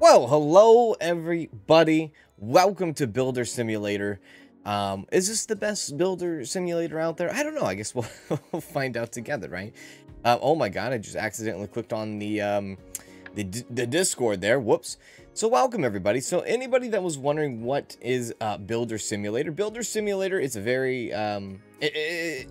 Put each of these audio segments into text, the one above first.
Well, hello everybody. Welcome to Builder Simulator. Um, is this the best builder simulator out there? I don't know. I guess we'll, we'll find out together, right? Uh, oh my god, I just accidentally clicked on the, um, the, the Discord there. Whoops. So welcome everybody. So anybody that was wondering what is uh, Builder Simulator, Builder Simulator is a very, um, it, it,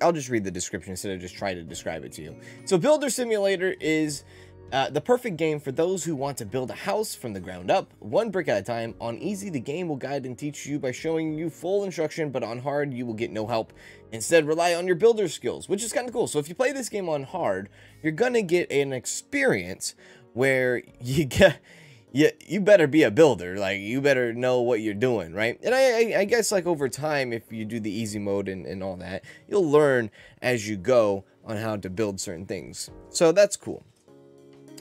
I'll just read the description instead of just try to describe it to you. So Builder Simulator is uh, the perfect game for those who want to build a house from the ground up, one brick at a time. On easy, the game will guide and teach you by showing you full instruction, but on hard, you will get no help. Instead, rely on your builder skills, which is kind of cool. So if you play this game on hard, you're going to get an experience where you get... You, you better be a builder, like, you better know what you're doing, right? And I, I, I guess, like, over time, if you do the easy mode and, and all that, you'll learn as you go on how to build certain things. So that's cool.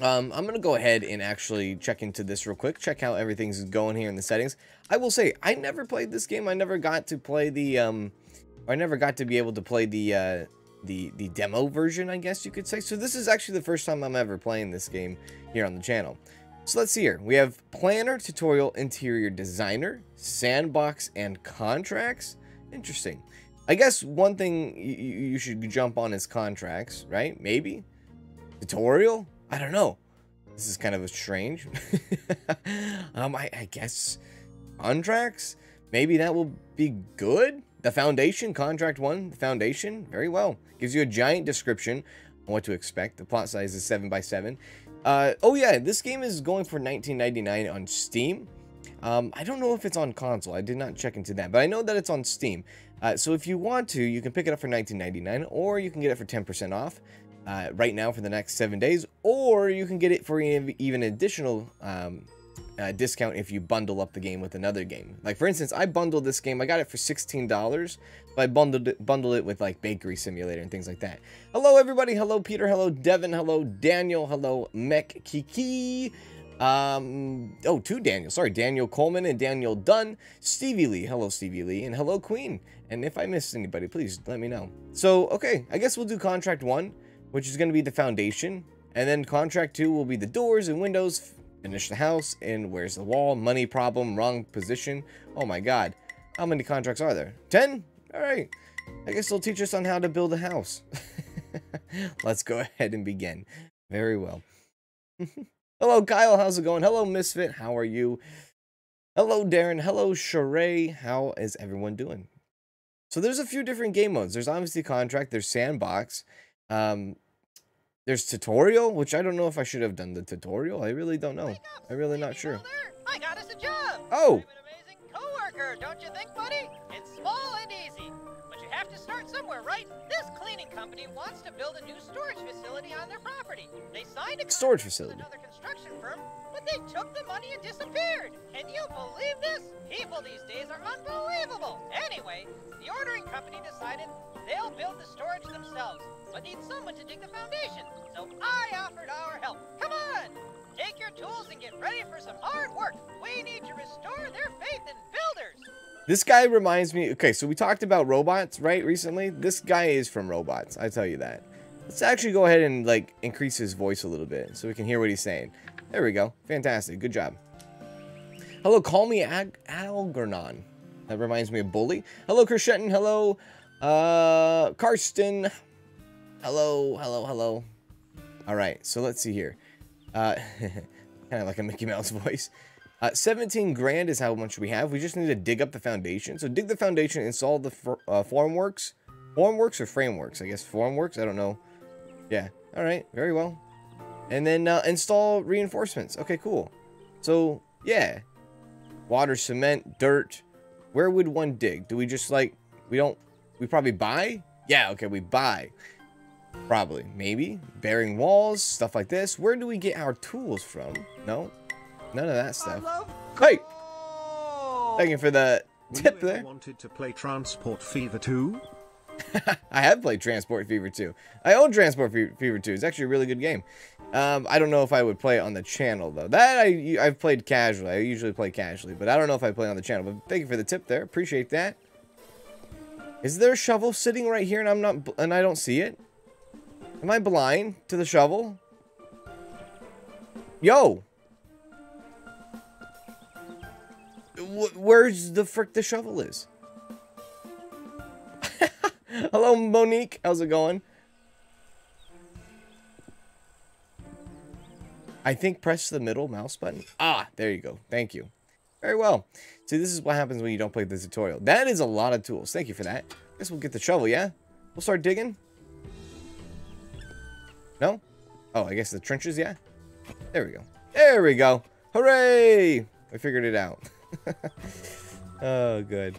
Um, I'm going to go ahead and actually check into this real quick, check how everything's going here in the settings. I will say, I never played this game. I never got to play the, um, I never got to be able to play the, uh, the, the demo version, I guess you could say. So this is actually the first time I'm ever playing this game here on the channel. So let's see here. We have planner, tutorial, interior designer, sandbox, and contracts. Interesting. I guess one thing you should jump on is contracts, right? Maybe. Tutorial? I don't know. This is kind of a strange. um, I, I guess contracts. Maybe that will be good. The foundation, contract one, the foundation, very well. Gives you a giant description on what to expect. The plot size is 7 by 7 uh, Oh yeah, this game is going for 19.99 on Steam. Um, I don't know if it's on console. I did not check into that, but I know that it's on Steam. Uh, so if you want to, you can pick it up for 19.99, or you can get it for 10% off uh, right now for the next seven days, or you can get it for even additional um, uh, discount if you bundle up the game with another game. Like for instance, I bundled this game. I got it for sixteen dollars, but I bundled it, bundled it with like Bakery Simulator and things like that. Hello everybody. Hello Peter. Hello Devin. Hello Daniel. Hello Mech Kiki. Um, oh, two Daniel. Sorry, Daniel Coleman and Daniel Dunn. Stevie Lee. Hello, Stevie Lee. And hello, Queen. And if I missed anybody, please let me know. So, okay, I guess we'll do contract one which is going to be the foundation. And then contract two will be the doors and windows, finish the house, and where's the wall, money problem, wrong position. Oh my god. How many contracts are there? 10? Alright. I guess they'll teach us on how to build a house. Let's go ahead and begin. Very well. Hello, Kyle. How's it going? Hello, Misfit. How are you? Hello, Darren. Hello, Sheree. How is everyone doing? So there's a few different game modes. There's obviously contract. There's sandbox. Um, there's tutorial, which I don't know if I should have done the tutorial. I really don't know. I'm really not sure. I got us a job. Oh. Amazing coworker, don't you think, buddy? It's small and easy, but you have to start somewhere, right? This cleaning company wants to build a new storage facility on their property. They signed a storage facility. With another construction firm, but they took the money and disappeared. Can you believe this? People these days are unbelievable. Anyway, the ordering company decided they'll build the storage themselves but need someone to dig the foundation. So I offered our help. Come on! Take your tools and get ready for some hard work. We need to restore their faith in builders. This guy reminds me, okay, so we talked about robots, right, recently? This guy is from robots, I tell you that. Let's actually go ahead and, like, increase his voice a little bit so we can hear what he's saying. There we go. Fantastic. Good job. Hello, call me Ag Algernon. That reminds me of Bully. Hello, Krishetton. Hello, uh, Karsten. Hello, hello, hello. All right, so let's see here. Uh, kind of like a Mickey Mouse voice. Uh, 17 grand is how much we have. We just need to dig up the foundation. So dig the foundation, install the uh, formworks. Formworks or frameworks? I guess formworks. I don't know. Yeah. All right. Very well. And then uh, install reinforcements. Okay, cool. So, yeah. Water, cement, dirt. Where would one dig? Do we just like, we don't, we probably buy? Yeah, okay, we buy. Probably. Maybe. Bearing walls, stuff like this. Where do we get our tools from? No. None of that stuff. Hey! Thank you for the tip there. wanted to play Transport Fever 2? I have played Transport Fever 2. I own Transport Fever 2. It's actually a really good game. Um, I don't know if I would play it on the channel, though. That I, I've played casually. I usually play casually, but I don't know if I play on the channel. But thank you for the tip there. Appreciate that. Is there a shovel sitting right here and I'm not, and I don't see it? Am I blind to the shovel? Yo! wh where's the frick the shovel is? Hello, Monique. How's it going? I think press the middle mouse button. Ah, there you go. Thank you. Very well. See, this is what happens when you don't play the tutorial. That is a lot of tools. Thank you for that. I guess we'll get the shovel, yeah? We'll start digging. No? Oh, I guess the trenches, yeah? There we go. There we go. Hooray! We figured it out. oh, good.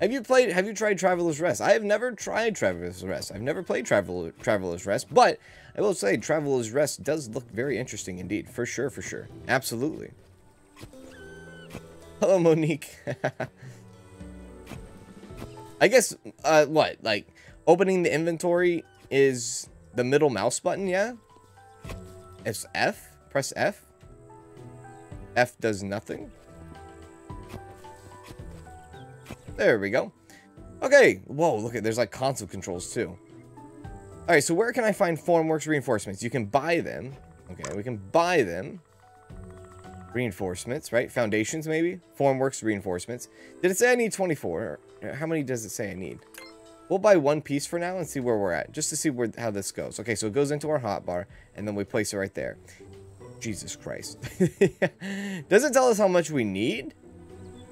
Have you played, have you tried Traveler's Rest? I have never tried Traveler's Rest. I've never played Travel, Traveler's Rest, but I will say Traveler's Rest does look very interesting indeed. For sure, for sure. Absolutely. Hello, Monique. I guess, uh, what? Like, opening the inventory is the middle mouse button, yeah? It's F? Press F? F does nothing? There we go. Okay. Whoa, look at there's like console controls too. Alright, so where can I find Formworks reinforcements? You can buy them. Okay, we can buy them. Reinforcements, right? Foundations, maybe? Formworks reinforcements. Did it say I need 24? How many does it say I need? We'll buy one piece for now and see where we're at. Just to see where how this goes. Okay, so it goes into our hotbar, and then we place it right there. Jesus Christ. Does it tell us how much we need?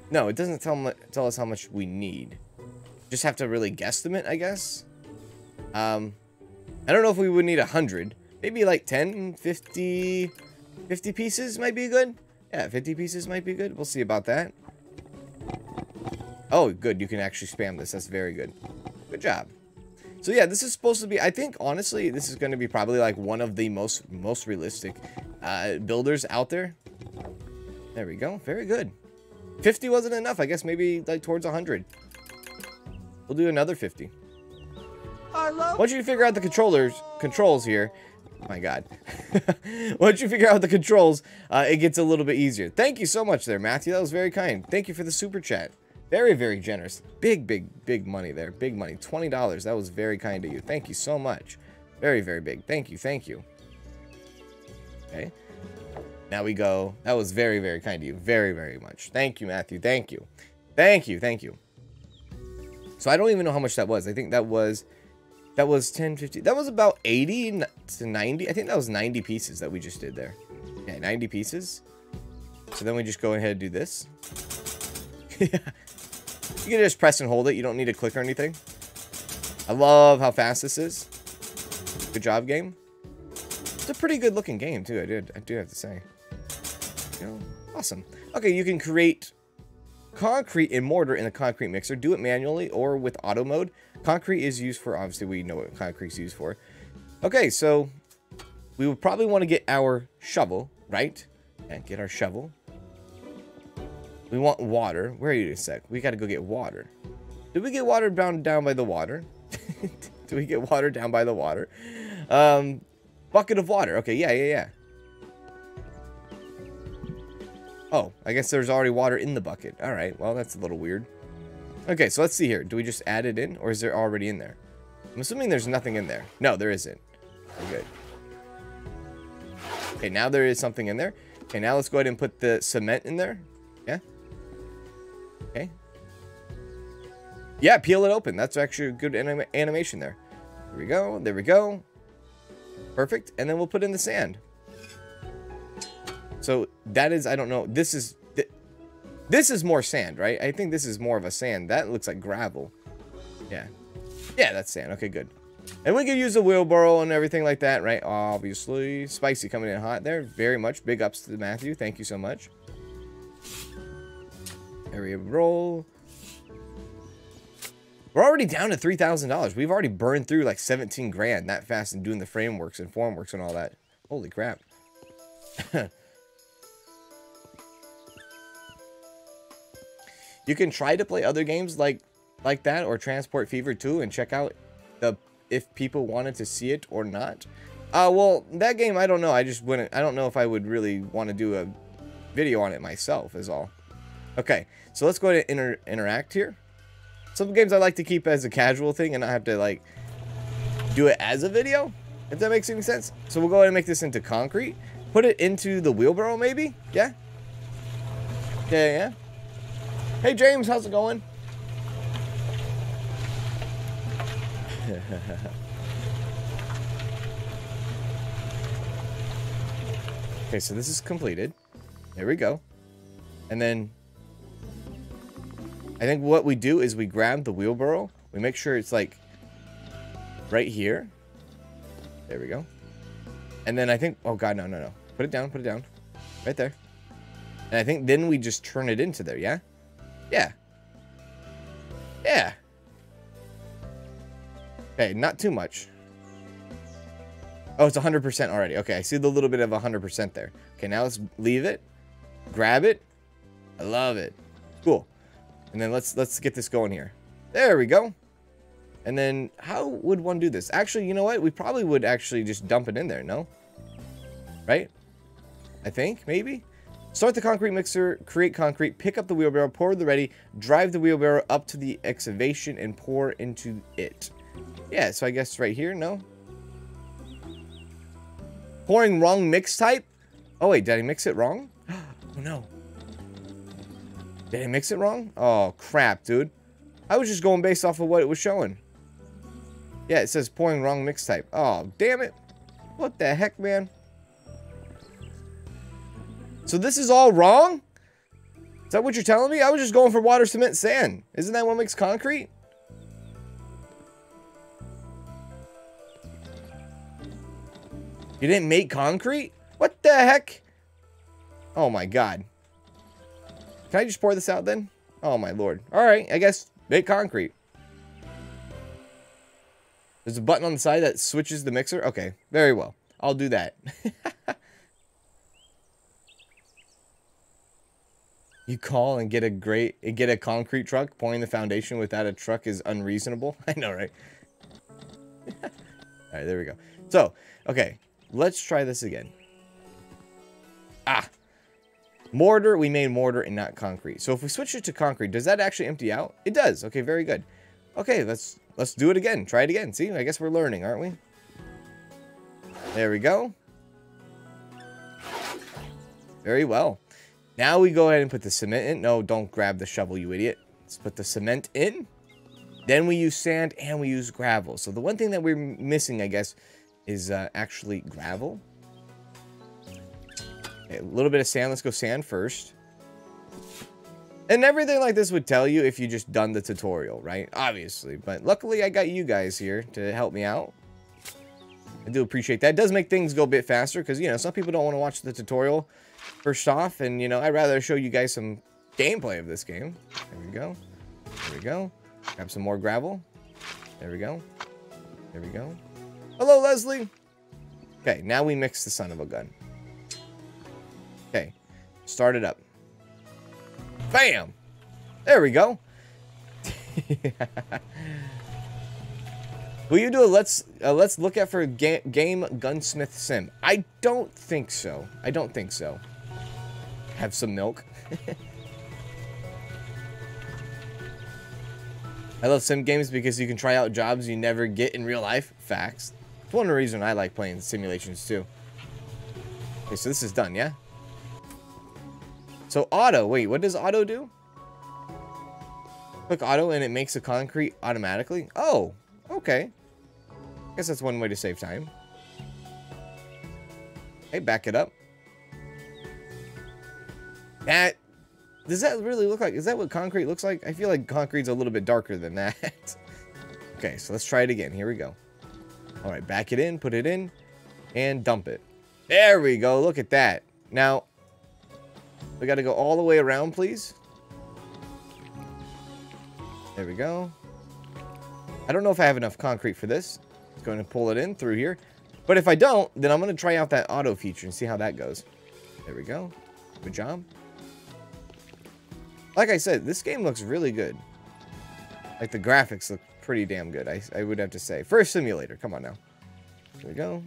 No, it doesn't tell, tell us how much we need. Just have to really guesstimate, I guess. Um, I don't know if we would need 100. Maybe like 10, 50, 50 pieces might be good. Yeah, 50 pieces might be good. We'll see about that. Oh, good. You can actually spam this. That's very good. Good job. So yeah, this is supposed to be, I think, honestly, this is going to be probably like one of the most, most realistic uh, builders out there. There we go. Very good. 50 wasn't enough. I guess maybe like towards 100. We'll do another 50. Once you figure out the controllers, controls here, my god. Once you figure out the controls, uh, it gets a little bit easier. Thank you so much there, Matthew. That was very kind. Thank you for the super chat. Very, very generous. Big, big, big money there. Big money. $20. That was very kind of you. Thank you so much. Very, very big. Thank you. Thank you. Okay. Now we go. That was very, very kind of you. Very, very much. Thank you, Matthew. Thank you. Thank you. Thank you. So I don't even know how much that was. I think that was that was 10, 50. That was about 80 to 90. I think that was 90 pieces that we just did there. Yeah, 90 pieces. So then we just go ahead and do this. you can just press and hold it. You don't need to click or anything. I love how fast this is. Good job, game. It's a pretty good looking game, too. I did. I do have to say. You know, awesome. Okay, you can create concrete and mortar in the concrete mixer. Do it manually or with auto mode. Concrete is used for, obviously, we know what concrete's used for. Okay, so we would probably want to get our shovel, right? And get our shovel. We want water. Where are you a sec? We got to go get water. Did we get water down, down by the water? Do we get water down by the water? Um, bucket of water. Okay, yeah, yeah, yeah. Oh, I guess there's already water in the bucket. All right, well, that's a little weird. Okay, so let's see here. Do we just add it in, or is there already in there? I'm assuming there's nothing in there. No, there isn't. We're good. Okay, now there is something in there. Okay, now let's go ahead and put the cement in there. Yeah. Okay. Yeah, peel it open. That's actually a good anim animation there. There we go. There we go. Perfect. And then we'll put in the sand. So that is, I don't know. This is this is more sand, right? I think this is more of a sand. That looks like gravel. Yeah. Yeah, that's sand. Okay, good. And we can use a wheelbarrow and everything like that, right? Obviously. Spicy coming in hot there. Very much. Big ups to Matthew. Thank you so much. Area roll. We're already down to $3,000. We've already burned through like 17 grand that fast in doing the frameworks and formworks and all that. Holy crap. You can try to play other games like like that or Transport Fever 2 and check out the if people wanted to see it or not. Uh, well, that game, I don't know. I just wouldn't, I don't know if I would really want to do a video on it myself is all. Okay, so let's go to inter interact here. Some games I like to keep as a casual thing and not have to like do it as a video, if that makes any sense. So we'll go ahead and make this into concrete. Put it into the wheelbarrow maybe, yeah? Yeah, yeah. Hey, James, how's it going? okay, so this is completed. There we go. And then I think what we do is we grab the wheelbarrow. We make sure it's like right here. There we go. And then I think, oh God, no, no, no. Put it down, put it down. Right there. And I think then we just turn it into there, yeah? Yeah. Yeah. Okay, not too much. Oh, it's 100% already. Okay, I see the little bit of 100% there. Okay, now let's leave it. Grab it. I love it. Cool. And then let's let's get this going here. There we go. And then how would one do this? Actually, you know what? We probably would actually just dump it in there, no? Right? I think, maybe? Start the concrete mixer, create concrete, pick up the wheelbarrow, pour the ready, drive the wheelbarrow up to the excavation, and pour into it. Yeah, so I guess right here, no? Pouring wrong mix type? Oh, wait, did I mix it wrong? Oh, no. Did I mix it wrong? Oh, crap, dude. I was just going based off of what it was showing. Yeah, it says pouring wrong mix type. Oh, damn it. What the heck, man? So this is all wrong? Is that what you're telling me? I was just going for water, cement, sand. Isn't that what makes concrete? You didn't make concrete? What the heck? Oh my god. Can I just pour this out then? Oh my lord. Alright, I guess make concrete. There's a button on the side that switches the mixer? Okay, very well. I'll do that. you call and get a great get a concrete truck, pouring the foundation without a truck is unreasonable. I know, right? Alright, there we go. So, okay, let's try this again. Ah, Mortar, we made mortar and not concrete. So if we switch it to concrete, does that actually empty out? It does. Okay, very good. Okay, let's let's do it again. Try it again. See, I guess we're learning, aren't we? There we go. Very well. Now we go ahead and put the cement in. No, don't grab the shovel, you idiot. Let's put the cement in. Then we use sand and we use gravel. So the one thing that we're missing, I guess, is uh, actually gravel. Okay, a little bit of sand. Let's go sand first. And everything like this would tell you if you just done the tutorial, right? Obviously. But luckily, I got you guys here to help me out. I do appreciate that. It does make things go a bit faster because, you know, some people don't want to watch the tutorial first off. And, you know, I'd rather show you guys some gameplay of this game. There we go. There we go. Grab some more gravel. There we go. There we go. Hello, Leslie. Okay, now we mix the son of a gun. Okay, start it up. Bam! There we go. Will you do a let's uh, let's look at for ga game gunsmith sim? I don't think so. I don't think so. Have some milk. I love sim games because you can try out jobs you never get in real life. Facts. It's one of the reasons I like playing simulations too. Okay, so this is done, yeah? So auto, wait, what does auto do? Click auto and it makes a concrete automatically? Oh, okay. I Guess that's one way to save time. Hey, back it up. That, does that really look like, is that what concrete looks like? I feel like concrete's a little bit darker than that. okay, so let's try it again. Here we go. All right, back it in, put it in, and dump it. There we go. Look at that. Now, we got to go all the way around, please. There we go. I don't know if I have enough concrete for this. It's going to pull it in through here. But if I don't, then I'm going to try out that auto feature and see how that goes. There we go. Good job. Like I said, this game looks really good. Like, the graphics look pretty damn good, I, I would have to say. A simulator. Come on now. There we go.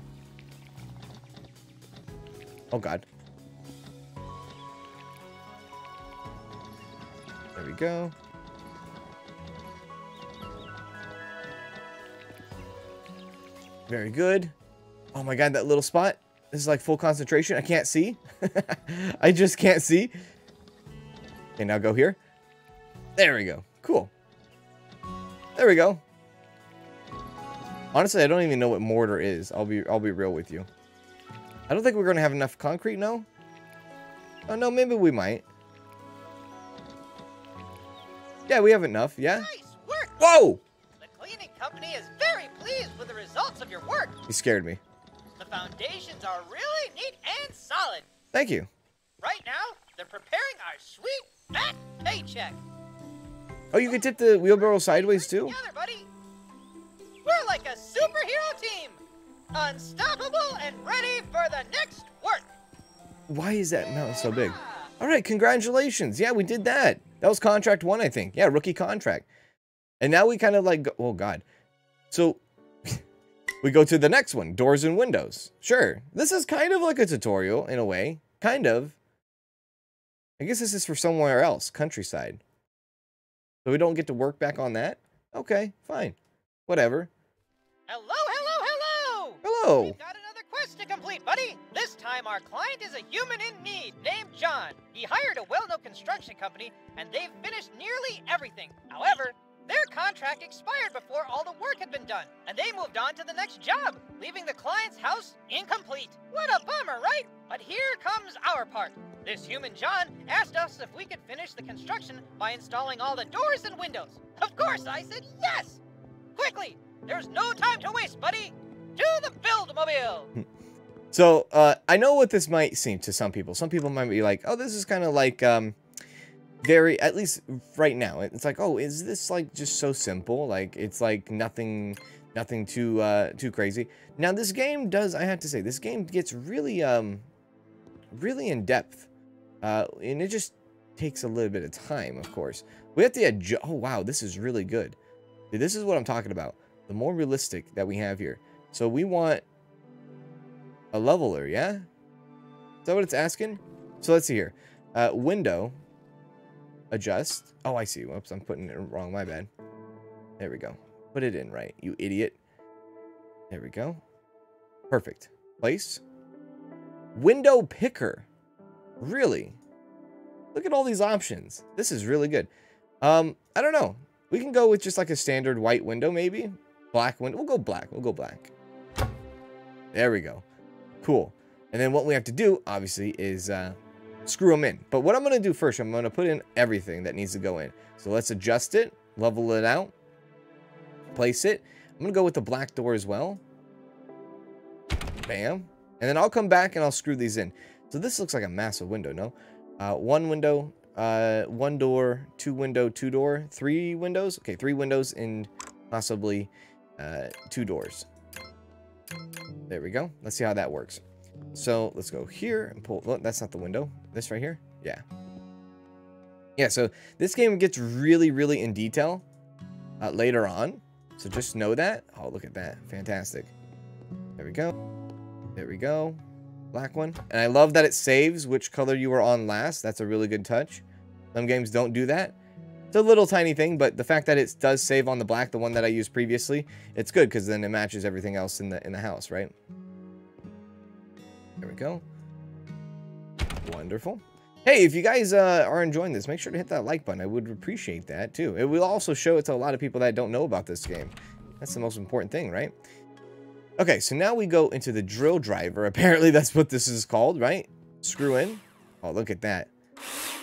Oh, God. There we go. Very good. Oh my god, that little spot. This is like full concentration. I can't see. I just can't see. Okay, now go here. There we go. Cool. There we go. Honestly, I don't even know what mortar is. I'll be I'll be real with you. I don't think we're gonna have enough concrete, no? Oh no, maybe we might. Yeah, we have enough, yeah? Nice work! Whoa! The cleaning company is very pleased with the results of your work. You scared me. The foundations are really neat and solid. Thank you. Right now, they're preparing our sweet Oh, you can tip the wheelbarrow sideways too? Together, buddy. We're like a superhero team. Unstoppable and ready for the next work. Why is that mountain so big? All right, congratulations. Yeah, we did that. That was contract one, I think. Yeah, rookie contract. And now we kind of like, go, oh God. So we go to the next one, doors and windows. Sure, this is kind of like a tutorial in a way. Kind of. I guess this is for somewhere else, countryside. So we don't get to work back on that? Okay, fine. Whatever. Hello, hello, hello. Hello. We've got another quest to complete, buddy. This time our client is a human in need named John. He hired a well-known construction company, and they've finished nearly everything. However, their contract expired before all the work had been done, and they moved on to the next job, leaving the client's house incomplete. What a bummer, right? But here comes our part. This human John asked us if we could finish the construction by installing all the doors and windows. Of course, I said yes. Quickly, there's no time to waste, buddy. To the build-mobile. So uh, I know what this might seem to some people. Some people might be like, "Oh, this is kind of like um, very at least right now. It's like, oh, is this like just so simple? Like it's like nothing, nothing too uh, too crazy." Now this game does. I have to say, this game gets really um, really in depth, uh, and it just takes a little bit of time. Of course, we have to adjust. Oh wow, this is really good. This is what I'm talking about. The more realistic that we have here. So we want a leveler, yeah? Is that what it's asking? So let's see here. Uh, window. Adjust. Oh, I see. Whoops, I'm putting it wrong. My bad. There we go. Put it in right, you idiot. There we go. Perfect. Place. Window picker. Really? Look at all these options. This is really good. Um, I don't know. We can go with just like a standard white window, maybe. Black window. We'll go black. We'll go black. There we go. Cool. And then what we have to do, obviously, is uh, screw them in. But what I'm going to do first, I'm going to put in everything that needs to go in. So let's adjust it, level it out, place it. I'm going to go with the black door as well. Bam. And then I'll come back and I'll screw these in. So this looks like a massive window, no? Uh, one window, uh, one door, two window, two door, three windows. Okay, three windows and possibly uh, two doors. There we go. Let's see how that works. So let's go here and pull. Look, that's not the window. This right here. Yeah. Yeah. So this game gets really, really in detail uh, later on. So just know that. Oh, look at that. Fantastic. There we go. There we go. Black one. And I love that it saves which color you were on last. That's a really good touch. Some games don't do that. It's a little tiny thing, but the fact that it does save on the black, the one that I used previously, it's good because then it matches everything else in the in the house, right? There we go. Wonderful. Hey, if you guys uh, are enjoying this, make sure to hit that like button. I would appreciate that too. It will also show it to a lot of people that don't know about this game. That's the most important thing, right? Okay, so now we go into the drill driver. Apparently that's what this is called, right? Screw in. Oh, look at that.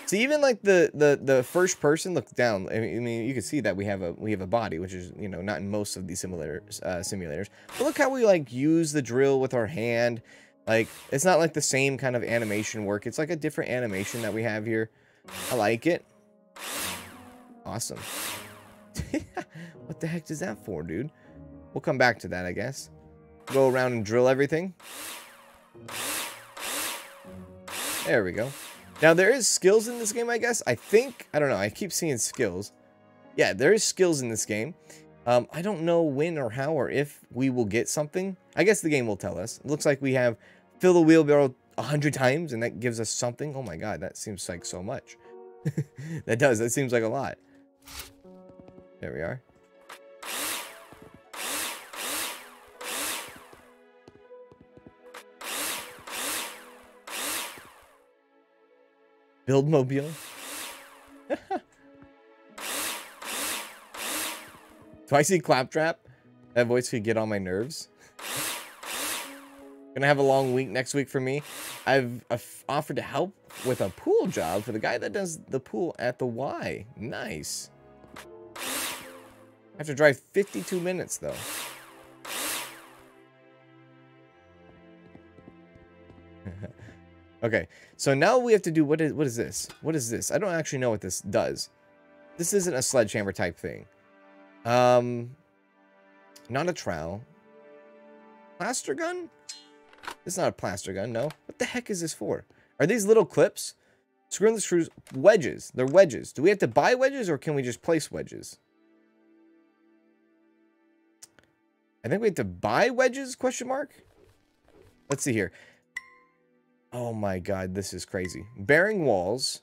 So even like the the the first person look down. I mean, you can see that we have a we have a body, which is you know not in most of these simulators uh, simulators. But look how we like use the drill with our hand. Like it's not like the same kind of animation work. It's like a different animation that we have here. I like it. Awesome. what the heck is that for, dude? We'll come back to that, I guess. Go around and drill everything. There we go. Now, there is skills in this game, I guess. I think, I don't know, I keep seeing skills. Yeah, there is skills in this game. Um, I don't know when or how or if we will get something. I guess the game will tell us. It looks like we have fill the wheelbarrow a hundred times, and that gives us something. Oh my god, that seems like so much. that does, that seems like a lot. There we are. Build mobile. Do I see Claptrap? That voice could get on my nerves. Gonna have a long week next week for me. I've offered to help with a pool job for the guy that does the pool at the Y. Nice. I have to drive 52 minutes though. Okay, so now we have to do what is what is this? What is this? I don't actually know what this does. This isn't a sledgehammer type thing. Um, not a trowel. Plaster gun? It's not a plaster gun, no. What the heck is this for? Are these little clips? Screw the screws. Wedges. They're wedges. Do we have to buy wedges or can we just place wedges? I think we have to buy wedges, question mark? Let's see here. Oh my god, this is crazy. Bearing walls.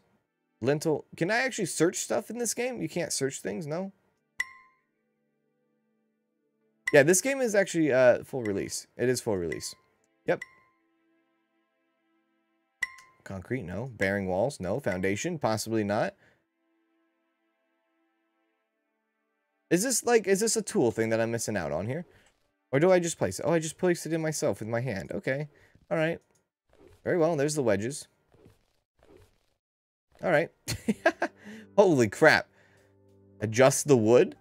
Lintel. Can I actually search stuff in this game? You can't search things, no? Yeah, this game is actually uh, full release. It is full release. Yep. Concrete, no. Bearing walls, no. Foundation, possibly not. Is this like, is this a tool thing that I'm missing out on here? Or do I just place it? Oh, I just placed it in myself with my hand. Okay. All right. Very well. There's the wedges. All right. Holy crap. Adjust the wood?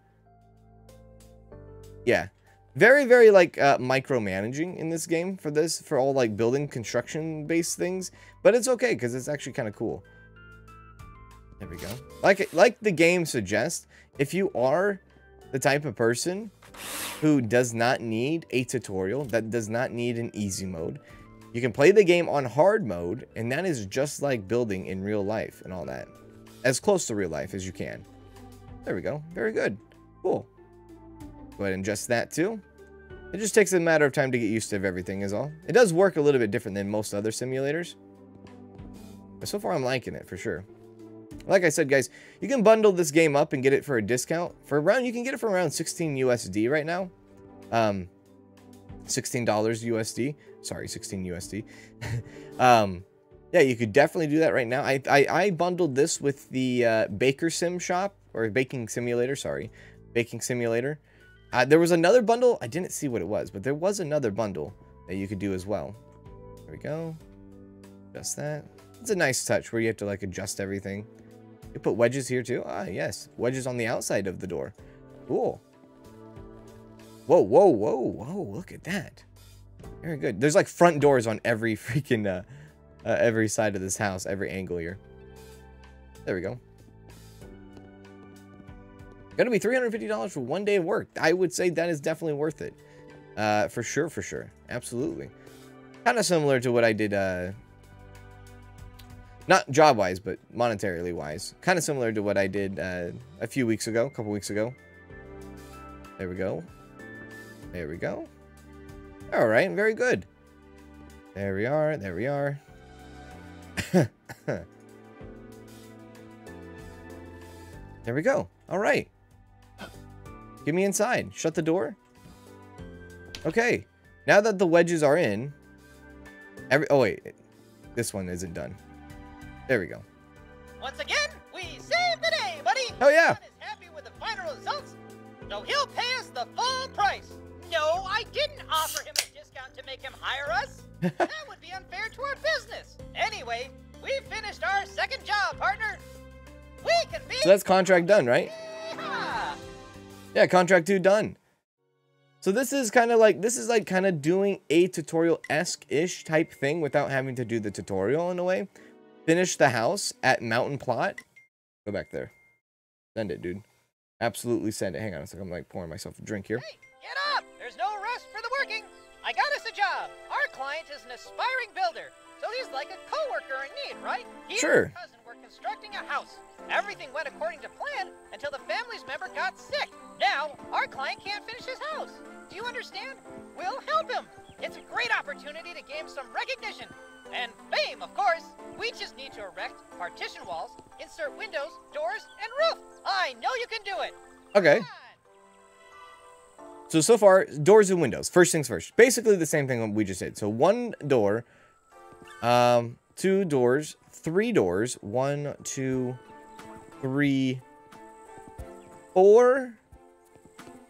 Yeah. Very, very, like, uh, micromanaging in this game for this, for all, like, building construction-based things. But it's okay, because it's actually kind of cool. There we go. Like, like the game suggests, if you are the type of person who does not need a tutorial, that does not need an easy mode, you can play the game on hard mode, and that is just like building in real life and all that. As close to real life as you can. There we go. Very good. Cool. Go ahead and adjust that too. It just takes a matter of time to get used to everything is all. It does work a little bit different than most other simulators. But so far I'm liking it for sure. Like I said, guys, you can bundle this game up and get it for a discount. For around, you can get it for around 16 USD right now. Um, $16 USD. Sorry, 16 USD. um, yeah, you could definitely do that right now. I, I, I bundled this with the uh, Baker Sim shop, or Baking Simulator, sorry. Baking Simulator. Uh, there was another bundle. I didn't see what it was, but there was another bundle that you could do as well. There we go. Just that. It's a nice touch where you have to like adjust everything. You put wedges here too. Ah, yes. Wedges on the outside of the door. Cool. Whoa, whoa, whoa, whoa. Look at that. Very good. There's like front doors on every freaking, uh, uh, every side of this house, every angle here. There we go. Gonna be $350 for one day of work. I would say that is definitely worth it. Uh, for sure, for sure. Absolutely. Kind of similar to what I did, uh, not job-wise, but monetarily wise. Kind of similar to what I did uh, a few weeks ago, a couple weeks ago. There we go. There we go. All right, very good. There we are, there we are. there we go. All right. Get me inside. Shut the door. Okay. Now that the wedges are in, every oh wait, this one isn't done. There we go. Once again, we saved the day, buddy. Oh yeah. John is happy with the final results, so he'll pay us the full price. No, I didn't offer him a discount to make him hire us. that would be unfair to our business. Anyway, we finished our second job, partner. We can be. So that's contract done, right? Yeah, contract two done. So this is kind of like, this is like kind of doing a tutorial-esque-ish type thing without having to do the tutorial in a way. Finish the house at Mountain Plot. Go back there. Send it, dude. Absolutely send it. Hang on a second. I'm like pouring myself a drink here. Hey, get up! There's no rest for the working. I got us a job. Our client is an aspiring builder, so he's like a coworker in need, right? He Sure. and his cousin were constructing a house. Everything went according to plan until the family's member got sick. Now, our client can't finish his house. Do you understand? We'll help him. It's a great opportunity to gain some recognition. And fame, of course. We just need to erect partition walls, insert windows, doors, and roof. I know you can do it. Okay. On. So, so far, doors and windows. First things first. Basically the same thing we just did. So, one door, um, two doors, three doors, one, two, three, four.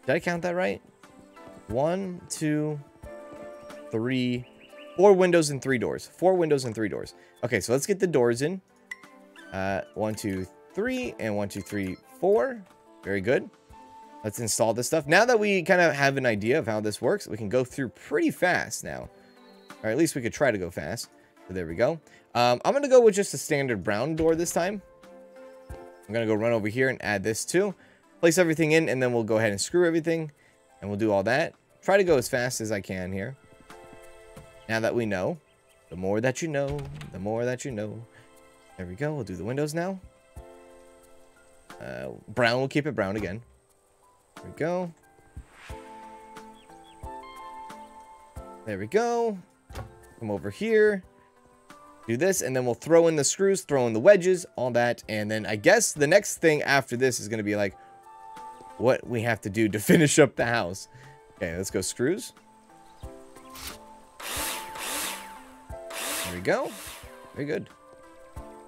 Did I count that right? One, two, three, four windows and three doors. Four windows and three doors. Okay, so let's get the doors in. Uh, one, two, three, and one, two, three, four. Very good. Let's install this stuff. Now that we kind of have an idea of how this works, we can go through pretty fast now. Or at least we could try to go fast. So there we go. Um, I'm going to go with just a standard brown door this time. I'm going to go run over here and add this too. Place everything in, and then we'll go ahead and screw everything. And we'll do all that. Try to go as fast as I can here. Now that we know. The more that you know, the more that you know. There we go. We'll do the windows now. Uh, brown, we'll keep it brown again. There we go. There we go. Come over here. Do this, and then we'll throw in the screws, throw in the wedges, all that. And then I guess the next thing after this is going to be like what we have to do to finish up the house. Okay, let's go screws. There we go. Very good.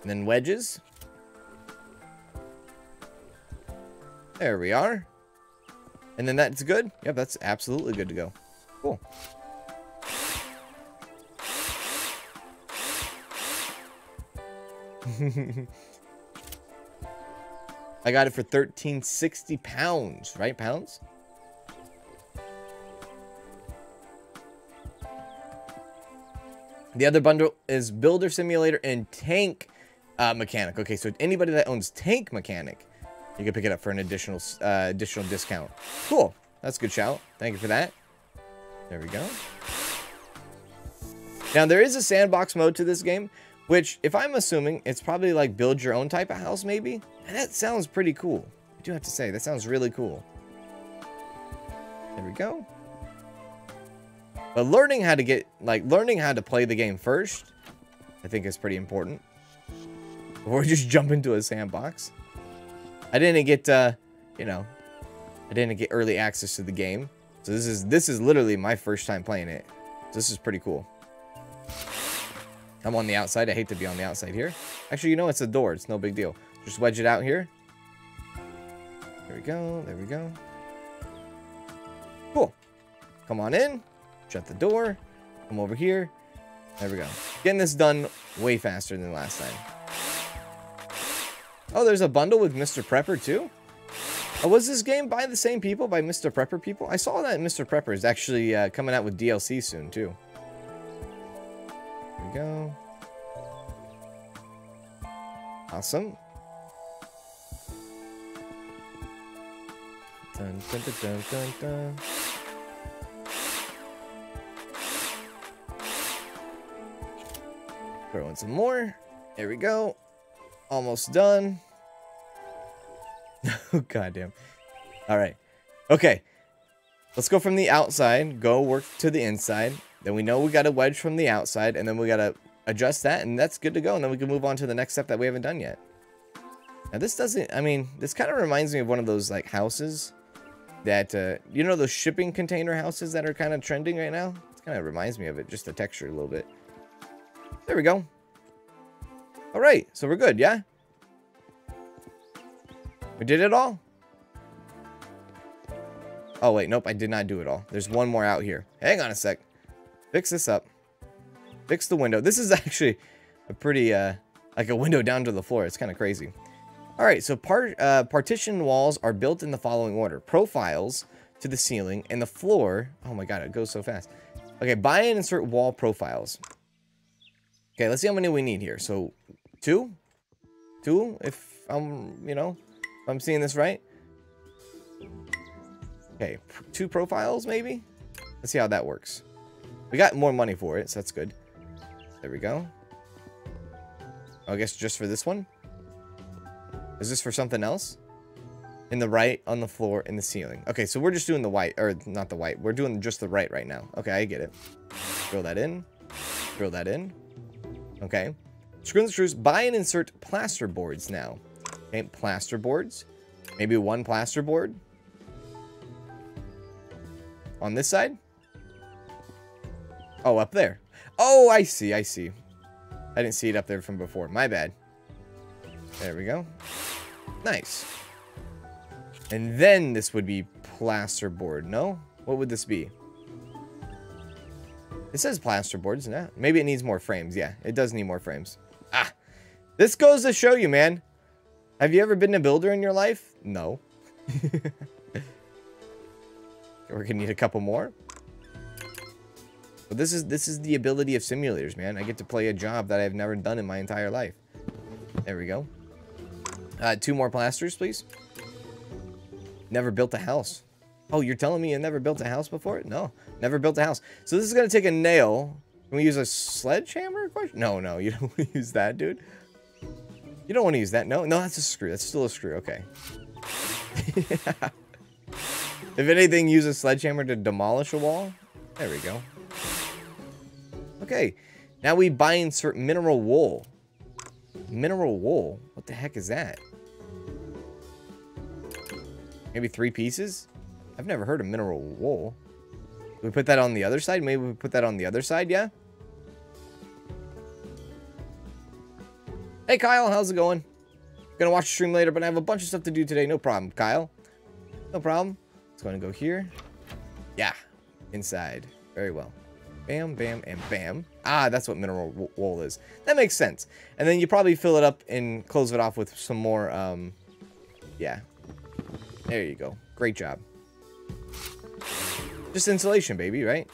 And then wedges. There we are. And then that's good? Yep, that's absolutely good to go. Cool. I got it for 1360 pounds, right? Pounds? The other bundle is Builder Simulator and Tank uh, Mechanic. Okay, so anybody that owns Tank Mechanic, you can pick it up for an additional uh, additional discount. Cool. That's a good shout. Thank you for that. There we go. Now, there is a sandbox mode to this game, which, if I'm assuming, it's probably like build your own type of house, maybe? And that sounds pretty cool. I do have to say, that sounds really cool. There we go. But learning how to get, like, learning how to play the game first, I think is pretty important. Or just jump into a sandbox. I didn't get, uh, you know, I didn't get early access to the game. So this is, this is literally my first time playing it. So this is pretty cool. I'm on the outside. I hate to be on the outside here. Actually, you know, it's a door. It's no big deal. Just wedge it out here. There we go. There we go. Cool. Come on in. Shut the door. Come over here. There we go. Getting this done way faster than last time. Oh, there's a bundle with Mr. Prepper too? Oh, was this game by the same people, by Mr. Prepper people? I saw that Mr. Prepper is actually uh, coming out with DLC soon too. There we go. Awesome. Dun, dun, dun, dun, dun. Throw in some more. There we go. Almost done. Oh, goddamn. All right. Okay. Let's go from the outside, go work to the inside. Then we know we got a wedge from the outside, and then we got to adjust that, and that's good to go. And then we can move on to the next step that we haven't done yet. Now, this doesn't, I mean, this kind of reminds me of one of those, like, houses that, uh, you know, those shipping container houses that are kind of trending right now? It kind of reminds me of it, just the texture a little bit. There we go. All right, so we're good, yeah? We did it all? Oh, wait, nope, I did not do it all. There's one more out here. Hang on a sec. Fix this up. Fix the window. This is actually a pretty, uh, like a window down to the floor. It's kind of crazy. All right, so part, uh, partition walls are built in the following order. Profiles to the ceiling and the floor. Oh my god, it goes so fast. Okay, buy and insert wall profiles. Okay, let's see how many we need here. So, two? Two, if I'm, you know, if I'm seeing this right. Okay, two profiles maybe? Let's see how that works. We got more money for it, so that's good. There we go. Oh, I guess just for this one? Is this for something else? In the right, on the floor, in the ceiling. Okay, so we're just doing the white, or not the white. We're doing just the right right now. Okay, I get it. Throw that in. Throw that in. Okay. Screw and screws. Buy and insert plaster boards now. Okay, plaster boards. Maybe one plaster board. On this side? Oh, up there. Oh, I see, I see. I didn't see it up there from before. My bad. There we go. Nice. And then this would be plasterboard, no? What would this be? It says plasterboard, isn't it? Maybe it needs more frames. Yeah, it does need more frames. Ah, this goes to show you, man. Have you ever been a builder in your life? No. We're gonna need a couple more. But this is this is the ability of simulators, man. I get to play a job that I've never done in my entire life. There we go. Uh, two more plasters, please. Never built a house. Oh, you're telling me you never built a house before? No, never built a house. So this is to take a nail. Can we use a sledgehammer? No, no, you don't use that, dude. You don't want to use that. No, no, that's a screw. That's still a screw. Okay. if anything, use a sledgehammer to demolish a wall. There we go. Okay. Now we buy insert mineral wool. Mineral wool? What the heck is that? Maybe three pieces? I've never heard of mineral wool. we put that on the other side? Maybe we put that on the other side, yeah? Hey, Kyle, how's it going? Gonna watch the stream later, but I have a bunch of stuff to do today. No problem, Kyle. No problem. It's gonna go here. Yeah, inside. Very well. Bam, bam, and bam. Ah, that's what mineral wool is. That makes sense. And then you probably fill it up and close it off with some more, um, yeah. There you go. Great job. Just insulation, baby, right?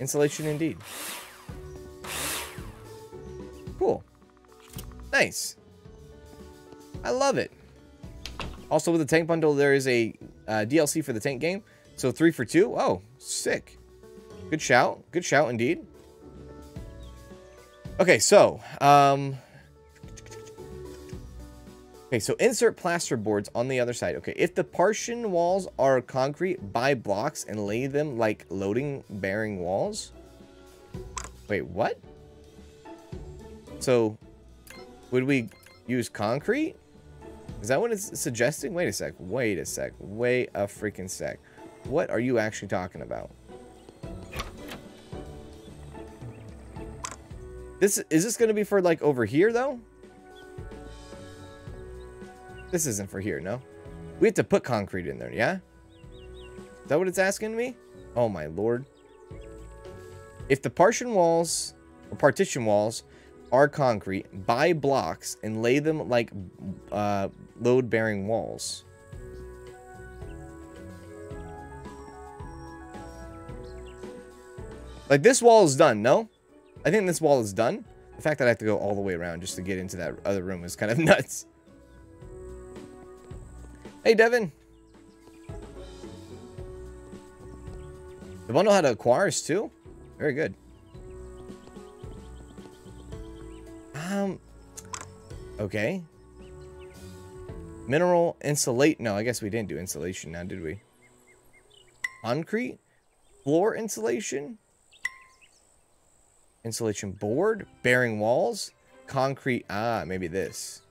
Insulation indeed. Cool. Nice. I love it. Also, with the tank bundle, there is a uh, DLC for the tank game. So three for two. Oh, sick. Good shout. Good shout indeed. Okay, so, um... Okay, so insert plaster boards on the other side. Okay, if the partition walls are concrete, buy blocks and lay them like loading bearing walls. Wait, what? So, would we use concrete? Is that what it's suggesting? Wait a sec. Wait a sec. Wait a freaking sec. What are you actually talking about? This is this going to be for like over here though? This isn't for here, no? We have to put concrete in there, yeah? Is that what it's asking me? Oh my lord. If the partition walls or partition walls are concrete, buy blocks and lay them like uh, load-bearing walls. Like this wall is done, no? I think this wall is done. The fact that I have to go all the way around just to get into that other room is kind of nuts. Hey, Devin. The bundle had Aquarius too? Very good. Um, okay. Mineral insulate. No, I guess we didn't do insulation now, did we? Concrete? Floor insulation? Insulation board? Bearing walls? Concrete. Ah, maybe this.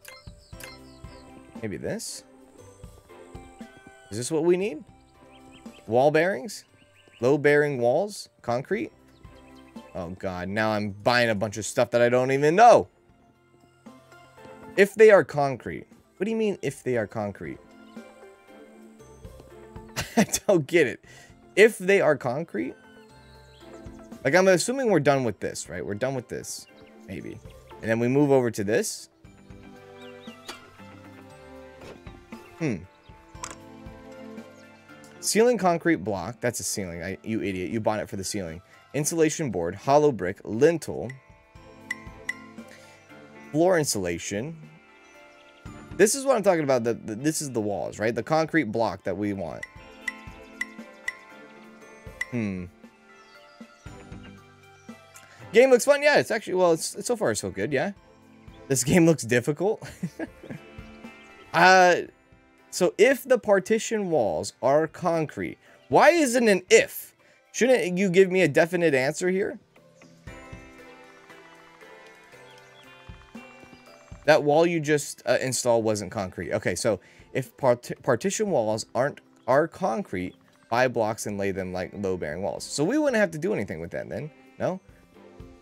Maybe this? Is this what we need? Wall bearings? Low bearing walls? Concrete? Oh god, now I'm buying a bunch of stuff that I don't even know. If they are concrete. What do you mean if they are concrete? I don't get it. If they are concrete? Like I'm assuming we're done with this, right? We're done with this. Maybe. And then we move over to this. Hmm. Ceiling concrete block. That's a ceiling. I, you idiot. You bought it for the ceiling. Insulation board. Hollow brick. Lintel. Floor insulation. This is what I'm talking about. The, the, this is the walls, right? The concrete block that we want. Hmm. Game looks fun. Yeah, it's actually, well, it's, it's so far so good. Yeah. This game looks difficult. uh, so if the partition walls are concrete, why isn't an if? Shouldn't you give me a definite answer here? That wall you just uh, installed wasn't concrete. Okay, so if part partition walls aren't are concrete, buy blocks and lay them like low-bearing walls. So we wouldn't have to do anything with that then, no?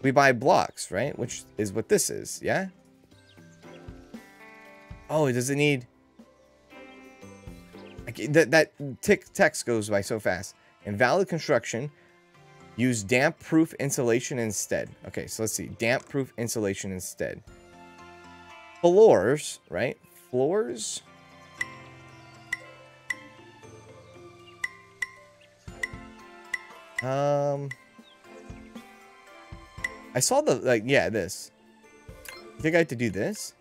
We buy blocks, right? Which is what this is, yeah? Oh, does it need... That, that tick text goes by so fast. Invalid construction. Use damp-proof insulation instead. Okay, so let's see. Damp-proof insulation instead. Floors, right? Floors? Um... I saw the, like, yeah, this. You think I have to do this?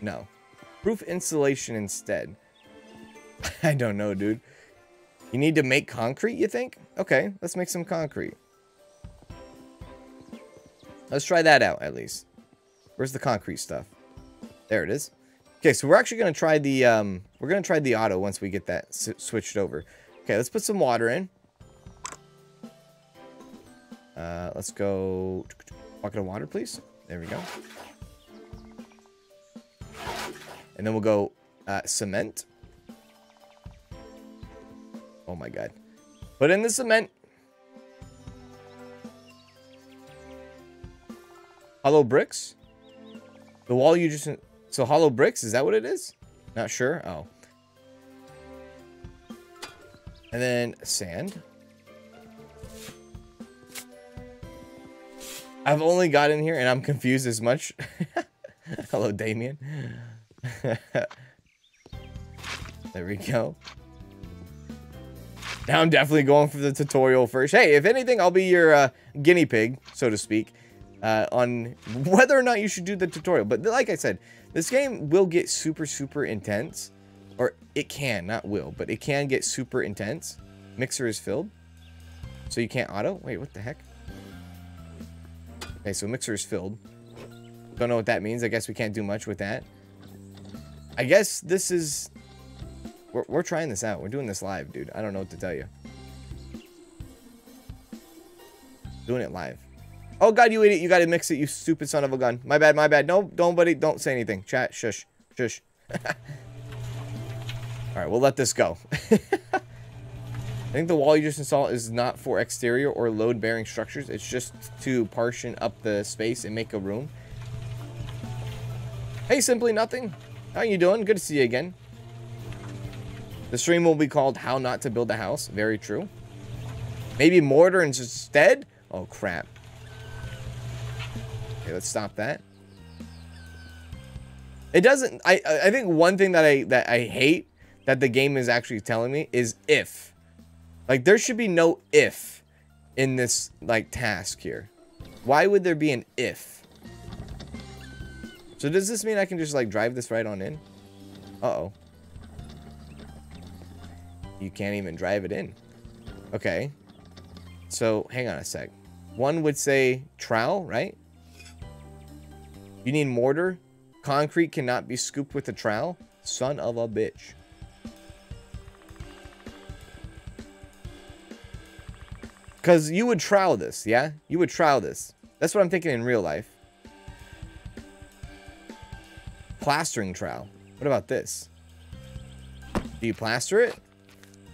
No. Proof insulation instead. I don't know, dude. You need to make concrete, you think? Okay, let's make some concrete. Let's try that out, at least. Where's the concrete stuff? There it is. Okay, so we're actually going to try the, um, we're going to try the auto once we get that switched over. Okay, let's put some water in. Uh, let's go bucket of water, please. There we go. And then we'll go uh, cement. Oh my god. Put in the cement. Hollow bricks? The wall you just... So hollow bricks, is that what it is? Not sure. Oh. And then sand. I've only got in here and I'm confused as much. Hello, Damien. there we go. Now I'm definitely going for the tutorial first. Hey, if anything, I'll be your uh, guinea pig, so to speak, uh, on whether or not you should do the tutorial. But like I said, this game will get super, super intense. Or it can, not will, but it can get super intense. Mixer is filled. So you can't auto? Wait, what the heck? Okay, so mixer is filled. Don't know what that means. I guess we can't do much with that. I guess this is... We're, we're trying this out. We're doing this live, dude. I don't know what to tell you. Doing it live. Oh, God, you idiot. You got to mix it, you stupid son of a gun. My bad, my bad. No, don't, buddy. Don't say anything. Chat, shush. Shush. All right, we'll let this go. I think the wall you just installed is not for exterior or load-bearing structures. It's just to partition up the space and make a room. Hey, Simply Nothing. How you doing? Good to see you again. The stream will be called How Not to Build a House. Very true. Maybe mortar instead? Oh, crap. Okay, let's stop that. It doesn't... I, I think one thing that I, that I hate that the game is actually telling me is if. Like, there should be no if in this, like, task here. Why would there be an if? So does this mean I can just, like, drive this right on in? Uh-oh. You can't even drive it in. Okay. So, hang on a sec. One would say trowel, right? You need mortar. Concrete cannot be scooped with a trowel. Son of a bitch. Because you would trowel this, yeah? You would trowel this. That's what I'm thinking in real life. Plastering trowel. What about this? Do you plaster it?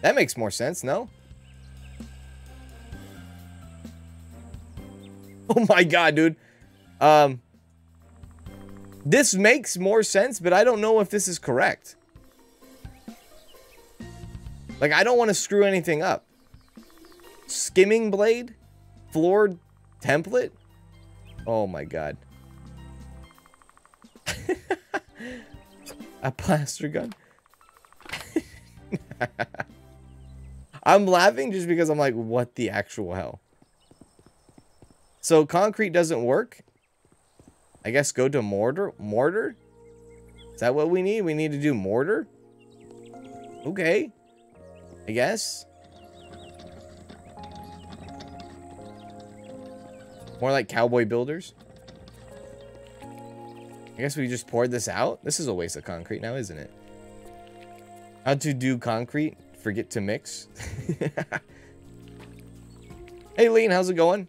That makes more sense, no? Oh my god, dude. Um, this makes more sense, but I don't know if this is correct. Like, I don't want to screw anything up. Skimming blade? Floor template? Oh my god. A plaster gun? I'm laughing just because I'm like, what the actual hell? So concrete doesn't work? I guess go to mortar? Mortar? Is that what we need? We need to do mortar? Okay. I guess. More like cowboy builders. I guess we just poured this out. This is a waste of concrete now, isn't it? How to do concrete? Forget to mix. hey, Lean, how's it going?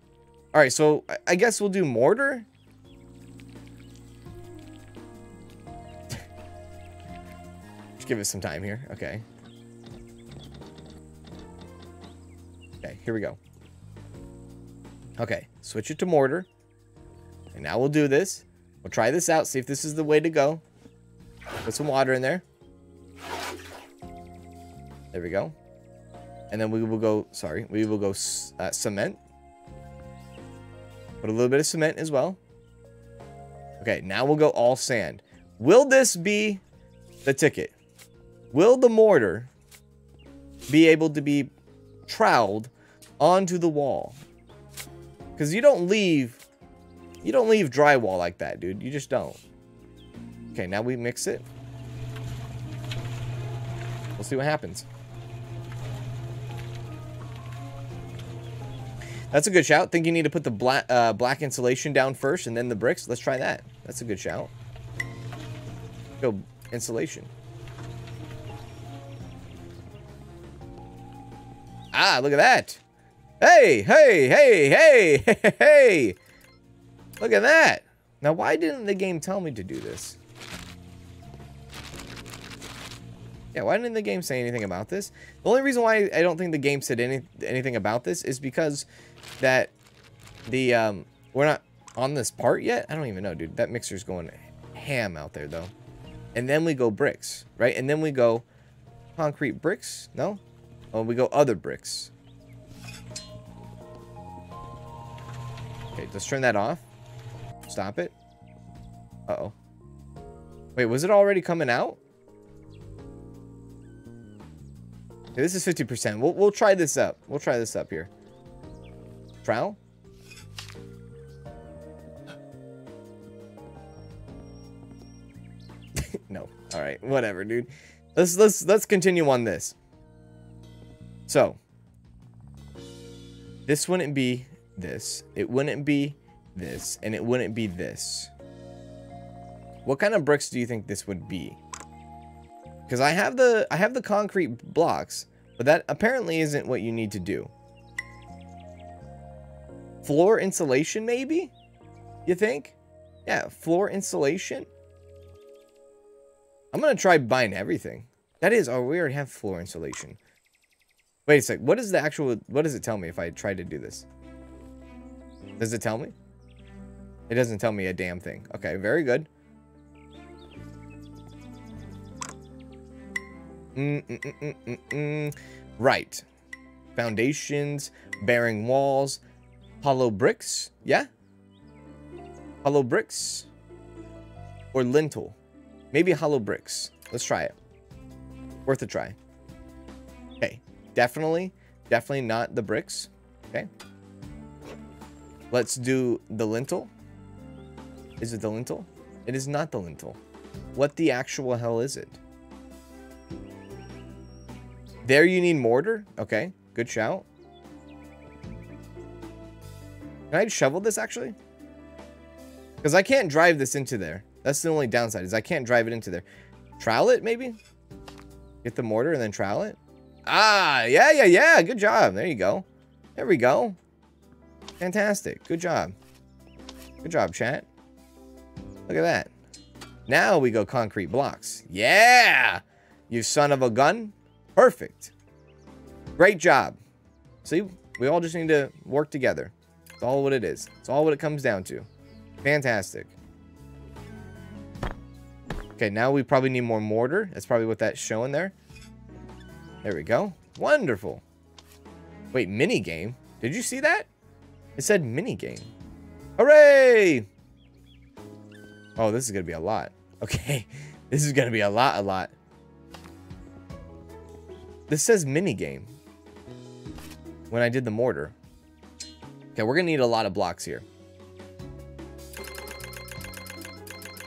All right, so I guess we'll do mortar. Just give it some time here. Okay. Okay, here we go. Okay, switch it to mortar. And now we'll do this. We'll try this out, see if this is the way to go. Put some water in there. There we go. And then we will go, sorry, we will go uh, cement. Put a little bit of cement as well. Okay, now we'll go all sand. Will this be the ticket? Will the mortar be able to be troweled onto the wall? Because you don't leave, you don't leave drywall like that, dude. You just don't. Okay, now we mix it. We'll see what happens. That's a good shout. Think you need to put the black, uh, black insulation down first and then the bricks. Let's try that. That's a good shout. Go insulation. Ah, look at that. Hey, hey, hey, hey, hey, hey. Look at that. Now, why didn't the game tell me to do this? Yeah, why didn't the game say anything about this? The only reason why I don't think the game said any anything about this is because that the um we're not on this part yet. I don't even know, dude. That mixer's going ham out there though. And then we go bricks, right? And then we go concrete bricks. No? Oh, we go other bricks. Okay, let's turn that off. Stop it. Uh-oh. Wait, was it already coming out? Okay, this is 50%. We'll, we'll try this up. We'll try this up here. Trowel? no. All right. Whatever, dude. Let's let's let's continue on this. So, this wouldn't be this. It wouldn't be this, and it wouldn't be this. What kind of bricks do you think this would be? Because I have the I have the concrete blocks, but that apparently isn't what you need to do. Floor insulation, maybe? You think? Yeah, floor insulation. I'm going to try buying everything. That is, oh, we already have floor insulation. Wait a sec. What is the actual, what does it tell me if I try to do this? Does it tell me? It doesn't tell me a damn thing. Okay, very good. Mm -mm -mm right. Foundations, bearing walls, hollow bricks. Yeah? Hollow bricks? Or lintel? Maybe hollow bricks. Let's try it. Worth a try. Definitely, definitely not the bricks. Okay. Let's do the lintel. Is it the lintel? It is not the lintel. What the actual hell is it? There you need mortar? Okay, good shout. Can I shovel this actually? Because I can't drive this into there. That's the only downside is I can't drive it into there. Trowel it maybe? Get the mortar and then trowel it? Ah, yeah, yeah, yeah. Good job. There you go. There we go. Fantastic. Good job. Good job, chat. Look at that. Now we go concrete blocks. Yeah! You son of a gun. Perfect. Great job. See, we all just need to work together. It's all what it is. It's all what it comes down to. Fantastic. Okay, now we probably need more mortar. That's probably what that's showing there. There we go. Wonderful. Wait, mini game? Did you see that? It said mini game. Hooray! Oh, this is going to be a lot. Okay. This is going to be a lot, a lot. This says mini game. When I did the mortar. Okay, we're going to need a lot of blocks here.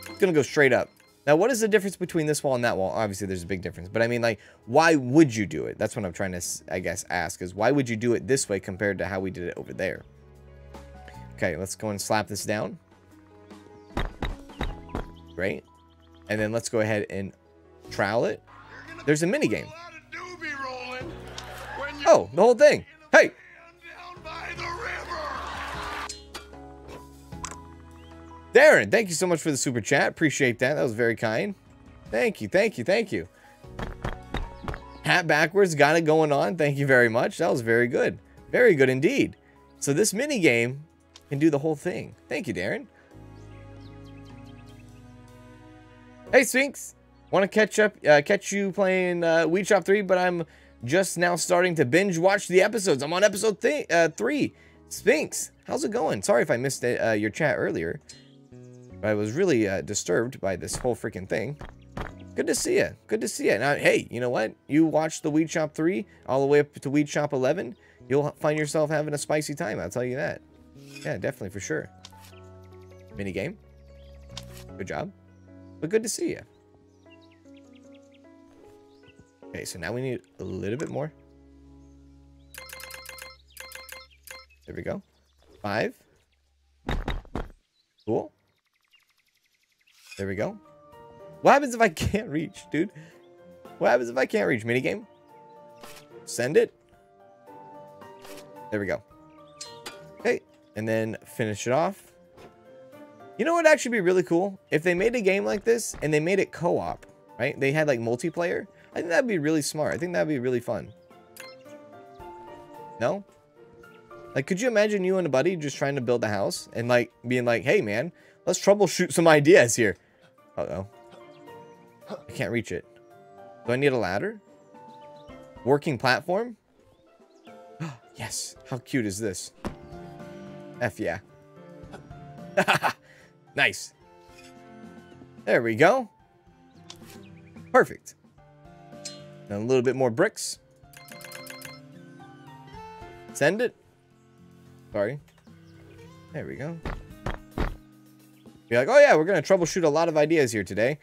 It's going to go straight up. Now, what is the difference between this wall and that wall? Obviously, there's a big difference. But I mean, like, why would you do it? That's what I'm trying to, I guess, ask. Is why would you do it this way compared to how we did it over there? Okay, let's go and slap this down. Great. And then let's go ahead and trowel it. There's a mini game. Oh, the whole thing. Hey. Darren, thank you so much for the super chat. Appreciate that. That was very kind. Thank you, thank you, thank you. Hat backwards, got it going on. Thank you very much. That was very good. Very good indeed. So this mini game can do the whole thing. Thank you, Darren. Hey, Sphinx. Want to catch up, uh, catch you playing uh, Weed Shop 3, but I'm just now starting to binge watch the episodes. I'm on episode th uh, 3. Sphinx, how's it going? Sorry if I missed uh, your chat earlier. But I was really uh, disturbed by this whole freaking thing. Good to see you. Good to see you. Now, hey, you know what? You watch the Weed Shop 3 all the way up to Weed Shop 11, you'll find yourself having a spicy time. I'll tell you that. Yeah, definitely, for sure. Mini game. Good job. But good to see you. Okay, so now we need a little bit more. There we go. Five. Cool. There we go. What happens if I can't reach, dude? What happens if I can't reach? Minigame? Send it. There we go. Okay, and then finish it off. You know what would actually be really cool? If they made a game like this and they made it co-op, right? They had like multiplayer. I think that'd be really smart. I think that'd be really fun. No? Like, could you imagine you and a buddy just trying to build a house and like being like, hey man, let's troubleshoot some ideas here. Uh-oh. I can't reach it. Do I need a ladder? Working platform? yes. How cute is this? F yeah. nice. There we go. Perfect. And a little bit more bricks. Send it. Sorry. There we go. Be like, oh yeah, we're going to troubleshoot a lot of ideas here today.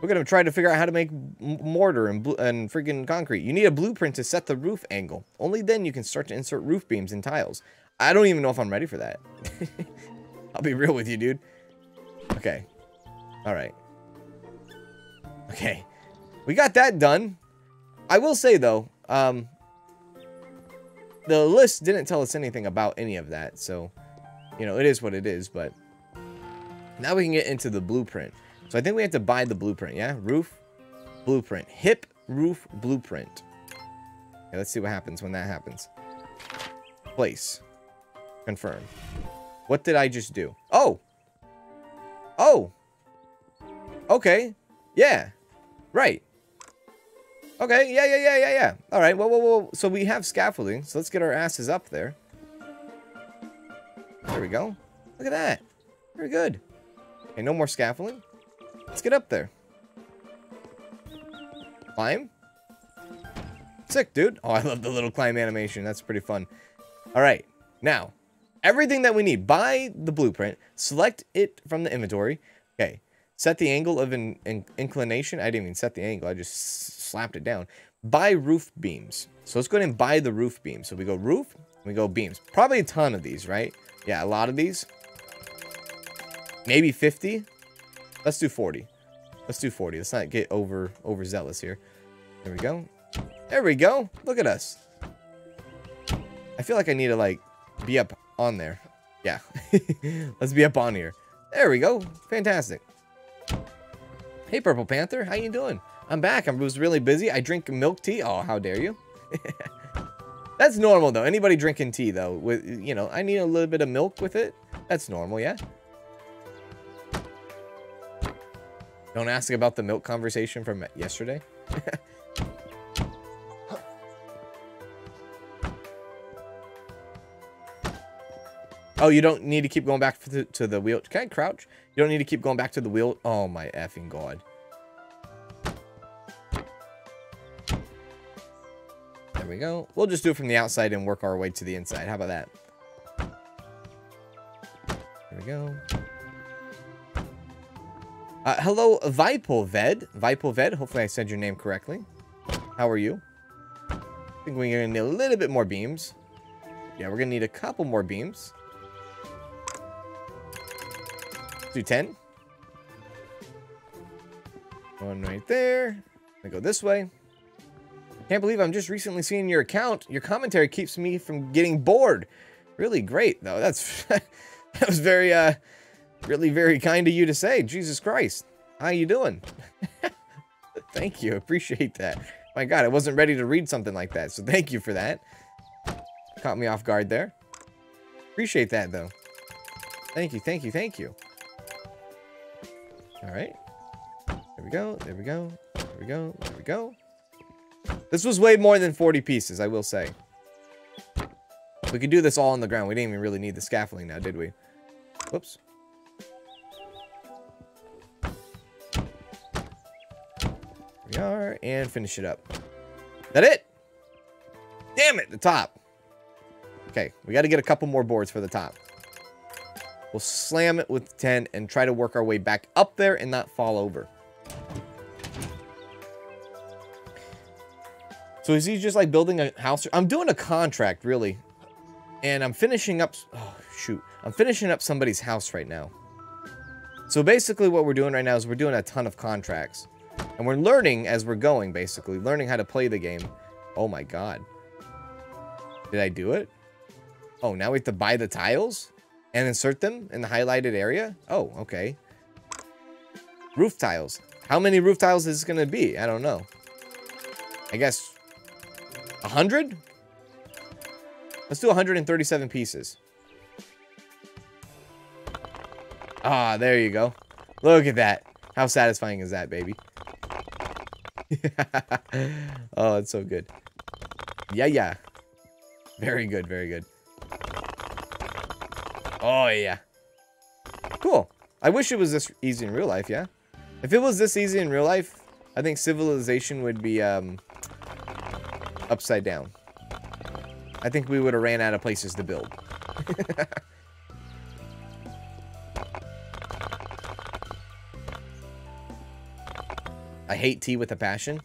We're going to try to figure out how to make mortar and, and freaking concrete. You need a blueprint to set the roof angle. Only then you can start to insert roof beams and tiles. I don't even know if I'm ready for that. I'll be real with you, dude. Okay. All right. Okay. We got that done. I will say, though, um, the list didn't tell us anything about any of that. So, you know, it is what it is. But now we can get into the blueprint. So I think we have to buy the blueprint, yeah? Roof, blueprint. Hip roof blueprint. Let's see what happens when that happens. Place. Confirm. What did I just do? Oh! Oh! Okay. Yeah. Right. Okay, yeah, yeah, yeah, yeah, yeah. All right, well, well, well, so we have scaffolding, so let's get our asses up there. There we go. Look at that. Very good. Okay, no more scaffolding. Let's get up there. Climb. Sick, dude. Oh, I love the little climb animation. That's pretty fun. All right, now, everything that we need. Buy the blueprint. Select it from the inventory. Okay, set the angle of an, an inclination. I didn't even set the angle. I just slapped it down. Buy roof beams. So let's go ahead and buy the roof beams. So we go roof, we go beams. Probably a ton of these, right? Yeah, a lot of these. Maybe 50. Let's do 40. Let's do 40. Let's not get over overzealous here. There we go. There we go. Look at us. I feel like I need to like be up on there. Yeah. Let's be up on here. There we go. Fantastic. Hey, Purple Panther. How you doing? I'm back. I was really busy. I drink milk tea. Oh, how dare you? That's normal, though. Anybody drinking tea, though, with, you know, I need a little bit of milk with it. That's normal, yeah? Don't ask about the milk conversation from yesterday. oh, you don't need to keep going back to the, to the wheel. Can I crouch? You don't need to keep going back to the wheel. Oh, my effing god. There we go. We'll just do it from the outside and work our way to the inside. How about that? There we go. Uh, hello, Vipolved. Vipolved. Hopefully I said your name correctly. How are you? I think we're going to need a little bit more beams. Yeah, we're going to need a couple more beams. Do 10. One right there. I go this way. Can't believe I'm just recently seeing your account. Your commentary keeps me from getting bored. Really great, though. That's that was very, uh, really very kind of you to say. Jesus Christ. How you doing? thank you. Appreciate that. My God, I wasn't ready to read something like that, so thank you for that. Caught me off guard there. Appreciate that, though. Thank you, thank you, thank you. All right. There we go. There we go. There we go. There we go. This was way more than 40 pieces, I will say. We could do this all on the ground. We didn't even really need the scaffolding now, did we? Whoops. And finish it up. That it? Damn it, the top. Okay, we got to get a couple more boards for the top. We'll slam it with 10 and try to work our way back up there and not fall over. So is he just like building a house? I'm doing a contract, really. And I'm finishing up... Oh, shoot. I'm finishing up somebody's house right now. So basically what we're doing right now is we're doing a ton of contracts. And we're learning as we're going, basically. Learning how to play the game. Oh my god. Did I do it? Oh, now we have to buy the tiles? And insert them in the highlighted area? Oh, okay. Roof tiles. How many roof tiles is this going to be? I don't know. I guess... 100? Let's do 137 pieces. Ah, there you go. Look at that. How satisfying is that, baby? oh, it's so good. Yeah, yeah. Very good, very good. Oh, yeah. Cool. I wish it was this easy in real life, yeah? If it was this easy in real life, I think civilization would be um, upside down. I think we would have ran out of places to build. hate tea with a passion.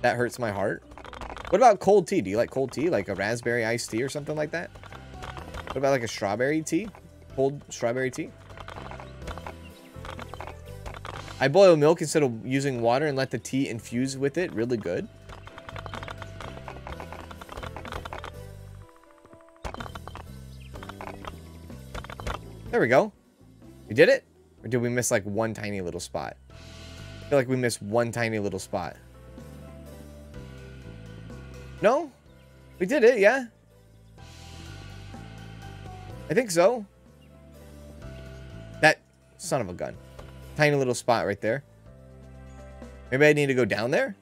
That hurts my heart. What about cold tea? Do you like cold tea? Like a raspberry iced tea or something like that? What about like a strawberry tea? Cold strawberry tea? I boil milk instead of using water and let the tea infuse with it. Really good. There we go. We did it? Or did we miss like one tiny little spot? Feel like we missed one tiny little spot. No? We did it, yeah? I think so. That son of a gun. Tiny little spot right there. Maybe I need to go down there?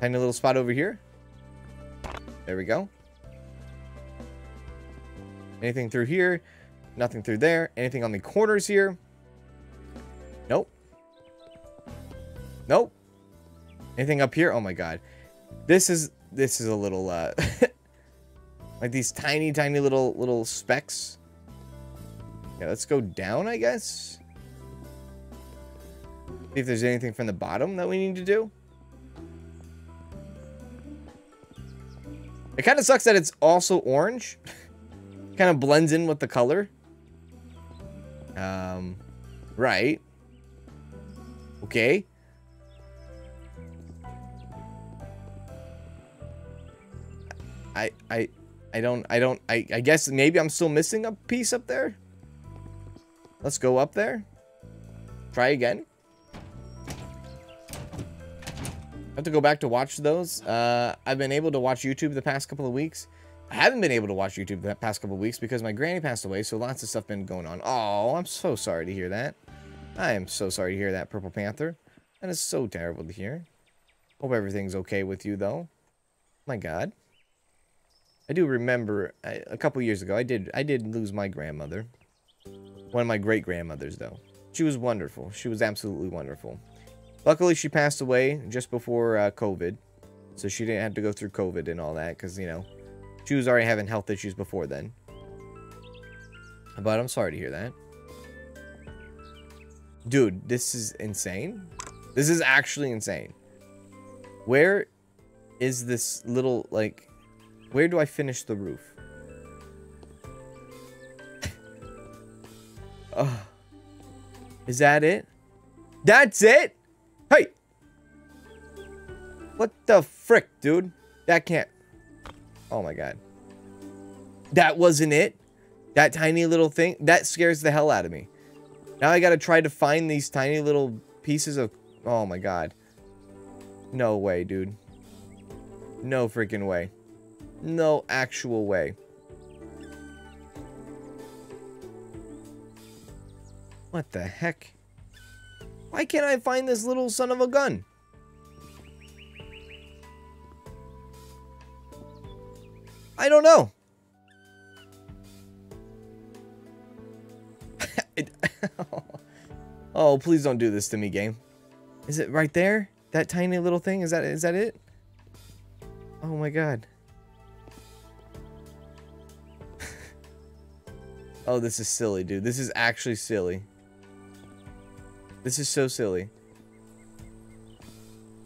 Tiny little spot over here. There we go. Anything through here? Nothing through there. Anything on the corners here? Nope. Nope. Anything up here? Oh my god. This is this is a little uh like these tiny tiny little little specks. Yeah, let's go down, I guess. See if there's anything from the bottom that we need to do. It kind of sucks that it's also orange. kind of blends in with the color. Um, right. Okay. I, I, I don't, I don't, I, I guess maybe I'm still missing a piece up there. Let's go up there. Try again. I have to go back to watch those. Uh, I've been able to watch YouTube the past couple of weeks. I haven't been able to watch YouTube the past couple of weeks because my granny passed away, so lots of stuff been going on. Oh, I'm so sorry to hear that. I am so sorry to hear that, Purple Panther. That is so terrible to hear. Hope everything's okay with you, though. My God. I do remember I, a couple years ago, I did I did lose my grandmother. One of my great grandmothers, though. She was wonderful. She was absolutely wonderful. Luckily, she passed away just before uh, COVID. So she didn't have to go through COVID and all that because, you know, she was already having health issues before then. But I'm sorry to hear that. Dude, this is insane. This is actually insane. Where is this little, like... Where do I finish the roof? oh. Is that it? That's it? Hey! What the frick, dude? That can't... Oh my god. That wasn't it? That tiny little thing? That scares the hell out of me. Now I gotta try to find these tiny little pieces of... Oh my god. No way, dude. No freaking way. No actual way. What the heck? Why can't I find this little son of a gun? I don't know. Oh, please don't do this to me, game. Is it right there? That tiny little thing? Is that is that it? Oh my god. Oh, this is silly, dude. This is actually silly. This is so silly.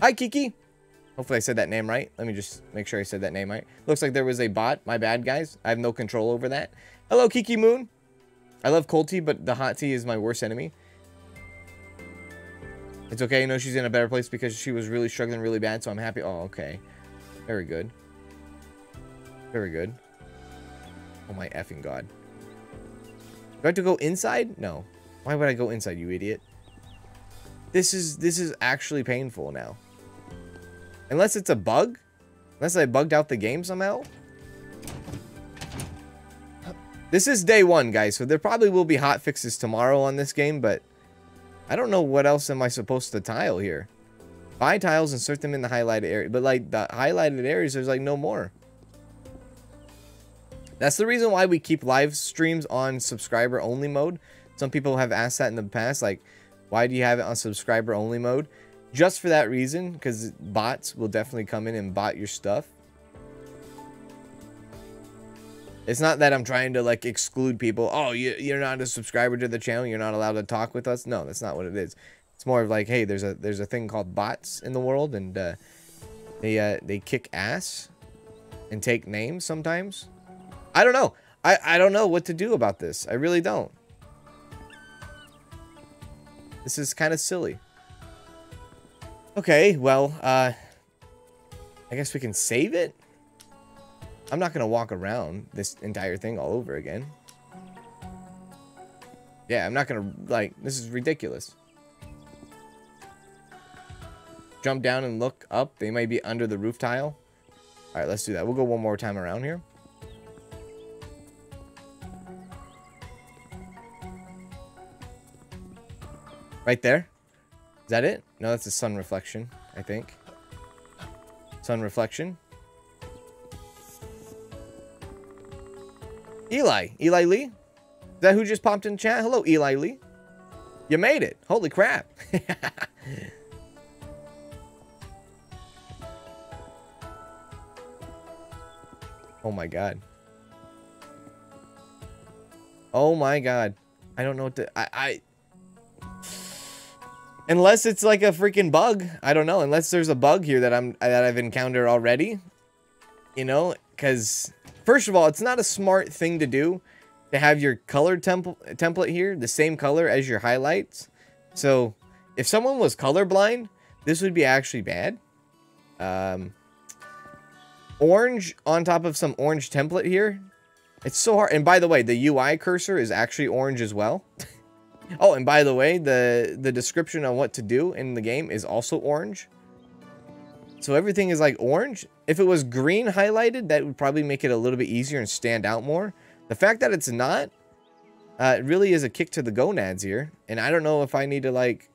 Hi, Kiki. Hopefully I said that name right. Let me just make sure I said that name right. Looks like there was a bot. My bad, guys. I have no control over that. Hello, Kiki Moon. I love cold tea, but the hot tea is my worst enemy. It's okay. I know she's in a better place because she was really struggling really bad, so I'm happy. Oh, okay. Very good. Very good. Oh my effing god. Do I have to go inside? No. Why would I go inside, you idiot? This is this is actually painful now. Unless it's a bug? Unless I bugged out the game somehow? This is day one, guys, so there probably will be hot fixes tomorrow on this game, but I don't know what else am I supposed to tile here. Buy tiles, insert them in the highlighted area. But, like, the highlighted areas, there's, like, no more. That's the reason why we keep live streams on subscriber-only mode. Some people have asked that in the past, like, why do you have it on subscriber-only mode? Just for that reason, because bots will definitely come in and bot your stuff. It's not that I'm trying to like exclude people. Oh, you, you're not a subscriber to the channel. You're not allowed to talk with us. No, that's not what it is. It's more of like, hey, there's a there's a thing called bots in the world, and uh, they uh, they kick ass and take names sometimes. I don't know. I I don't know what to do about this. I really don't. This is kind of silly. Okay, well, uh, I guess we can save it. I'm not going to walk around this entire thing all over again. Yeah, I'm not going to, like, this is ridiculous. Jump down and look up. They might be under the roof tile. All right, let's do that. We'll go one more time around here. Right there. Is that it? No, that's a sun reflection, I think. Sun reflection. Eli. Eli Lee? Is that who just popped in chat? Hello, Eli Lee. You made it. Holy crap. oh my god. Oh my god. I don't know what to... I... I Unless it's like a freaking bug. I don't know. Unless there's a bug here that I'm that I've encountered already. You know, because first of all, it's not a smart thing to do to have your color temp template here the same color as your highlights. So if someone was colorblind, this would be actually bad. Um, orange on top of some orange template here. It's so hard. And by the way, the UI cursor is actually orange as well. Oh, and by the way, the, the description on what to do in the game is also orange. So everything is like orange. If it was green highlighted, that would probably make it a little bit easier and stand out more. The fact that it's not, uh, it really is a kick to the gonads here. And I don't know if I need to like...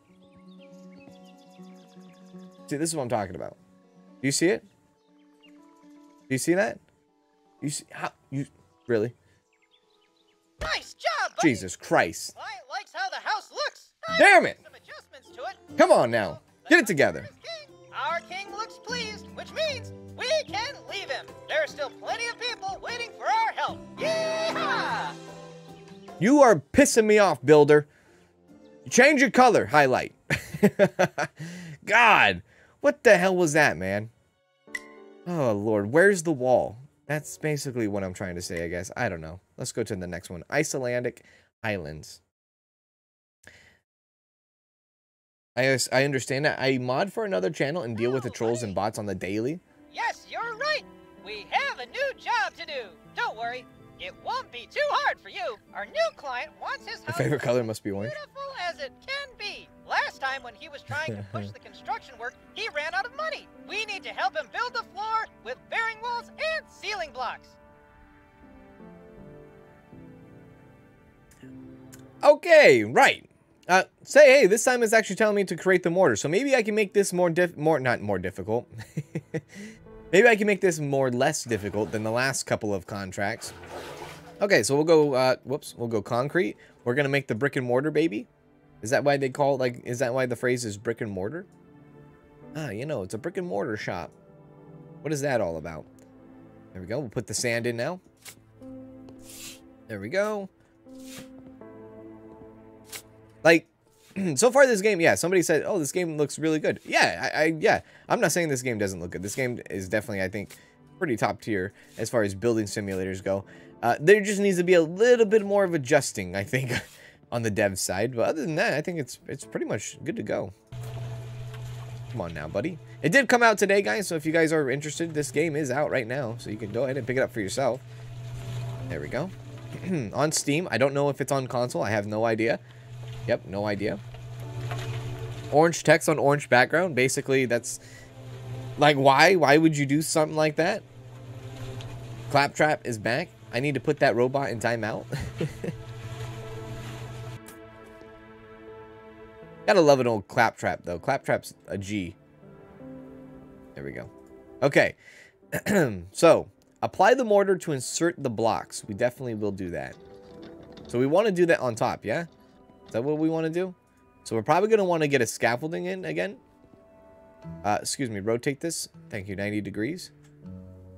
See, this is what I'm talking about. Do you see it? Do you see that? You see how you really? Nice job, buddy. Jesus Christ. Client likes how the house looks. Damn it. Some adjustments to it. Come on now. Get it together. King. Our king looks pleased, which means we can leave him. There are still plenty of people waiting for our help. Yeehaw! You are pissing me off, builder. Change your color, highlight. God, what the hell was that, man? Oh, Lord, where's the wall? That's basically what I'm trying to say, I guess. I don't know. Let's go to the next one. Icelandic Islands. I, I understand that. I mod for another channel and deal with the trolls and bots on the daily. Yes, you're right. We have a new job to do. Don't worry. It won't be too hard for you. Our new client wants his house favorite color must be orange. beautiful as it can be. Last time when he was trying to push the construction work, he ran out of money. We need to help him build the floor with bearing walls and ceiling blocks. Okay, right. Uh, say, hey, this time it's actually telling me to create the mortar. So maybe I can make this more diff, more, not more difficult. maybe I can make this more less difficult than the last couple of contracts. Okay, so we'll go, uh, whoops, we'll go concrete. We're to make the brick and mortar, baby. Is that why they call it, like, is that why the phrase is brick and mortar? Ah, you know, it's a brick and mortar shop. What is that all about? There we go. We'll put the sand in now. There we go. Like, so far this game, yeah, somebody said, oh, this game looks really good. Yeah, I, I, yeah, I'm not saying this game doesn't look good. This game is definitely, I think, pretty top tier as far as building simulators go. Uh, there just needs to be a little bit more of adjusting, I think, on the dev side. But other than that, I think it's it's pretty much good to go. Come on now, buddy. It did come out today, guys, so if you guys are interested, this game is out right now, so you can go ahead and pick it up for yourself. There we go. on Steam. I don't know if it's on console. I have no idea. Yep, no idea. Orange text on orange background. Basically, that's... Like, why? Why would you do something like that? Claptrap is back. I need to put that robot in timeout. Gotta love an old Claptrap, though. Claptrap's a G. There we go. Okay. so, apply the mortar to insert the blocks. We definitely will do that. So we want to do that on top, yeah? Is that what we want to do? So we're probably going to want to get a scaffolding in again. Uh, excuse me, rotate this. Thank you, 90 degrees.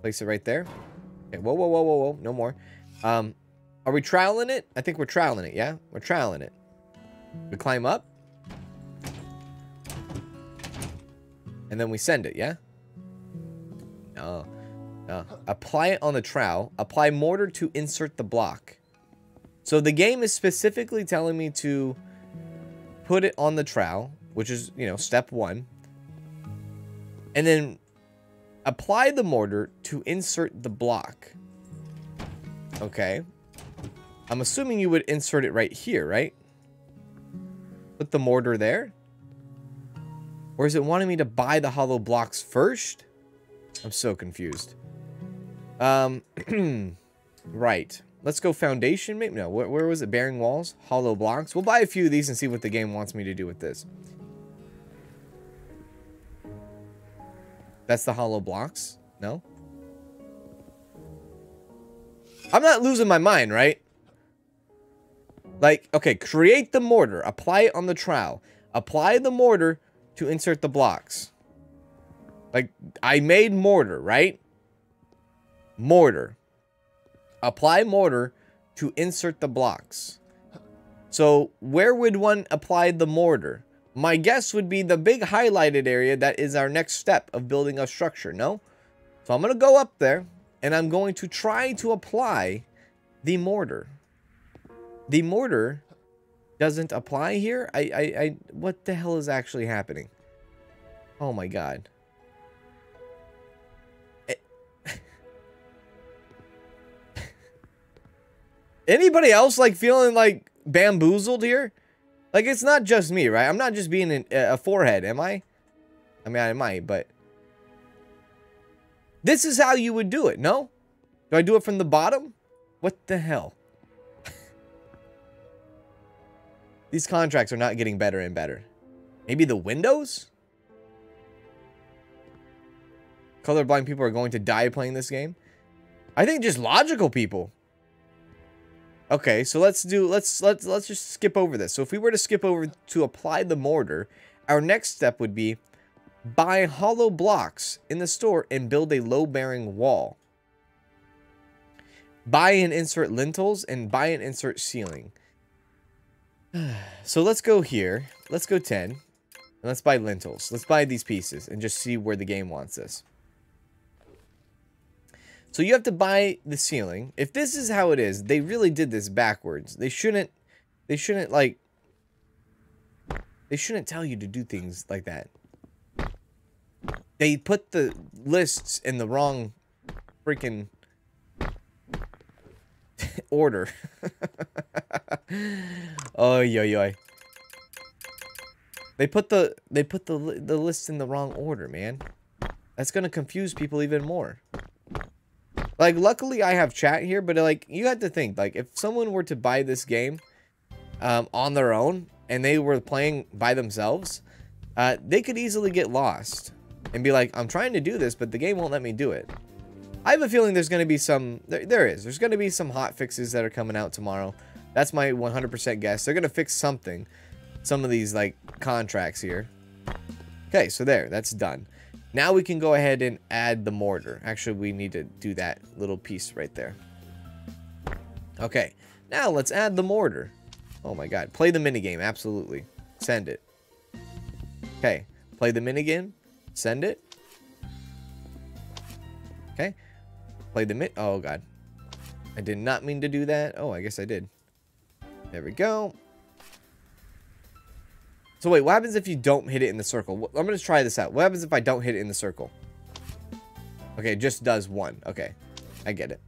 Place it right there. Okay, whoa, whoa, whoa, whoa, whoa. No more. Um, are we troweling it? I think we're troweling it, yeah? We're troweling it. We climb up. And then we send it, yeah? No. No. Apply it on the trowel. Apply mortar to insert the block. So the game is specifically telling me to put it on the trowel, which is, you know, step one. And then apply the mortar to insert the block. Okay. I'm assuming you would insert it right here, right? Put the mortar there. Or is it wanting me to buy the hollow blocks first? I'm so confused. Um, right. Let's go foundation, maybe? No, where, where was it? Bearing walls? Hollow blocks? We'll buy a few of these and see what the game wants me to do with this. That's the hollow blocks? No? I'm not losing my mind, right? Like, okay, create the mortar. Apply it on the trowel. Apply the mortar to insert the blocks. Like, I made mortar, right? Mortar apply mortar to insert the blocks. So where would one apply the mortar? My guess would be the big highlighted area that is our next step of building a structure, no? So I'm going to go up there and I'm going to try to apply the mortar. The mortar doesn't apply here? I, I, I, what the hell is actually happening? Oh my god. Anybody else like feeling like bamboozled here? Like it's not just me, right? I'm not just being an, a forehead, am I? I mean, I might, but this is how you would do it, no? Do I do it from the bottom? What the hell? These contracts are not getting better and better. Maybe the windows? Colorblind people are going to die playing this game? I think just logical people. Okay, so let's do let's let's let's just skip over this. So if we were to skip over to apply the mortar, our next step would be buy hollow blocks in the store and build a low-bearing wall. Buy and insert lintels and buy and insert ceiling. So let's go here. Let's go 10. And let's buy lintels. Let's buy these pieces and just see where the game wants us. So you have to buy the ceiling. If this is how it is, they really did this backwards. They shouldn't, they shouldn't like, they shouldn't tell you to do things like that. They put the lists in the wrong freaking order. oh, yo, yo. They put the they put the the list in the wrong order, man. That's gonna confuse people even more. Like, luckily I have chat here, but like, you had to think, like, if someone were to buy this game um, on their own, and they were playing by themselves, uh, they could easily get lost and be like, I'm trying to do this, but the game won't let me do it. I have a feeling there's going to be some, there, there is, there's going to be some hot fixes that are coming out tomorrow. That's my 100% guess. They're going to fix something, some of these like contracts here. Okay, so there, that's done. Now we can go ahead and add the mortar. Actually, we need to do that little piece right there. Okay, now let's add the mortar. Oh my god, play the minigame, absolutely. Send it. Okay, play the minigame, send it. Okay, play the min- oh god. I did not mean to do that. Oh, I guess I did. There we go. So wait, what happens if you don't hit it in the circle? I'm going to try this out. What happens if I don't hit it in the circle? Okay, it just does one. Okay, I get it.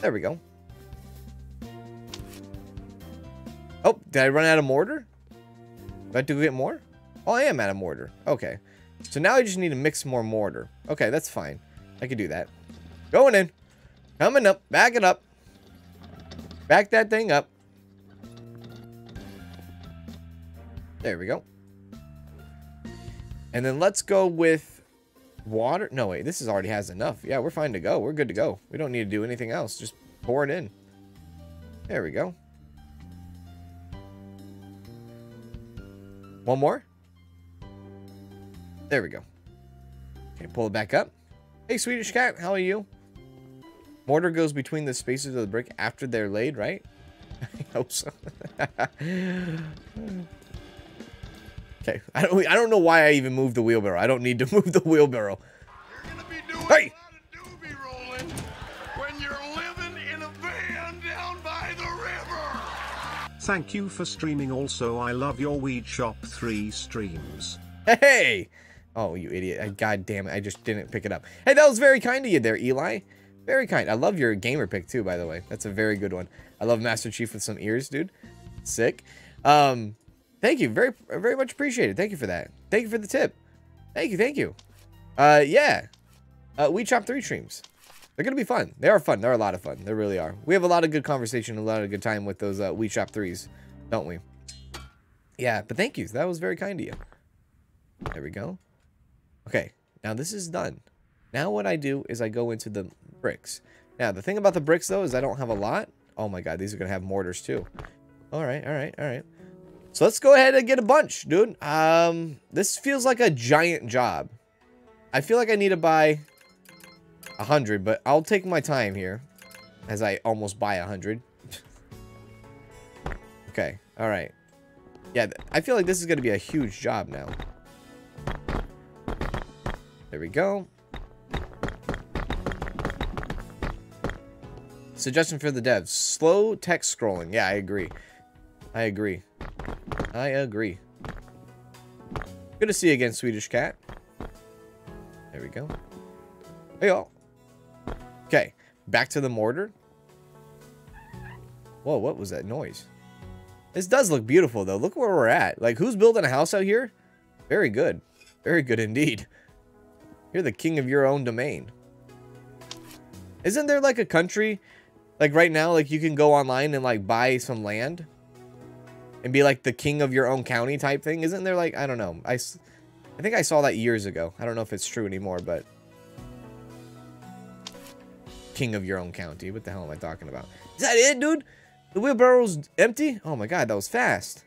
There we go. Oh, did I run out of mortar? Do I have to get more? Oh, I am out of mortar. Okay. So now I just need to mix more mortar. Okay, that's fine. I can do that. Going in. Coming up. Back it up. Back that thing up. There we go. And then let's go with water. No, wait. This is already has enough. Yeah, we're fine to go. We're good to go. We don't need to do anything else. Just pour it in. There we go. One more. There we go. Okay, pull it back up. Hey, Swedish cat, how are you? Mortar goes between the spaces of the brick after they're laid, right? I hope so. okay, I don't. I don't know why I even moved the wheelbarrow. I don't need to move the wheelbarrow. You're gonna be doing Hey! a lot of doobie rolling when you're living in a van down by the river. Thank you for streaming also I love your Weed Shop 3 streams. Hey! Oh, you idiot. I, God damn it. I just didn't pick it up. Hey, that was very kind of you there, Eli. Very kind. I love your gamer pick, too, by the way. That's a very good one. I love Master Chief with some ears, dude. Sick. Um, thank you. Very, very much appreciated. Thank you for that. Thank you for the tip. Thank you. Thank you. Uh, yeah. Uh, Weed Shop three streams. They're to be fun. They are fun. They're a lot of fun. They really are. We have a lot of good conversation, a lot of good time with those uh, Weed Shop 3s, don't we? Yeah, but thank you. That was very kind of you. There we go. Okay, now this is done. Now what I do is I go into the bricks. Now, the thing about the bricks, though, is I don't have a lot. Oh my god, these are going to have mortars, too. All right, all right, all right. So let's go ahead and get a bunch, dude. Um, This feels like a giant job. I feel like I need to buy a hundred, but I'll take my time here as I almost buy a hundred. okay, all right. Yeah, I feel like this is going to be a huge job now. There we go. Suggestion for the devs. Slow text scrolling. Yeah, I agree. I agree. I agree. Good to see you again, Swedish cat. There we go. Hey, y'all. Okay, back to the mortar. Whoa, what was that noise? This does look beautiful, though. Look where we're at. Like, who's building a house out here? Very good. Very good indeed. You're the king of your own domain. Isn't there, like, a country, like, right now, like, you can go online and, like, buy some land? And be, like, the king of your own county type thing? Isn't there, like, I don't know. I, I think I saw that years ago. I don't know if it's true anymore, but... King of your own county. What the hell am I talking about? Is that it, dude? The wheelbarrow's empty? Oh my god, that was fast.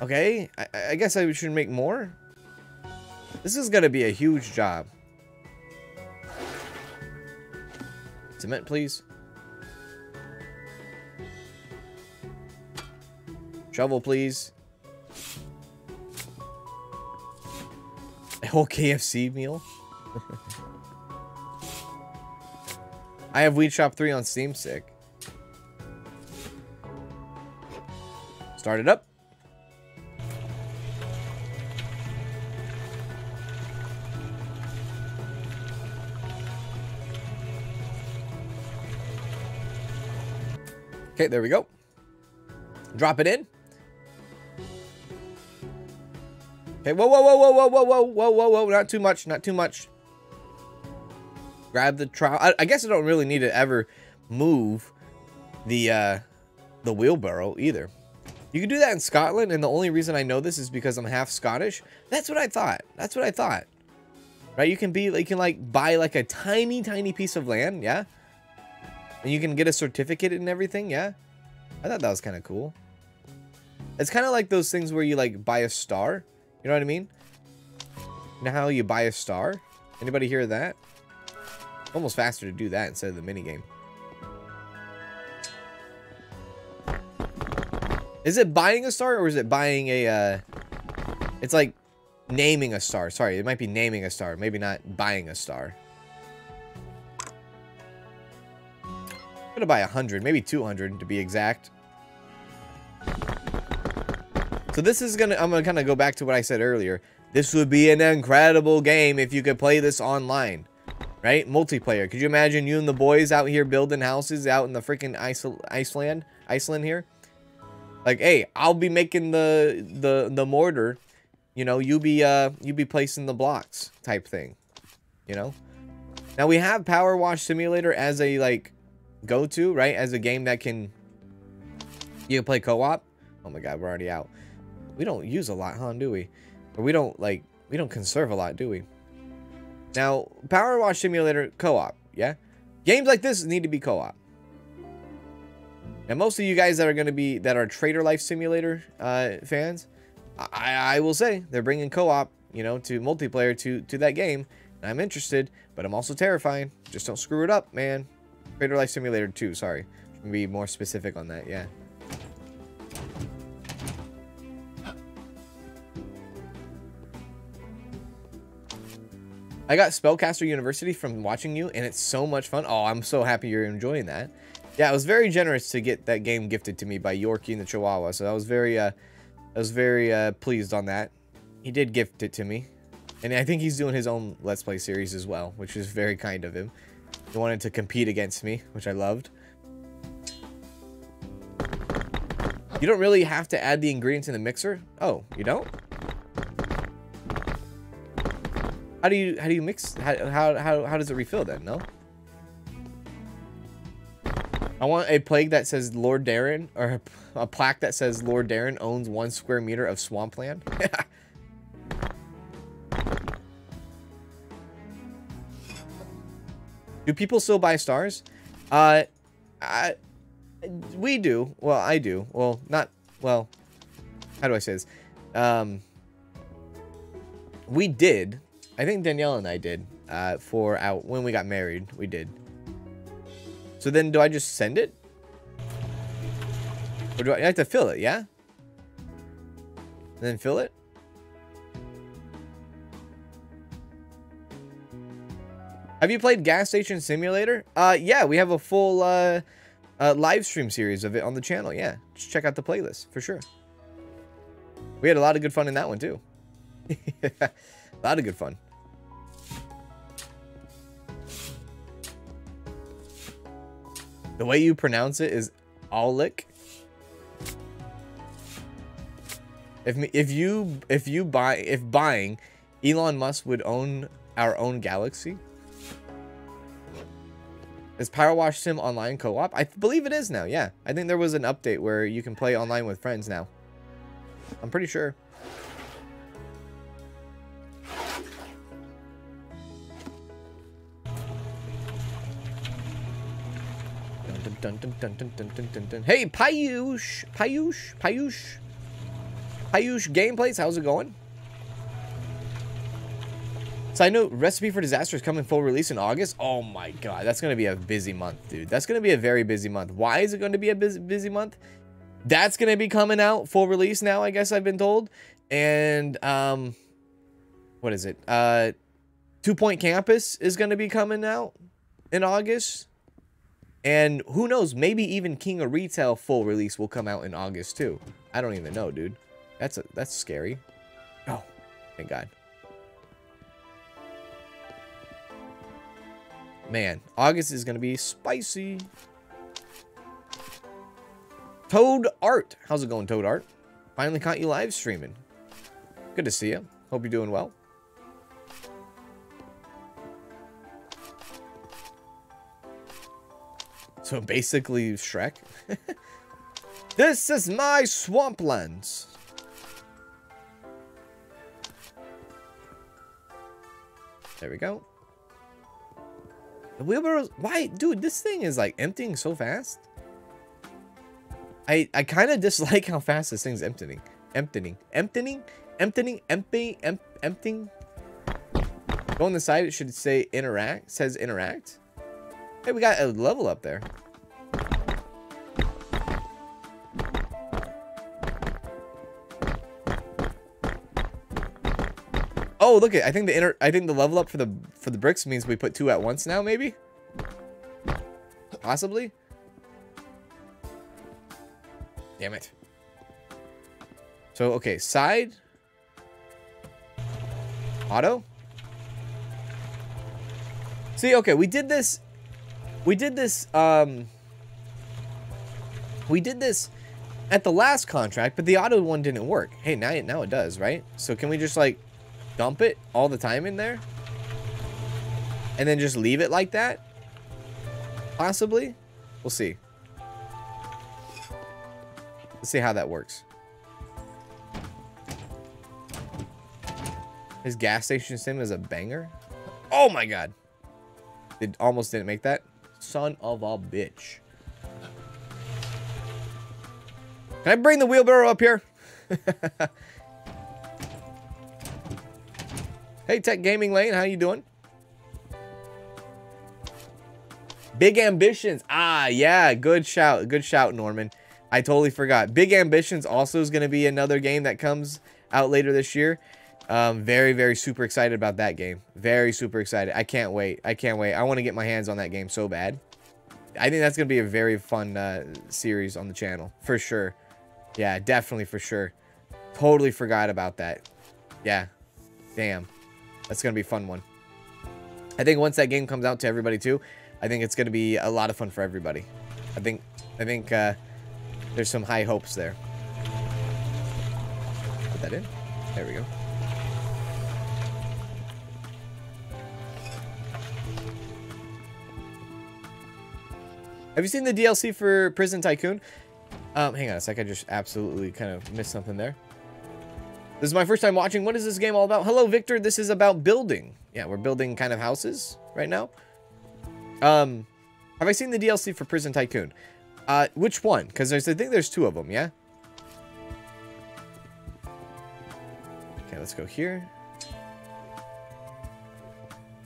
Okay, I, I guess I should make more. This is gonna be a huge job. Cement, please. Shovel, please. A whole KFC meal? I have Weed Shop 3 on Steam Sick. Start it up. Okay, there we go. Drop it in. Okay, whoa, whoa, whoa, whoa, whoa, whoa, whoa, whoa, whoa, not too much, not too much. Grab the trowel. I, I guess I don't really need to ever move the, uh, the wheelbarrow either. You can do that in Scotland, and the only reason I know this is because I'm half Scottish. That's what I thought. That's what I thought. Right? You can be, you can like buy like a tiny, tiny piece of land, yeah? And you can get a certificate and everything, yeah? I thought that was kind of cool. It's kind of like those things where you like buy a star. You know what I mean? Now you buy a star? Anybody hear that? Almost faster to do that instead of the minigame. Is it buying a star or is it buying a, uh... It's like naming a star. Sorry, it might be naming a star. Maybe not buying a star. I'm gonna buy 100, maybe 200 to be exact. So this is gonna, I'm gonna kind of go back to what I said earlier. This would be an incredible game if you could play this online, right? Multiplayer. Could you imagine you and the boys out here building houses out in the freaking Iceland, Iceland here? Like, hey, I'll be making the the the mortar, you know. You be uh you be placing the blocks type thing, you know. Now we have Power Wash Simulator as a like go to right as a game that can you can play co-op. Oh my god, we're already out. We don't use a lot, huh? Do we? Or we don't like we don't conserve a lot, do we? Now, Power Wash Simulator co-op, yeah? Games like this need to be co-op. And most of you guys that are going to be, that are Trader Life Simulator uh, fans, I, I will say, they're bringing co-op, you know, to multiplayer to, to that game. And I'm interested, but I'm also terrifying. Just don't screw it up, man. Trader Life Simulator 2, sorry. Be more specific on that, yeah. I got Spellcaster University from watching you, and it's so much fun. Oh, I'm so happy you're enjoying that. Yeah, I was very generous to get that game gifted to me by Yorkie and the Chihuahua, so I was very, uh, I was very uh, pleased on that. He did gift it to me, and I think he's doing his own Let's Play series as well, which is very kind of him. He wanted to compete against me, which I loved. You don't really have to add the ingredients in the mixer? Oh, you don't? How do you how do you mix how how how, does it refill then? No. I want a plague that says Lord Darren or a plaque that says Lord Darren owns one square meter of swampland. do people still buy stars? Uh, I we do. Well, I do. Well, not well. How do I say this? Um, we did I think Danielle and I did uh, for out when we got married. We did. So then do I just send it? Or do I, I have to fill it, yeah? And then fill it? Have you played Gas Station Simulator? Uh, yeah, we have a full uh, uh, live stream series of it on the channel. Yeah, just check out the playlist for sure. We had a lot of good fun in that one too. a lot of good fun. The way you pronounce it is Aulick. If if you if you buy if buying, Elon Musk would own our own galaxy. Is Power Wash Sim online co-op? I believe it is now. Yeah, I think there was an update where you can play online with friends now. I'm pretty sure. Dun, dun, dun, dun, dun, dun, dun, dun. Hey, Payush, Payush, Payush, Payush Gameplays, how's it going? So I know Recipe for Disaster is coming full release in August. Oh my god, that's going to be a busy month, dude. That's going to be a very busy month. Why is it going to be a busy, busy month? That's going to be coming out full release now, I guess I've been told. And, um, what is it? Uh, Two Point Campus is going to be coming out in August. And who knows, maybe even King of Retail full release will come out in August too. I don't even know, dude. That's a, that's scary. Oh, thank God. Man, August is going to be spicy. Toad Art. How's it going, Toad Art? Finally caught you live streaming. Good to see you. Hope you're doing well. So basically Shrek. This is my swamplands. There we go. The wheelbarrows. Why, dude? This thing is like emptying so fast. I I kind of dislike how fast this thing's emptying, emptying, emptying, emptying, empty, em emptying. Go on the side. It should say interact. Says interact. Hey, we got a level up there. Oh, look. I think the inner I think the level up for the for the bricks means we put two at once now, maybe? Possibly? Damn it. So, okay, side. Auto. See, okay, we did this. We did this, um. We did this at the last contract, but the auto one didn't work. Hey, now, now it does, right? So can we just, like, dump it all the time in there? And then just leave it like that? Possibly? We'll see. Let's see how that works. His gas station sim is a banger. Oh my god. It almost didn't make that. Son of a bitch. Can I bring the wheelbarrow up here? hey, Tech Gaming Lane, how you doing? Big Ambitions. Ah, yeah, good shout. Good shout, Norman. I totally forgot. Big Ambitions also is going to be another game that comes out later this year. Um, very, very super excited about that game. Very super excited. I can't wait. I can't wait. I want to get my hands on that game so bad. I think that's going to be a very fun uh, series on the channel. For sure. Yeah, definitely for sure. Totally forgot about that. Yeah. Damn. That's going to be fun one. I think once that game comes out to everybody too, I think it's going to be a lot of fun for everybody. I think, I think, uh, there's some high hopes there. Put that in. There we go. Have you seen the DLC for Prison Tycoon? Um, hang on a sec. I just absolutely kind of missed something there. This is my first time watching. What is this game all about? Hello, Victor. This is about building. Yeah, we're building kind of houses right now. Um, have I seen the DLC for Prison Tycoon? Uh, which one? Because I think there's two of them, yeah? Okay, let's go here.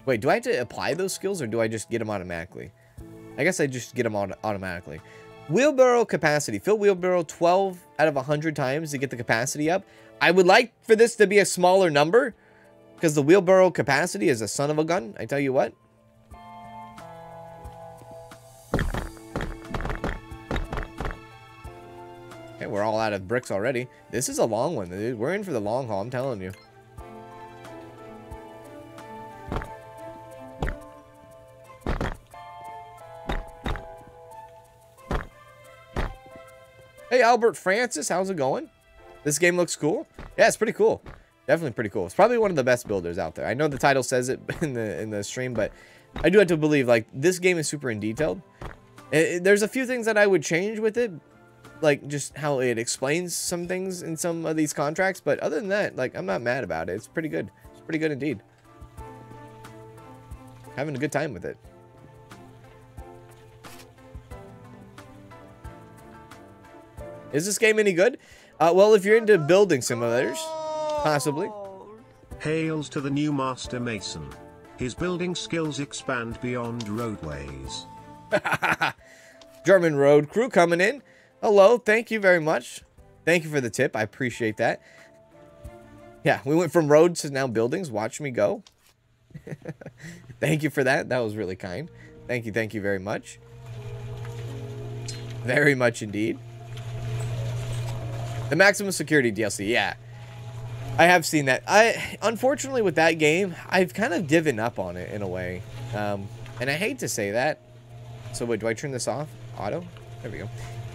Wait, do I have to apply those skills or do I just get them automatically? I guess I just get them auto automatically. Wheelbarrow capacity. Fill wheelbarrow 12 out of 100 times to get the capacity up. I would like for this to be a smaller number because the wheelbarrow capacity is a son of a gun. I tell you what. Okay, we're all out of bricks already. This is a long one, dude. We're in for the long haul, I'm telling you. Albert Francis, how's it going? This game looks cool. Yeah, it's pretty cool. Definitely pretty cool. It's probably one of the best builders out there. I know the title says it in the in the stream, but I do have to believe like this game is super in detailed. It, there's a few things that I would change with it, like just how it explains some things in some of these contracts. But other than that, like I'm not mad about it. It's pretty good. It's pretty good indeed. Having a good time with it. Is this game any good? Uh, well, if you're into building simulators, possibly. Hails to the new Master Mason. His building skills expand beyond roadways. German road crew coming in. Hello, thank you very much. Thank you for the tip. I appreciate that. Yeah, we went from roads to now buildings. Watch me go. thank you for that. That was really kind. Thank you, thank you very much. Very much indeed. The maximum security DLC, yeah. I have seen that. I Unfortunately, with that game, I've kind of given up on it in a way. Um, and I hate to say that. So wait, do I turn this off? Auto? There we go.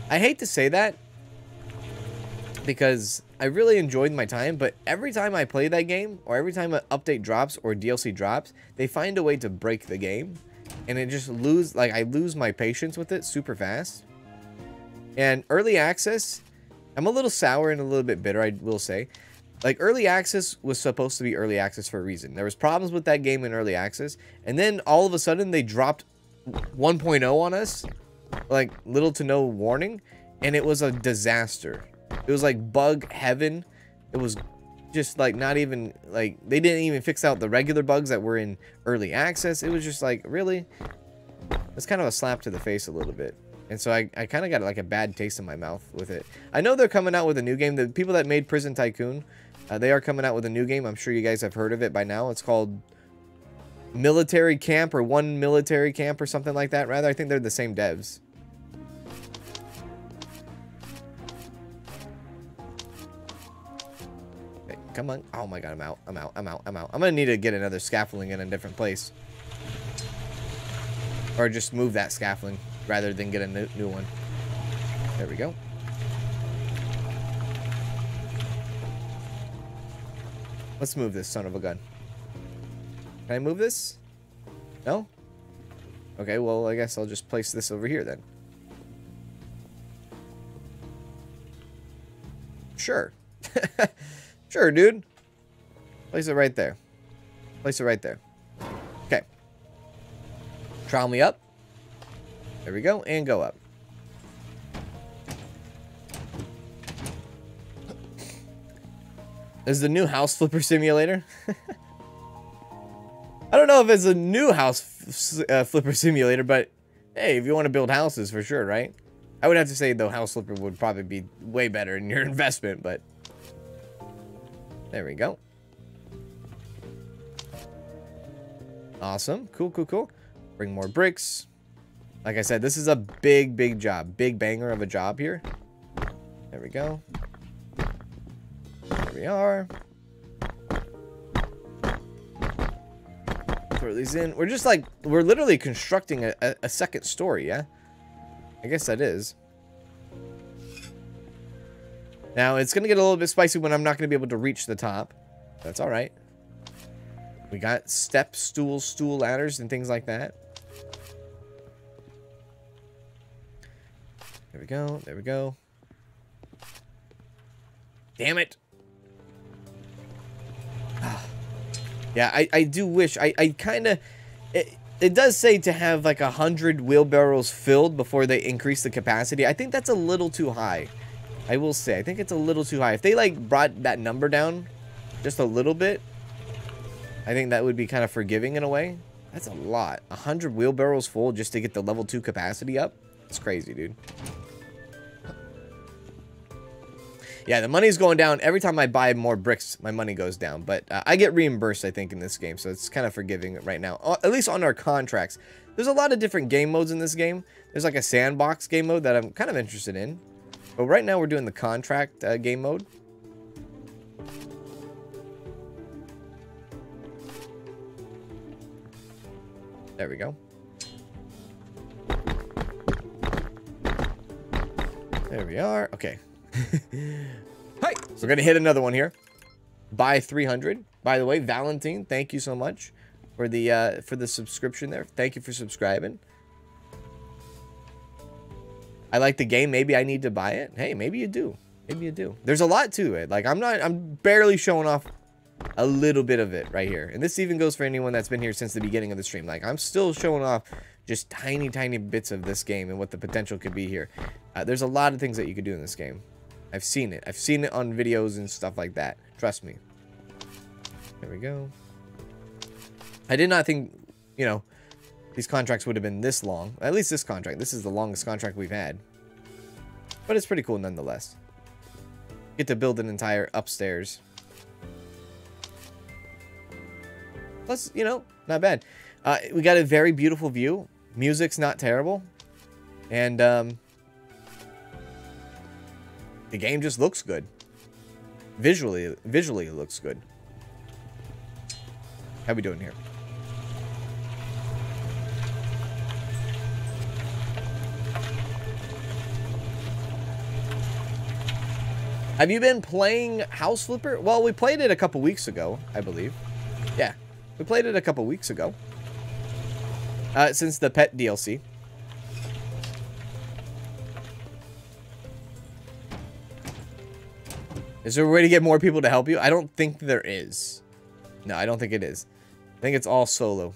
I hate to say that because I really enjoyed my time, but every time I play that game, or every time an update drops or DLC drops, they find a way to break the game. And it just lose, like, I lose my patience with it super fast. And early access, I'm a little sour and a little bit bitter, I will say. Like, early access was supposed to be early access for a reason. There was problems with that game in early access. And then, all of a sudden, they dropped 1.0 on us. Like, little to no warning. And it was a disaster. It was like bug heaven. It was just like not even like they didn't even fix out the regular bugs that were in early access. It was just like really it's kind of a slap to the face a little bit. And so I, I kind of got like a bad taste in my mouth with it. I know they're coming out with a new game. The people that made Prison Tycoon, uh, they are coming out with a new game. I'm sure you guys have heard of it by now. It's called Military Camp or One Military Camp or something like that. Rather, I think they're the same devs. Okay, come on. Oh my god, I'm out. I'm out. I'm out. I'm out. I'm gonna need to get another scaffolding in a different place. Or just move that scaffolding rather than get a new, new one. There we go. Let's move this son of a gun. Can I move this? No? Okay, well, I guess I'll just place this over here then. Sure. sure, dude. Place it right there. Place it right there. Okay. Trowel me up. There we go, and go up. Is the new house flipper simulator? I don't know if it's a new house uh, flipper simulator, but hey, if you want to build houses, for sure, right? I would have to say the house flipper would probably be way better in your investment, but there we go. Awesome. Cool, cool, cool. Bring more bricks. Like I said, this is a big, big job. Big banger of a job here. There we go. There we are. Throw these in. We're just like, we're literally constructing a, a, a second story, yeah? I guess that is. Now, it's going to get a little bit spicy when I'm not going to be able to reach the top. That's all right. We got step, stool, stool ladders, and things like that. There we go. There we go. Damn it. Ah. yeah, I, I do wish. I, I kind of... It, it does say to have like a hundred wheelbarrows filled before they increase the capacity. I think that's a little too high. I will say. I think it's a little too high. If they like brought that number down just a little bit, I think that would be kind of forgiving in a way. That's a lot. A hundred wheelbarrows full just to get the level two capacity up. It's crazy, dude. Yeah, the money's going down. Every time I buy more bricks, my money goes down. But uh, I get reimbursed, I think, in this game. So it's kind of forgiving right now. Uh, at least on our contracts. There's a lot of different game modes in this game. There's like a sandbox game mode that I'm kind of interested in. But right now we're doing the contract uh, game mode. There we go. There we are. Okay. Hi. So we're to hit another one here. Buy 300. By the way, Valentine, thank you so much for the uh, for the subscription there. Thank you for subscribing. I like the game. Maybe I need to buy it. Hey, maybe you do. Maybe you do. There's a lot to it. Like, I'm not, I'm barely showing off a little bit of it right here. And this even goes for anyone that's been here since the beginning of the stream. Like, I'm still showing off just tiny, tiny bits of this game and what the potential could be here. Uh, there's a lot of things that you could do in this game. I've seen it. I've seen it on videos and stuff like that. Trust me. There we go. I did not think, you know, these contracts would have been this long. At least this contract. This is the longest contract we've had. But it's pretty cool nonetheless. Get to build an entire upstairs. Plus, you know, not bad. Uh, we got a very beautiful view. Music's not terrible. And, um... The game just looks good. Visually, visually it looks good. How we doing here? Have you been playing House Flipper? Well, we played it a couple weeks ago, I believe. Yeah, we played it a couple weeks ago. Uh, since the pet DLC. Is there a way to get more people to help you? I don't think there is. No, I don't think it is. I think it's all solo.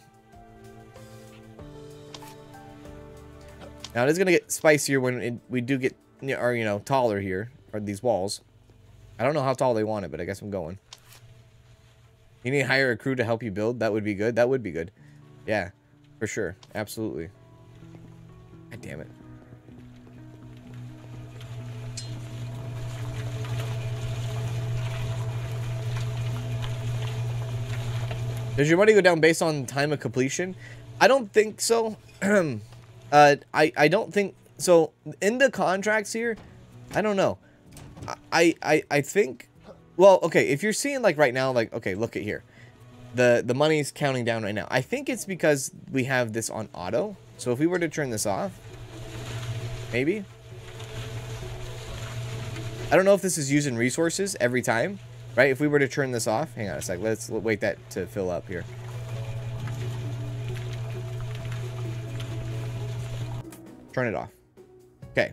Now it is gonna get spicier when it, we do get, or you know, taller here, or these walls. I don't know how tall they want it, but I guess I'm going. You need to hire a crew to help you build? That would be good. That would be good. Yeah, for sure. Absolutely. God damn it. Does your money go down based on time of completion? I don't think so. uh, I, I don't think... So, in the contracts here, I don't know. I, I, I think... Well, okay, if you're seeing, like, right now, like, okay, look at here. The, the money's counting down right now. I think it's because we have this on auto. So, if we were to turn this off, maybe. I don't know if this is using resources every time. Right? If we were to turn this off, hang on a sec. Let's wait that to fill up here. Turn it off. Okay.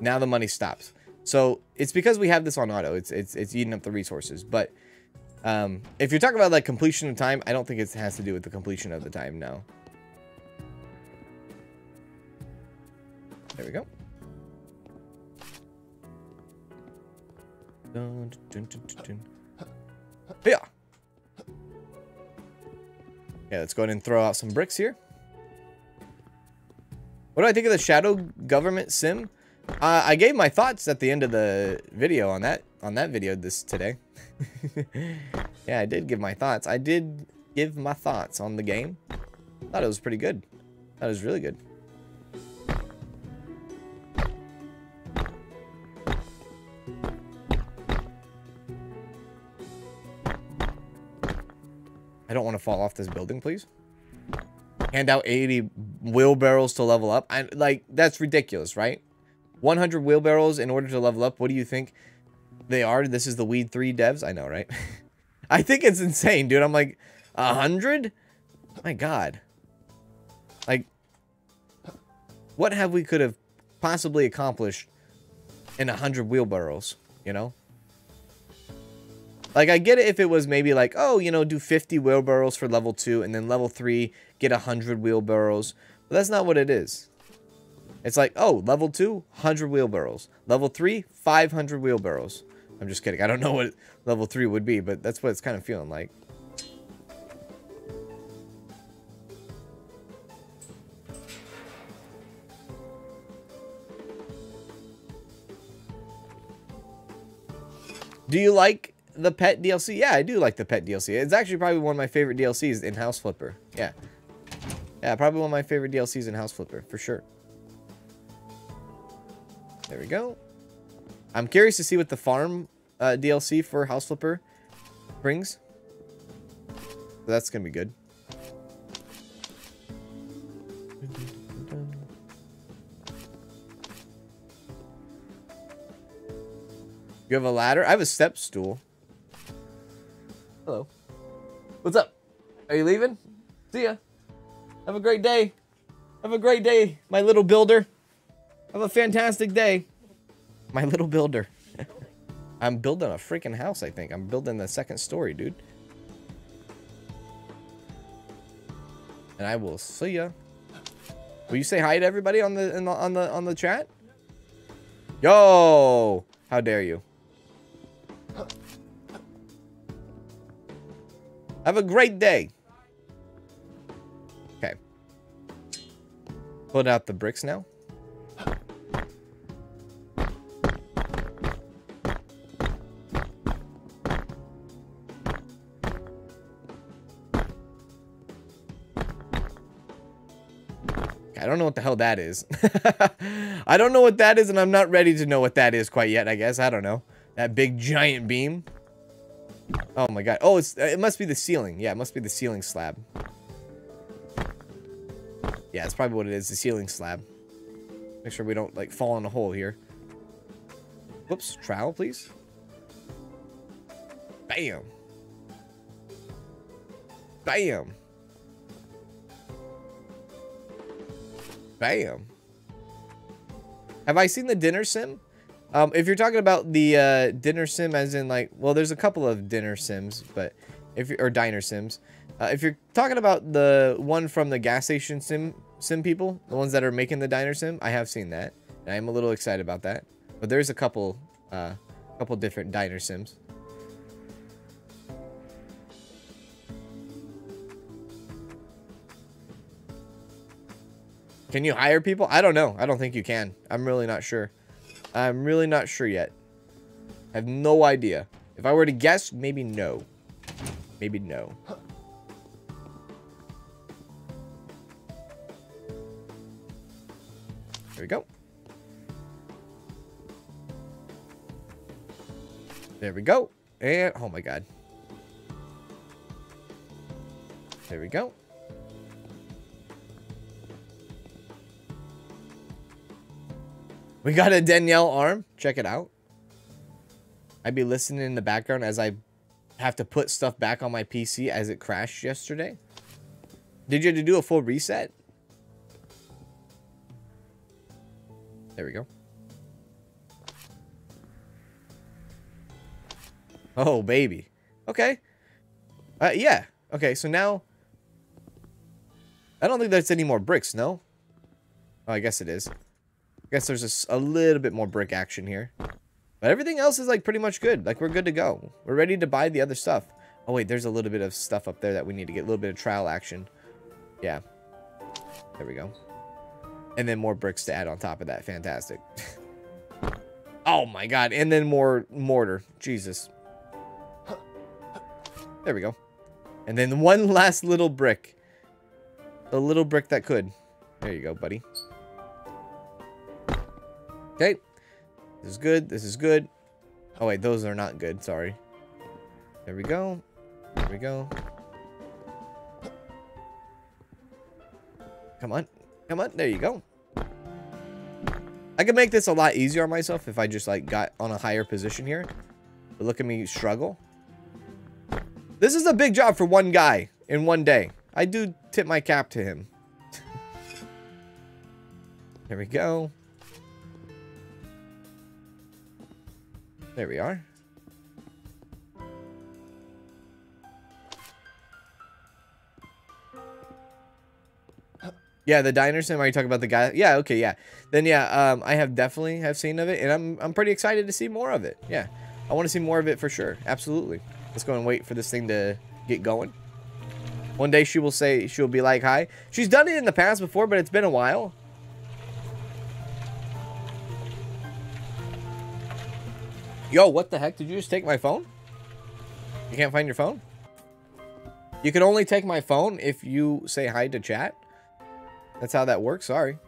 Now the money stops. So it's because we have this on auto. It's it's it's eating up the resources. But um, if you're talking about like completion of time, I don't think it has to do with the completion of the time. No. There we go. Dun, dun, dun, yeah. Yeah, let's go ahead and throw out some bricks here. What do I think of the shadow government sim? Uh, I gave my thoughts at the end of the video on that on that video this today. yeah, I did give my thoughts. I did give my thoughts on the game. Thought it was pretty good. That was really good. Don't want to fall off this building, please. Hand out 80 wheelbarrows to level up. I, like, that's ridiculous, right? 100 wheelbarrows in order to level up. What do you think they are? This is the Weed 3 devs? I know, right? I think it's insane, dude. I'm like, 100? My God. Like, what have we could have possibly accomplished in 100 wheelbarrows, you know? Like, I get it if it was maybe like, oh, you know, do 50 wheelbarrows for level 2, and then level 3, get 100 wheelbarrows. But that's not what it is. It's like, oh, level 2, 100 wheelbarrows. Level 3, 500 wheelbarrows. I'm just kidding. I don't know what level 3 would be, but that's what it's kind of feeling like. Do you like the pet DLC? Yeah, I do like the pet DLC. It's actually probably one of my favorite DLCs in House Flipper. Yeah. Yeah, probably one of my favorite DLCs in House Flipper, for sure. There we go. I'm curious to see what the farm uh, DLC for House Flipper brings. That's going to be good. You have a ladder? I have a step stool. Hello. What's up? Are you leaving? See ya. Have a great day. Have a great day, my little builder. Have a fantastic day. My little builder. I'm building a freaking house, I think. I'm building the second story, dude. And I will see ya. Will you say hi to everybody on the, the on the on the chat? Yo! How dare you? Have a great day. Okay. Put out the bricks now. I don't know what the hell that is. I don't know what that is, and I'm not ready to know what that is quite yet, I guess. I don't know. That big giant beam. Oh my god. Oh, it's it must be the ceiling. Yeah, it must be the ceiling slab. Yeah, it's probably what it is, the ceiling slab. Make sure we don't, like, fall in a hole here. Whoops. Trowel, please. Bam. Bam. Bam. Have I seen the dinner sim? Um, if you're talking about the uh, dinner sim, as in like, well, there's a couple of dinner sims, but if or diner sims, uh, if you're talking about the one from the gas station sim sim people, the ones that are making the diner sim, I have seen that. And I am a little excited about that. But there's a couple, uh, couple different diner sims. Can you hire people? I don't know. I don't think you can. I'm really not sure. I'm really not sure yet. I have no idea. If I were to guess, maybe no. Maybe no. There we go. There we go. And, oh my god. There we go. We got a Danielle arm. Check it out. I'd be listening in the background as I have to put stuff back on my PC as it crashed yesterday. Did you have to do a full reset? There we go. Oh, baby. Okay. Uh, yeah. Okay, so now... I don't think that's any more bricks, no? Oh, I guess it is. I guess there's a little bit more brick action here. But everything else is, like, pretty much good. Like, we're good to go. We're ready to buy the other stuff. Oh, wait, there's a little bit of stuff up there that we need to get. A little bit of trowel action. Yeah. There we go. And then more bricks to add on top of that. Fantastic. oh, my God. And then more mortar. Jesus. There we go. And then one last little brick. The little brick that could. There you go, buddy. Okay. This is good. This is good. Oh, wait. Those are not good. Sorry. There we go. There we go. Come on. Come on. There you go. I could make this a lot easier on myself if I just, like, got on a higher position here. But look at me struggle. This is a big job for one guy in one day. I do tip my cap to him. there we go. There we are. Yeah, the diner sim. Are you talking about the guy? Yeah, okay, yeah. Then yeah, um, I have definitely have seen of it, and I'm I'm pretty excited to see more of it. Yeah, I want to see more of it for sure. Absolutely. Let's go and wait for this thing to get going. One day she will say she'll be like hi. She's done it in the past before, but it's been a while. Yo, what the heck? Did you just take my phone? You can't find your phone? You can only take my phone if you say hi to chat. That's how that works. Sorry.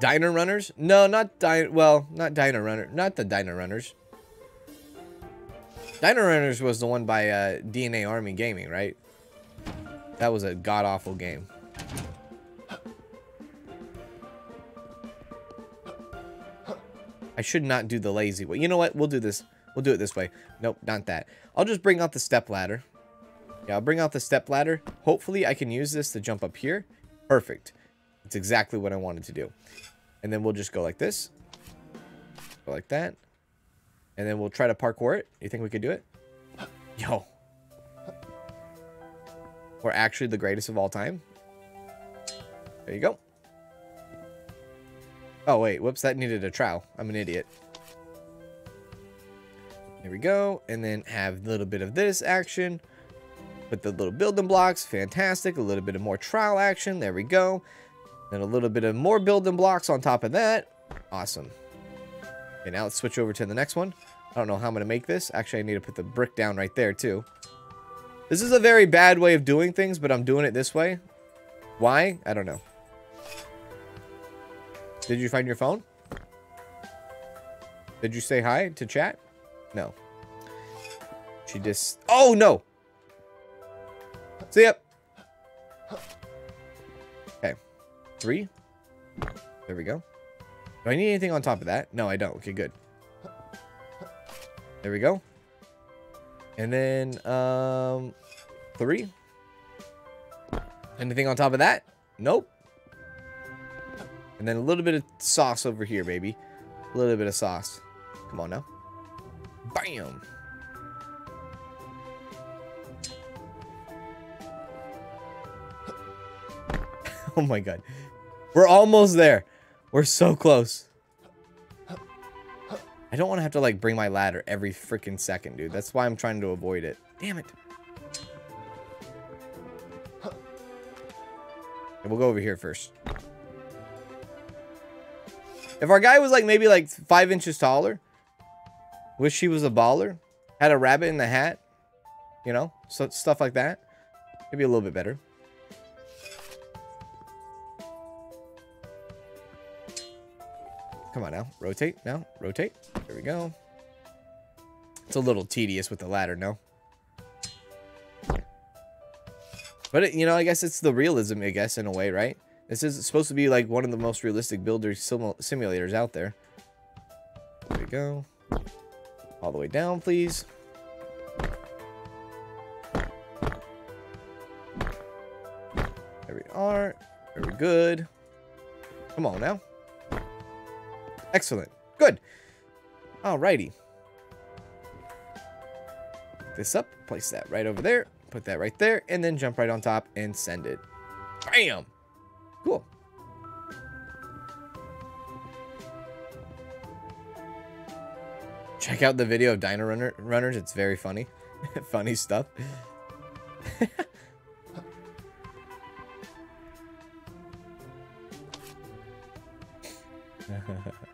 Diner runners? No, not diner. Well, not diner runner. Not the diner runners. Diner runners was the one by uh, DNA Army Gaming, right? That was a god awful game. I should not do the lazy way. You know what? We'll do this. We'll do it this way. Nope, not that. I'll just bring out the step ladder. Yeah, I'll bring out the step ladder. Hopefully, I can use this to jump up here. Perfect. It's exactly what I wanted to do. And then we'll just go like this. Go like that. And then we'll try to parkour it. You think we could do it? Yo. We're actually the greatest of all time. There you go. Oh, wait. Whoops, that needed a trowel. I'm an idiot. There we go. And then have a little bit of this action. With the little building blocks. Fantastic. A little bit of more trowel action. There we go. Then a little bit of more building blocks on top of that. Awesome. Okay, now let's switch over to the next one. I don't know how I'm going to make this. Actually, I need to put the brick down right there, too. This is a very bad way of doing things, but I'm doing it this way. Why? I don't know. Did you find your phone? Did you say hi to chat? No. She just... Oh, no! See ya! Okay. Three. There we go. Do I need anything on top of that? No, I don't. Okay, good. There we go. And then, um, three. Anything on top of that? Nope. And then a little bit of sauce over here, baby. A little bit of sauce. Come on now. Bam. oh my god. We're almost there. We're so close. I don't want to have to like bring my ladder every freaking second, dude. That's why I'm trying to avoid it. Damn it. And we'll go over here first. If our guy was like maybe like five inches taller, wish he was a baller, had a rabbit in the hat, you know, so stuff like that, maybe a little bit better. Come on now, rotate now, rotate. There we go. It's a little tedious with the ladder, no? But, it, you know, I guess it's the realism, I guess, in a way, right? This is supposed to be, like, one of the most realistic builder sim simulators out there. There we go. All the way down, please. There we are. Very good. Come on now. Excellent. Good. Alrighty. This up. Place that right over there. Put that right there. And then jump right on top and send it. Bam! Cool. Check out the video of Dino Runner Runners. It's very funny. funny stuff.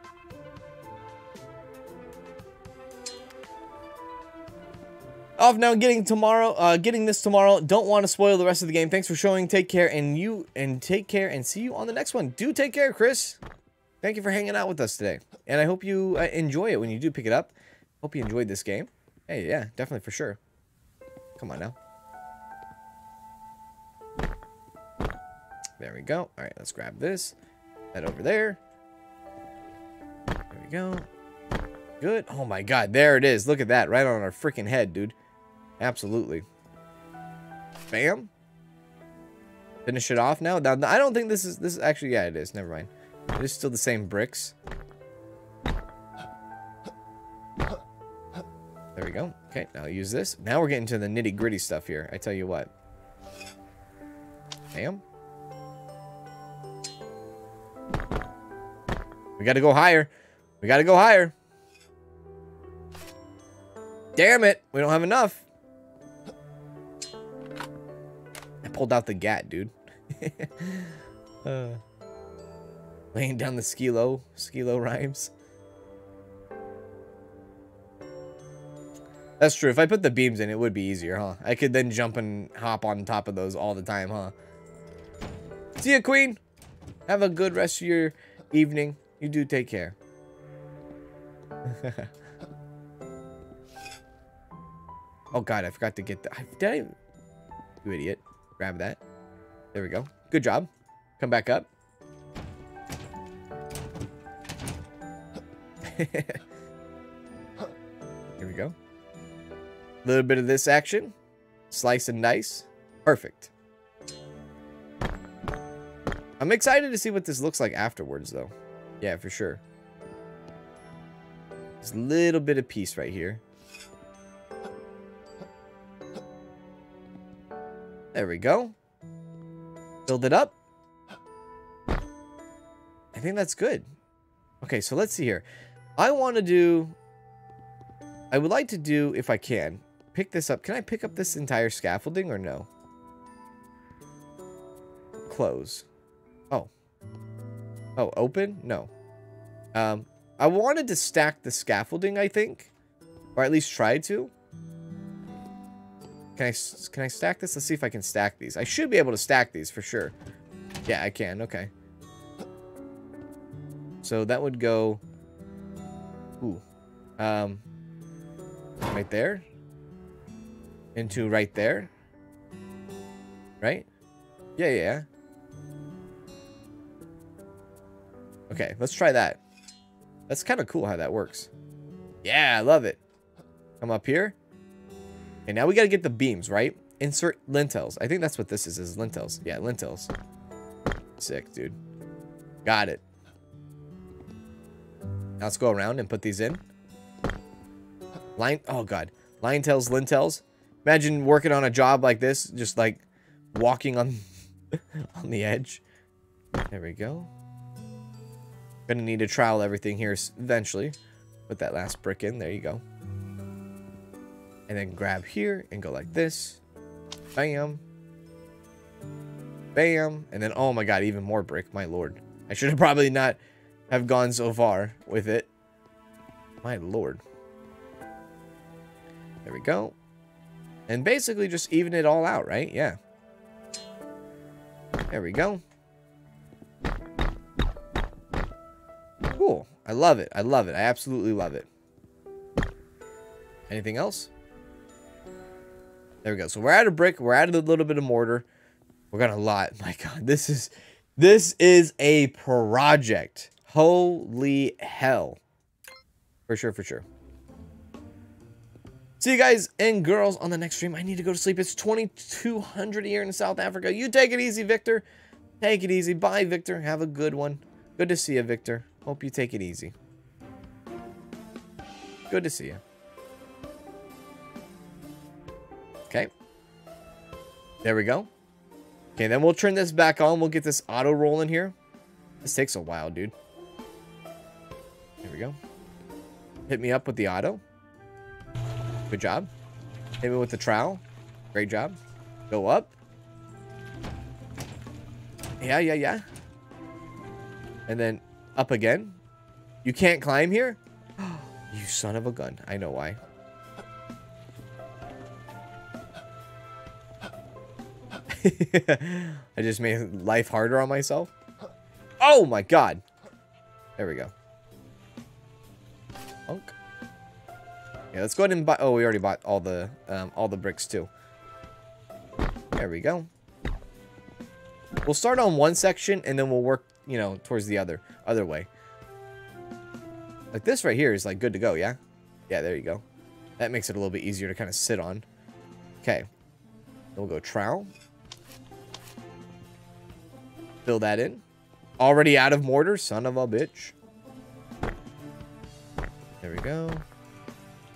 Off now, getting tomorrow, uh, getting this tomorrow. Don't want to spoil the rest of the game. Thanks for showing. Take care, and you and take care, and see you on the next one. Do take care, Chris. Thank you for hanging out with us today, and I hope you uh, enjoy it when you do pick it up. Hope you enjoyed this game. Hey, yeah, definitely for sure. Come on now. There we go. All right, let's grab this. That over there. There we go. Good. Oh my god, there it is. Look at that. Right on our freaking head, dude. Absolutely. Bam. Finish it off now. Now, I don't think this is... This is actually... Yeah, it is. Never mind. It is still the same bricks. There we go. Okay, now use this. Now we're getting to the nitty-gritty stuff here. I tell you what. Bam. We gotta go higher. We gotta go higher. Damn it. We don't have enough. Pulled out the gat, dude. uh, laying down the skilo. Skilo rhymes. That's true. If I put the beams in, it would be easier, huh? I could then jump and hop on top of those all the time, huh? See ya, queen. Have a good rest of your evening. You do take care. oh, God. I forgot to get the... Did I... You idiot. Grab that. There we go. Good job. Come back up. Here we go. A little bit of this action. Slice and dice. Perfect. I'm excited to see what this looks like afterwards, though. Yeah, for sure. A little bit of peace right here. There we go. Build it up. I think that's good. Okay, so let's see here. I want to do... I would like to do, if I can, pick this up. Can I pick up this entire scaffolding or no? Close. Oh. Oh, open? No. Um, I wanted to stack the scaffolding, I think. Or at least try to. Can I, can I stack this? Let's see if I can stack these. I should be able to stack these for sure. Yeah, I can. Okay. So that would go... Ooh. Um, right there. Into right there. Right? Yeah, yeah. Okay, let's try that. That's kind of cool how that works. Yeah, I love it. Come up here. And now we got to get the beams, right? Insert lintels. I think that's what this is, is lintels. Yeah, lintels. Sick, dude. Got it. Now let's go around and put these in. Line, oh god. Line tails, lintels. Imagine working on a job like this, just like walking on, on the edge. There we go. Gonna need to trowel everything here eventually. Put that last brick in, there you go. And then grab here and go like this. Bam. Bam. And then, oh my god, even more brick, my lord. I should have probably not have gone so far with it. My lord. There we go. And basically just even it all out, right? Yeah. There we go. Cool. I love it. I love it. I absolutely love it. Anything else? There we go. So we're out of brick. We're out of a little bit of mortar. We're gonna lot. My God, this is this is a project. Holy hell. For sure, for sure. See you guys and girls on the next stream. I need to go to sleep. It's 2200 here in South Africa. You take it easy, Victor. Take it easy. Bye, Victor. Have a good one. Good to see you, Victor. Hope you take it easy. Good to see you. Okay. There we go. Okay, then we'll turn this back on. We'll get this auto rolling here. This takes a while, dude. There we go. Hit me up with the auto. Good job. Hit me with the trowel. Great job. Go up. Yeah, yeah, yeah. And then up again. You can't climb here? you son of a gun. I know why. I just made life harder on myself. Oh my god. There we go. Punk. Yeah, let's go ahead and buy. Oh, we already bought all the um, all the bricks too. There we go. We'll start on one section and then we'll work, you know, towards the other other way. Like this right here is like good to go, yeah? Yeah, there you go. That makes it a little bit easier to kind of sit on. Okay. We'll go trowel. Fill that in. Already out of mortar, son of a bitch. There we go.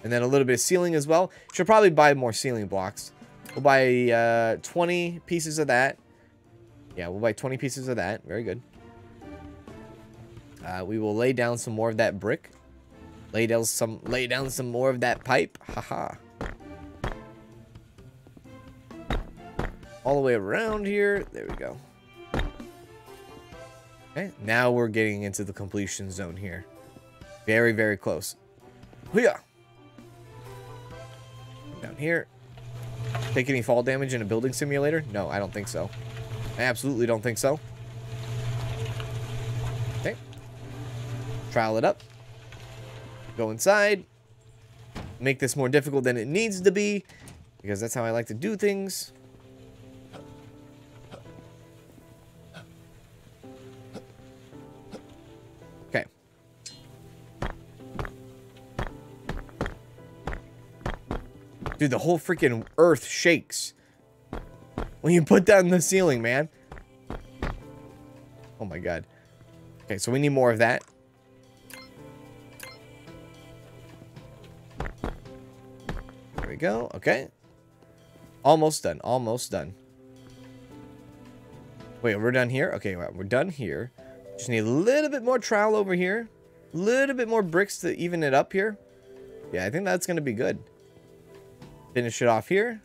And then a little bit of ceiling as well. Should probably buy more ceiling blocks. We'll buy uh, 20 pieces of that. Yeah, we'll buy 20 pieces of that. Very good. Uh, we will lay down some more of that brick. Lay down some lay down some more of that pipe. Haha. All the way around here. There we go. Okay, now we're getting into the completion zone here. Very, very close. Hooyah! Down here. Take any fall damage in a building simulator? No, I don't think so. I absolutely don't think so. Okay. Trowel it up. Go inside. Make this more difficult than it needs to be. Because that's how I like to do things. Dude, the whole freaking earth shakes. When you put that in the ceiling, man. Oh my god. Okay, so we need more of that. There we go. Okay. Almost done. Almost done. Wait, we're done here? Okay, we're done here. Just need a little bit more trowel over here. A little bit more bricks to even it up here. Yeah, I think that's going to be good. Finish it off here.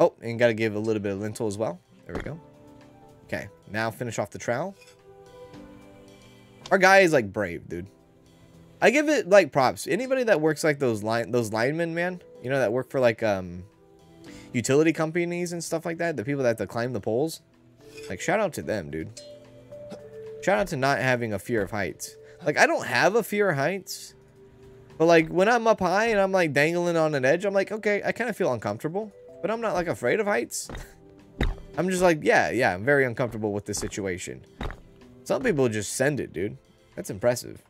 Oh, and got to give a little bit of lintel as well. There we go. Okay, now finish off the trowel. Our guy is like brave, dude. I give it like props. Anybody that works like those line those linemen, man, you know that work for like um utility companies and stuff like that, the people that have to climb the poles. Like shout out to them, dude. Shout out to not having a fear of heights. Like I don't have a fear of heights. But like when I'm up high and I'm like dangling on an edge, I'm like, okay, I kind of feel uncomfortable. But I'm not like afraid of heights. I'm just like, yeah, yeah, I'm very uncomfortable with this situation. Some people just send it, dude. That's impressive.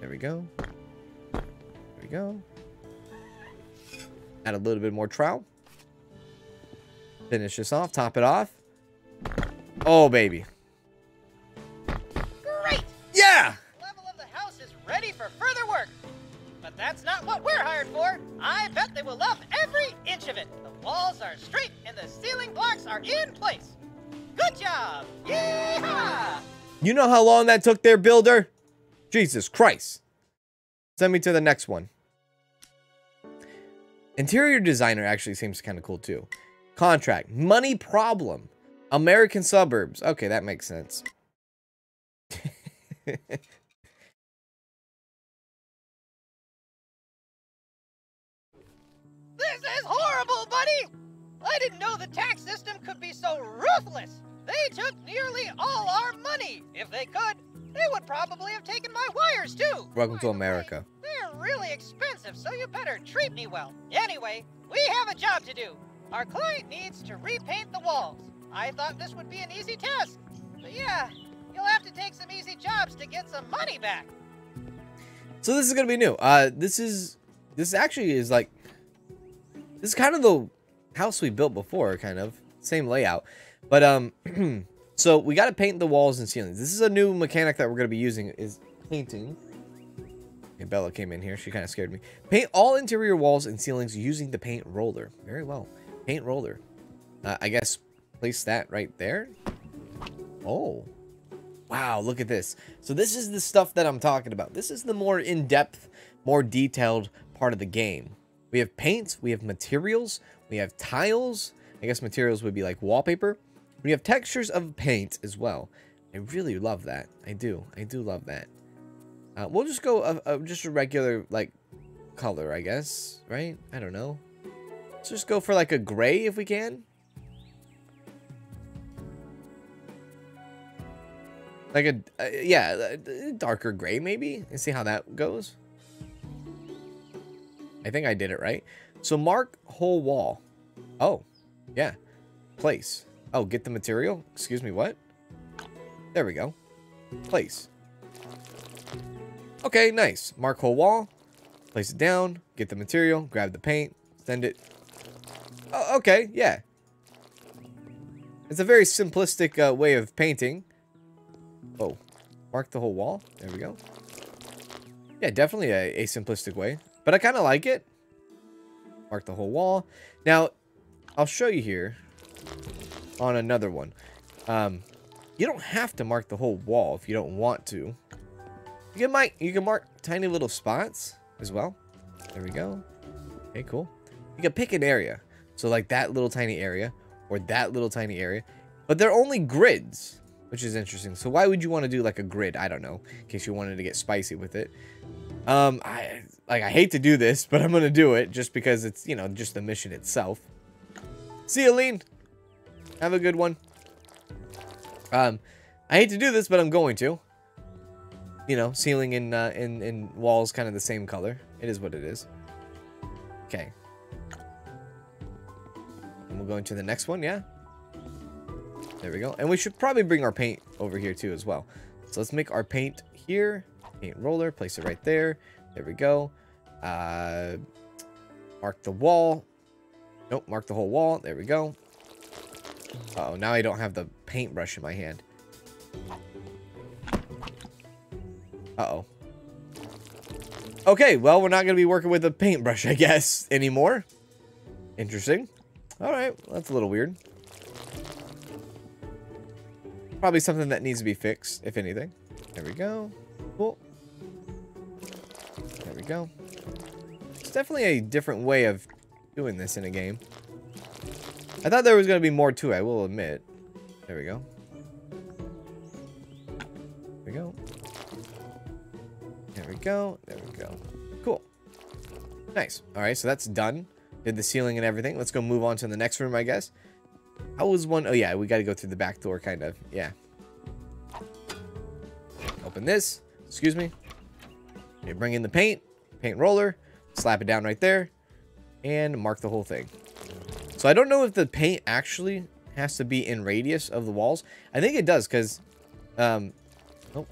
There we go. There we go. Add a little bit more trowel. Finish this off. Top it off. Oh, baby. That's not what we're hired for. I bet they will love every inch of it. The walls are straight and the ceiling blocks are in place. Good job! Yeehaw! You know how long that took their builder? Jesus Christ. Send me to the next one. Interior designer actually seems kind of cool too. Contract. Money problem. American suburbs. Okay, that makes sense. This is horrible, buddy! I didn't know the tax system could be so ruthless. They took nearly all our money. If they could, they would probably have taken my wires too. Welcome to America. way, they're really expensive, so you better treat me well. Anyway, we have a job to do. Our client needs to repaint the walls. I thought this would be an easy task. But yeah, you'll have to take some easy jobs to get some money back. So this is gonna be new. Uh, this is this actually is like this is kind of the house we built before, kind of same layout, but um, so we got to paint the walls and ceilings. This is a new mechanic that we're gonna be using is painting. Okay, Bella came in here. She kind of scared me. Paint all interior walls and ceilings using the paint roller. Very well. Paint roller. Uh, I guess place that right there. Oh. Wow, look at this. So this is the stuff that I'm talking about. This is the more in-depth, more detailed part of the game. We have paints, we have materials, we have tiles. I guess materials would be like wallpaper. We have textures of paint as well. I really love that. I do. I do love that. Uh, we'll just go uh, uh, just a regular like color, I guess, right? I don't know. Let's just go for like a gray if we can. Like a, uh, yeah, a darker gray maybe, and see how that goes. I think I did it right. So mark whole wall. Oh, yeah. Place. Oh, get the material. Excuse me, what? There we go. Place. Okay, nice. Mark whole wall. Place it down. Get the material. Grab the paint. Send it. Oh, okay, yeah. It's a very simplistic uh, way of painting. Oh, mark the whole wall. There we go. Yeah, definitely a, a simplistic way. But I kind of like it. Mark the whole wall. Now, I'll show you here on another one. Um, you don't have to mark the whole wall if you don't want to. You can, mark, you can mark tiny little spots as well. There we go. Okay, cool. You can pick an area. So like that little tiny area or that little tiny area. But they're only grids, which is interesting. So why would you want to do like a grid? I don't know, in case you wanted to get spicy with it. Um, I like I hate to do this, but I'm gonna do it just because it's you know just the mission itself. See you, Lean. Have a good one. Um, I hate to do this, but I'm going to. You know, ceiling and uh, in in walls kind of the same color. It is what it is. Okay. And we'll go into the next one, yeah? There we go. And we should probably bring our paint over here too as well. So let's make our paint here. Paint roller, place it right there. There we go. Uh, mark the wall. Nope, mark the whole wall. There we go. Uh oh, now I don't have the paintbrush in my hand. Uh-oh. Okay, well, we're not going to be working with a paintbrush, I guess, anymore. Interesting. All right, that's a little weird. Probably something that needs to be fixed, if anything. There we go. Cool. Go. It's definitely a different way of doing this in a game. I thought there was going to be more to it, I will admit. There we go. There we go. There we go. There we go. Cool. Nice. All right, so that's done. Did the ceiling and everything. Let's go move on to the next room, I guess. How was one? Oh, yeah, we got to go through the back door, kind of. Yeah. Open this. Excuse me. Okay, bring in the paint. Paint roller. Slap it down right there. And mark the whole thing. So I don't know if the paint actually has to be in radius of the walls. I think it does, because... Um, oh.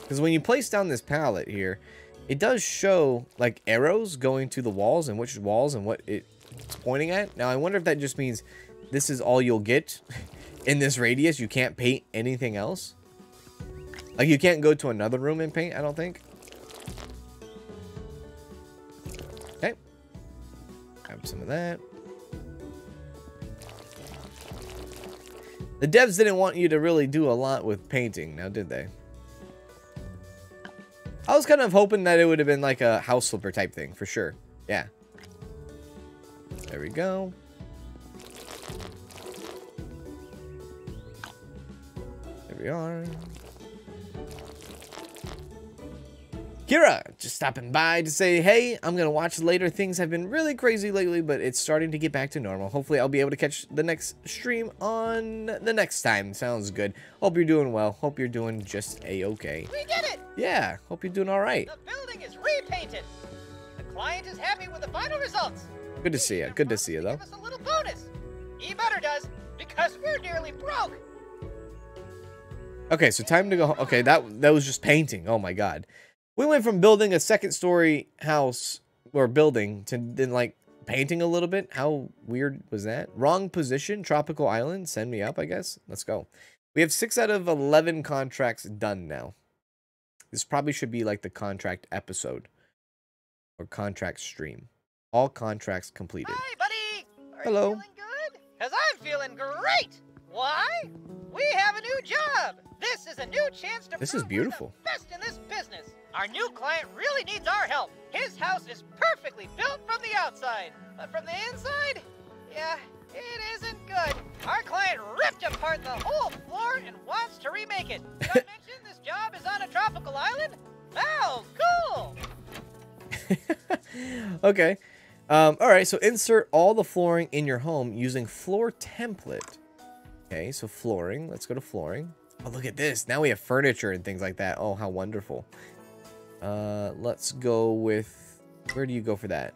Because when you place down this palette here, it does show, like, arrows going to the walls and which walls and what it's pointing at. Now, I wonder if that just means this is all you'll get in this radius. You can't paint anything else. Like, you can't go to another room and paint, I don't think. Some of that. The devs didn't want you to really do a lot with painting, now did they? I was kind of hoping that it would have been like a house flipper type thing, for sure. Yeah. There we go. There we are. Kira, just stopping by to say, hey, I'm going to watch later. Things have been really crazy lately, but it's starting to get back to normal. Hopefully, I'll be able to catch the next stream on the next time. Sounds good. Hope you're doing well. Hope you're doing just a-okay. We did it! Yeah, hope you're doing all right. The building is repainted. The client is happy with the final results. Good to see you. Good to see you, though. Give us a little bonus. E better does because we're nearly broke. Okay, so time to go. Okay, that that was just painting. Oh my god. We went from building a second story house or building to then like painting a little bit. How weird was that? Wrong position, tropical island. Send me up, I guess. Let's go. We have six out of 11 contracts done now. This probably should be like the contract episode or contract stream. All contracts completed. Hi, buddy. Are Hello. feeling good? Cause I'm feeling great. Why? We have a new job. This is a new chance to This is beautiful. Best in this business. Our new client really needs our help. His house is perfectly built from the outside, but from the inside, yeah, it isn't good. Our client ripped apart the whole floor and wants to remake it. Did I mention this job is on a tropical island. Oh, cool. okay. Um, all right, so insert all the flooring in your home using floor template. Okay, so flooring. Let's go to flooring. Oh, look at this. Now we have furniture and things like that. Oh, how wonderful. Uh, let's go with... Where do you go for that?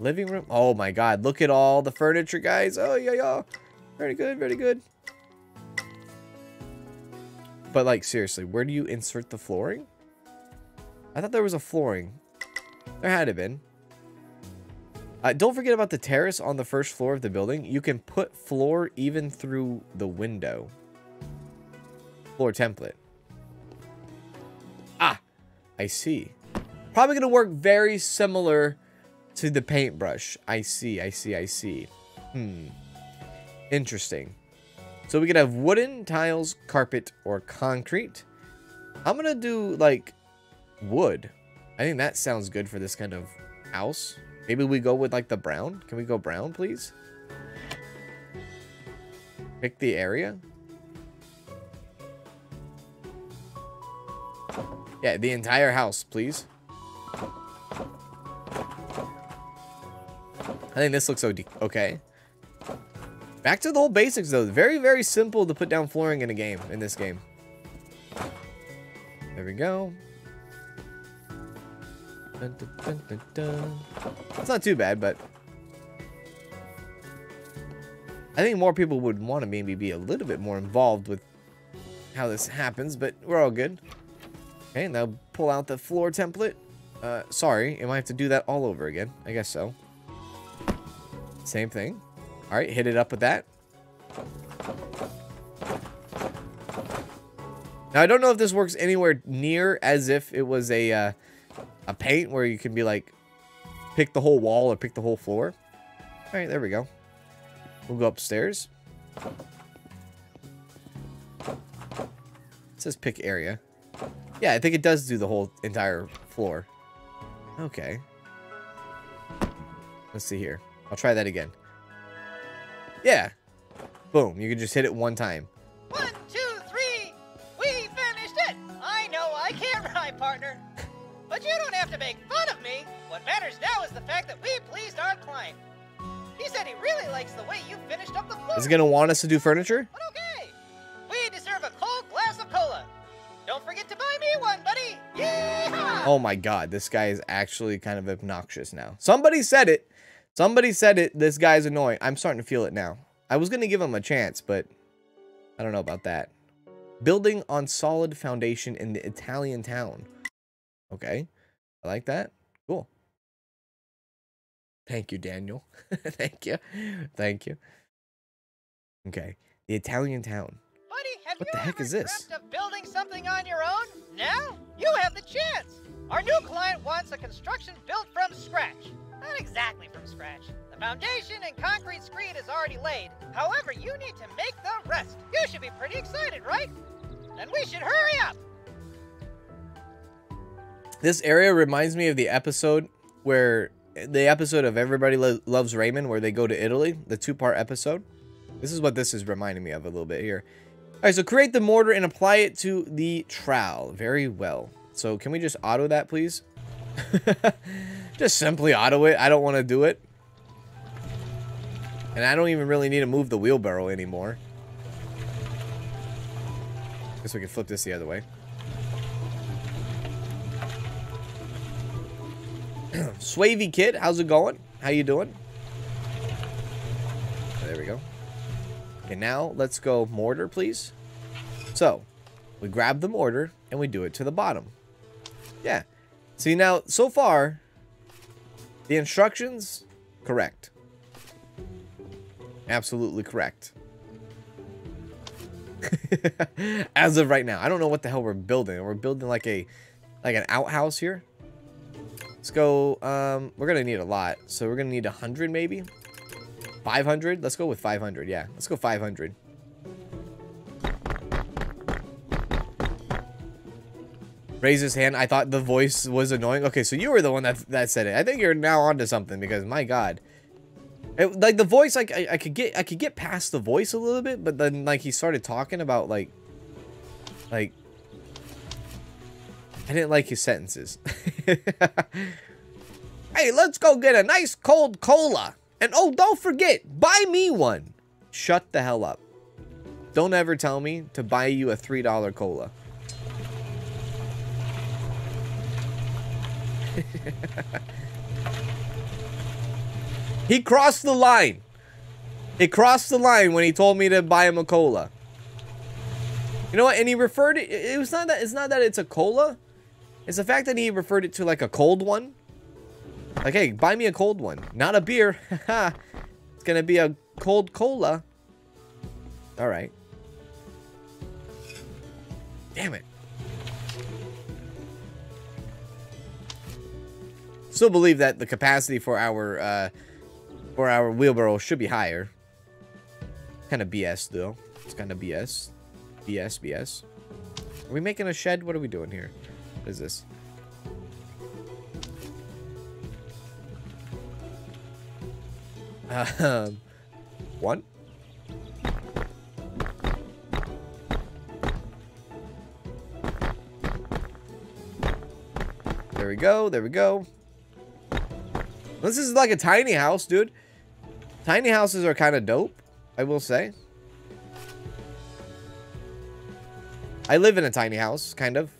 Living room? Oh my god, look at all the furniture, guys. Oh, yeah, yeah. Very good, very good. But, like, seriously, where do you insert the flooring? I thought there was a flooring. There had to been. Uh, don't forget about the terrace on the first floor of the building. You can put floor even through the window. Floor template. I see. Probably going to work very similar to the paintbrush. I see, I see, I see. Hmm. Interesting. So we could have wooden, tiles, carpet, or concrete. I'm going to do, like, wood. I think that sounds good for this kind of house. Maybe we go with like the brown. Can we go brown, please? Pick the area. Yeah, the entire house, please. I think this looks okay. Back to the whole basics though. Very, very simple to put down flooring in a game, in this game. There we go. Dun, dun, dun. It's not too bad, but I think more people would want to maybe be a little bit more involved with how this happens, but we're all good. Okay, now pull out the floor template. Uh, sorry, I might have to do that all over again. I guess so. Same thing. All right, hit it up with that. Now, I don't know if this works anywhere near as if it was a, uh, a paint where you can be like, pick the whole wall or pick the whole floor. All right, there we go. We'll go upstairs. It says pick area. Yeah, I think it does do the whole entire floor. Okay. Let's see here. I'll try that again. Yeah. Boom. You can just hit it one time. One, two, three. We finished it. I know I can't rhyme, partner. But you don't have to make fun of me. What matters now is the fact that we pleased our client. He said he really likes the way you finished up the floor. Is he going to want us to do furniture? But okay. Don't forget to buy me one, buddy. Oh my god, this guy is actually kind of obnoxious now. Somebody said it. Somebody said it. This guy's annoying. I'm starting to feel it now. I was going to give him a chance, but I don't know about that. Building on solid foundation in the Italian town. Okay. I like that. Cool. Thank you, Daniel. Thank you. Thank you. Okay. The Italian town. Buddy, have What you the heck is this? dreamt of building something on your own? Now you have the chance. Our new client wants a construction built from scratch. Not exactly from scratch. The foundation and concrete screed is already laid. However, you need to make the rest. You should be pretty excited, right? Then we should hurry up. This area reminds me of the episode where the episode of Everybody Lo- Loves Raymond where they go to Italy, the two-part episode. This is what this is reminding me of a little bit here. All right, so create the mortar and apply it to the trowel. Very well. So can we just auto that, please? just simply auto it. I don't want to do it. And I don't even really need to move the wheelbarrow anymore. Guess we can flip this the other way. Swavy Kid, how's it going? How you doing? There we go. Okay, now let's go mortar, please. So, we grab the mortar and we do it to the bottom. Yeah. See, now, so far, the instructions, correct. Absolutely correct. As of right now. I don't know what the hell we're building. We're building like a, like an outhouse here. Let's go, um, we're to need a lot. So we're to need a 100 maybe. 500? Let's go with 500, yeah. Let's go 500. Raise his hand. I thought the voice was annoying. Okay, so you were the one that, that said it. I think you're now onto something because, my God. It, like, the voice, like, I, I could get I could get past the voice a little bit, but then, like, he started talking about, like, like, I didn't like his sentences. hey, let's go get a nice cold cola. And oh, don't forget, buy me one. Shut the hell up. Don't ever tell me to buy you a $3 cola. he crossed the line. He crossed the line when he told me to buy him a cola. You know what? And he referred it. It was not that. It's not that it's a cola. It's the fact that he referred it to like a cold one. Like, hey, buy me a cold one. Not a beer. it's gonna be a cold cola. Alright. Damn it. Still believe that the capacity for our uh for our wheelbarrow should be higher. Kind of BS though. It's kind of BS. BS, BS. Are we making a shed? What are we doing here? What is this? Um, one. There we go. There we go. This is like a tiny house, dude. Tiny houses are kind of dope, I will say. I live in a tiny house, kind of.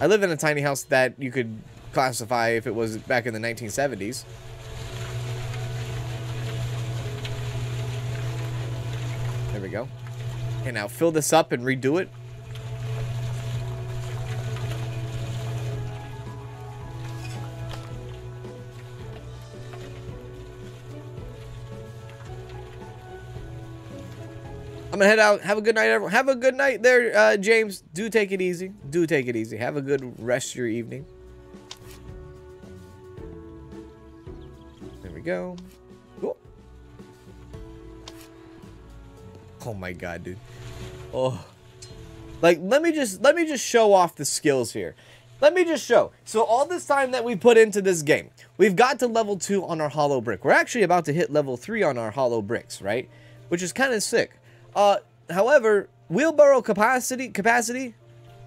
I live in a tiny house that you could classify if it was back in the 1970s. We go. Okay, now fill this up and redo it. I'm gonna head out. Have a good night, everyone. Have a good night there, uh, James. Do take it easy. Do take it easy. Have a good rest of your evening. There we go. Oh my god, dude. Oh. Like, let me just let me just show off the skills here. Let me just show. So all this time that we put into this game, we've got to level 2 on our hollow brick. We're actually about to hit level 3 on our hollow bricks, right? Which is kind of sick. Uh, however, wheelbarrow capacity, capacity,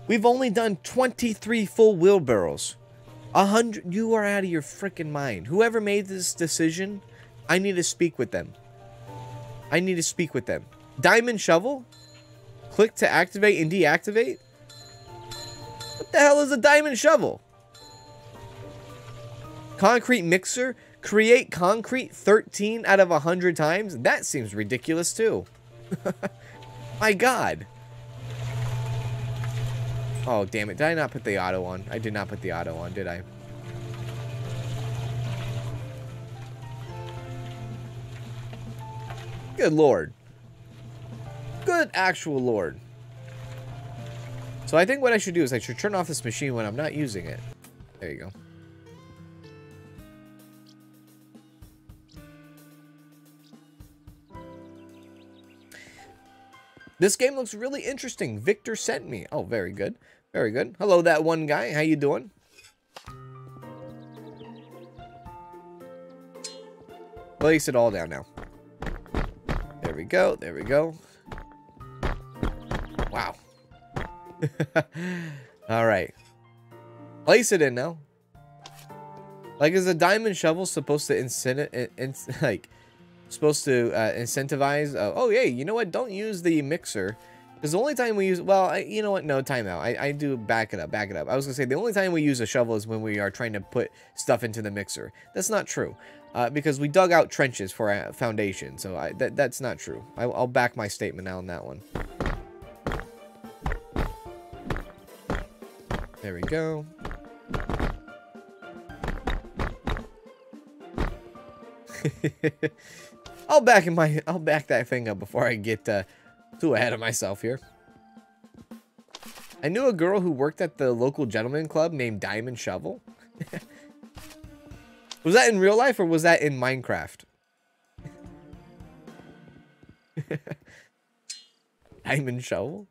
we've only done 23 full wheelbarrows. A hundred, you are out of your freaking mind. Whoever made this decision, I need to speak with them. I need to speak with them. Diamond shovel? Click to activate and deactivate? What the hell is a diamond shovel? Concrete mixer? Create concrete 13 out of 100 times? That seems ridiculous too. My god. Oh, damn it. Did I not put the auto on? I did not put the auto on, did I? Good lord. Good actual lord. So I think what I should do is I should turn off this machine when I'm not using it. There you go. This game looks really interesting. Victor sent me. Oh, very good. Very good. Hello, that one guy. How you doing? Place it all down now. There we go. There we go. Wow. all right. Place it in now. Like, is a diamond shovel supposed to incentive, like, supposed to uh, incentivize? Uh, oh, yeah, you know what? Don't use the mixer. Because the only time we use, well, I, you know what? No, timeout. I, I do back it up, back it up. I was going to say, the only time we use a shovel is when we are trying to put stuff into the mixer. That's not true. Uh, because we dug out trenches for a foundation. So I, that, that's not true. I, I'll back my statement out on that one. There we go. I'll back in my I'll back that thing up before I get uh, too ahead of myself here. I knew a girl who worked at the local gentleman club named Diamond Shovel. was that in real life or was that in Minecraft? Diamond Shovel?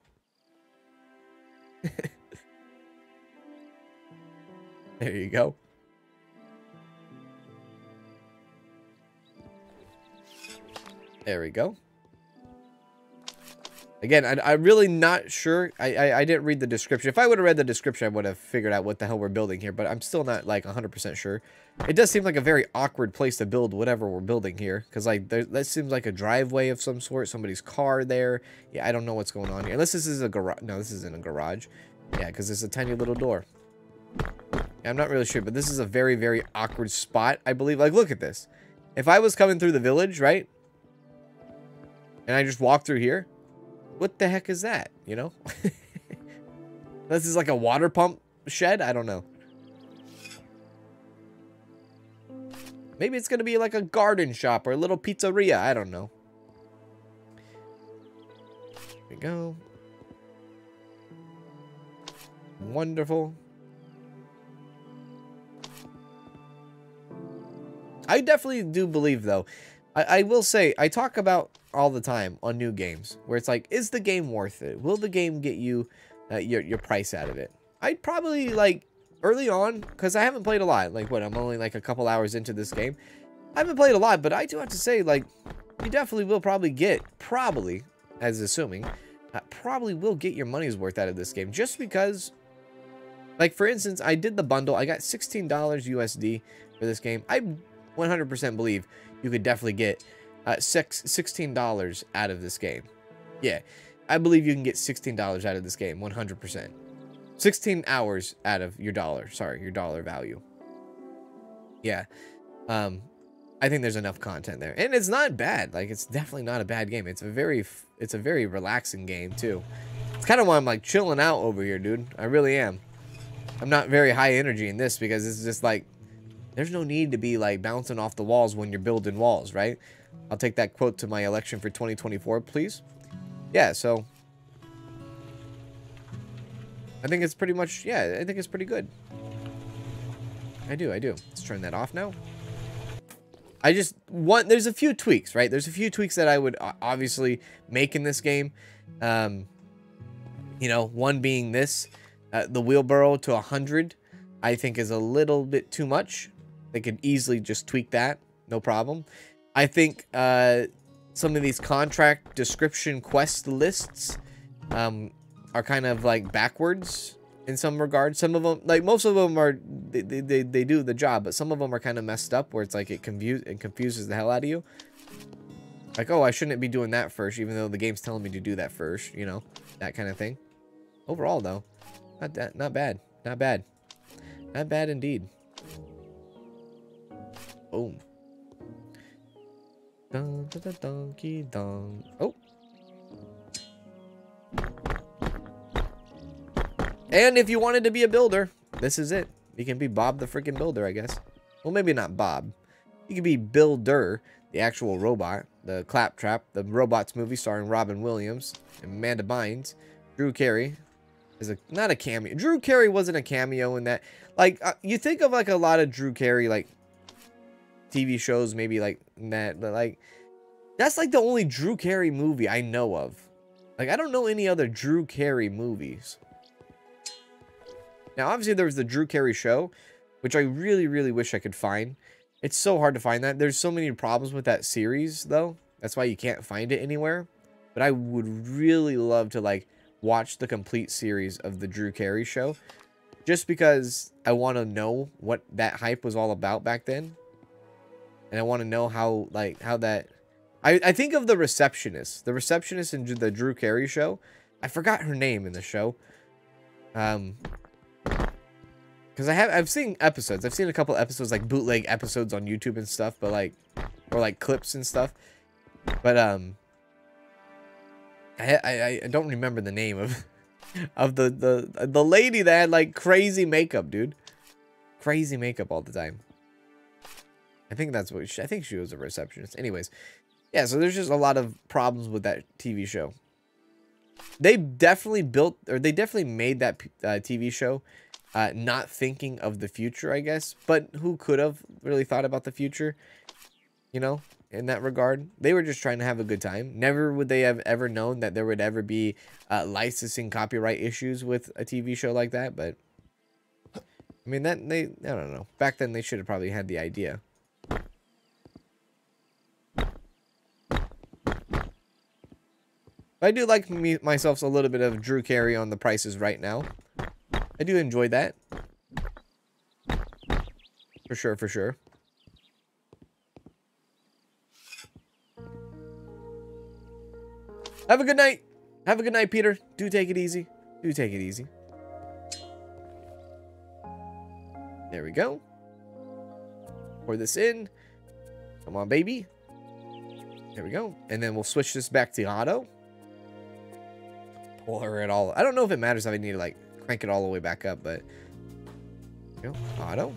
There you go. There we go. Again, I, am really not sure. I, I, I, didn't read the description. If I would have read the description, I would have figured out what the hell we're building here. But I'm still not, like, 100% sure. It does seem like a very awkward place to build whatever we're building here. Because, like, there, that seems like a driveway of some sort. Somebody's car there. Yeah, I don't know what's going on here. Unless this is a garage. No, this isn't a garage. Yeah, because it's a tiny little door. I'm not really sure. But this is a very, very awkward spot, I believe. Like, look at this. If I was coming through the village, right? and I just walked through here, what the heck is that? You know? this is like a water pump shed? I don't know. Maybe it's going to be like a garden shop or a little pizzeria. I don't know. Here we go. Wonderful. I definitely do believe, though. I, I will say, I talk about all the time on new games where it's like, is the game worth it? Will the game get you uh, your, your price out of it? I'd probably like early on, because I haven't played a lot. Like what, I'm only like a couple hours into this game. I haven't played a lot, but I do have to say like, you definitely will probably get, probably, as assuming, uh, probably will get your money's worth out of this game just because like for instance, I did the bundle. I got $16 USD for this game. I 100% believe you could definitely get uh, six, $16 out of this game. Yeah, I believe you can get $16 out of this game, 100%. 16 hours out of your dollar, sorry, your dollar value. Yeah, um, I think there's enough content there. And it's not bad, like, it's definitely not a bad game. It's a very, it's a very relaxing game, too. It's kind of why I'm, like, chilling out over here, dude. I really am. I'm not very high energy in this because it's just, like, there's no need to be, like, bouncing off the walls when you're building walls, right? I'll take that quote to my election for 2024, please. Yeah, so... I think it's pretty much, yeah, I think it's pretty good. I do, I do. Let's turn that off now. I just want, there's a few tweaks, right? There's a few tweaks that I would obviously make in this game. Um, you know, one being this, uh, the wheelbarrow to 100, I think is a little bit too much. They could easily just tweak that, no problem. I think uh, some of these contract description quest lists um, are kind of like backwards in some regards. Some of them, like most of them are, they, they, they do the job, but some of them are kind of messed up where it's like it, confuse, it confuses the hell out of you. Like, oh, I shouldn't be doing that first, even though the game's telling me to do that first, you know, that kind of thing. Overall, though, not that, not bad, not bad, not bad indeed. Boom. Dun, dun, dun, donkey, dun. Oh. And if you wanted to be a builder, this is it. You can be Bob the freaking builder, I guess. Well, maybe not Bob. You can be Builder, the actual robot, the Claptrap, the Robots movie starring Robin Williams and Amanda Bynes. Drew Carey is a not a cameo. Drew Carey wasn't a cameo in that. Like uh, you think of like a lot of Drew Carey like TV shows, maybe like that, but like that's like the only Drew Carey movie I know of. Like, I don't know any other Drew Carey movies. Now, obviously, there was the Drew Carey show, which I really, really wish I could find. It's so hard to find that. There's so many problems with that series, though. That's why you can't find it anywhere. But I would really love to, like, watch the complete series of the Drew Carey show. Just because I want to know what that hype was all about back then. And I want to know how, like, how that... I, I think of the receptionist. The receptionist in the Drew Carey show. I forgot her name in the show. Um, because I have I've seen episodes. I've seen a couple episodes like bootleg episodes on YouTube and stuff, but like or like clips and stuff. But um I I, I don't remember the name of of the the the lady that had like crazy makeup, dude. Crazy makeup all the time. I think that's what she, I think she was a receptionist. Anyways, yeah, so there's just a lot of problems with that TV show. They definitely built or they definitely made that uh, TV show uh, not thinking of the future, I guess. But who could have really thought about the future, you know, in that regard? They were just trying to have a good time. Never would they have ever known that there would ever be uh, licensing copyright issues with a TV show like that. But, I mean, that they, I don't know. Back then, they should have probably had the idea. I do like me myself a little bit of Drew Carey on the Price Is Right now. I do enjoy that. For sure, for sure. Have a good night. Have a good night, Peter. Do take it easy. Do take it easy. There we go. Pour this in. Come on, baby. There we go. And then we'll switch this back to auto. Pour at all. I don't know if it matters if I need to, like, crank it all the way back up, but you know, auto.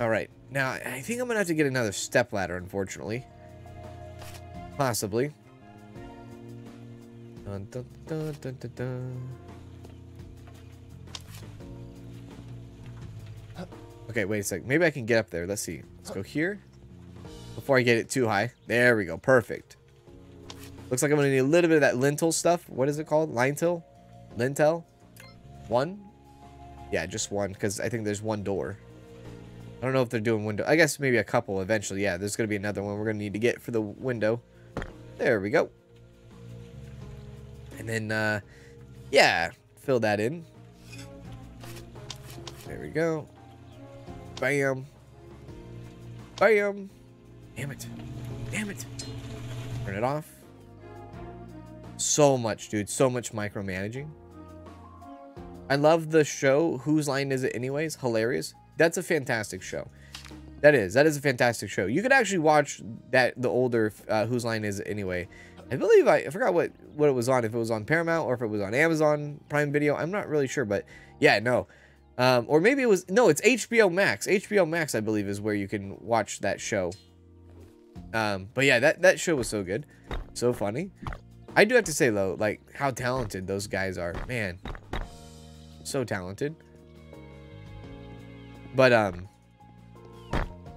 All right, now I think I'm gonna have to get another step ladder, unfortunately. Possibly. Dun, dun, dun, dun, dun, dun. Okay, wait a sec. Maybe I can get up there. Let's see. Let's go here. Before I get it too high. There we go. Perfect. Looks like I'm going to need a little bit of that lintel stuff. What is it called? Lintel? Lintel? One? Yeah, just one, because I think there's one door. I don't know if they're doing window. I guess maybe a couple eventually. Yeah, there's going to be another one we're going to need to get for the window. There we go. And then, uh, yeah, fill that in. There we go. Bam. Bam. Damn it. Damn it. Turn it off. So much, dude. So much micromanaging. I love the show. Whose line is it anyways? Hilarious. That's a fantastic show. That is. That is a fantastic show. You could actually watch that the older uh, Whose Line Is It Anyway. I believe I, I forgot what, what it was on. If it was on Paramount or if it was on Amazon Prime Video. I'm not really sure. But yeah, no. Um, or maybe it was... No, it's HBO Max. HBO Max, I believe, is where you can watch that show. Um, but yeah, that, that show was so good. So funny. I do have to say, though, like, how talented those guys are. Man. So talented. But, um...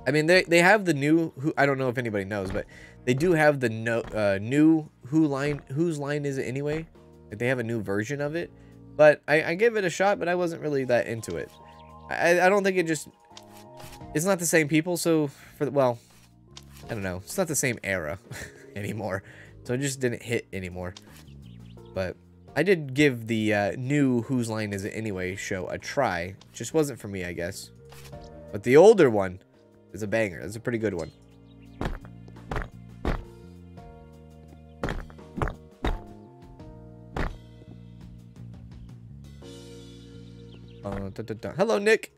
I mean, they, they have the new... Who I don't know if anybody knows, but they do have the no, uh, new Who line... Whose line is it anyway? Like, they have a new version of it. But I, I gave it a shot, but I wasn't really that into it. I, I don't think it just... It's not the same people, so... for the, Well, I don't know. It's not the same era anymore. So it just didn't hit anymore. But I did give the uh, new Whose Line Is It Anyway show a try. Just wasn't for me, I guess. But the older one is a banger. It's a pretty good one. Uh, da, da, da. Hello, Nick.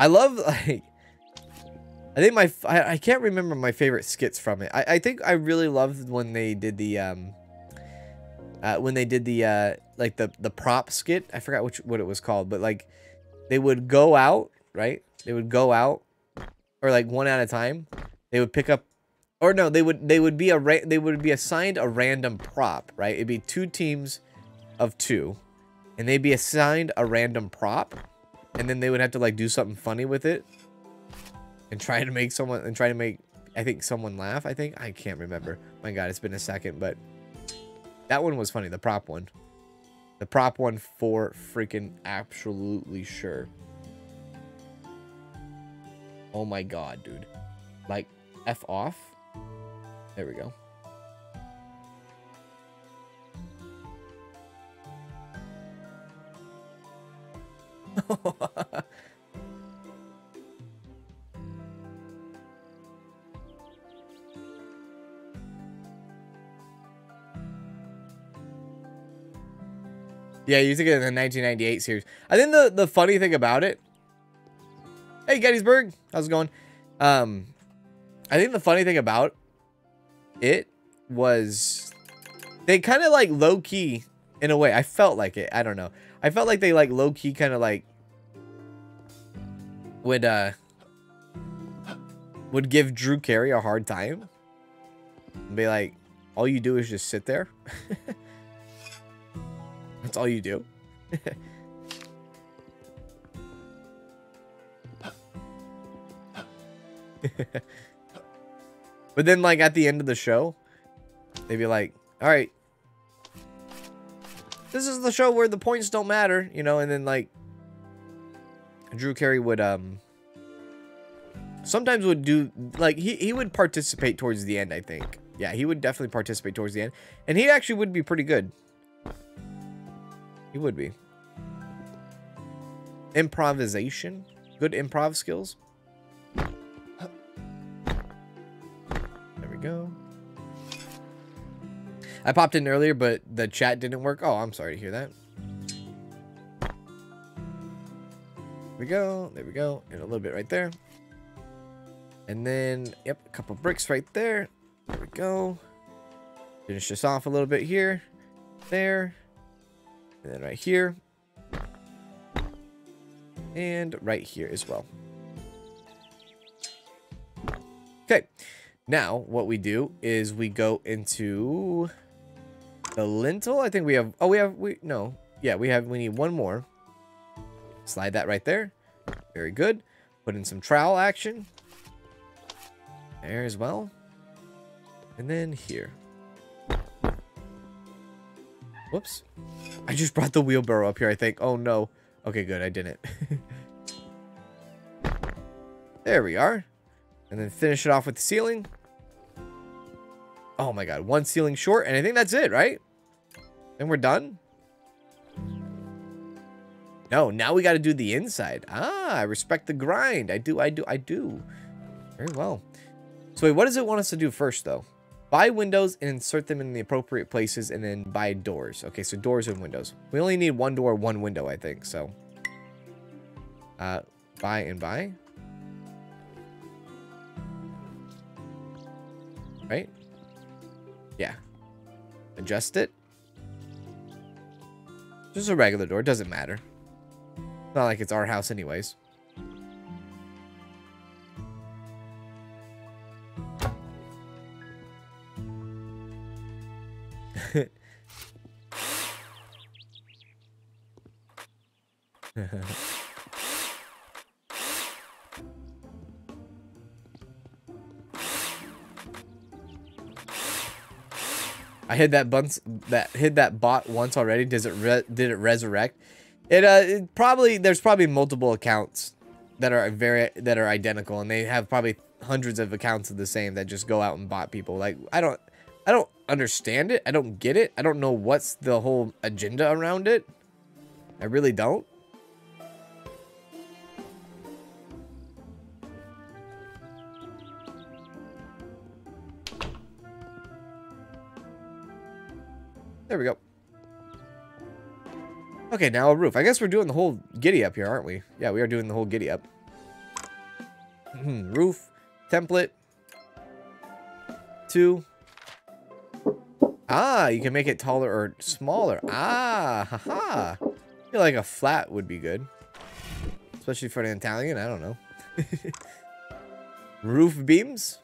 I love like I think my I, I can't remember my favorite skits from it. I, I think I really loved when they did the um uh, when they did the uh like the the prop skit. I forgot which what it was called, but like they would go out, right? They would go out or like one at a time. They would pick up or no, they would they would be a they would be assigned a random prop, right? It'd be two teams of two and they'd be assigned a random prop and then they would have to like do something funny with it and try to make someone and try to make I think someone laugh. I think I can't remember. My God, it's been a second, but that one was funny. The prop one, the prop one for freaking absolutely sure. Oh my God, dude! Like f off. There we go. yeah, you think of the 1998 series. I think the the funny thing about it. Hey Gettysburg, how's it going? Um, I think the funny thing about it was they kind of like low key in a way. I felt like it. I don't know. I felt like they like low key kind of like would uh would give Drew Carey a hard time. And be like, all you do is just sit there. That's all you do. but then like at the end of the show, they'd be like, all right, this is the show where the points don't matter, you know, and then like Drew Carey would um sometimes would do like he he would participate towards the end, I think. Yeah, he would definitely participate towards the end. And he actually would be pretty good. He would be. Improvisation, good improv skills. There we go. I popped in earlier, but the chat didn't work. Oh, I'm sorry to hear that. There we go. There we go. And a little bit right there. And then, yep, a couple bricks right there. There we go. Finish this off a little bit here. There. And then right here. And right here as well. Okay. Now, what we do is we go into the lintel. I think we have... Oh, we have... we No. Yeah, we have... We need one more. Slide that right there. Very good. Put in some trowel action. There as well. And then here. Whoops. I just brought the wheelbarrow up here, I think. Oh, no. Okay, good. I didn't. there we are. And then finish it off with the ceiling. Oh my god. One ceiling short, and I think that's it, right? And we're done? No, now we got to do the inside. Ah, I respect the grind. I do, I do, I do. Very well. So wait, what does it want us to do first, though? Buy windows and insert them in the appropriate places, and then buy doors. Okay, so doors and windows. We only need one door, one window, I think, so. Uh, buy and buy. Right? Yeah. Adjust it. Just a regular door, doesn't matter. Not like it's our house anyways. I hit that that that bot once already. Does it did it resurrect? It uh it probably there's probably multiple accounts that are very that are identical and they have probably hundreds of accounts of the same that just go out and bot people. Like I don't I don't understand it. I don't get it. I don't know what's the whole agenda around it. I really don't. There we go. Okay, now a roof. I guess we're doing the whole giddy up here, aren't we? Yeah, we are doing the whole giddy up. Hmm, roof, template, two. Ah, you can make it taller or smaller. Ah, haha. I feel like a flat would be good. Especially for an Italian, I don't know. roof beams.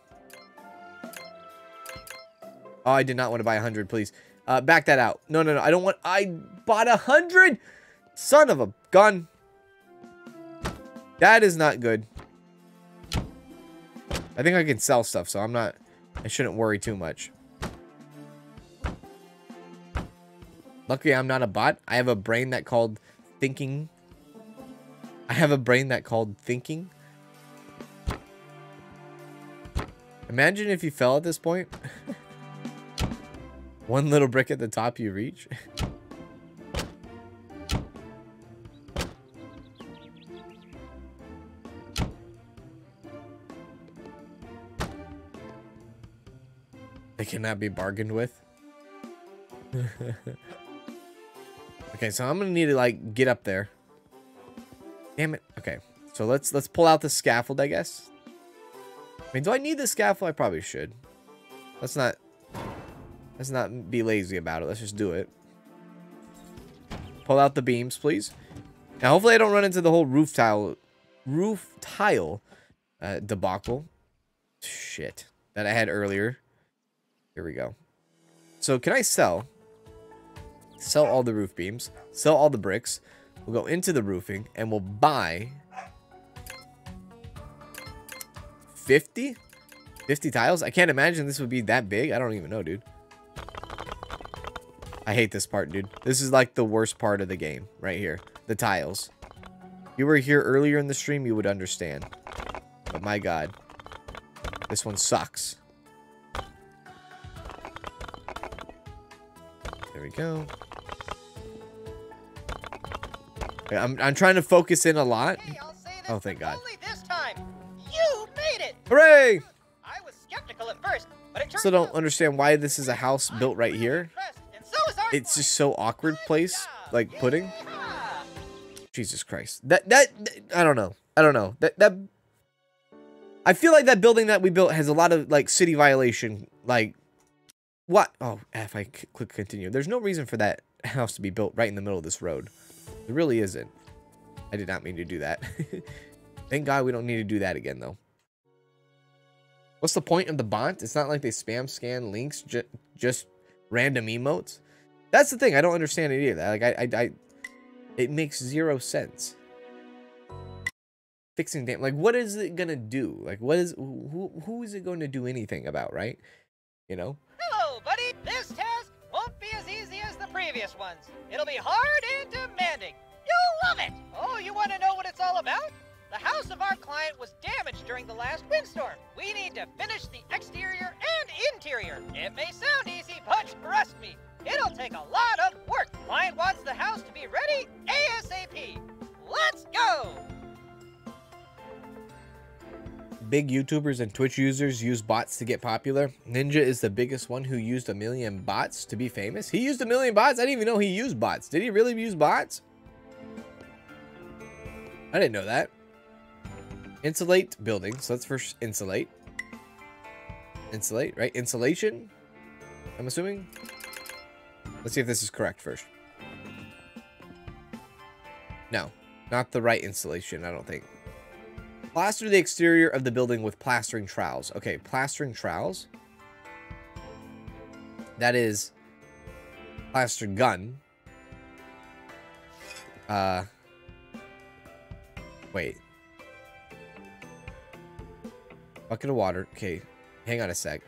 Oh, I did not want to buy a 100, please. Uh, back that out. No, no, no. I don't want... I bought a hundred! Son of a gun. That is not good. I think I can sell stuff, so I'm not... I shouldn't worry too much. Luckily, I'm not a bot. I have a brain that called thinking. I have a brain that called thinking. Imagine if you fell at this point. One little brick at the top you reach. they cannot be bargained with. okay, so I'm gonna need to like get up there. Damn it. Okay, so let's let's pull out the scaffold, I guess. I mean, do I need the scaffold? I probably should. Let's not let's not be lazy about it. Let's just do it. Pull out the beams, please. Now, hopefully, I don't run into the whole roof tile roof tile uh, debacle. Shit that I had earlier. Here we go. So can I sell? Sell all the roof beams. Sell all the bricks. We'll go into the roofing and we'll buy 50? 50 tiles? I can't imagine this would be that big. I don't even know, dude. I hate this part, dude. This is like the worst part of the game right here. The tiles. If you were here earlier in the stream, you would understand. But my god. This one sucks. There we go. Okay, I'm, I'm trying to focus in a lot. Hey, I'll say this Oh, thank God. This time. You made it. Hooray! I was skeptical at first, but it Still don't understand why this is a house built right here. so It's just so awkward place, like pudding. Jesus Christ. That, that, I don't know. I don't know. That, that, I feel like that building that we built has a lot of, like, city violation, like, what? Oh, if I click continue. There's no reason for that house to be built right in the middle of this road. There really isn't. I did not mean to do that. Thank God we don't need to do that again, though. What's the point of the bot? It's not like they spam scan links, ju just random emotes. That's the thing. I don't understand any of that. Like, I, I, I it makes zero sense. Fixing damn, like, what is it gonna do? Like, what is who? Who is it going to do anything about? Right? You know? Hello, buddy. This previous ones. It'll be hard and demanding. You'll love it. Oh, you want to know what it's all about? The house of our client was damaged during the last windstorm. We need to finish the exterior and interior. It may sound easy, but trust me, it'll take a lot of work. Client wants the house to be ready ASAP. Let's go. Big YouTubers and Twitch users use bots to get popular. Ninja is the biggest one who used a million bots to be famous. He used a million bots? I didn't even know he used bots. Did he really use bots? I didn't know that. Insulate buildings. Let's first insulate. Insulate, right? Insulation? I'm assuming. Let's see if this is correct first. No, not the right insulation, I don't think. Plaster the exterior of the building with plastering trowels. Okay, plastering trowels. That is plaster gun. Uh, wait. Bucket of water. Okay, hang on a sec.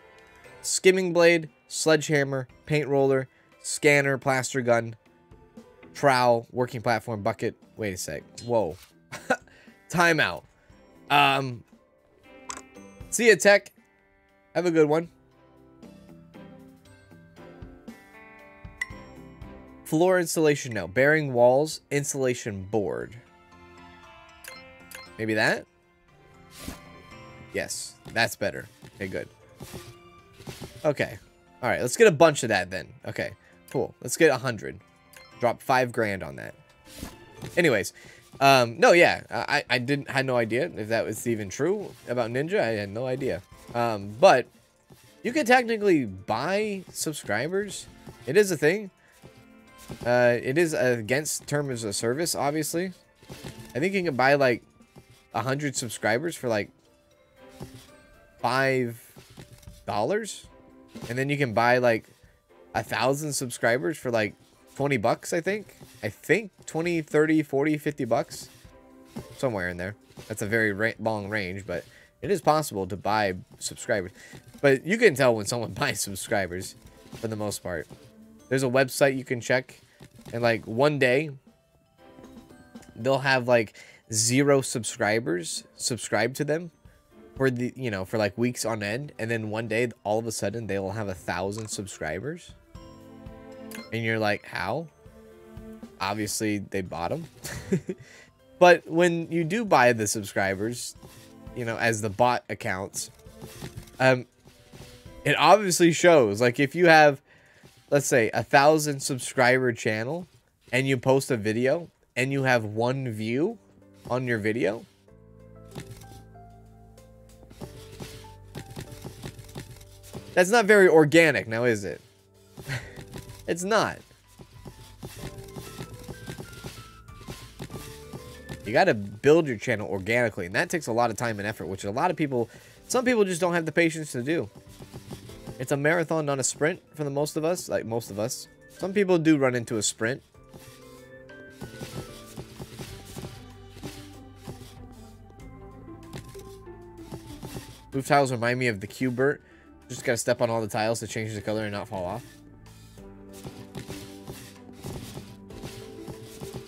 Skimming blade, sledgehammer, paint roller, scanner, plaster gun, trowel, working platform, bucket. Wait a sec. Whoa. Timeout. Um, see ya, Tech. Have a good one. Floor installation no. Bearing walls, insulation board. Maybe that? Yes, that's better. Okay, good. Okay. All right, let's get a bunch of that then. Okay, cool. Let's get a hundred. Drop five grand on that. Anyways, um, no, yeah, I, I didn't had no idea if that was even true about Ninja. I had no idea. Um, but you can technically buy subscribers. It is a thing. Uh, it is against terms of service, obviously. I think you can buy like a hundred subscribers for like five dollars, and then you can buy like a thousand subscribers for like 20 bucks, I think. I think 20, 30, 40, 50 bucks. Somewhere in there. That's a very ra long range, but It is possible to buy subscribers, but you can tell when someone buys subscribers for the most part. There's a website you can check, and like one day they'll have like zero subscribers subscribe to them for the you know for like weeks on end, and then one day all of a sudden they will have a thousand subscribers, and you're like, how? Obviously they bought them. but when you do buy the subscribers, you know, as the bot accounts, um, it obviously shows. Like if you have, let's say, a thousand subscriber channel, and you post a video, and you have one view on your video. That's not very organic, now is it? It's not. You got to build your channel organically, and that takes a lot of time and effort, which a lot of people, some people just don't have the patience to do. It's a marathon, not a sprint for the most of us, like most of us. Some people do run into a sprint. Roof tiles remind me of the Q*bert. Just gotta step on all the tiles to change the color and not fall off.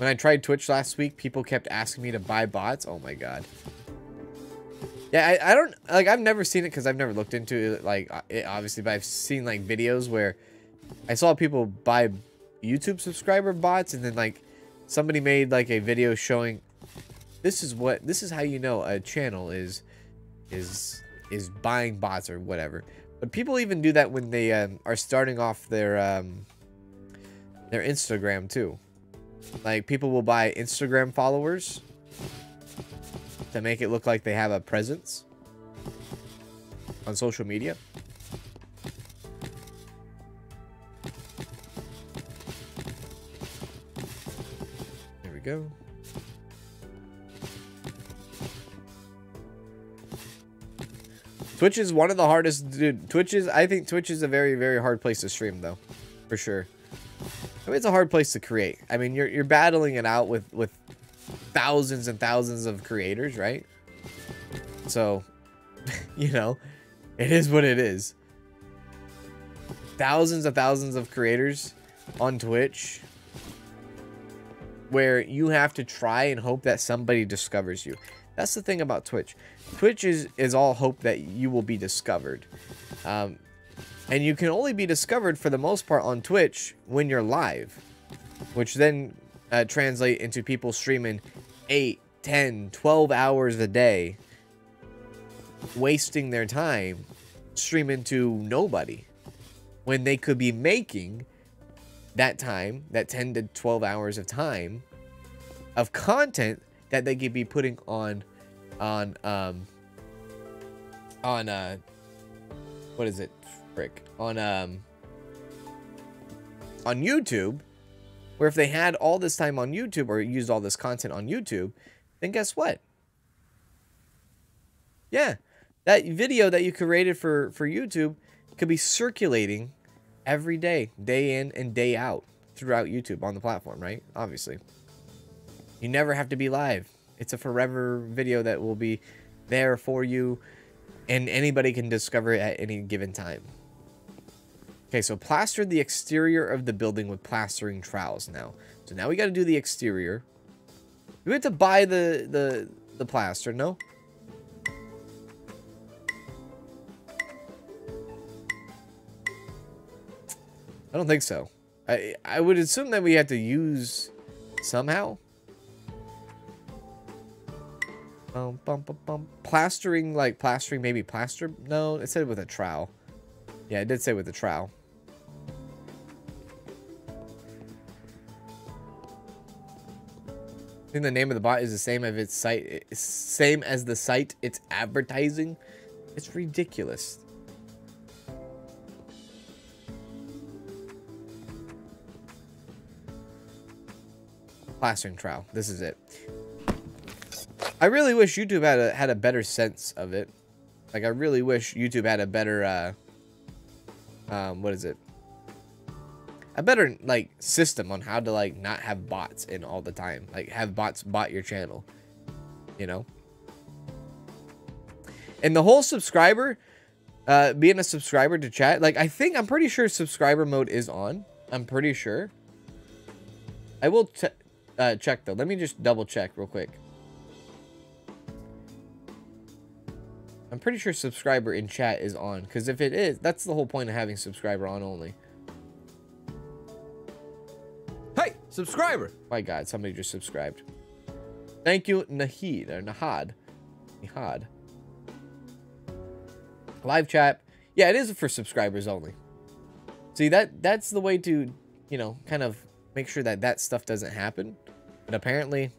When I tried Twitch last week, people kept asking me to buy bots. Oh my god. Yeah, I, I don't, like, I've never seen it because I've never looked into it, like, uh, it, obviously, but I've seen, like, videos where I saw people buy YouTube subscriber bots, and then, like, somebody made, like, a video showing, this is what, this is how you know a channel is, is, is buying bots or whatever. But people even do that when they um, are starting off their, um, their Instagram, too. Like, people will buy Instagram followers to make it look like they have a presence on social media. There we go. Twitch is one of the hardest, dude. Twitch is, I think Twitch is a very, very hard place to stream, though, for sure. I mean, it's a hard place to create. I mean, you're you're battling it out with with thousands and thousands of creators, right? So, you know, it is what it is. Thousands of thousands of creators on Twitch where you have to try and hope that somebody discovers you. That's the thing about Twitch. Twitch is, is all hope that you will be discovered. Um, and you can only be discovered for the most part on Twitch when you're live, which then uh, translate into people streaming 8, 10, 12 hours a day, wasting their time streaming to nobody when they could be making that time, that 10 to 12 hours of time of content that they could be putting on on um on uh what is it on um on YouTube where if they had all this time on YouTube or used all this content on YouTube, then guess what? Yeah, that video that you created for, for YouTube could be circulating every day, day in and day out throughout YouTube on the platform, right? Obviously. You never have to be live. It's a forever video that will be there for you and anybody can discover it at any given time. Okay, so plaster the exterior of the building with plastering trowels now. So now we got to do the exterior. We have to buy the, the, the plaster, no? I don't think so. I, I would assume that we have to use somehow. Bum, bum, bum, bum. Plastering, like plastering, maybe plaster? No, it said with a trowel. Yeah, it did say with a trowel. I think the name of the bot is the same as its site, same as the site it's advertising. It's ridiculous. Plastering trowel. This is it. I really wish YouTube had a had a better sense of it. Like I really wish YouTube had a better uh um what is it? A better like system on how to like not have bots in all the time. Like have bots bot your channel. You know? And the whole subscriber, uh, being a subscriber to chat, like I think I'm pretty sure subscriber mode is on. I'm pretty sure. I will uh, check though. Let me just double check real quick. I'm pretty sure subscriber in chat is on because if it is, that's the whole point of having subscriber on only. Subscriber! My God, somebody just subscribed. Thank you, Nahid or Nahad. Nahad. Live chat. Yeah, it is for subscribers only. See, that that's the way to, you know, kind of make sure that that stuff doesn't happen. But apparently,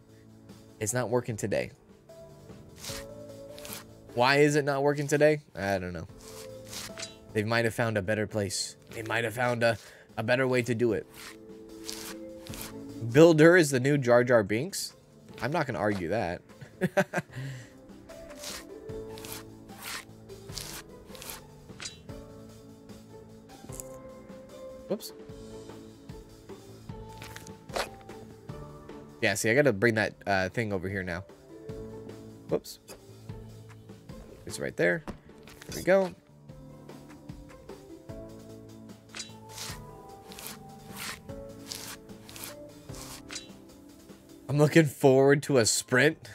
it's not working today. Why is it not working today? I don't know. They might have found a better place. They might have found a, a better way to do it. Builder is the new Jar Jar Binks. I'm not going to argue that. Whoops. Yeah, see, I gotta bring that uh, thing over here now. Whoops. It's right there. There we go. I'm looking forward to a sprint.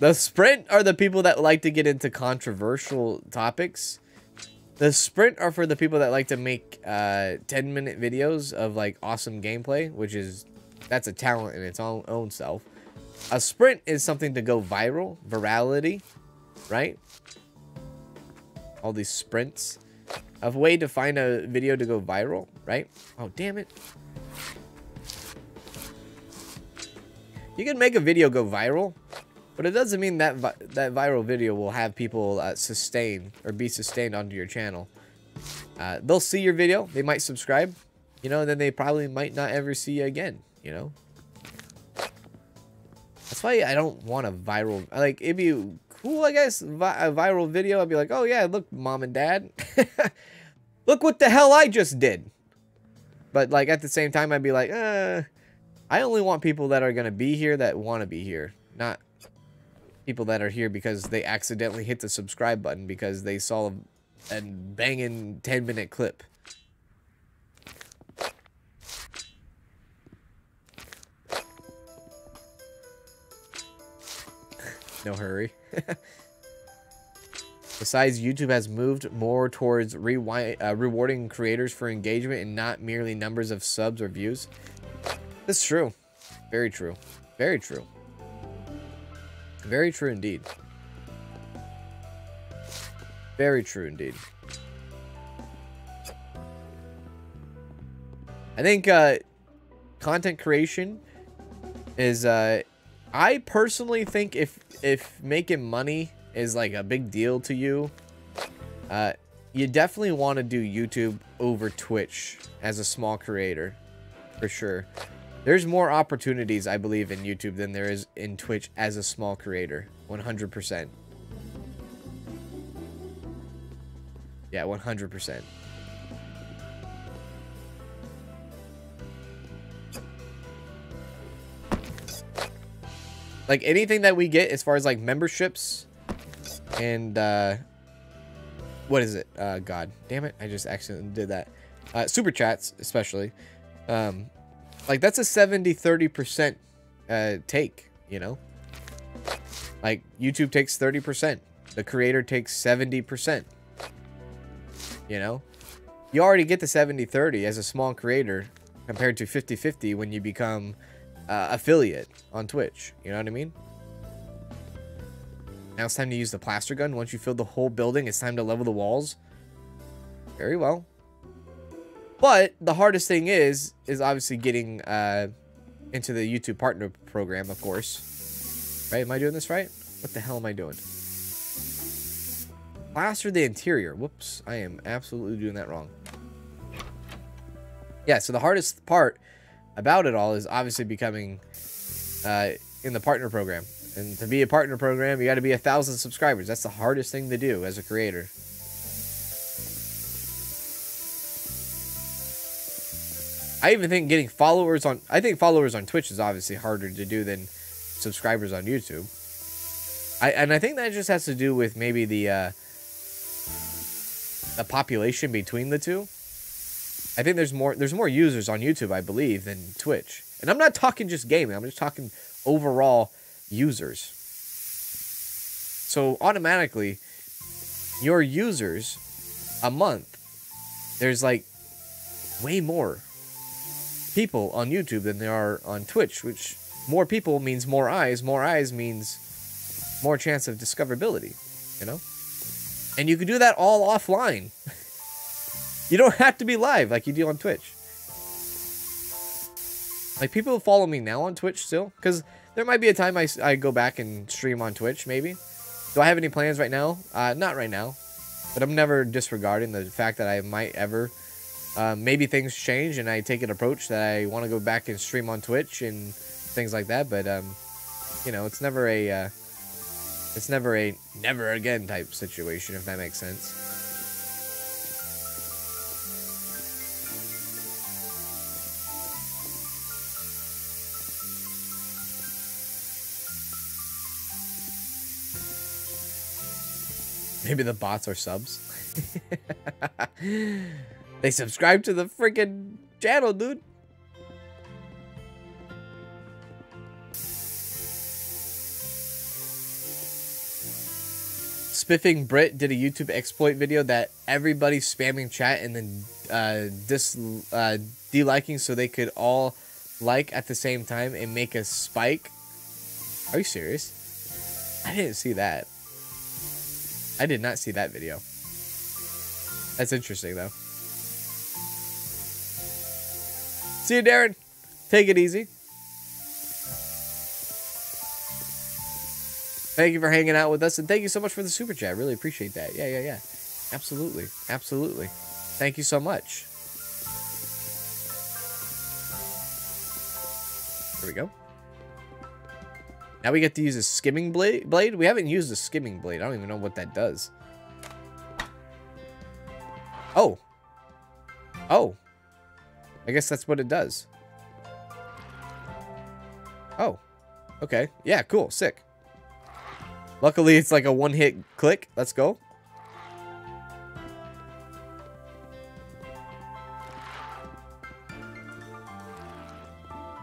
the sprint are the people that like to get into controversial topics. The sprint are for the people that like to make uh, 10 minute videos of like awesome gameplay, which is that's a talent in its own, own self. A sprint is something to go viral, virality, right? All these sprints. A way to find a video to go viral, right? Oh, damn it. You can make a video go viral, but it doesn't mean that vi that viral video will have people uh, sustain or be sustained onto your channel. Uh, they'll see your video, they might subscribe, you know, and then they probably might not ever see you again, you know? That's why I don't want a viral, like, it'd be cool, I guess, vi a viral video. I'd be like, oh yeah, look, mom and dad. look what the hell I just did. But, like, at the same time, I'd be like, uh, I only want people that are going to be here that want to be here. Not people that are here because they accidentally hit the subscribe button because they saw a banging 10 minute clip. no hurry. Besides, YouTube has moved more towards uh, rewarding creators for engagement and not merely numbers of subs or views. That's true. Very true. Very true. Very true indeed. Very true indeed. I think uh, content creation is uh, I personally think if if making money is like a big deal to you, uh, you definitely want to do YouTube over Twitch as a small creator, for sure. There's more opportunities, I believe, in YouTube than there is in Twitch as a small creator. 100%. Yeah, 100%. Like, anything that we get as far as, like, memberships and, uh... What is it? Uh, God. Damn it. I just accidentally did that. Uh, super chats, especially. Um, like, that's a 70-30% uh, take, you know? Like, YouTube takes 30%. The creator takes 70%. You know? You already get the 70-30 as a small creator compared to 50-50 when you become uh, affiliate on Twitch. You know what I mean? Now it's time to use the plaster gun. Once you fill the whole building, it's time to level the walls. Very well. But the hardest thing is, is obviously getting uh, into the YouTube partner program, of course. Right? Am I doing this right? What the hell am I doing? Plaster the interior. Whoops. I am absolutely doing that wrong. Yeah, so the hardest part about it all is obviously becoming uh, in the partner program. And to be a partner program, you got to be a thousand subscribers. That's the hardest thing to do as a creator. I even think getting followers on I think followers on Twitch is obviously harder to do than subscribers on YouTube. I and I think that just has to do with maybe the uh, the population between the two. I think there's more there's more users on YouTube, I believe, than Twitch. And I'm not talking just gaming. I'm just talking overall users. So automatically, your users a month, there's like way more people on YouTube than there are on Twitch, which more people means more eyes. More eyes means more chance of discoverability, you know? And you can do that all offline. you don't have to be live like you do on Twitch. Like, people follow me now on Twitch still, because there might be a time I, I go back and stream on Twitch, maybe. Do I have any plans right now? Uh, not right now. But I'm never disregarding the fact that I might ever... Uh, maybe things change and I take an approach that I want to go back and stream on Twitch and things like that. But, um, you know, it's never a... Uh, it's never a never again type situation, if that makes sense. Maybe the bots are subs. they subscribe to the freaking channel, dude. Spiffing Brit did a YouTube exploit video that everybody's spamming chat and then uh, dis uh, deliking so they could all like at the same time and make a spike. Are you serious? I didn't see that. I did not see that video. That's interesting though. See you, Darren. Take it easy. Thank you for hanging out with us, and thank you so much for the super chat. Really appreciate that. Yeah, yeah, yeah. Absolutely. Absolutely. Thank you so much. There we go. Now we get to use a skimming blade. blade. We haven't used a skimming blade. I don't even know what that does. Oh. Oh. I guess that's what it does. Oh. Okay. Yeah, cool. Sick. Luckily, it's like a one-hit click. Let's go.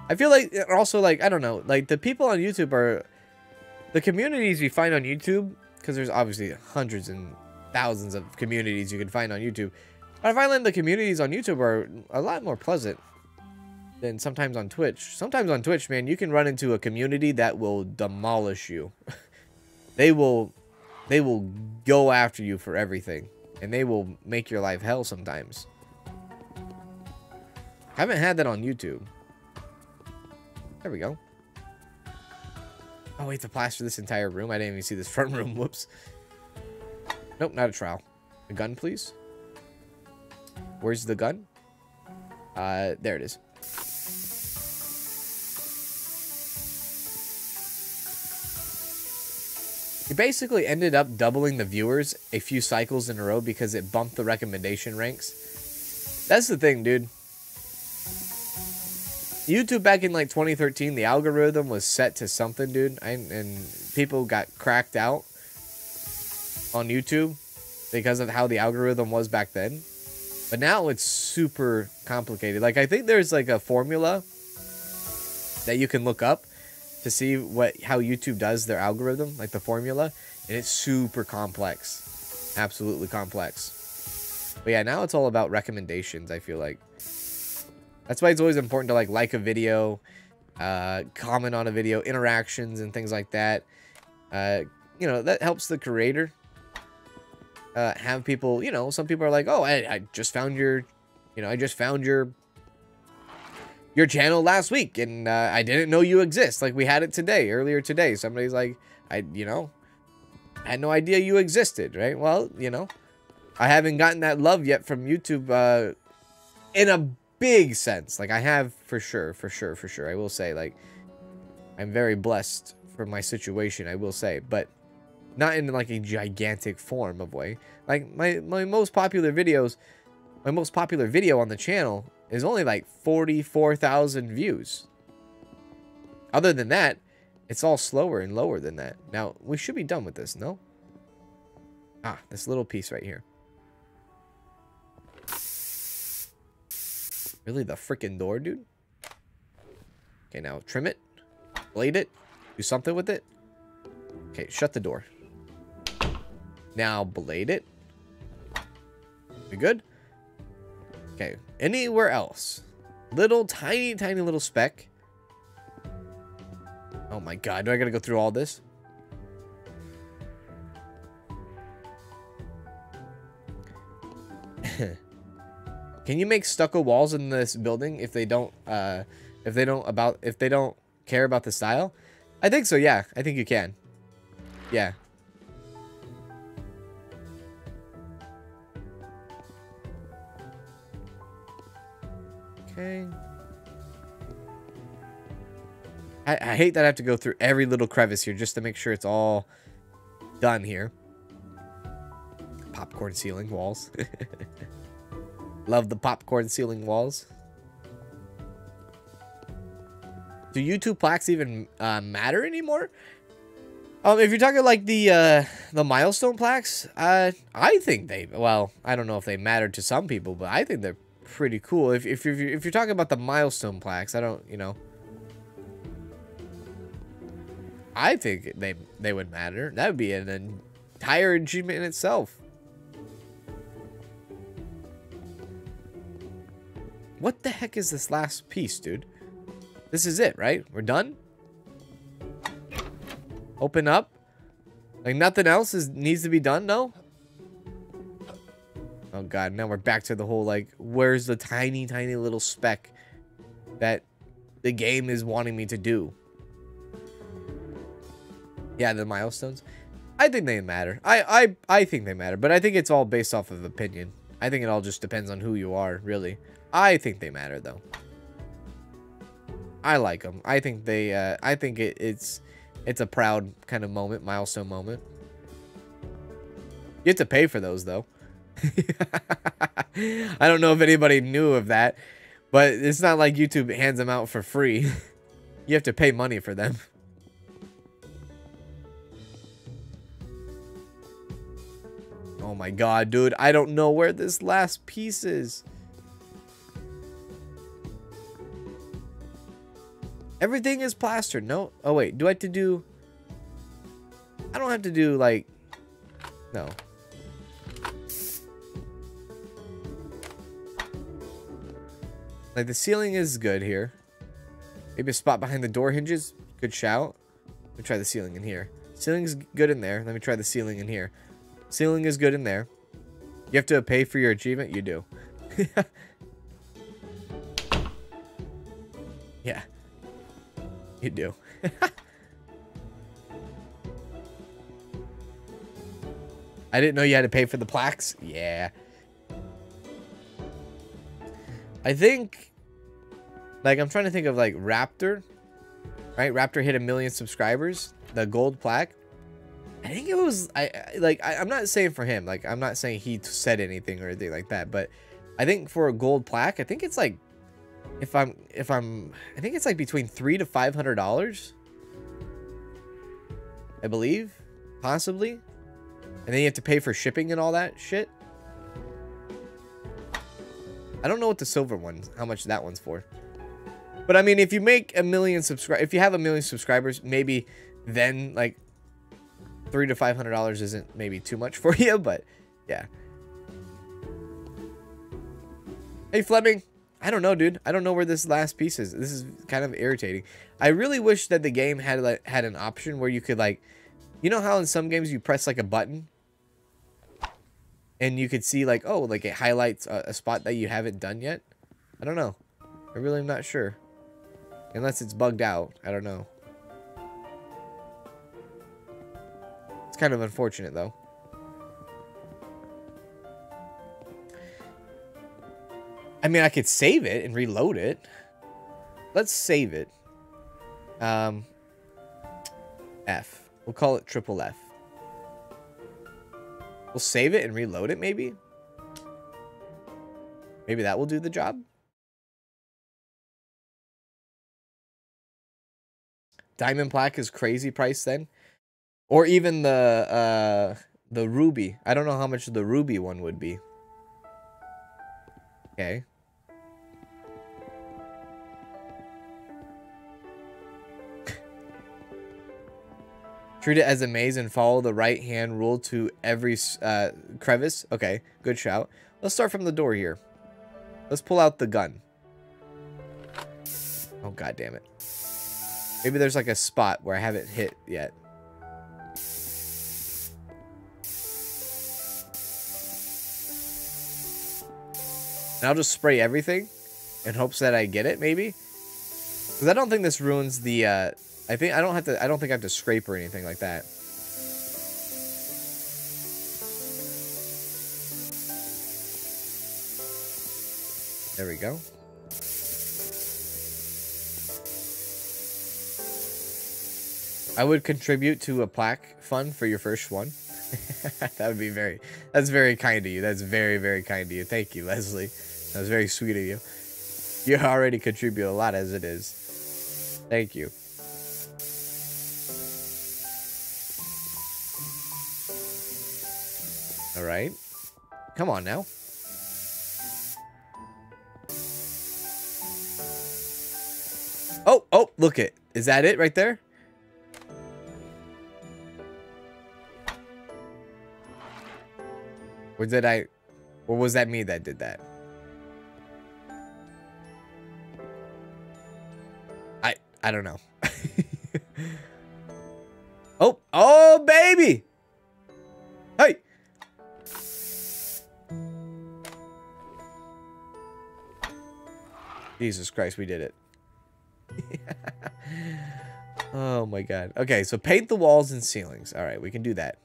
I feel like uh, also like I don't know like the people on YouTube are the communities you find on YouTube because there's obviously hundreds and thousands of communities you can find on YouTube. I find that the communities on YouTube are a lot more pleasant than sometimes on Twitch. Sometimes on Twitch, man, you can run into a community that will demolish you. they will they will go after you for everything and they will make your life hell sometimes. I haven't had that on YouTube. There we go. Oh, wait, to plaster this entire room? I didn't even see this front room. Whoops. Nope, not a trowel. A gun, please. Where's the gun? Uh, there it is. He basically ended up doubling the viewers a few cycles in a row because it bumped the recommendation ranks. That's the thing, dude. YouTube back in like 2013, the algorithm was set to something, dude, and, and people got cracked out on YouTube because of how the algorithm was back then. But now it's super complicated. Like I think there's like a formula that you can look up to see what how YouTube does their algorithm, like the formula, and it's super complex. Absolutely complex. But yeah, now it's all about recommendations, I feel like. That's why it's always important to like like a video, uh, comment on a video, interactions and things like that. Uh, you know, that helps the creator. Uh, have people, you know, some people are like, oh, I, I just found your, you know, I just found your your channel last week and uh, I didn't know you exist. Like we had it today, earlier today. Somebody's like, I, you know, had no idea you existed, right? Well, you know, I haven't gotten that love yet from YouTube uh, in a big sense. Like I have for sure, for sure, for sure. I will say like I'm very blessed for my situation, I will say, but not in like a gigantic form of way. Like my my most popular videos, my most popular video on the channel is only like 44,000 views. Other than that, it's all slower and lower than that. Now, we should be done with this, no? Ah, this little piece right here. Really, the freaking door, dude? Okay, now trim it. Blade it. Do something with it. Okay, shut the door. Now blade it. We good? Okay, anywhere else? Little, tiny, tiny little speck. Oh my god, do I gotta go through all this? Can you make stucco walls in this building if they don't, uh, if they don't about, if they don't care about the style? I think so, yeah. I think you can. Yeah. Okay. I, I hate that I have to go through every little crevice here just to make sure it's all done here. Popcorn ceiling walls. Love the popcorn ceiling walls. Do YouTube plaques even uh, matter anymore? Um, if you're talking like the uh, the milestone plaques, uh, I think they well, I don't know if they matter to some people, but I think they're pretty cool. If if you're, if you're talking about the milestone plaques, I don't, you know, I think they they would matter. That would be an entire achievement in itself. What the heck is this last piece, dude? This is it, right? We're done? Open up? Like nothing else is needs to be done, no? Oh god, now we're back to the whole like, where's the tiny, tiny little speck that the game is wanting me to do? Yeah, the milestones. I think they matter. I, I, I think they matter, but I think it's all based off of opinion. I think it all just depends on who you are, really. I think they matter, though. I like them. I think they, uh, I think it, it's, it's a proud kind of moment, milestone moment. You have to pay for those, though. I don't know if anybody knew of that, but it's not like YouTube hands them out for free. you have to pay money for them. Oh my god, dude. I don't know where this last piece is. Everything is plastered. No. Oh, wait. Do I have to do... I don't have to do, like... No. Like, the ceiling is good here. Maybe a spot behind the door hinges. Good shout. Let me try the ceiling in here. Ceiling's good in there. Let me try the ceiling in here. Ceiling is good in there. You have to pay for your achievement? You do. yeah. You do. I didn't know you had to pay for the plaques. Yeah. I think, like, I'm trying to think of, like, Raptor. Right? Raptor hit a million subscribers. The gold plaque. I think it was, I like, I, I'm not saying for him. Like, I'm not saying he said anything or anything like that. But I think for a gold plaque, I think it's like, if I'm, if I'm, I think it's like between three to five hundred dollars. I believe, possibly. And then you have to pay for shipping and all that shit. I don't know what the silver one, how much that one's for. But I mean, if you make a million subscribe, if you have a million subscribers, maybe then like three to five hundred dollars isn't maybe too much for you, but yeah. Hey Fleming, I don't know, dude. I don't know where this last piece is. This is kind of irritating. I really wish that the game had like had an option where you could like, you know how in some games you press like a button? And you could see like oh like it highlights a, a, spot that you haven't done yet? I don't know. I really am not sure. Unless it's bugged out. I don't know. It's kind of unfortunate though i mean i could save it and reload it let's save it um f we'll call it triple f We'll save it and reload it, maybe? Maybe that will do the job? diamond plaque is crazy price then, or even the uh the ruby. I don't know how much the ruby one would be. Okay. Treat it as a maze and follow the right hand rule to every uh, crevice. Okay, good shout. Let's start from the door here. Let's pull out the gun. Oh, god damn it. Maybe there's like a spot where I haven't hit yet. And I'll just spray everything in hopes that I get it, maybe? Because I don't think this ruins the, uh, I think, I don't have to, I don't think I have to scrape or anything like that. There we go. I would contribute to a plaque fund for your first one. that would be very, that's very kind of you. That's very, very kind of you. Thank you, Leslie. That was very sweet of you. You already contribute a lot as it is. Thank you. Right. Come on now. Oh, oh, look it. Is that it right there? Or did I... Or was that me that did that? I... I don't know. oh! Oh, baby! Hey! Jesus Christ, we did it. oh my god. Okay, so paint the walls and ceilings. All right, we can do that.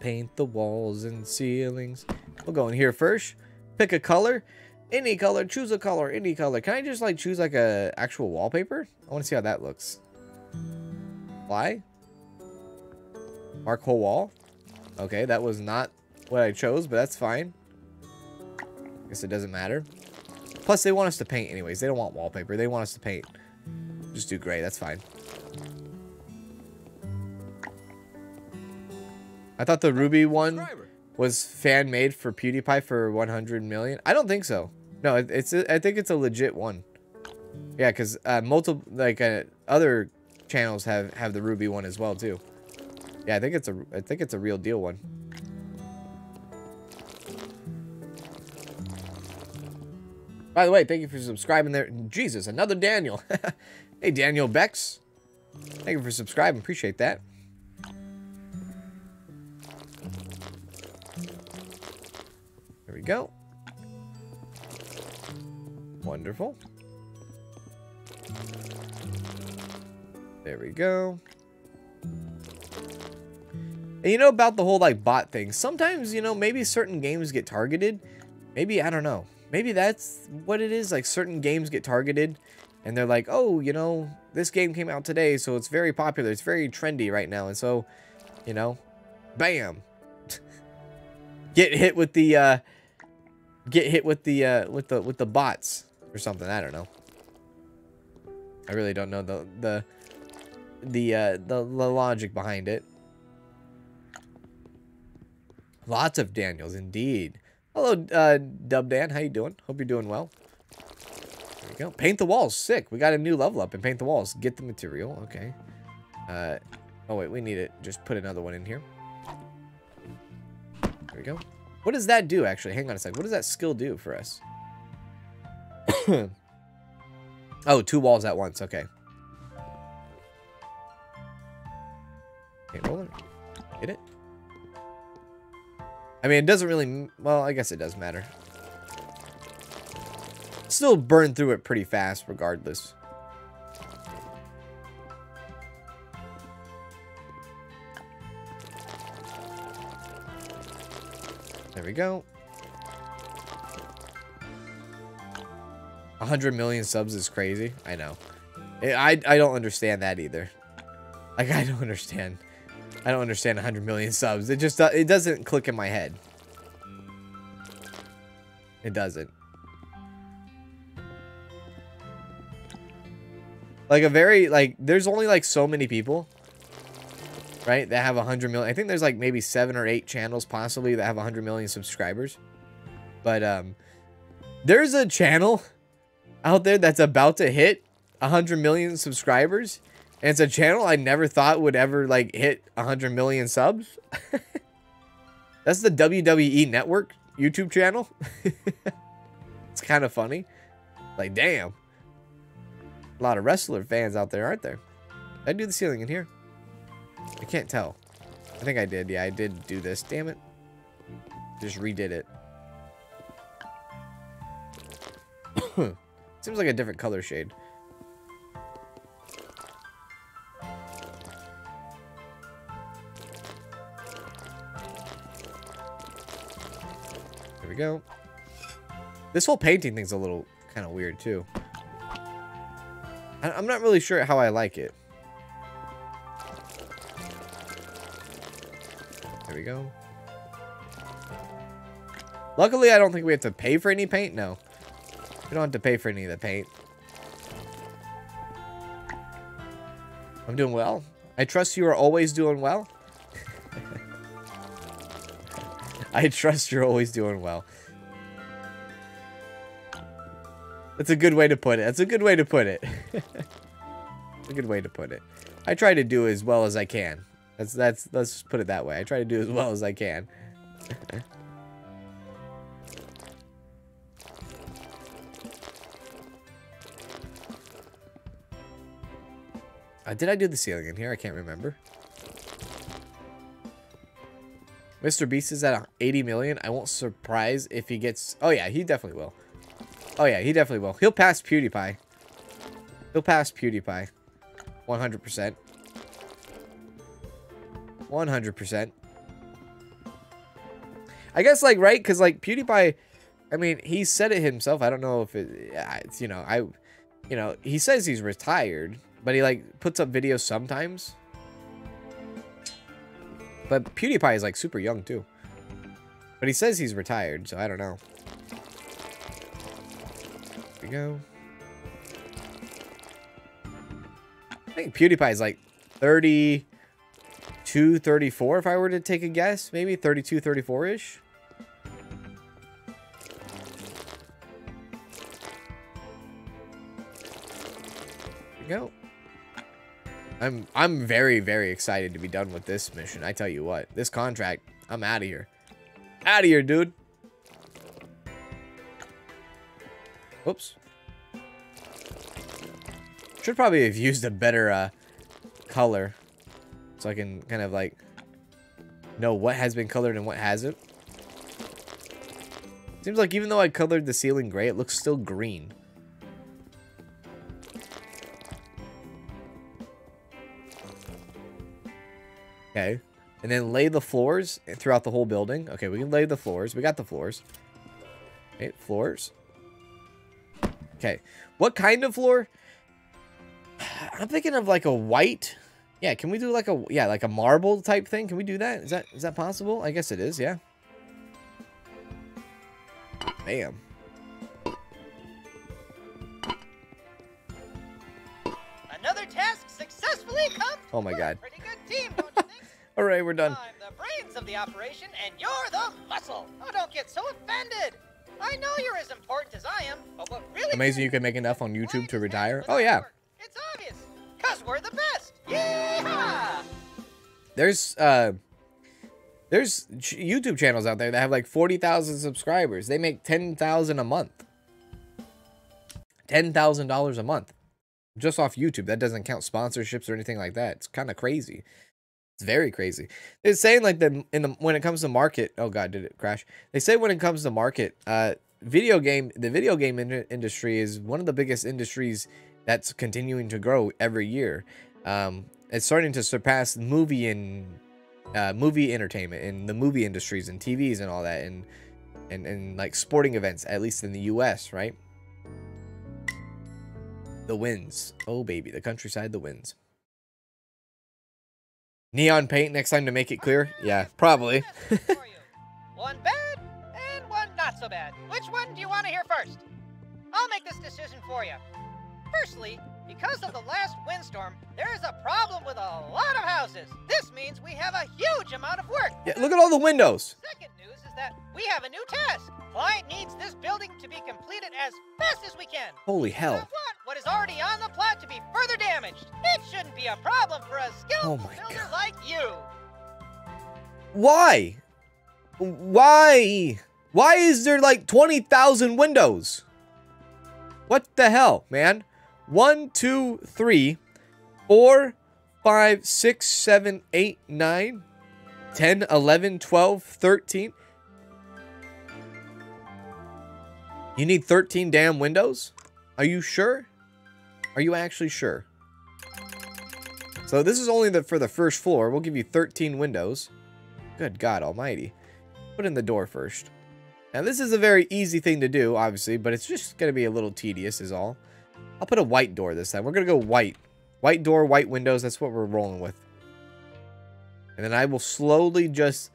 Paint the walls and ceilings. We'll go in here first. Pick a color. Any color. Choose a color. Any color. Can I just like choose like a actual wallpaper? I want to see how that looks. Why? Mark whole wall. Okay, that was not what I chose, but that's fine. Guess it doesn't matter. Plus, they want us to paint anyways. They don't want wallpaper. They want us to paint. Just do gray. That's fine. I thought the Ruby one was fan made for PewDiePie for 100 million. I don't think so. No, it's a, I think it's a legit one. Yeah, because uh, multiple like uh, other channels have have the Ruby one as well too. Yeah, I think it's a I think it's a real deal one. By the way, thank you for subscribing there. Jesus, another Daniel. hey, Daniel Bex. Thank you for subscribing. Appreciate that. There we go. Wonderful. There we go. And you know about the whole like bot thing. Sometimes, you know, maybe certain games get targeted. Maybe, I don't know. Maybe that's what it is. Like certain games get targeted and they're like, oh, you know, this game came out today, so it's very popular. It's very trendy right now. And so, you know, bam. get hit with the, uh, get hit with the, uh, with the, with the bots or something. I don't know. I really don't know the, the, the, uh, the, the logic behind it. Lots of Daniels, indeed. Hello, uh, Dub Dan. How you doing? Hope you're doing well. There we go. Paint the walls. Sick. We got a new level up and paint the walls. Get the material. Okay. Uh, oh, wait. We need it. Just put another one in here. There we go. What does that do, actually? Hang on a sec. What does that skill do for us? oh, two walls at once. Okay. Okay, roll it. Get it? I mean, it doesn't really... Well, I guess it does matter. Still burn through it pretty fast, regardless. There we go. 100 million subs is crazy. I know. I, I don't understand that either. Like, I don't understand. I don't understand 100 million subs. It just it doesn't click in my head. It doesn't. Like a very like there's only like so many people right that have 100 million. I think there's like maybe 7 or 8 channels possibly that have 100 million subscribers. But um there's a channel out there that's about to hit 100 million subscribers and it's a channel I never thought would ever like hit 100 million subs. that's the WWE Network YouTube channel. it's kind of funny. Like damn. A lot of wrestler fans out there, aren't there? Did I do the ceiling in here? I can't tell. I think I did. Yeah, I did do this. Damn it. Just redid it. Seems like a different color shade. Go. This whole painting thing's a little kind of weird, too. I'm not really sure how I like it. There we go. Luckily, I don't think we have to pay for any paint. No. We don't have to pay for any of the paint. I'm doing well. I trust you are always doing well. I trust you're always doing well. That's a good way to put it. That's a good way to put it. a good way to put it. I try to do as well as I can. That's that's let's put it that way. I try to do as well as I can. uh, did I do the ceiling in here? I can't remember. Mr. Beast is at 80 million. I won't surprise if he gets... Oh, yeah, he definitely will. Oh, yeah, he definitely will. He'll pass PewDiePie. He'll pass PewDiePie. 100%. 100%. I guess, like, right? Because, like, PewDiePie... I mean, he said it himself. I don't know if it... It's, you know, I... You know, he says he's retired. But he, like, puts up videos sometimes. But PewDiePie is, like, super young, too. But he says he's retired, so I don't know. There we go. I think PewDiePie is, like, 32, 34, if I were to take a guess. Maybe 32, 34-ish. There we go. I'm I'm very very excited to be done with this mission. I tell you what, this contract, I'm out of here. Out of here, dude. Oops. Should probably have used a better uh, color, so I can kind of like know what has been colored and what hasn't. Seems like even though I colored the ceiling gray, it looks still green. Okay. And then lay the floors throughout the whole building. Okay, we can lay the floors. We got the floors. Okay, floors. Okay. What kind of floor? I'm thinking of like a white. Yeah, can we do like a yeah, like a marble type thing? Can we do that? Is that is that possible? I guess it is, yeah. Bam. Another task successfully accomplished. Oh my God. Pretty good team, don't you think? All right, we're done. I'm the brains of the operation, and you're the muscle. Oh, don't get so offended. I know you're as important as I am, but what really Amazing you can make enough on YouTube to retire. Oh yeah. It's obvious, cause we're the best. Yeehaw! There's uh there's YouTube channels out there that have like 40,000 subscribers. They make 10,000 a month. $10,000 a month just off YouTube. That doesn't count sponsorships or anything like that. It's kind of crazy. It's very crazy. It's saying like the in the when it comes to market. Oh god, did it crash? They say when it comes to market, uh, video game the video game in- industry is one of the biggest industries that's continuing to grow every year. Um, it's starting to surpass movie and uh, movie entertainment and the movie industries and TVs and all that and and and like sporting events at least in the U.S. Right? The winds. Oh baby, the countryside, the winds. Neon paint next time to make it clear? Oh, yeah, probably. One bad and one not so bad. Which one do you want to hear first? I'll make this decision for you. Firstly, Because of the last windstorm, there is a problem with a lot of houses. This means we have a huge amount of work. Yeah, look at all the windows. Second news is that we have a new task. Client needs this building to be completed as fast as we can. Holy hell. what is already on the plot to be further damaged. It shouldn't be a problem for a skilled Oh builder God. like you. Why? Why? Why is there like 20,000 windows? What the hell, man? One, two, three, four, five, six, seven, eight, nine, 10, 11, 12, 13. You need 13 damn windows? Are you sure? Are you actually sure? So this is only the for the first floor. We'll give you 13 windows. Good God almighty. Put in the door first. Now this is a very easy thing to do, obviously, but it's just going to be a little tedious is all. I'll put a white door this time. We're going to go white. White door, white windows. That's what we're rolling with. And then I will slowly just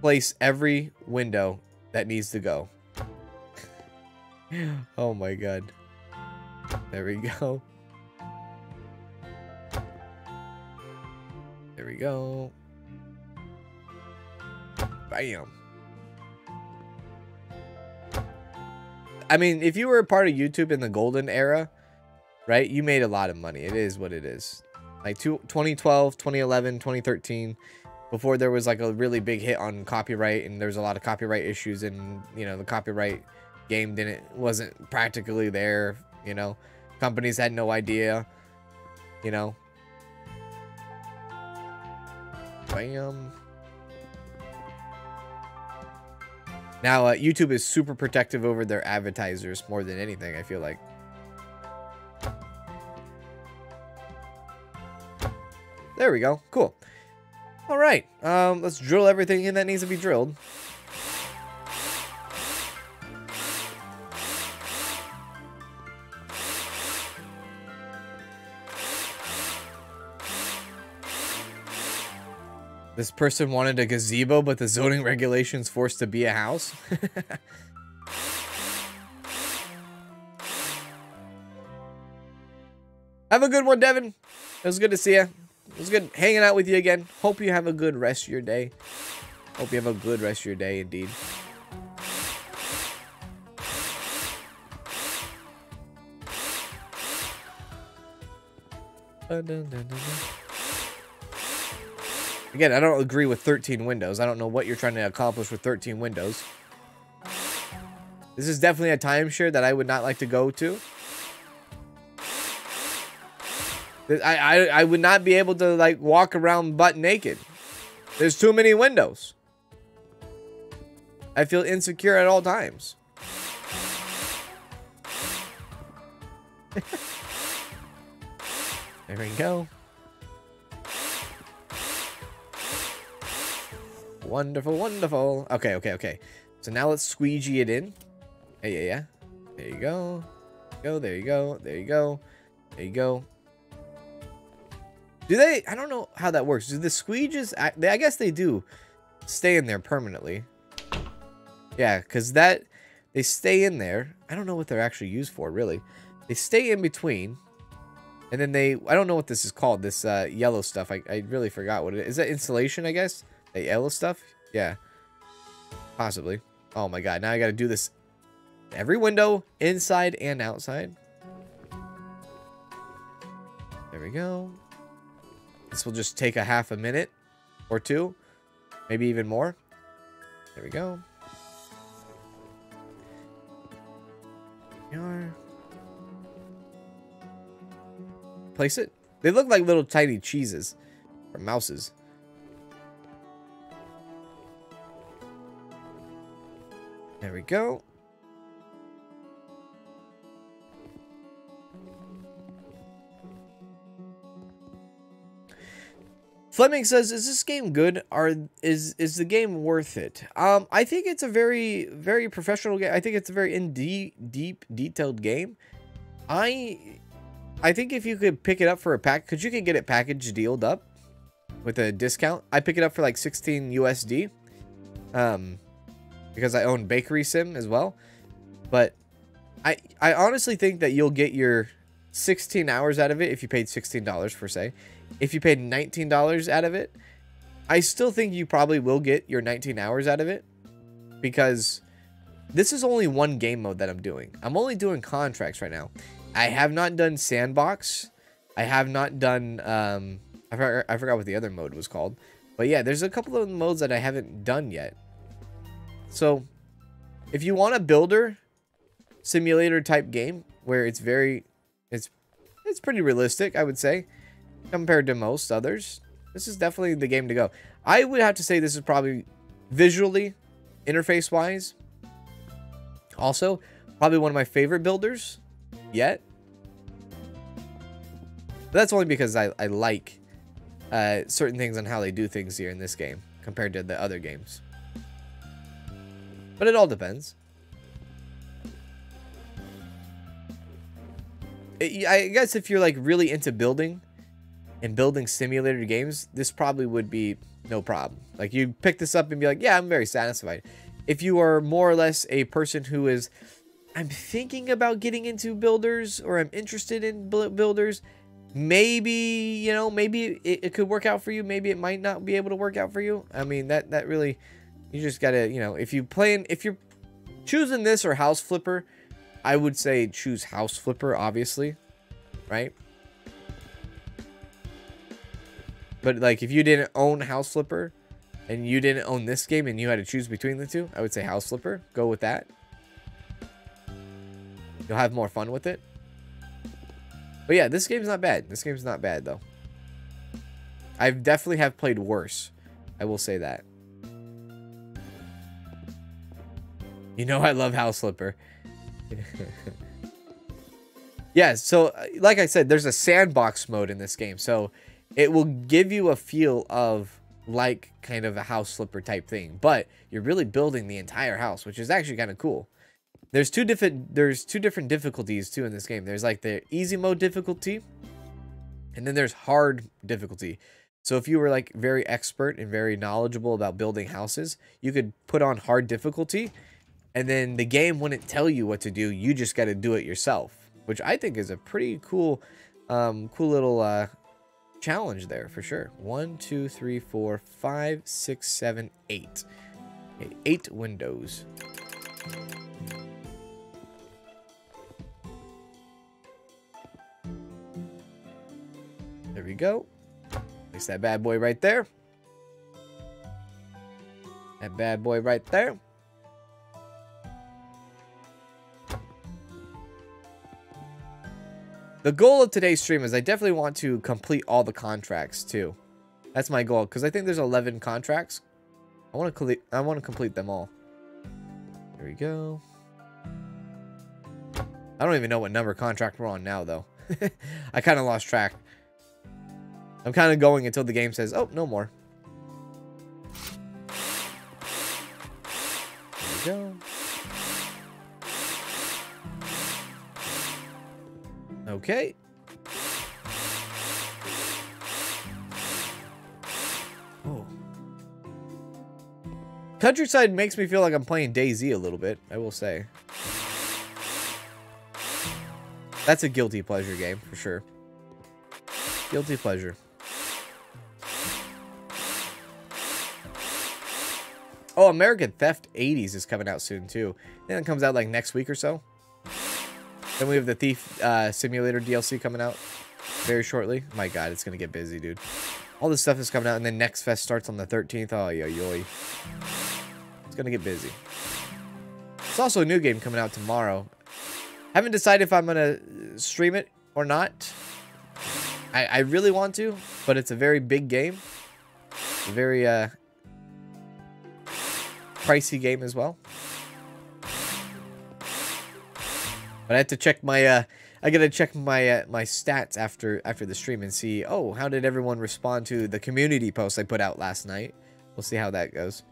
place every window that needs to go. oh my god. There we go. There we go. Bam. I mean, if you were a part of YouTube in the golden era, right, you made a lot of money. It is what it is. Like two, 2012, 2011, 2013, before there was like a really big hit on copyright and there's a lot of copyright issues and, you know, the copyright game didn't, wasn't practically there, you know. Companies had no idea, you know. Bam. Now, uh, YouTube is super protective over their advertisers more than anything, I feel like. There we go. Cool. All right. Um, let's drill everything in that needs to be drilled. This person wanted a gazebo, but the zoning regulations forced to be a house. have a good one, Devin. It was good to see you. It was good hanging out with you again. Hope you have a good rest of your day. Hope you have a good rest of your day, indeed. Again, I don't agree with 13 windows. I don't know what you're trying to accomplish with 13 windows. This is definitely a timeshare that I would not like to go to. I, I, I would not be able to like walk around butt naked. There's too many windows. I feel insecure at all times. there we go. Wonderful, wonderful. Okay, okay, okay. So now let's squeegee it in. Yeah, yeah, yeah. There you go. Go, there you go. There you go. There you go. Do they? I don't know how that works. Do the squeegees? I, I guess they do stay in there permanently. Yeah, because that they stay in there. I don't know what they're actually used for, really. They stay in between, and then they. I don't know what this is called. This uh, yellow stuff. I, I really forgot what it is. Is that insulation? I guess the yellow stuff. Yeah, possibly. Oh my god! Now I got to do this every window, inside and outside. There we go. This will just take a half a minute or two, maybe even more. There we go. Here. Place it. They look like little tiny cheeses or mouses. There we go. Fleming says, "Is this game good? Are is is the game worth it?" Um, I think it's a very very professional game. I think it's a very in deep deep detailed game. I I think if you could pick it up for a pack, because you can get it packaged dealed up with a discount. I pick it up for like 16 USD. Um, because I own Bakery Sim as well. But I I honestly think that you'll get your 16 hours out of it if you paid $16 per se. If you paid $19 out of it, I still think you probably will get your 19 hours out of it because this is only one game mode that I'm doing. I'm only doing contracts right now. I have not done sandbox. I have not done um I forgot, I forgot what the other mode was called. But yeah, there's a couple of modes that I haven't done yet. So, if you want a builder simulator type game where it's very it's it's pretty realistic, I would say, compared to most others, this is definitely the game to go. I would have to say this is probably visually, interface wise, also probably one of my favorite builders yet. But that's only because I, I like uh, certain things on how they do things here in this game compared to the other games. But it all depends. It, I guess if you're like really into building and building simulator games, this probably would be no problem. Like you pick this up and be like, yeah, I'm very satisfied. If you are more or less a person who is, I'm thinking about getting into builders or I'm interested in builders, maybe, you know, maybe it, it could work out for you. Maybe it might not be able to work out for you. I mean, that, that really, you just gotta, you know, if you playing, if you're choosing this or House Flipper, I would say choose House Flipper, obviously, right? But like if you didn't own House Flipper and you didn't own this game and you had to choose between the two, I would say House Flipper. Go with that. You'll have more fun with it. But yeah, this game's not bad. This game's not bad though. I definitely have played worse. I will say that. You know I love House Flipper. yeah, so uh, like I said, there's a sandbox mode in this game. So it will give you a feel of like kind of a House Flipper type thing, but you're really building the entire house, which is actually kind of cool. There's two different there's two different difficulties too in this game. There's like the easy mode difficulty and then there's hard difficulty. So if you were like very expert and very knowledgeable about building houses, you could put on hard difficulty and then the game wouldn't tell you what to do. You just got to do it yourself, which I think is a pretty cool um cool little uh challenge there for sure. One, two, three, four, five, six, seven, eight. Okay, eight windows. There we go. Place that bad boy right there. That bad boy right there. The goal of today's stream is I definitely want to complete all the contracts too. That's my goal because I think there's 11 contracts. I want to complete. I want to complete them all. There we go. I don't even know what number contract we're on now though. I kind of lost track. I'm kind of going until the game says, "Oh, no more." There we go. Okay. Oh. Countryside makes me feel like I'm playing DayZ a little bit, I will say. That's a guilty pleasure game, for sure. Guilty pleasure. Oh, American Theft 80s is coming out soon, too. Then it comes out, like, next week or so. Then we have the Thief uh, Simulator DLC coming out very shortly. My god, it's going to get busy, dude. All this stuff is coming out, and then Next Fest starts on the 13th. Oh, yo, yo. It's going to get busy. It's also a new game coming out tomorrow. Haven't decided if I'm going to stream it or not. I, I really want to, but it's a very big game. A very uh, pricey game as well. But I have to check my uh I gotta check my uh, my stats after after the stream and see oh how did everyone respond to the community post I put out last night. We'll see how that goes.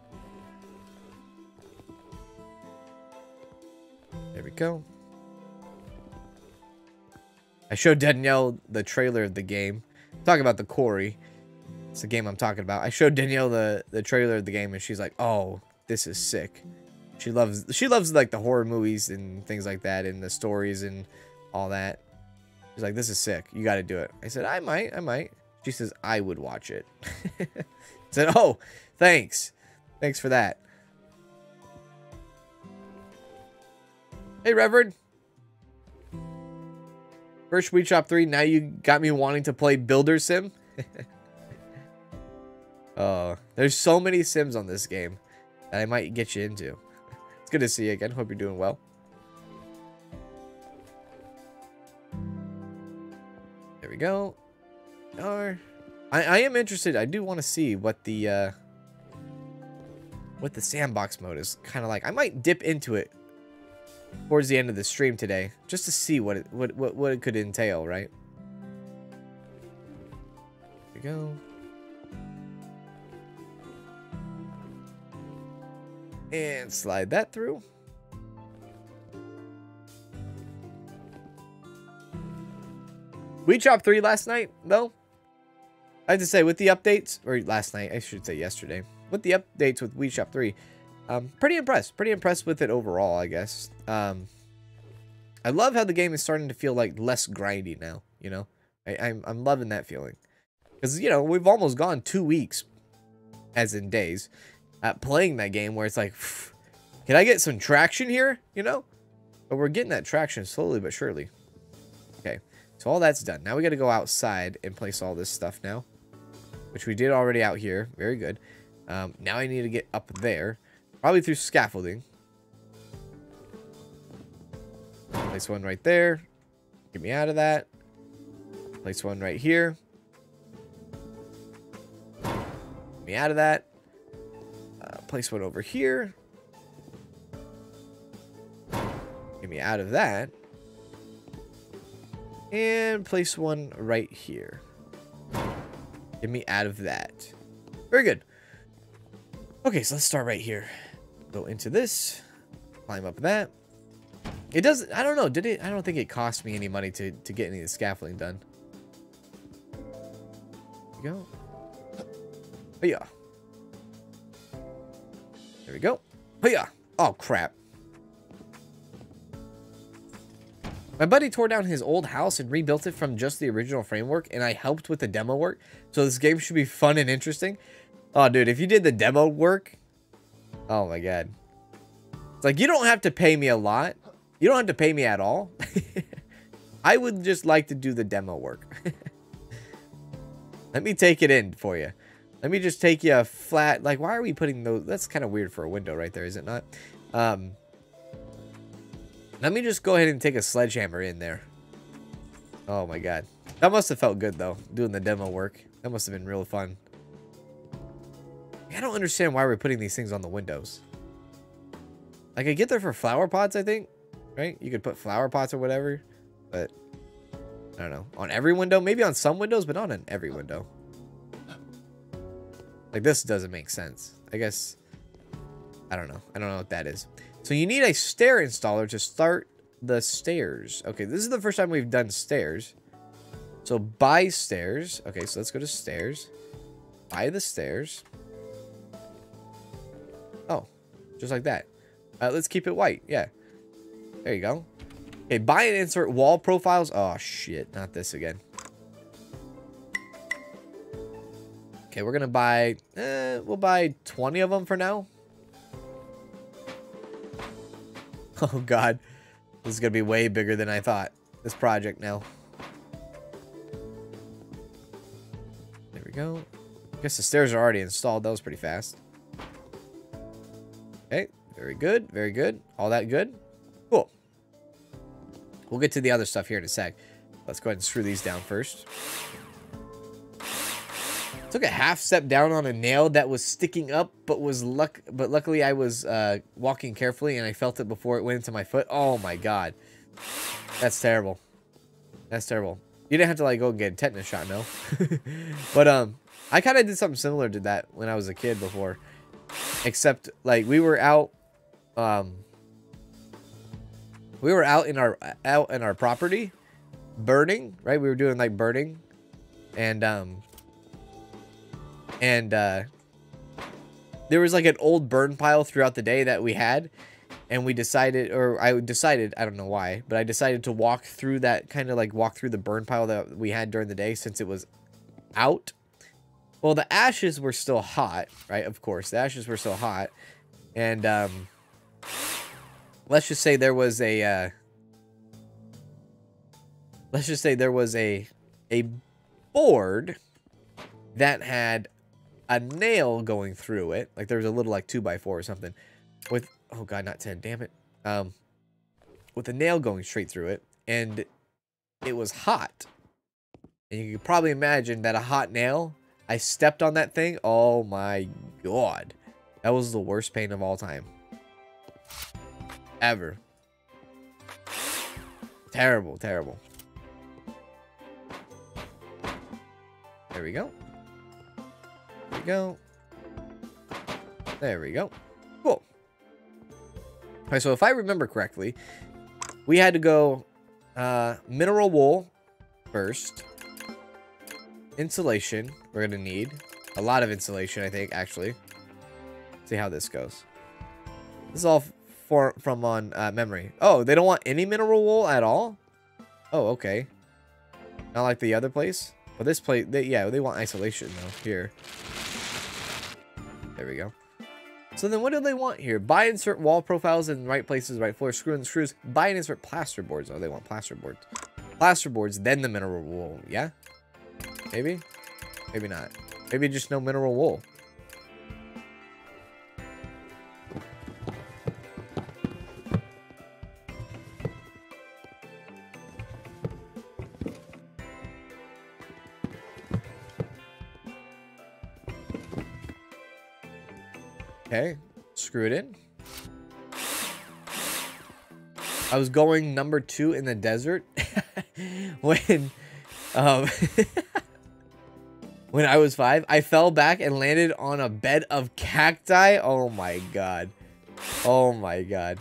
There we go. I showed Danielle the trailer of the game. Talk about the quarry. It's the game I'm talking about. I showed Danielle the the trailer of the game and she's like, "Oh, this is sick." She loves she loves like the horror movies and things like that and the stories and all that. She's like, this is sick. You got to do it. I said, I might, I might. She says, I would watch it. I said, oh, thanks. Thanks for that. Hey, Reverend. First Weed Shop 3, now you got me wanting to play Builder Sim. oh, there's so many Sims on this game that I might get you into. It's good to see you again. Hope you're doing well. There we go. Or, I, I am interested. I do want to see what the uh, what the sandbox mode is kind of like. I might dip into it towards the end of the stream today, just to see what it what what, what it could entail, right? There we go. And slide that through. Weed Shop 3 last night, though. I have to say, with the updates, or last night, I should say yesterday, with the updates with Weed Shop 3, I'm pretty impressed. Pretty impressed with it overall, I guess. Um, I love how the game is starting to feel like less grindy now, you know? I, I'm, I'm loving that feeling. Because, you know, we've almost gone two weeks, as in days, at playing that game where it's like, can I get some traction here, you know? But we're getting that traction slowly but surely. Okay, so all that's done. Now we got to go outside and place all this stuff now. Which we did already out here. Very good. Um, now I need to get up there. Probably through scaffolding. Place one right there. Get me out of that. Place one right here. Get me out of that. Place one over here. Get me out of that. And place one right here. Get me out of that. Very good. Okay, so let's start right here. Go into this. Climb up that. It doesn't, I don't know, did it, I don't think it cost me any money to, to get any of the scaffolding done. There we go. Oh yeah. There we go. Oh yeah. Oh crap. My buddy tore down his old house and rebuilt it from just the original framework, and I helped with the demo work. So this game should be fun and interesting. Oh, dude, if you did the demo work, oh my god. It's like, you don't have to pay me a lot. You don't have to pay me at all. I would just like to do the demo work. Let me take it in for you. Let me just take you a flat, like, why are we putting those? That's kind of weird for a window right there, is it not? Um, let me just go ahead and take a sledgehammer in there. Oh my god. That must have felt good though, doing the demo work. That must have been real fun. I don't understand why we're putting these things on the windows. Like I get there for flower pots, I think. Right? You could put flower pots or whatever. But I don't know. On every window? Maybe on some windows, but not on every window. Like this doesn't make sense. I guess I don't know. I don't know what that is. So you need a stair installer to start the stairs. Okay, this is the first time we've done stairs. So buy stairs. Okay, so let's go to stairs. Buy the stairs. Oh, just like that. Uh, let's keep it white. Yeah. There you go. Okay, buy and insert wall profiles. Oh, shit. Not this again. Okay, we're going to buy... Eh, we'll buy 20 of them for now. Oh god. This is going to be way bigger than I thought. This project now. There we go. I guess the stairs are already installed. That was pretty fast. Okay. Very good. Very good. All that good. Cool. We'll get to the other stuff here in a sec. Let's go ahead and screw these down first. Took a half step down on a nail that was sticking up, but was luck. But luckily, I was uh, walking carefully, and I felt it before it went into my foot. Oh my god, that's terrible. That's terrible. You didn't have to like go and get a tetanus shot, no. but um, I kind of did something similar to that when I was a kid before, except like we were out, um, we were out in our out in our property, burning. Right, we were doing like burning, and um, and uh, there was like an old burn pile throughout the day that we had and we decided, or I decided, I don't know why, but I decided to walk through that kind of like walk through the burn pile that we had during the day since it was out. Well, the ashes were still hot, right? Of course, the ashes were still hot, and um, let's just say there was a, uh, let's just say there was a, a board that had a nail going through it, like there was a little like two by four or something, with oh god, not ten, damn it, um, with a nail going straight through it, and it was hot, and you can probably imagine that a hot nail. I stepped on that thing. Oh my god, that was the worst pain of all time, ever. Terrible, terrible. There we go. Go. There we go. Cool. Alright, so if I remember correctly, we had to go uh, mineral wool first. Insulation, we're going to need. A lot of insulation, I think, actually. see how this goes. This is all for, from on uh, memory. Oh, they don't want any mineral wool at all? Oh, okay. Not like the other place? But this place, they, yeah, they want isolation, though, here. There we go. So then what do they want here? Buy insert wall profiles in right places, right floor, screw in screws. Buy and insert plasterboards. Oh, they want plasterboards. Plasterboards, then the mineral wool. Yeah? Maybe? Maybe not. Maybe just no mineral wool. Okay, screw it in. I was going number two in the desert when, um, when I was five. I fell back and landed on a bed of cacti. Oh my god. Oh my god.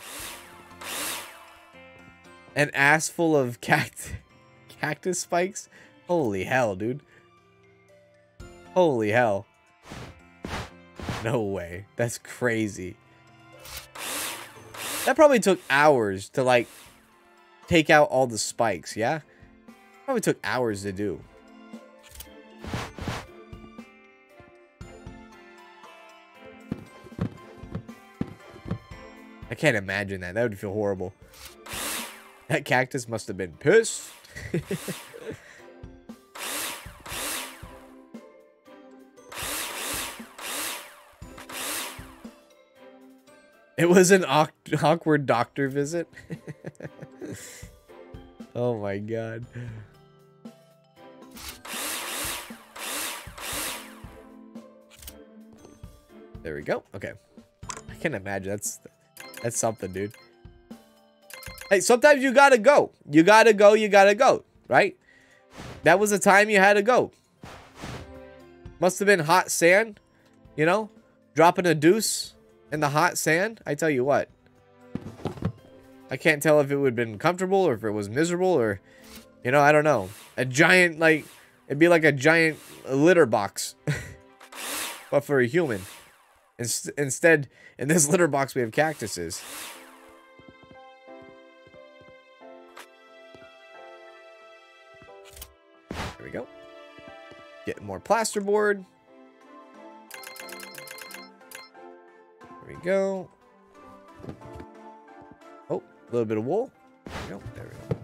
An ass full of cact cactus spikes? Holy hell, dude. Holy hell. No way. That's crazy. That probably took hours to, like, take out all the spikes, yeah? Probably took hours to do. I can't imagine that. That would feel horrible. That cactus must have been pissed. It was an awkward doctor visit. oh my god. There we go. Okay. I can imagine. That's that's something, dude. Hey, sometimes you gotta go. You gotta go, you gotta go. Right? That was the time you had to go. Must have been hot sand. You know? Dropping a deuce in the hot sand, I tell you what. I can't tell if it would have been comfortable or if it was miserable or, you know, I don't know. A giant, like, it'd be like a giant litter box, but for a human. Inst instead, in this litter box, we have cactuses. There we go. Get more plasterboard. There we go. Oh, a little bit of wool. There we go. There we go.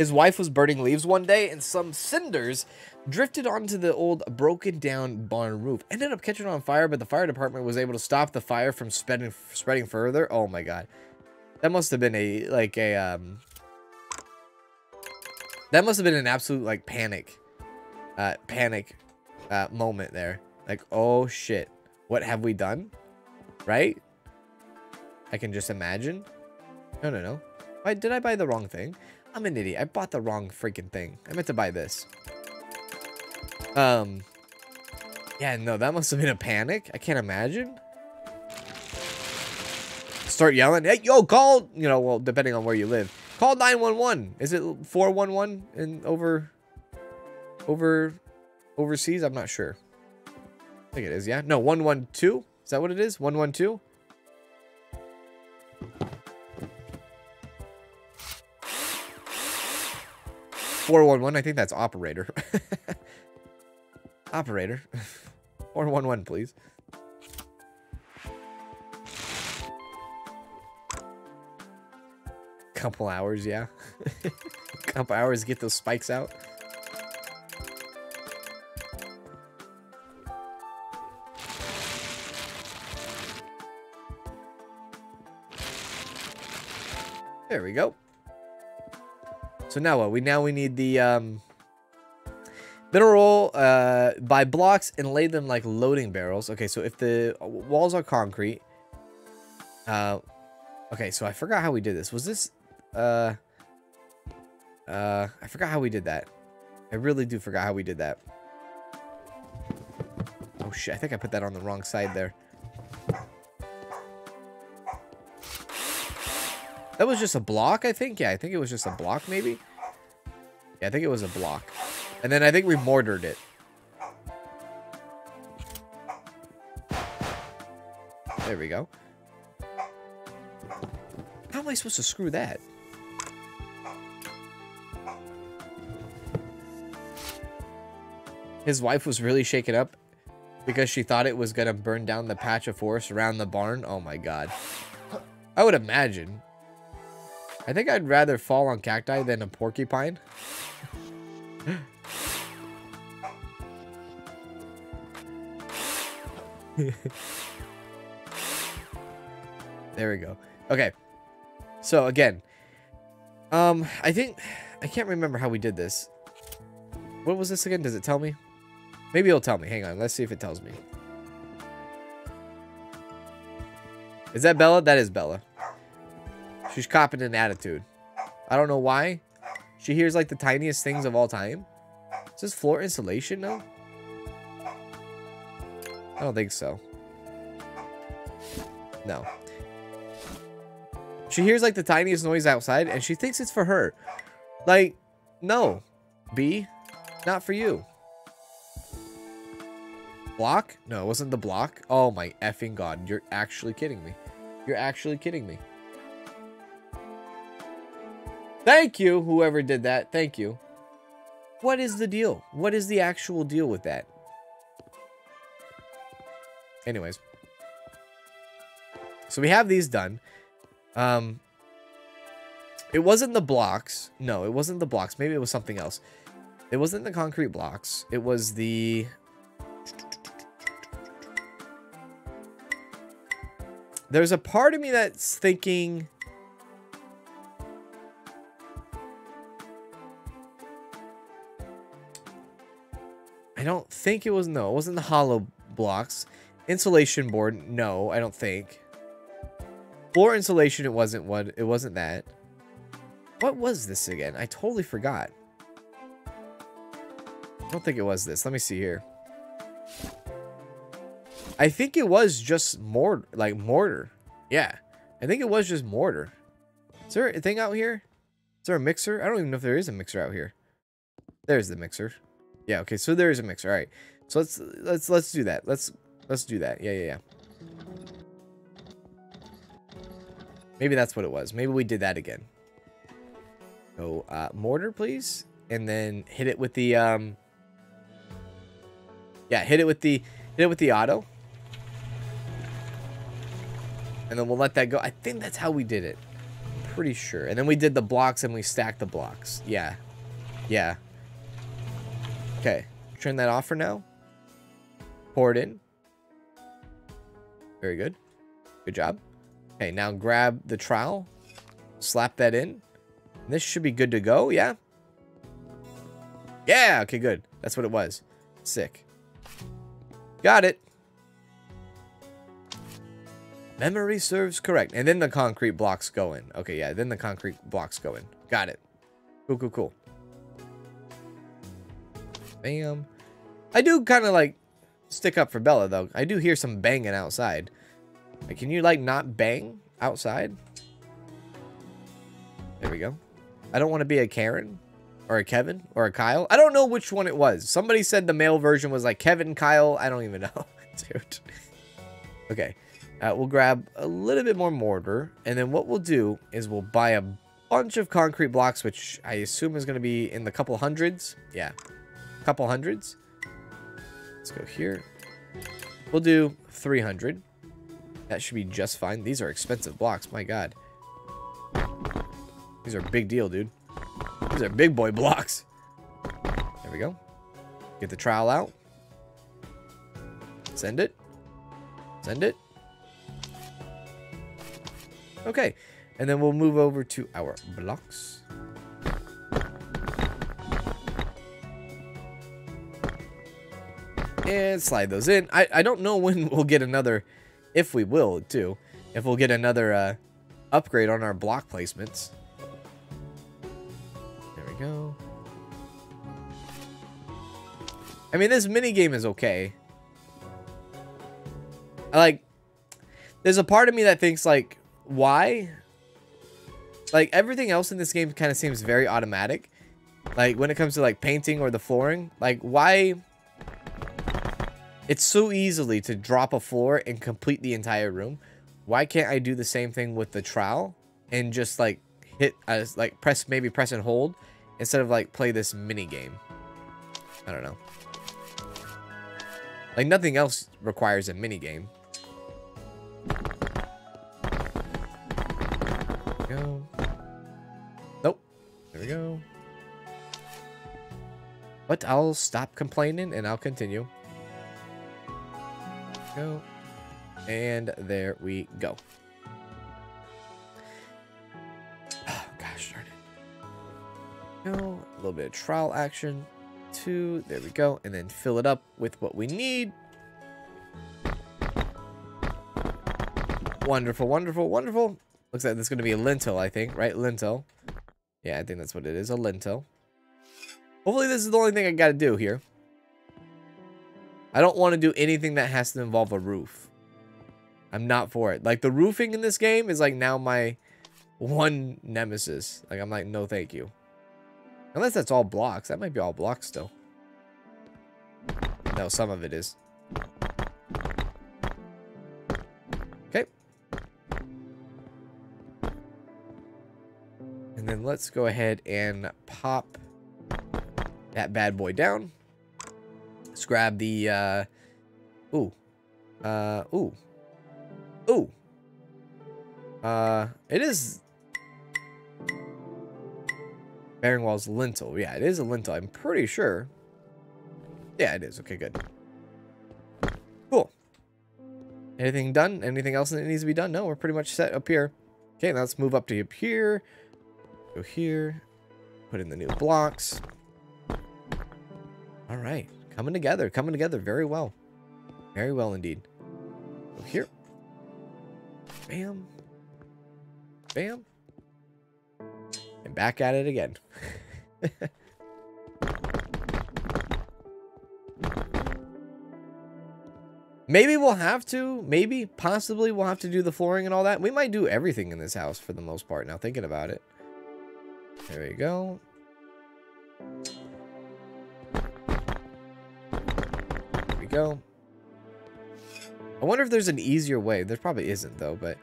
His wife was burning leaves one day, and some cinders drifted onto the old broken down barn roof. Ended up catching on fire, but the fire department was able to stop the fire from spreading spreading further. Oh my god. That must have been a like a um That must have been an absolute like panic uh panic uh moment there. Like, oh shit. What have we done? Right? I can just imagine. No, no, no. Why did I buy the wrong thing? I'm an idiot. I bought the wrong freaking thing. I meant to buy this. Um, yeah, no, that must have been a panic. I can't imagine. Start yelling, hey, yo, call, you know, well, depending on where you live. Call 911. Is it 411 and over, over, overseas? I'm not sure. I think it is, yeah. No, 112? Is that what it is? 112? Four one one. I think that's operator. operator. Four one one, please. Couple hours, yeah. Couple hours to get those spikes out. There we go. So now what? We now we need the um mineral uh buy blocks and lay them like loading barrels. Okay, so if the walls are concrete, uh okay, so I forgot how we did this. Was this uh uh I forgot how we did that. I really do forgot how we did that. Oh shit, I think I put that on the wrong side there. That was just a block, I think. Yeah, I think it was just a block, maybe. Yeah, I think it was a block. And then I think we mortared it. There we go. How am I supposed to screw that? His wife was really shaken up because she thought it was going to burn down the patch of forest around the barn. Oh my god. I would imagine. I think I'd rather fall on cacti than a porcupine. there we go. Okay. So again, um, I think I can't remember how we did this. What was this again? Does it tell me? Maybe it'll tell me. Hang on. Let's see if it tells me. Is that Bella? That is Bella. She's copping an attitude. I don't know why. She hears like the tiniest things of all time. Is this floor insulation now? I don't think so. No. She hears like the tiniest noise outside and she thinks it's for her. Like, no. B, not for you. Block? No, it wasn't the block. Oh my effing god. You're actually kidding me. You're actually kidding me. Thank you, whoever did that. Thank you. What is the deal? What is the actual deal with that? Anyways. So we have these done. Um, it wasn't the blocks. No, it wasn't the blocks. Maybe it was something else. It wasn't the concrete blocks. It was the... There's a part of me that's thinking... I don't think it was, no, it wasn't the hollow blocks. Insulation board, no, I don't think. Floor insulation, it wasn't what, it wasn't that. What was this again? I totally forgot. I don't think it was this. Let me see here. I think it was just mortar, like mortar. Yeah, I think it was just mortar. Is there a thing out here? Is there a mixer? I don't even know if there is a mixer out here. There's the mixer. Yeah, okay, so there is a mixer. All right. So let's let's let's do that. Let's let's do that. Yeah, yeah, yeah. Maybe that's what it was. Maybe we did that again. So, uh, mortar, please. And then hit it with the, um... Yeah, hit it with the, hit it with the auto. And then we'll let that go. I think that's how we did it. I'm pretty sure. And then we did the blocks and we stacked the blocks. Yeah. Yeah. Okay. Turn that off for now. Pour it in. Very good. Good job. Okay, now grab the trowel. Slap that in. This should be good to go, yeah? Yeah, okay, good. That's what it was. Sick. Got it. Memory serves correct. And then the concrete blocks go in. Okay, yeah, then the concrete blocks go in. Got it. Cool, cool, cool. Bam. I do kind of like stick up for Bella, though. I do hear some banging outside. Like, can you, like, not bang outside? There we go. I don't want to be a Karen or a Kevin or a Kyle. I don't know which one it was. Somebody said the male version was like Kevin, Kyle. I don't even know, dude. Okay. Uh, we'll grab a little bit more mortar. And then what we'll do is we'll buy a bunch of concrete blocks, which I assume is going to be in the couple hundreds. Yeah. Couple hundreds. Let's go here. We'll do 300. That should be just fine. These are expensive blocks. My god. These are big deal, dude. These are big boy blocks. There we go. Get the trowel out. Send it. Send it. Okay. And then we'll move over to our blocks. And slide those in. I, I don't know when we'll get another, if we will, too. If we'll get another uh, upgrade on our block placements. There we go. I mean, this mini game is okay. I like, there's a part of me that thinks, like, why? Like, everything else in this game kind of seems very automatic. Like, when it comes to, like, painting or the flooring. Like, why... It's so easily to drop a floor and complete the entire room. Why can't I do the same thing with the trowel and just like hit uh, as like press maybe press and hold instead of like play this mini game? I don't know. Like nothing else requires a mini game. Go. Nope. There we go. But I'll stop complaining and I'll continue go. And there we go. Oh, gosh darn it. Go. A little bit of trowel action. Two. There we go. And then fill it up with what we need. Wonderful, wonderful, wonderful. Looks like this is going to be a lintel, I think, right? Lintel. Yeah, I think that's what it is, a lintel. Hopefully this is the only thing I got to do here. I don't want to do anything that has to involve a roof. I'm not for it. Like, the roofing in this game is, like, now my one nemesis. Like, I'm like, no thank you. Unless that's all blocks. That might be all blocks still. No, some of it is. Okay. And then let's go ahead and pop that bad boy down. Let's grab the, uh, ooh, uh, ooh, ooh, uh, it is bearing walls lintel. Yeah, it is a lintel. I'm pretty sure. Yeah, it is. Okay, good. Cool. Anything done? Anything else that needs to be done? No, we're pretty much set up here. Okay, now let's move up to up here. Go here. Put in the new blocks. All right. Coming together, coming together very well. Very well indeed. Go here. Bam. Bam. And back at it again. Maybe we'll have to. Maybe, possibly, we'll have to do the flooring and all that. We might do everything in this house for the most part now, thinking about it. There we go. Go. I wonder if there's an easier way. There probably isn't, though, but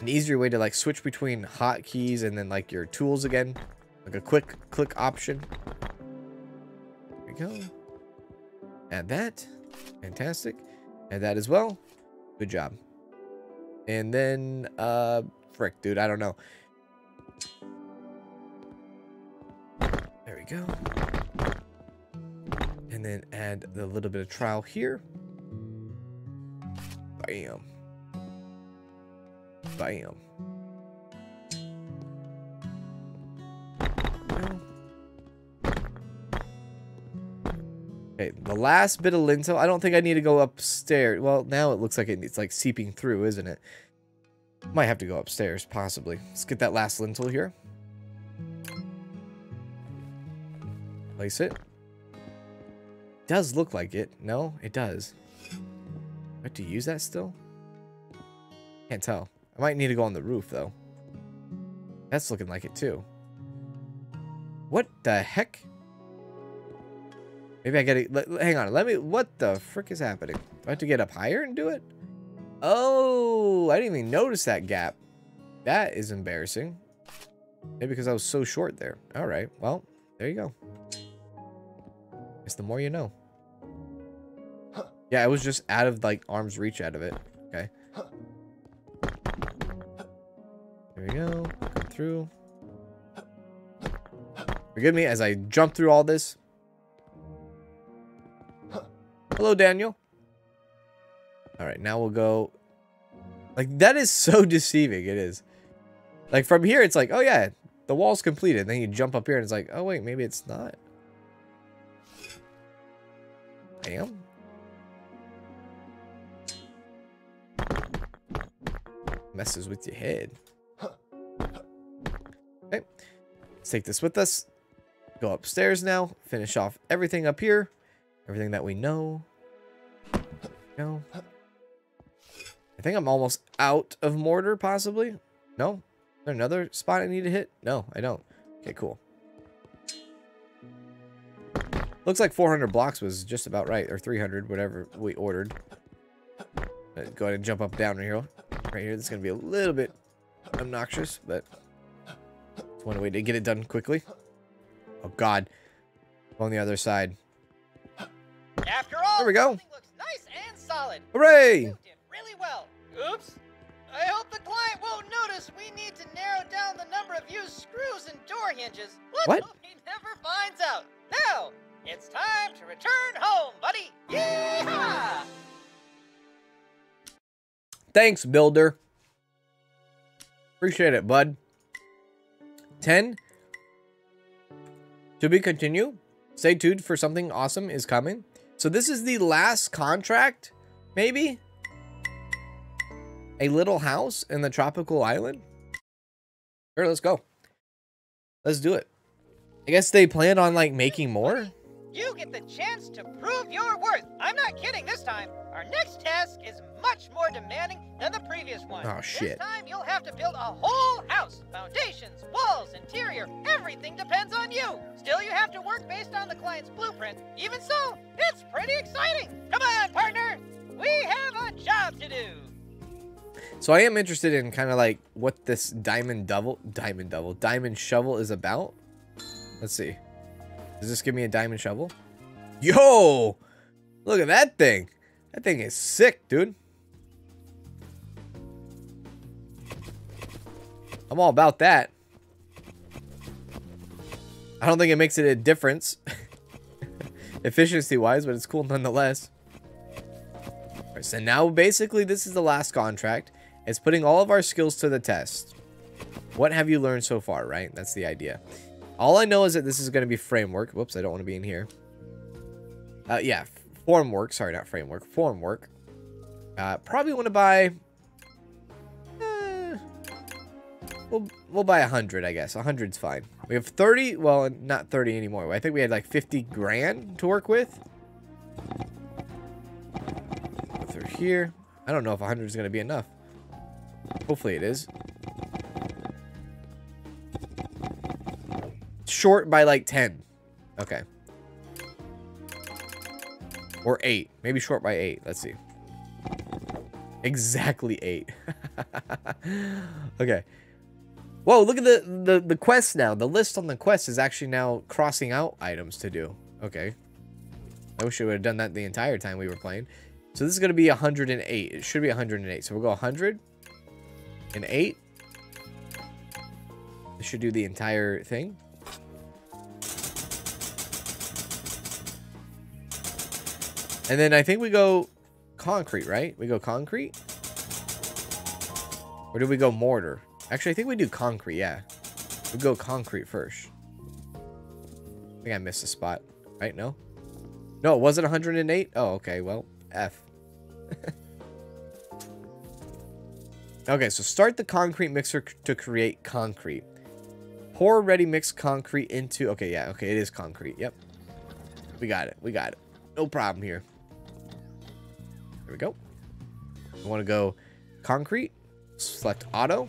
an easier way to, like, switch between hotkeys and then, like, your tools again. Like a quick click option. There we go. Add that. Fantastic. Add that as well. Good job. And then, uh, frick, dude, I don't know. There we go and then add the little bit of trowel here. Bam. Bam. Okay, the last bit of lintel. I don't think I need to go upstairs. Well, now it looks like it's like seeping through, isn't it? Might have to go upstairs, possibly. Let's get that last lintel here. Place it does look like it. No, it does. I have to use that still? Can't tell. I might need to go on the roof, though. That's looking like it, too. What the heck? Maybe I gotta... Hang on, let me... What the frick is happening? Do I have to get up higher and do it? Oh, I didn't even notice that gap. That is embarrassing. Maybe because I was so short there. All right. Well, there you go. Guess the more you know. Yeah, I was just out of like arm's reach out of it. Okay. There we go. Come through. Forgive me as I jump through all this. Hello, Daniel. All right, now we'll go. Like, that is so deceiving. It is. Like, from here, it's like, oh, yeah, the wall's completed. Then you jump up here, and it's like, oh, wait, maybe it's not. Damn. Messes with your head. Okay. Let's take this with us. Go upstairs now. Finish off everything up here. Everything that we know. No. I think I'm almost out of mortar, possibly. No? Is there another spot I need to hit? No, I don't. Okay, cool. Looks like 400 blocks was just about right, or 300, whatever we ordered. Uh, go ahead and jump up down right here. Right here, this is going to be a little bit obnoxious, but it's one way to get it done quickly. Oh, God. On the other side. After all, There we go. looks nice and solid. Hooray! You did really well. Oops. I hope the client won't notice we need to narrow down the number of used screws and door hinges. Let's What? hope he never finds out. Now, it's time to return home, buddy. Yeehaw! Thanks, builder. Appreciate it, bud. 10. To be continue. Stay tuned for something awesome is coming. So this is the last contract, maybe? A little house in the tropical island? Sure, let's go. Let's do it. I guess they plan on like making more? You get the chance to prove your worth. I'm not kidding this time. Our next task is much more demanding than the previous one. Oh, shit. This time you'll have to build a whole house. Foundations, walls, interior, everything depends on you. Still, you have to work based on the client's blueprint. Even so, it's pretty exciting. Come on, partner. We have a job to do. So I am interested in kind of like what this diamond double, diamond double, diamond shovel is about. Let's see. Does this give me a diamond shovel? Yo! Look at that thing. That thing is sick, dude. I'm all about that. I don't think it makes it a difference efficiency-wise, but it's cool nonetheless. Alright, so now basically this is the last contract. It's putting all of our skills to the test. What have you learned so far, right? That's the idea. All I know is that this is going to be framework. Whoops, I don't want to be in here. Uh, yeah, form work. Sorry, not framework. Form work. Uh, probably want to buy... eh, we'll, we'll buy 100, I guess. 100's fine. We have 30... Well, not 30 anymore. I think we had like 50 grand to work with. Through here. I don't know if 100 is going to be enough. Hopefully it is. Short by like 10. Okay. Or 8. Maybe short by 8. Let's see. Exactly 8. okay. Whoa, look at the, the, the quest now. The list on the quest is actually now crossing out items to do. Okay. I wish I would have done that the entire time we were playing. So this is going to be 108. It should be 108. So we'll go 100 and 8. This should do the entire thing. And then I think we go concrete, right? We go concrete? Or do we go mortar? Actually, I think we do concrete, yeah. We go concrete first. I think I missed a spot. Right? No? No, it wasn't 108? Oh, okay. Well, F. okay, so start the concrete mixer to create concrete. Pour ready mixed concrete into... Okay, yeah. Okay, it is concrete. Yep. We got it. We got it. No problem here. There we go. I want to go concrete. Select auto.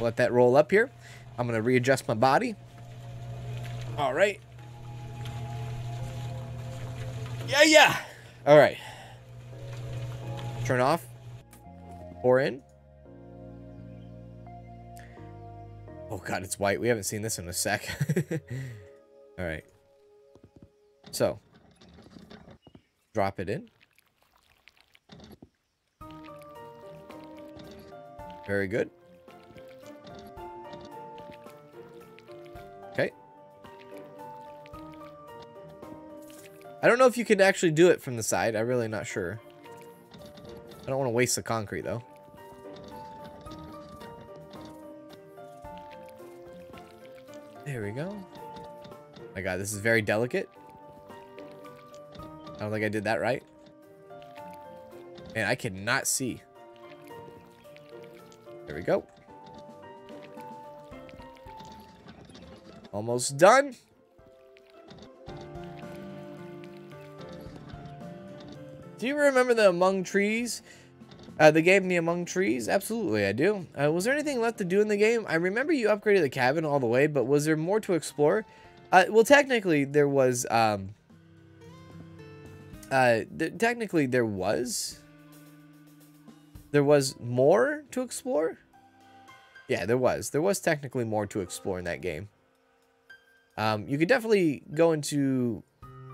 Let that roll up here. I'm going to readjust my body. All right. Yeah, yeah. All right. Turn off. Pour in. Oh god, it's white. We haven't seen this in a sec. Alright. So. Drop it in. Very good. Okay. I don't know if you can actually do it from the side. I'm really not sure. I don't want to waste the concrete, though. There we go. My god, this is very delicate. I don't think I did that right. And I cannot see. There we go. Almost done. Do you remember the Among Trees? Uh, the game The Among Trees? Absolutely, I do. Uh, was there anything left to do in the game? I remember you upgraded the cabin all the way, but was there more to explore? Uh, well, technically, there was... Um, uh, th technically, there was... There was more to explore? Yeah, there was. There was technically more to explore in that game. Um, you could definitely go into...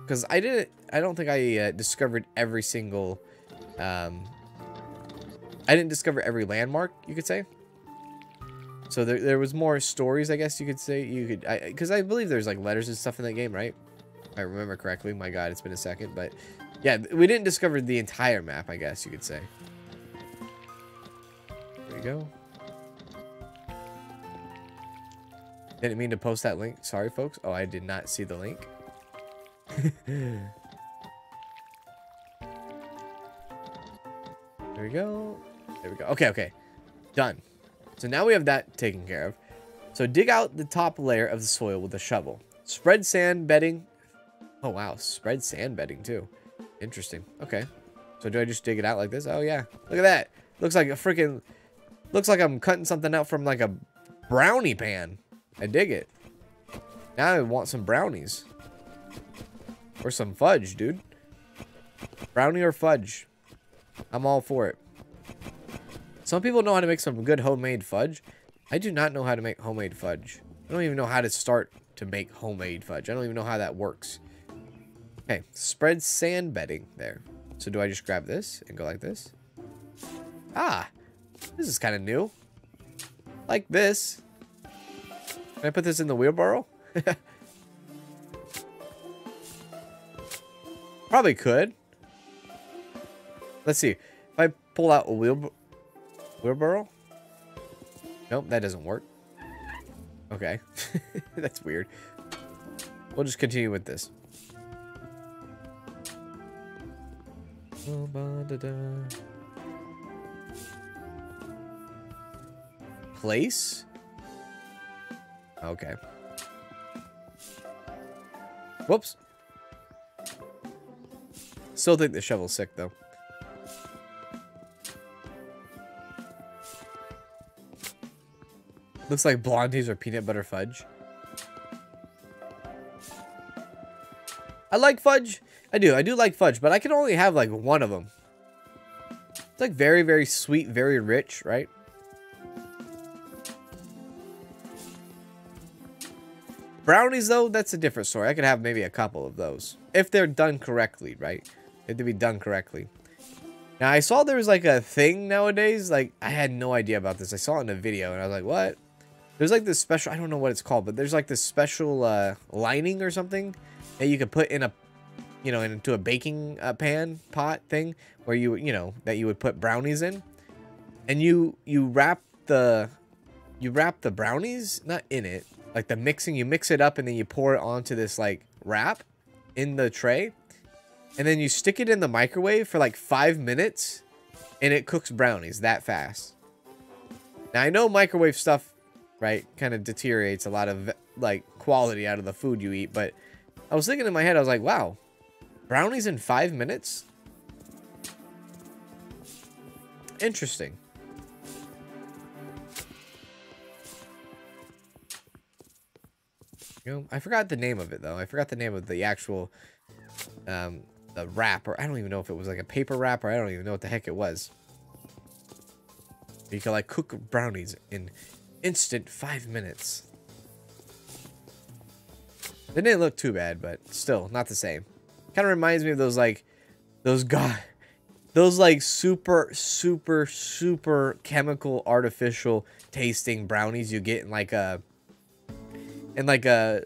Because I didn't... I don't think I uh, discovered every single... Um, I didn't discover every landmark, you could say. So there, there was more stories, I guess you could say. You could, because I, I, believe there's like letters and stuff in that game, right? If I remember correctly. My God, it's been a second, but yeah, we didn't discover the entire map, I guess you could say. We go. Didn't mean to post that link. Sorry, folks. Oh, I did not see the link. there we go. There we go. Okay, okay. Done. So now we have that taken care of. So dig out the top layer of the soil with a shovel. Spread sand bedding. Oh, wow. Spread sand bedding, too. Interesting. Okay. So do I just dig it out like this? Oh, yeah. Look at that. Looks like a freaking... Looks like I'm cutting something out from like a brownie pan. I dig it. Now I want some brownies. Or some fudge, dude. Brownie or fudge. I'm all for it. Some people know how to make some good homemade fudge. I do not know how to make homemade fudge. I don't even know how to start to make homemade fudge. I don't even know how that works. Okay, spread sand bedding there. So do I just grab this and go like this? Ah, this is kind of new. Like this. Can I put this in the wheelbarrow? Probably could. Let's see. If I pull out a wheel wheelbarrow? Nope, that doesn't work. Okay. That's weird. We'll just continue with this. Place? Okay. Whoops. Still think the shovel's sick, though. Looks like blondies or peanut butter fudge. I like fudge. I do. I do like fudge, but I can only have like one of them. It's like very, very sweet, very rich, right? Brownies, though, that's a different story. I could have maybe a couple of those. If they're done correctly, right? They have to be done correctly. Now, I saw there was like a thing nowadays. Like, I had no idea about this. I saw it in a video, and I was like, what? There's like this special, I don't know what it's called, but there's like this special uh, lining or something that you could put in a, you know, into a baking uh, pan pot thing where you, you know, that you would put brownies in. And you, you wrap the, you wrap the brownies, not in it, like the mixing, you mix it up and then you pour it onto this like wrap in the tray. And then you stick it in the microwave for like five minutes and it cooks brownies that fast. Now I know microwave stuff right? Kind of deteriorates a lot of like quality out of the food you eat. But I was thinking in my head, I was like, wow, brownies in five minutes? Interesting. I forgot the name of it though. I forgot the name of the actual um the wrap or I don't even know if it was like a paper wrap or I don't even know what the heck it was. You can like cook brownies in instant five minutes. They didn't look too bad, but still not the same. Kind of reminds me of those like those god those like super super super chemical artificial tasting brownies you get in like a in like a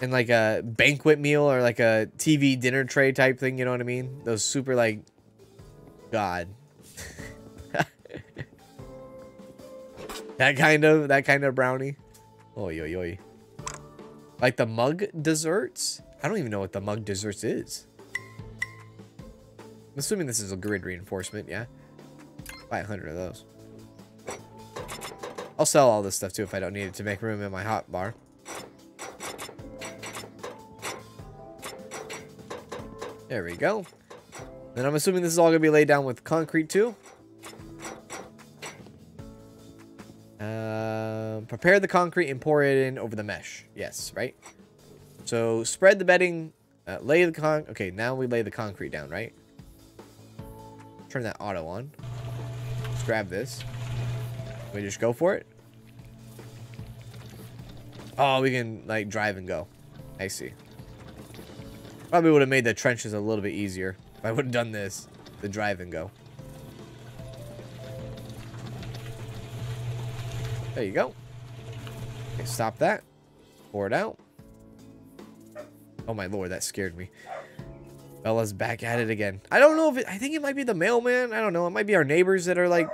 in like a banquet meal or like a TV dinner tray type thing, you know what I mean? Those super like god. that kind of that kind of brownie. Oh oi oi. Like the mug desserts? I don't even know what the mug desserts is. I'm assuming this is a grid reinforcement, yeah? Buy a hundred of those. I'll sell all this stuff too if I don't need it to make room in my hot bar. There we go. Then I'm assuming this is all going to be laid down with concrete too. Uh, prepare the concrete and pour it in over the mesh. Yes, right? So spread the bedding, uh, lay the con... Okay, now we lay the concrete down, right? Turn that auto on. Let's grab this. We just go for it? Oh, we can, like, drive and go. I see. Probably would have made the trenches a little bit easier if I would have done this. The drive and go. There you go. Okay, stop that. Pour it out. Oh my lord, that scared me. Bella's back at it again. I don't know if it, I think it might be the mailman. I don't know. It might be our neighbors that are like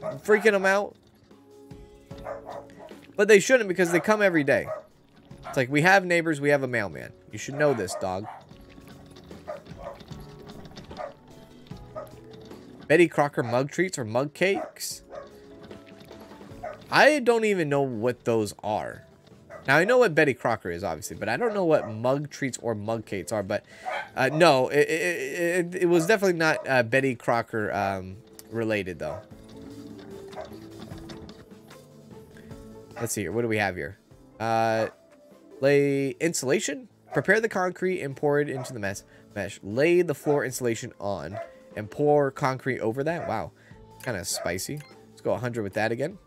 freaking them out. But they shouldn't because they come every day. It's like we have neighbors, we have a mailman. You should know this, dog. Betty Crocker mug treats or mug cakes? I don't even know what those are. Now, I know what Betty Crocker is, obviously, but I don't know what mug treats or mug cakes are. But, uh, no, it, it, it, it, was definitely not uh, Betty Crocker um, related, though. Let's see here. What do we have here? Uh, lay insulation. Prepare the concrete and pour it into the mesh. mesh. Lay the floor insulation on and pour concrete over that. Wow. Kind of spicy. Let's go 100 with that again.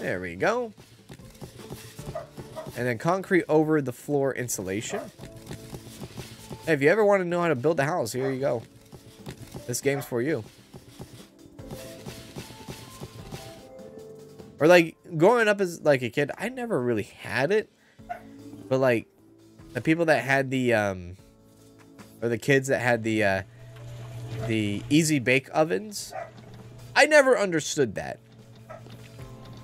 There we go. And then concrete over the floor insulation. Hey, if you ever want to know how to build a house, here you go. This game's for you. Or like growing up as like a kid, I never really had it. But like the people that had the um or the kids that had the uh the easy bake ovens, I never understood that.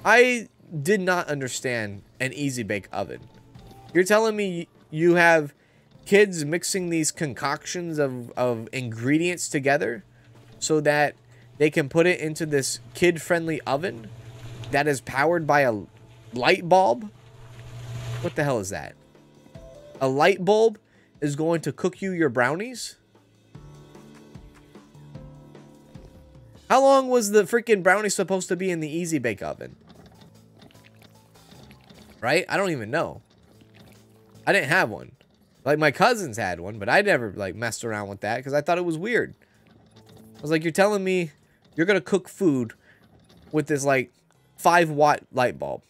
I did not understand an easy bake oven. You're telling me you have kids mixing these concoctions of, of ingredients together so that they can put it into this kid-friendly oven that is powered by a light bulb? What the hell is that? A light bulb is going to cook you your brownies? How long was the freaking brownie supposed to be in the Easy Bake Oven? Right? I don't even know. I didn't have one. Like, my cousins had one, but I never, like, messed around with that because I thought it was weird. I was like, you're telling me you're going to cook food with this, like, 5 watt light bulb.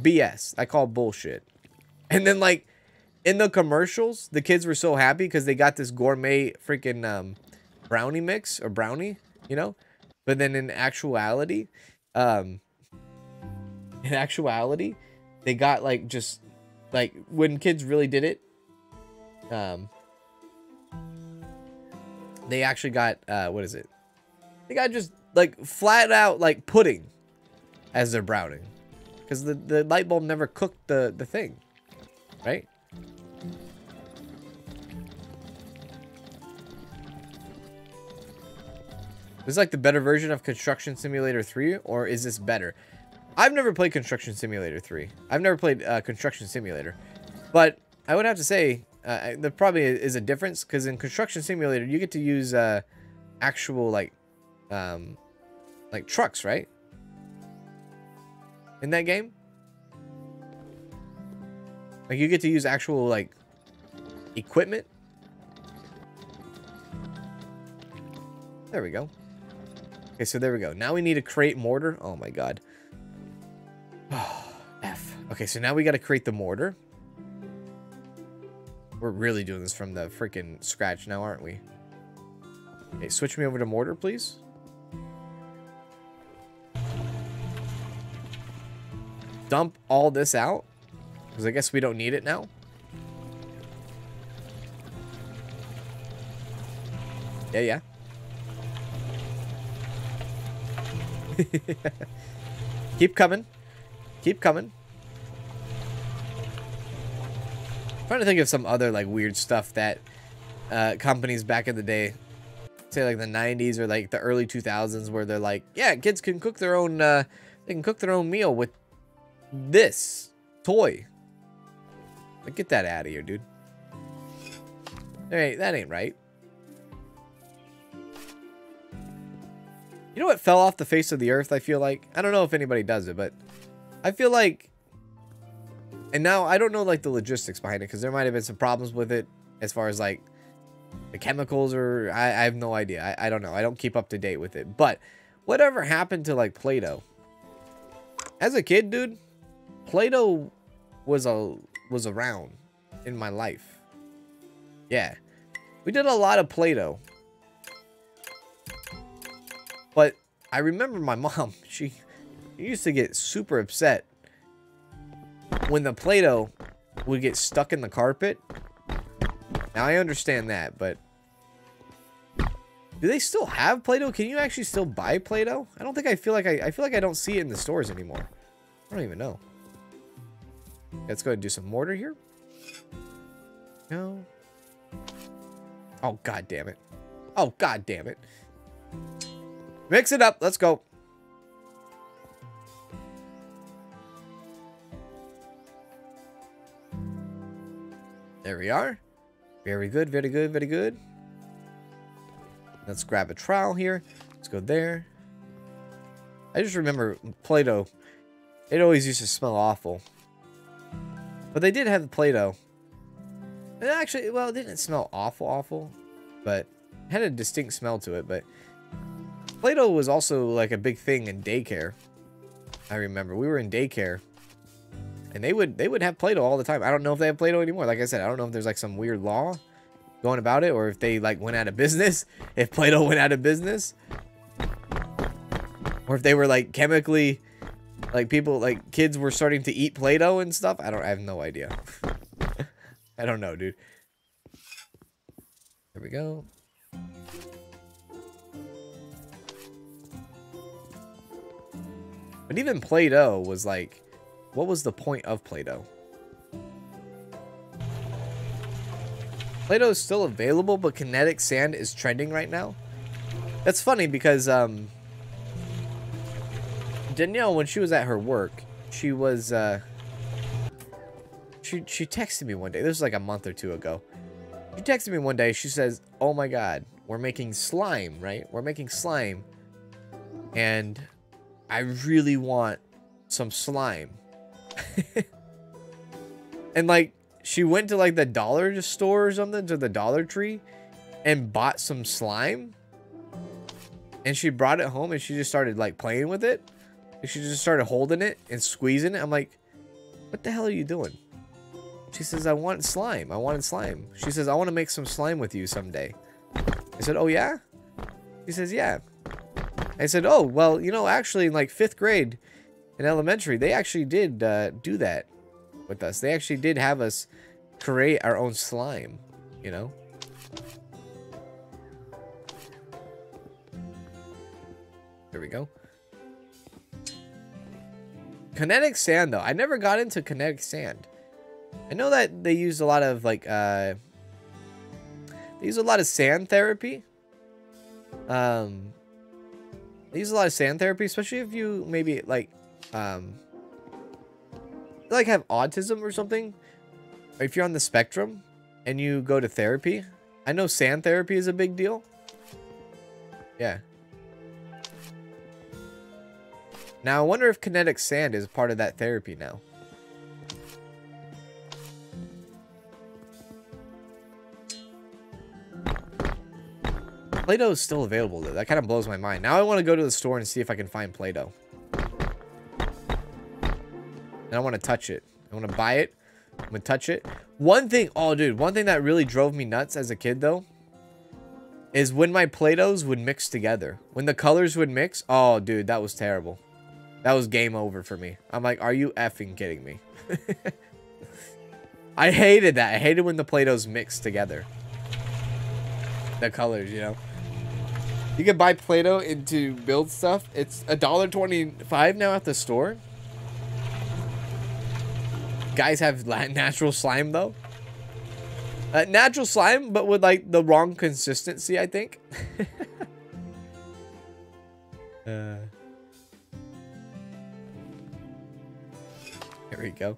BS. I call bullshit. And then, like, in the commercials, the kids were so happy because they got this gourmet freaking um, brownie mix or brownie, you know? But then in actuality, um, in actuality, they got like just like when kids really did it, um, they actually got uh, what is it? They got just like flat out like pudding as they're browning because the the light bulb never cooked the the thing, right? This is like the better version of Construction Simulator 3, or is this better? I've never played Construction Simulator 3. I've never played uh, Construction Simulator. But I would have to say, uh, there probably is a difference, because in Construction Simulator, you get to use uh, actual, like, um, like trucks, right? In that game? Like, you get to use actual, like, equipment There we go. Okay, so there we go. Now we need to create mortar. Oh my god. F. Okay, so now we got to create the mortar. We're really doing this from the freaking scratch now, aren't we? Okay, switch me over to mortar, please. Dump all this out. Because I guess we don't need it now. Yeah, yeah. Keep coming. Keep coming. trying to think of some other like weird stuff that uh, companies back in the day, say like the 90s or like the early 2000s, where they're like, yeah, kids can cook their own, uh, they can cook their own meal with this toy. Get that out of here, dude. Hey, that ain't right. You know what fell off the face of the earth, I feel like? I don't know if anybody does it, but I feel like... And now, I don't know, like, the logistics behind it, because there might have been some problems with it, as far as, like, the chemicals, or... I, I have no idea. I, I don't know. I don't keep up to date with it. But, whatever happened to, like, Play-Doh? As a kid, dude, Play-Doh was a was around in my life. Yeah. We did a lot of Play-Doh. But I remember my mom, she used to get super upset when the Play-Doh would get stuck in the carpet. Now, I understand that, but... Do they still have Play-Doh? Can you actually still buy Play-Doh? I don't think I feel like I, I feel like I don't see it in the stores anymore. I don't even know. Let's go and do some mortar here. No. Oh, god damn it. Oh, god damn it. Mix it up. Let's go. There we are. Very good, very good, very good. Let's grab a trowel here. Let's go there. I just remember Play-Doh. It always used to smell awful. But they did have the Play-Doh. It actually, well, it didn't smell awful, awful. But it had a distinct smell to it. But Play-Doh was also like a big thing in daycare. I remember. We were in daycare. And they would they would have Play-Doh all the time. I don't know if they have Play-Doh anymore. Like I said, I don't know if there's like some weird law going about it. Or if they like went out of business. If Play-Doh went out of business. Or if they were like chemically like people like kids were starting to eat Play-Doh and stuff. I don't I have no idea. I don't know, dude. There we go. But even Play-Doh was like, what was the point of Play-Doh? Play-Doh is still available, but kinetic sand is trending right now. That's funny because um, Danielle, when she was at her work, she was uh, she she texted me one day. This was like a month or two ago. She texted me one day. She says, "Oh my God, we're making slime, right? We're making slime, and I really want some slime." and like, she went to like the dollar store or something to the Dollar Tree, and bought some slime. And she brought it home and she just started like playing with it. She just started holding it and squeezing it. I'm like, what the hell are you doing? She says, I want slime. I wanted slime. She says, I want to make some slime with you someday. I said, oh, yeah? She says, yeah. I said, oh, well, you know, actually, in like fifth grade in elementary, they actually did uh, do that with us. They actually did have us create our own slime, you know? There we go. Kinetic sand, though. I never got into kinetic sand. I know that they use a lot of, like, uh... They use a lot of sand therapy. Um... They use a lot of sand therapy, especially if you maybe, like, um... Like, have autism or something. Or if you're on the spectrum and you go to therapy. I know sand therapy is a big deal. Yeah. Now, I wonder if kinetic sand is part of that therapy now. Play-Doh is still available though. That kind of blows my mind. Now I want to go to the store and see if I can find Play-Doh. And I want to touch it. I want to buy it. I'm going to touch it. One thing, oh dude, one thing that really drove me nuts as a kid though is when my Play-Dohs would mix together. When the colors would mix, oh dude, that was terrible. That was game over for me. I'm like, are you effing kidding me? I hated that. I hated when the Play-Dohs mixed together. The colors, you know. You can buy Play-Doh into build stuff. It's a dollar twenty-five now at the store. Guys have natural slime though. Uh, natural slime, but with like the wrong consistency, I think. uh, here we go.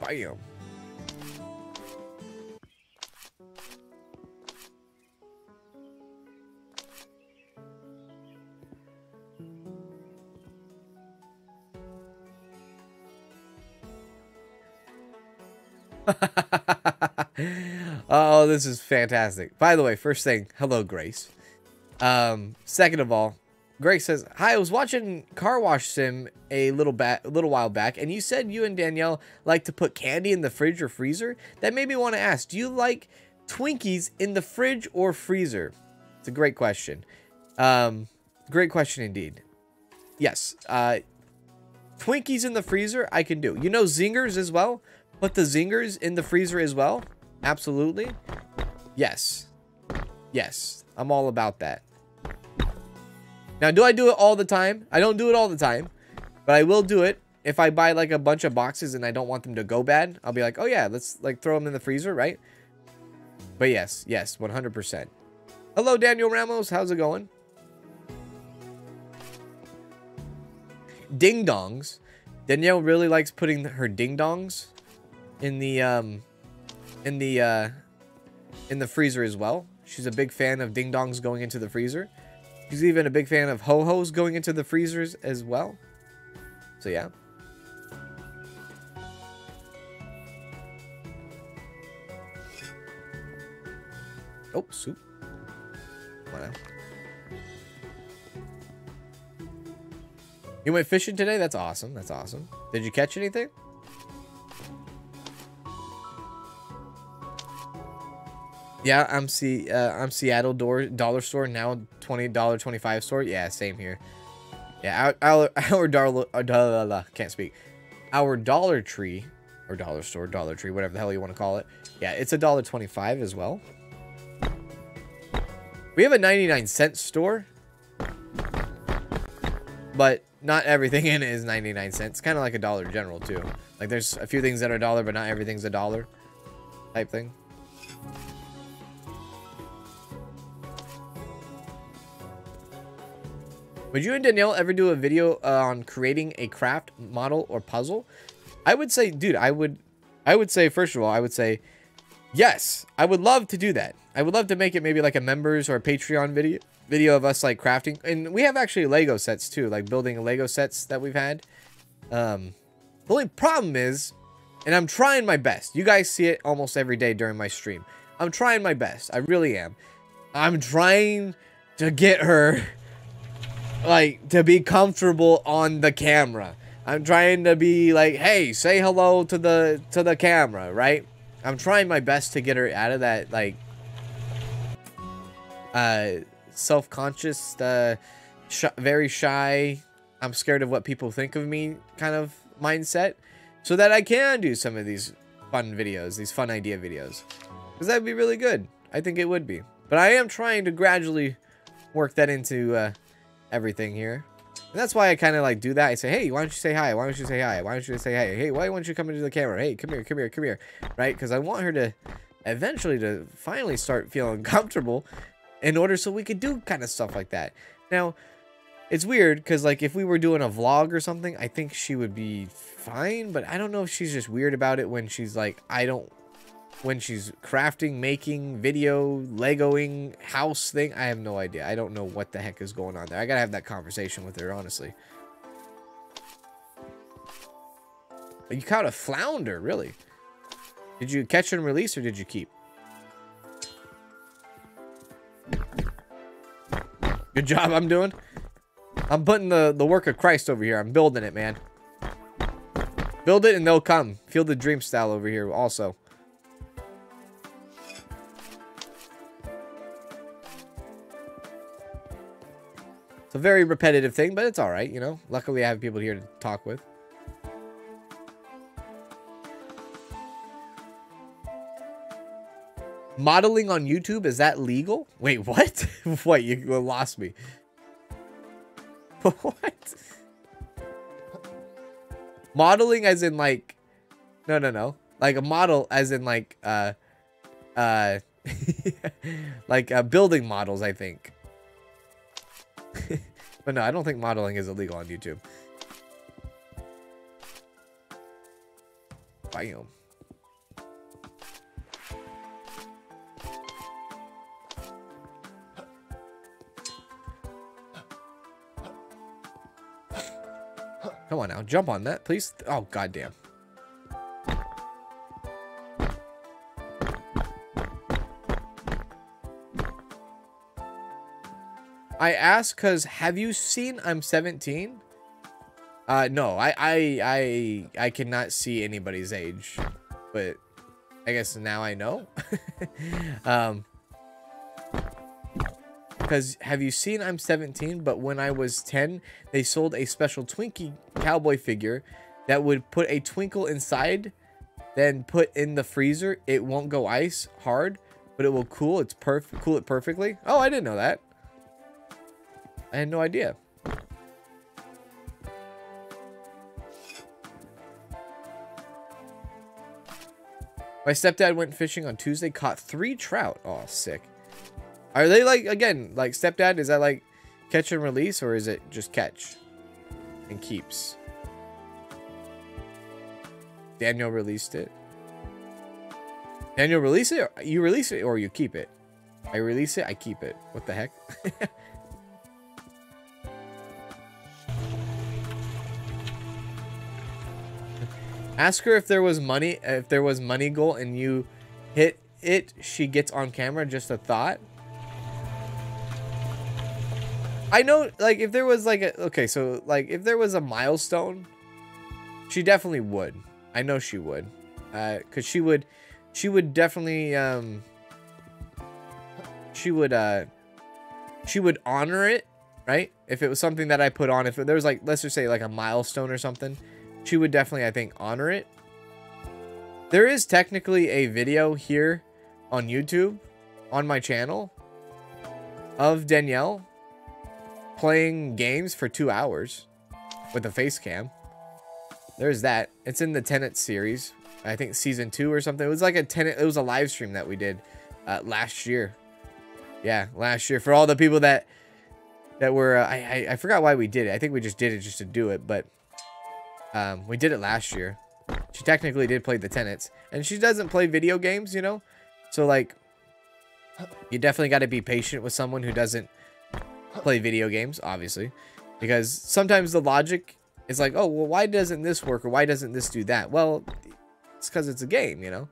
Bam. oh, this is fantastic. By the way, first thing, hello, Grace. Um, second of all, Grace says, "Hi, I was watching Car Wash Sim a little back, a little while back, and you said you and Danielle like to put candy in the fridge or freezer. That made me want to ask: Do you like Twinkies in the fridge or freezer? It's a great question. Um, great question indeed. Yes. Uh, Twinkies in the freezer, I can do. You know Zingers as well. Put the Zingers in the freezer as well. Absolutely. Yes. Yes. I'm all about that. Now, do I do it all the time? I don't do it all the time, but I will do it. If I buy like a bunch of boxes and I don't want them to go bad, I'll be like, oh yeah, let's like throw them in the freezer, right? But yes, yes, 100%. Hello, Daniel Ramos. How's it going? Ding dongs. Danielle really likes putting her ding dongs in the um in the uh in the freezer as well. She's a big fan of ding dongs going into the freezer. She's even a big fan of ho-hos going into the freezers as well. So yeah. Oh, soup. Wow. You went fishing today? That's awesome. That's awesome. Did you catch anything? Yeah, I'm see uh, I'm Seattle door dollar store now twenty dollar twenty five store. Yeah, same here. Yeah, our our, our dollar uh, can't speak. Our Dollar Tree or dollar store, Dollar Tree, whatever the hell you want to call it. Yeah, it's a dollar twenty five as well. We have a ninety nine cent store, but not everything in it is ninety nine cents. Kind of like a Dollar General too. Like there's a few things that are dollar, but not everything's a dollar type thing. Would you and Danielle ever do a video uh, on creating a craft model or puzzle? I would say, dude, I would, I would say, first of all, I would say, yes, I would love to do that. I would love to make it maybe like a members or a Patreon video, video of us like crafting. And we have actually Lego sets too, like building Lego sets that we've had. Um, the only problem is, and I'm trying my best. You guys see it almost every day during my stream. I'm trying my best. I really am. I'm trying to get her like to be comfortable on the camera. I'm trying to be like, hey, say hello to the to the camera, right? I'm trying my best to get her out of that like uh self-conscious, uh sh very shy, I'm scared of what people think of me kind of mindset so that I can do some of these fun videos, these fun idea videos. Cuz that'd be really good. I think it would be. But I am trying to gradually work that into uh everything here. And that's why I kind of like do that. I say, hey, why don't you say hi? Why don't you say hi? Why don't you say hey? Hey, why don't you come into the camera? Hey, come here, come here, come here. Right? Because I want her to eventually to finally start feeling comfortable in order so we could do kind of stuff like that. Now, it's weird because like if we were doing a vlog or something, I think she would be fine. But I don't know if she's just weird about it when she's like, I don't when she's crafting, making, video, Legoing, house thing. I have no idea. I don't know what the heck is going on there. I gotta have that conversation with her, honestly. You caught a flounder, really. Did you catch and release or did you keep? Good job I'm doing. I'm putting the, the work of Christ over here. I'm building it, man. Build it and they'll come. Feel the dream style over here also. It's a very repetitive thing, but it's all right, you know. Luckily, I have people here to talk with. Modeling on YouTube, is that legal? Wait, what? what? You lost me. what? Modeling as in like... No, no, no. Like a model as in like... Uh... Uh... like uh, building models, I think. but no, I don't think modeling is illegal on YouTube. Bam. Come on now, jump on that, please. Oh, goddamn. I ask because have you seen I'm 17? Uh, no, I, I, I, I cannot see anybody's age, but I guess now I know. um, because have you seen I'm 17? But when I was 10, they sold a special Twinkie cowboy figure that would put a Twinkie inside, then put in the freezer. It won't go ice hard, but it will cool. It's perfect. Cool it perfectly. Oh, I didn't know that. I had no idea. My stepdad went fishing on Tuesday, caught three trout. Oh, sick. Are they like, again, like stepdad, is that like catch and release or is it just catch and keeps? Daniel released it. Daniel release it? You release it or you keep it? I release it, I keep it. What the heck? Ask her if there was money, if there was money goal and you hit it, she gets on camera. Just a thought. I know, like, if there was like a, okay, so like if there was a milestone, she definitely would. I know she would, uh, cause she would, she would definitely, um, she would, uh, she would honor it, right? If it was something that I put on, if there was like, let's just say like a milestone or something she would definitely, I think, honor it. There is technically a video here on YouTube, on my channel, of Danielle playing games for two hours with a face cam. There's that. It's in the Tenet series. I think season two or something. It was like a Tenet. It was a live stream that we did uh, last year. Yeah, last year. For all the people that that were, uh, I, I I forgot why we did it. I think we just did it just to do it, but um, we did it last year. She technically did play the tenants. And she doesn't play video games, you know? So, like, you definitely got to be patient with someone who doesn't play video games, obviously. Because sometimes the logic is like, oh, well, why doesn't this work? Or why doesn't this do that? Well, it's because it's a game, you know?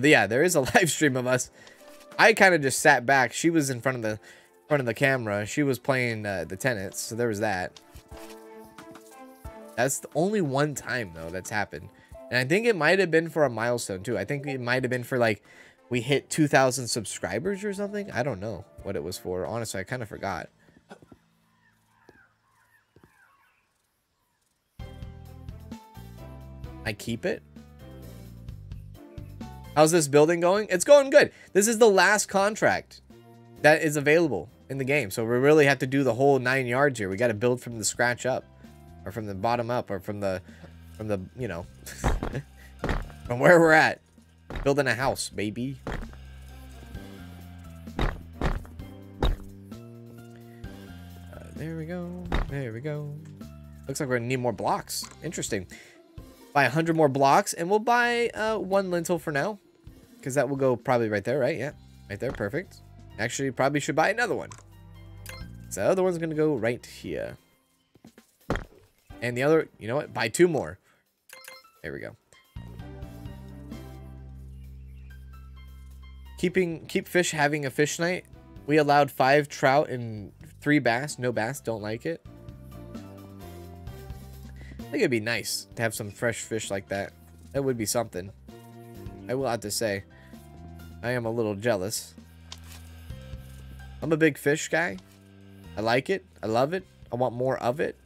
But yeah, there is a live stream of us. I kind of just sat back. She was in front of the front of the camera. She was playing uh, the tenants, so there was that. That's the only one time though that's happened, and I think it might have been for a milestone too. I think it might have been for like we hit 2,000 subscribers or something. I don't know what it was for. Honestly, I kind of forgot. I keep it. How's this building going? It's going good. This is the last contract that is available in the game. So we really have to do the whole nine yards here. We got to build from the scratch up or from the bottom up or from the, from the, you know, from where we're at. Building a house, baby. Uh, there we go. There we go. Looks like we're gonna need more blocks. Interesting. Buy 100 more blocks, and we'll buy uh, one lintel for now. Because that will go probably right there, right? Yeah, right there. Perfect. Actually, probably should buy another one. So The other one's gonna go right here. And the other, you know what? Buy two more. There we go. Keeping keep fish having a fish night. We allowed five trout and three bass. No bass, don't like it. I think it'd be nice to have some fresh fish like that. That would be something. I will have to say. I am a little jealous. I'm a big fish guy. I like it. I love it. I want more of it.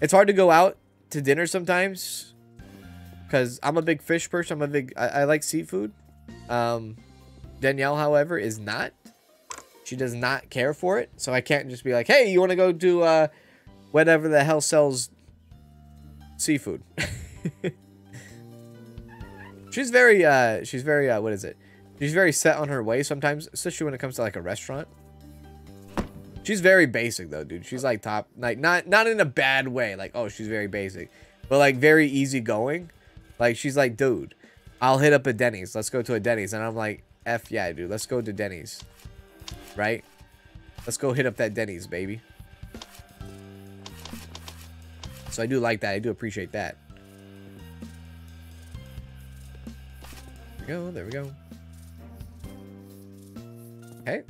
It's hard to go out to dinner sometimes because I'm a big fish person. I'm a big. I, I like seafood. Um, Danielle, however, is not. She does not care for it, so I can't just be like, "Hey, you want to go do uh, whatever the hell sells seafood." she's very. Uh, she's very. Uh, what is it? She's very set on her way sometimes, especially when it comes to like a restaurant. She's very basic though, dude. She's like top, like not not in a bad way. Like oh, she's very basic, but like very easygoing. Like she's like, dude, I'll hit up a Denny's. Let's go to a Denny's, and I'm like, f yeah, dude. Let's go to Denny's, right? Let's go hit up that Denny's, baby. So I do like that. I do appreciate that. We go. There we go. Okay.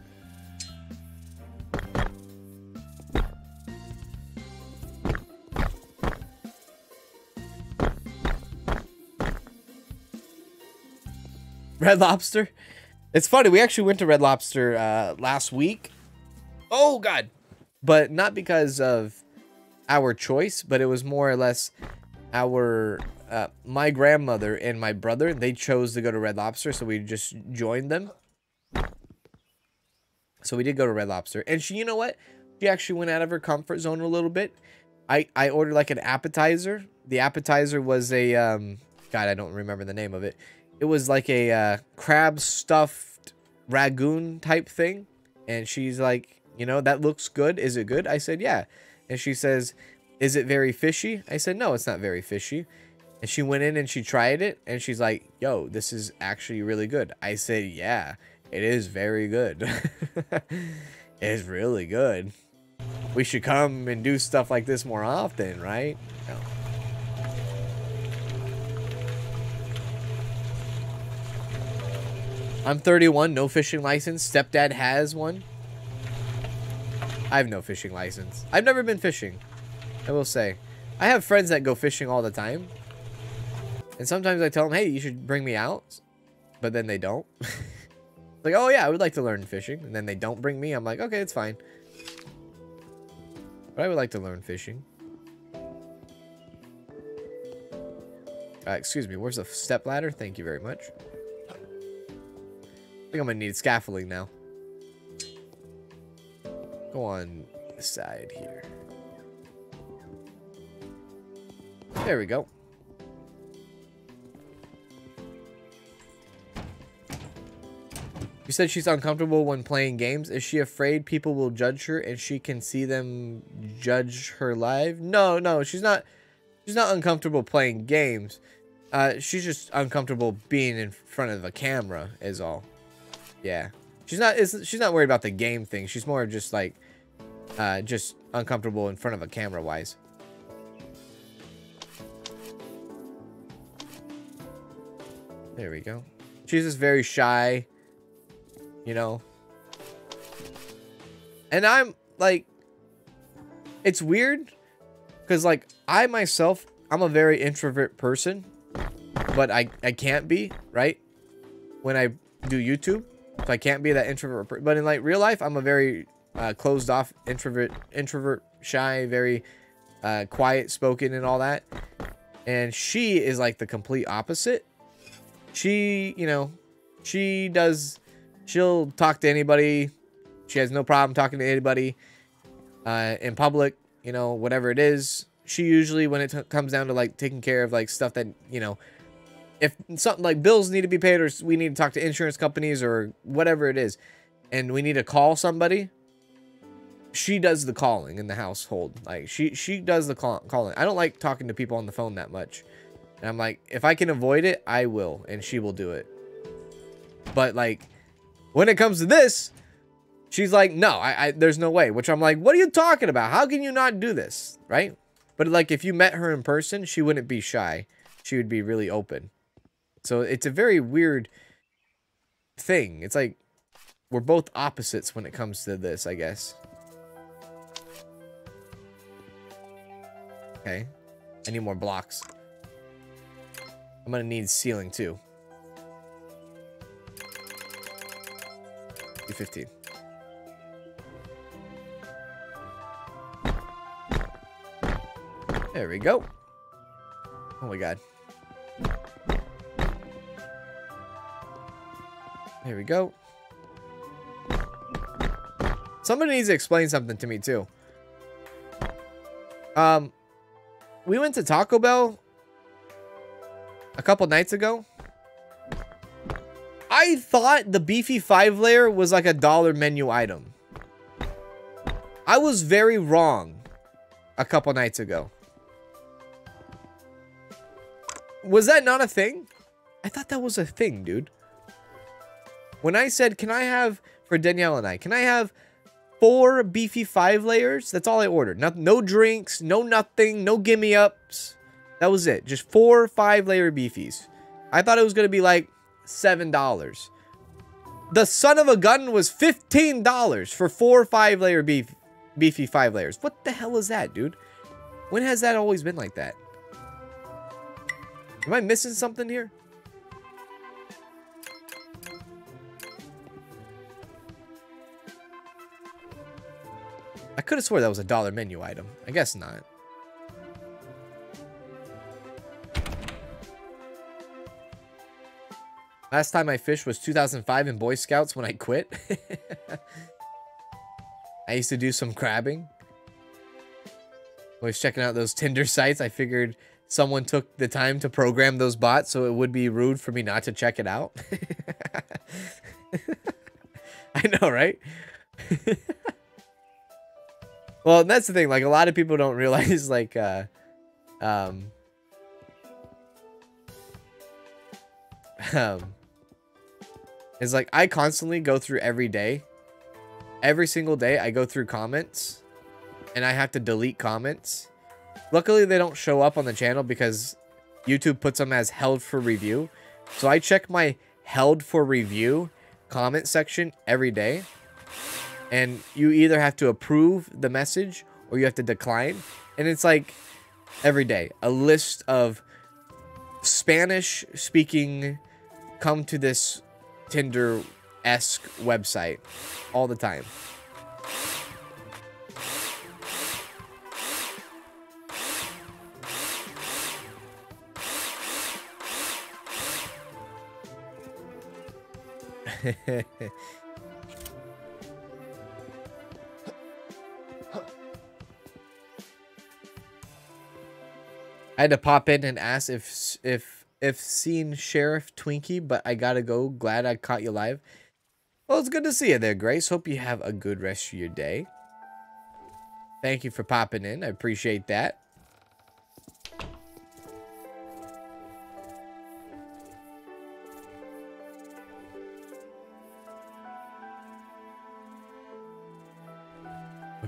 Red Lobster. It's funny. We actually went to Red Lobster uh, last week. Oh God! But not because of our choice, but it was more or less our uh, my grandmother and my brother. They chose to go to Red Lobster, so we just joined them. So we did go to Red Lobster, and she, you know what? She actually went out of her comfort zone a little bit. I I ordered like an appetizer. The appetizer was a um, God, I don't remember the name of it. It was like a uh, crab stuffed rangoon type thing, and she's like, you know, that looks good. Is it good? I said, yeah. And she says, is it very fishy? I said, no, it's not very fishy. And she went in and she tried it, and she's like, yo, this is actually really good. I said, yeah, it is very good. it's really good. We should come and do stuff like this more often, right? No. I'm 31, no fishing license. Stepdad has one. I have no fishing license. I've never been fishing. I will say. I have friends that go fishing all the time. And sometimes I tell them, hey, you should bring me out. But then they don't. like, oh yeah, I would like to learn fishing. And then they don't bring me. I'm like, okay, it's fine. But I would like to learn fishing. Uh, excuse me, where's the step ladder? Thank you very much. I think I'm gonna need scaffolding now. Go on the side here. There we go. You said she's uncomfortable when playing games. Is she afraid people will judge her and she can see them judge her live? No, no, she's not. She's not uncomfortable playing games. Uh, she's just uncomfortable being in front of a camera is all. Yeah. She's not she's not worried about the game thing. She's more just like uh, just uncomfortable in front of a camera wise. There we go. She's just very shy, you know. And I'm like it's weird cuz like I myself I'm a very introvert person, but I I can't be, right? When I do YouTube. So I can't be that introvert. But in like real life, I'm a very uh, closed off introvert, introvert, shy, very uh, quiet spoken and all that. And she is like the complete opposite. She, you know, she does, she'll talk to anybody. She has no problem talking to anybody uh, in public, you know, whatever it is. She usually, when it comes down to like taking care of like stuff that, you know, if something like bills need to be paid or we need to talk to insurance companies or whatever it is and we need to call somebody she does the calling in the household like she she does the call, calling i don't like talking to people on the phone that much and i'm like if i can avoid it i will and she will do it but like when it comes to this She's like, no, I, I there's no way. Which I'm like, what are you talking about? How can you not do this? Right? But like if you met her in person, she wouldn't be shy. She would be really open. So it's a very weird thing. It's like we're both opposites when it comes to this, I guess. Okay. I need more blocks. I'm gonna need ceiling too. 215. There we go. Oh my god. There we go. Somebody needs to explain something to me too. Um, we went to Taco Bell a couple nights ago. I thought the beefy five layer was like a dollar menu item. I was very wrong a couple nights ago. Was that not a thing? I thought that was a thing, dude. When I said, can I have, for Danielle and I, can I have four beefy five layers? That's all I ordered. No, no drinks, no nothing, no gimme ups. That was it. Just four five layer beefies. I thought it was going to be like $7. The son of a gun was $15 for four five layer beef, beefy five layers. What the hell is that, dude? When has that always been like that? Am I missing something here? I could have swore that was a dollar menu item. I guess not. Last time I fished was 2005 in Boy Scouts when I quit. I used to do some crabbing. Always checking out those Tinder sites. I figured someone took the time to program those bots so it would be rude for me not to check it out. I know, right? well, that's the thing. Like, a lot of people don't realize, like, uh, um, um, is like, I constantly go through every day. Every single day, I go through comments and I have to delete comments Luckily, they don't show up on the channel because YouTube puts them as held for review. So I check my held for review comment section every day. And you either have to approve the message or you have to decline. And it's like every day, a list of Spanish speaking come to this Tinder-esque website all the time. I had to pop in and ask if if if seen Sheriff Twinkie, but I gotta go. Glad I caught you live. Well, it's good to see you there, Grace. Hope you have a good rest of your day. Thank you for popping in. I appreciate that.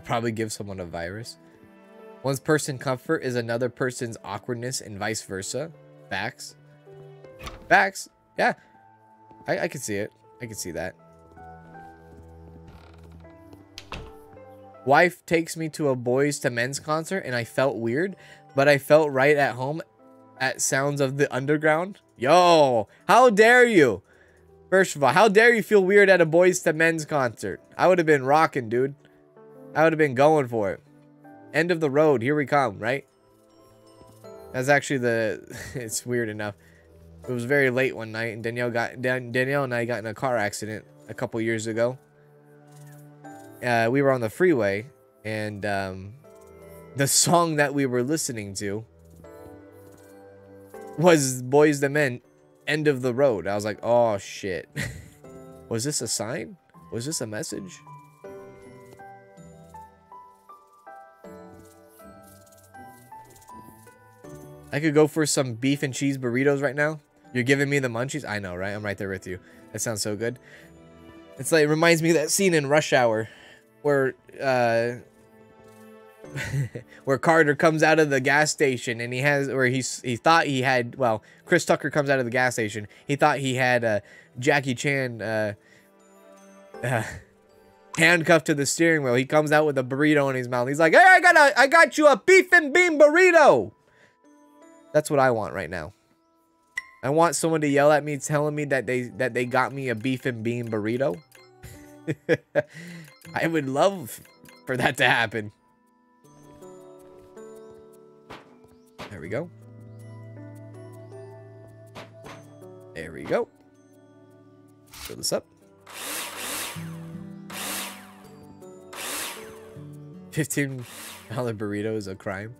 probably give someone a virus. One person comfort is another person's awkwardness and vice versa. Facts. Facts. Yeah. I, I can see it. I can see that. Wife takes me to a Boys II Men's concert and I felt weird, but I felt right at home at sounds of the underground. Yo, how dare you? First of all, how dare you feel weird at a Boys II Men's concert? I would have been rocking, dude. I would have been going for it. End of the road. Here we come, right? That's actually the... it's weird enough. It was very late one night, and Danielle got Danielle and I got in a car accident a couple years ago. Uh, we were on the freeway, and um, the song that we were listening to was "Boys II Men, End of the Road. I was like, oh, shit. was this a sign? Was this a message? I could go for some beef and cheese burritos right now. You're giving me the munchies? I know, right? I'm right there with you. That sounds so good. It's like it reminds me of that scene in Rush Hour where uh where Carter comes out of the gas station and he has or he's he thought he had well Chris Tucker comes out of the gas station he thought he had uh, Jackie Chan uh, uh, handcuffed to the steering wheel he comes out with a burrito in his mouth he's like hey I got a I got you a beef and bean burrito that's what I want right now I want someone to yell at me telling me that they that they got me a beef and bean burrito I would love for that to happen There we go. There we go. Fill this up. 15 dollar burrito is a crime.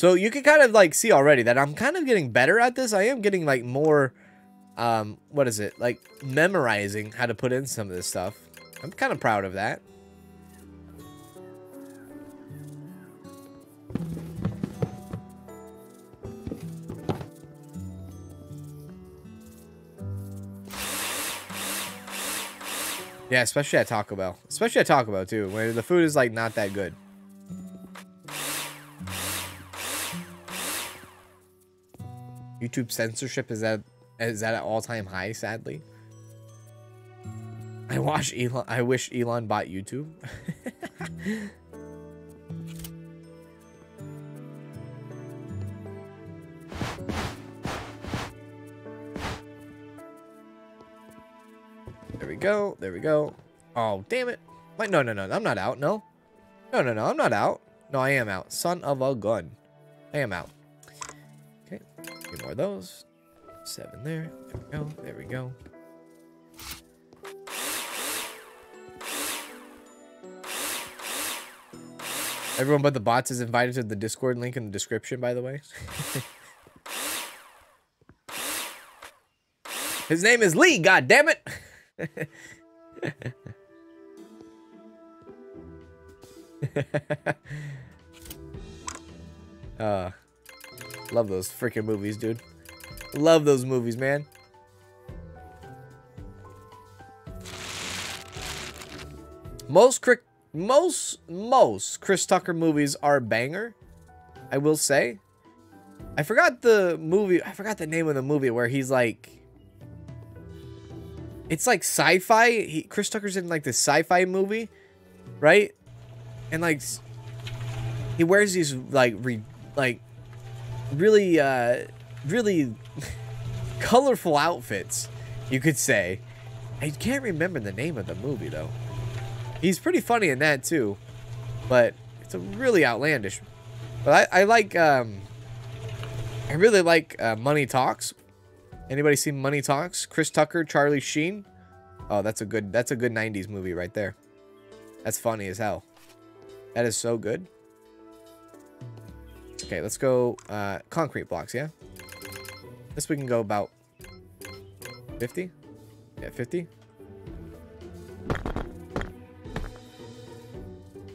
So you can kind of like see already that I'm kind of getting better at this. I am getting like more, um, what is it? Like memorizing how to put in some of this stuff. I'm kind of proud of that. Yeah, especially at Taco Bell. Especially at Taco Bell too, where the food is like not that good. YouTube censorship is at is at an all time high. Sadly, I watch Elon. I wish Elon bought YouTube. there we go. There we go. Oh damn it! Wait, no, no, no. I'm not out. No, no, no, no. I'm not out. No, I am out. Son of a gun. I am out. Okay. Of those. Seven there. There we go. There we go. Everyone but the bots is invited to the Discord link in the description, by the way. His name is Lee, god damn it! uh Love those freaking movies, dude. Love those movies, man. Most Crick most most Chris Tucker movies are banger. I will say. I forgot the movie. I forgot the name of the movie where he's like. It's like sci-fi. Chris Tucker's in like this sci-fi movie, right? And like, he wears these like re, like really, uh, really colorful outfits, you could say. I can't remember the name of the movie, though. He's pretty funny in that, too. But it's a really outlandish. But I, I like, um, I really like uh, Money Talks. Anybody seen Money Talks? Chris Tucker, Charlie Sheen. Oh, that's a good, that's a good 90s movie right there. That's funny as hell. That is so good. Okay, let's go uh, concrete blocks, yeah? This we can go about 50? Yeah, 50.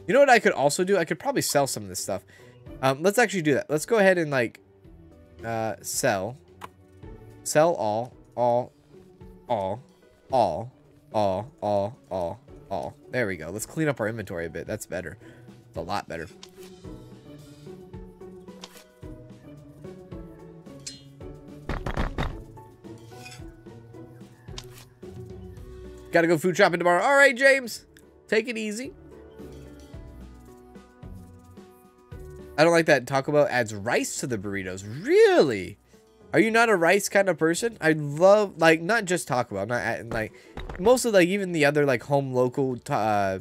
You know what I could also do? I could probably sell some of this stuff. Um, let's actually do that. Let's go ahead and, like, uh, sell. Sell all, all, all, all, all, all, all, all. There we go. Let's clean up our inventory a bit. That's better. It's a lot better. Gotta go food shopping tomorrow. All right, James. Take it easy. I don't like that Taco Bell adds rice to the burritos. Really? Are you not a rice kind of person? I love, like, not just Taco Bell. Not, like, most of, like, even the other, like, home local uh,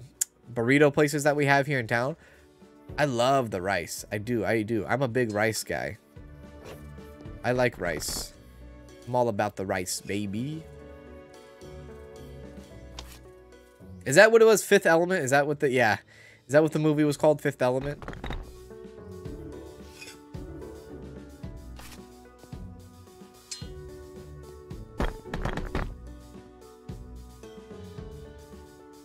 burrito places that we have here in town. I love the rice. I do. I do. I'm a big rice guy. I like rice. I'm all about the rice, baby. Is that what it was? Fifth Element? Is that what the... Yeah. Is that what the movie was called? Fifth Element?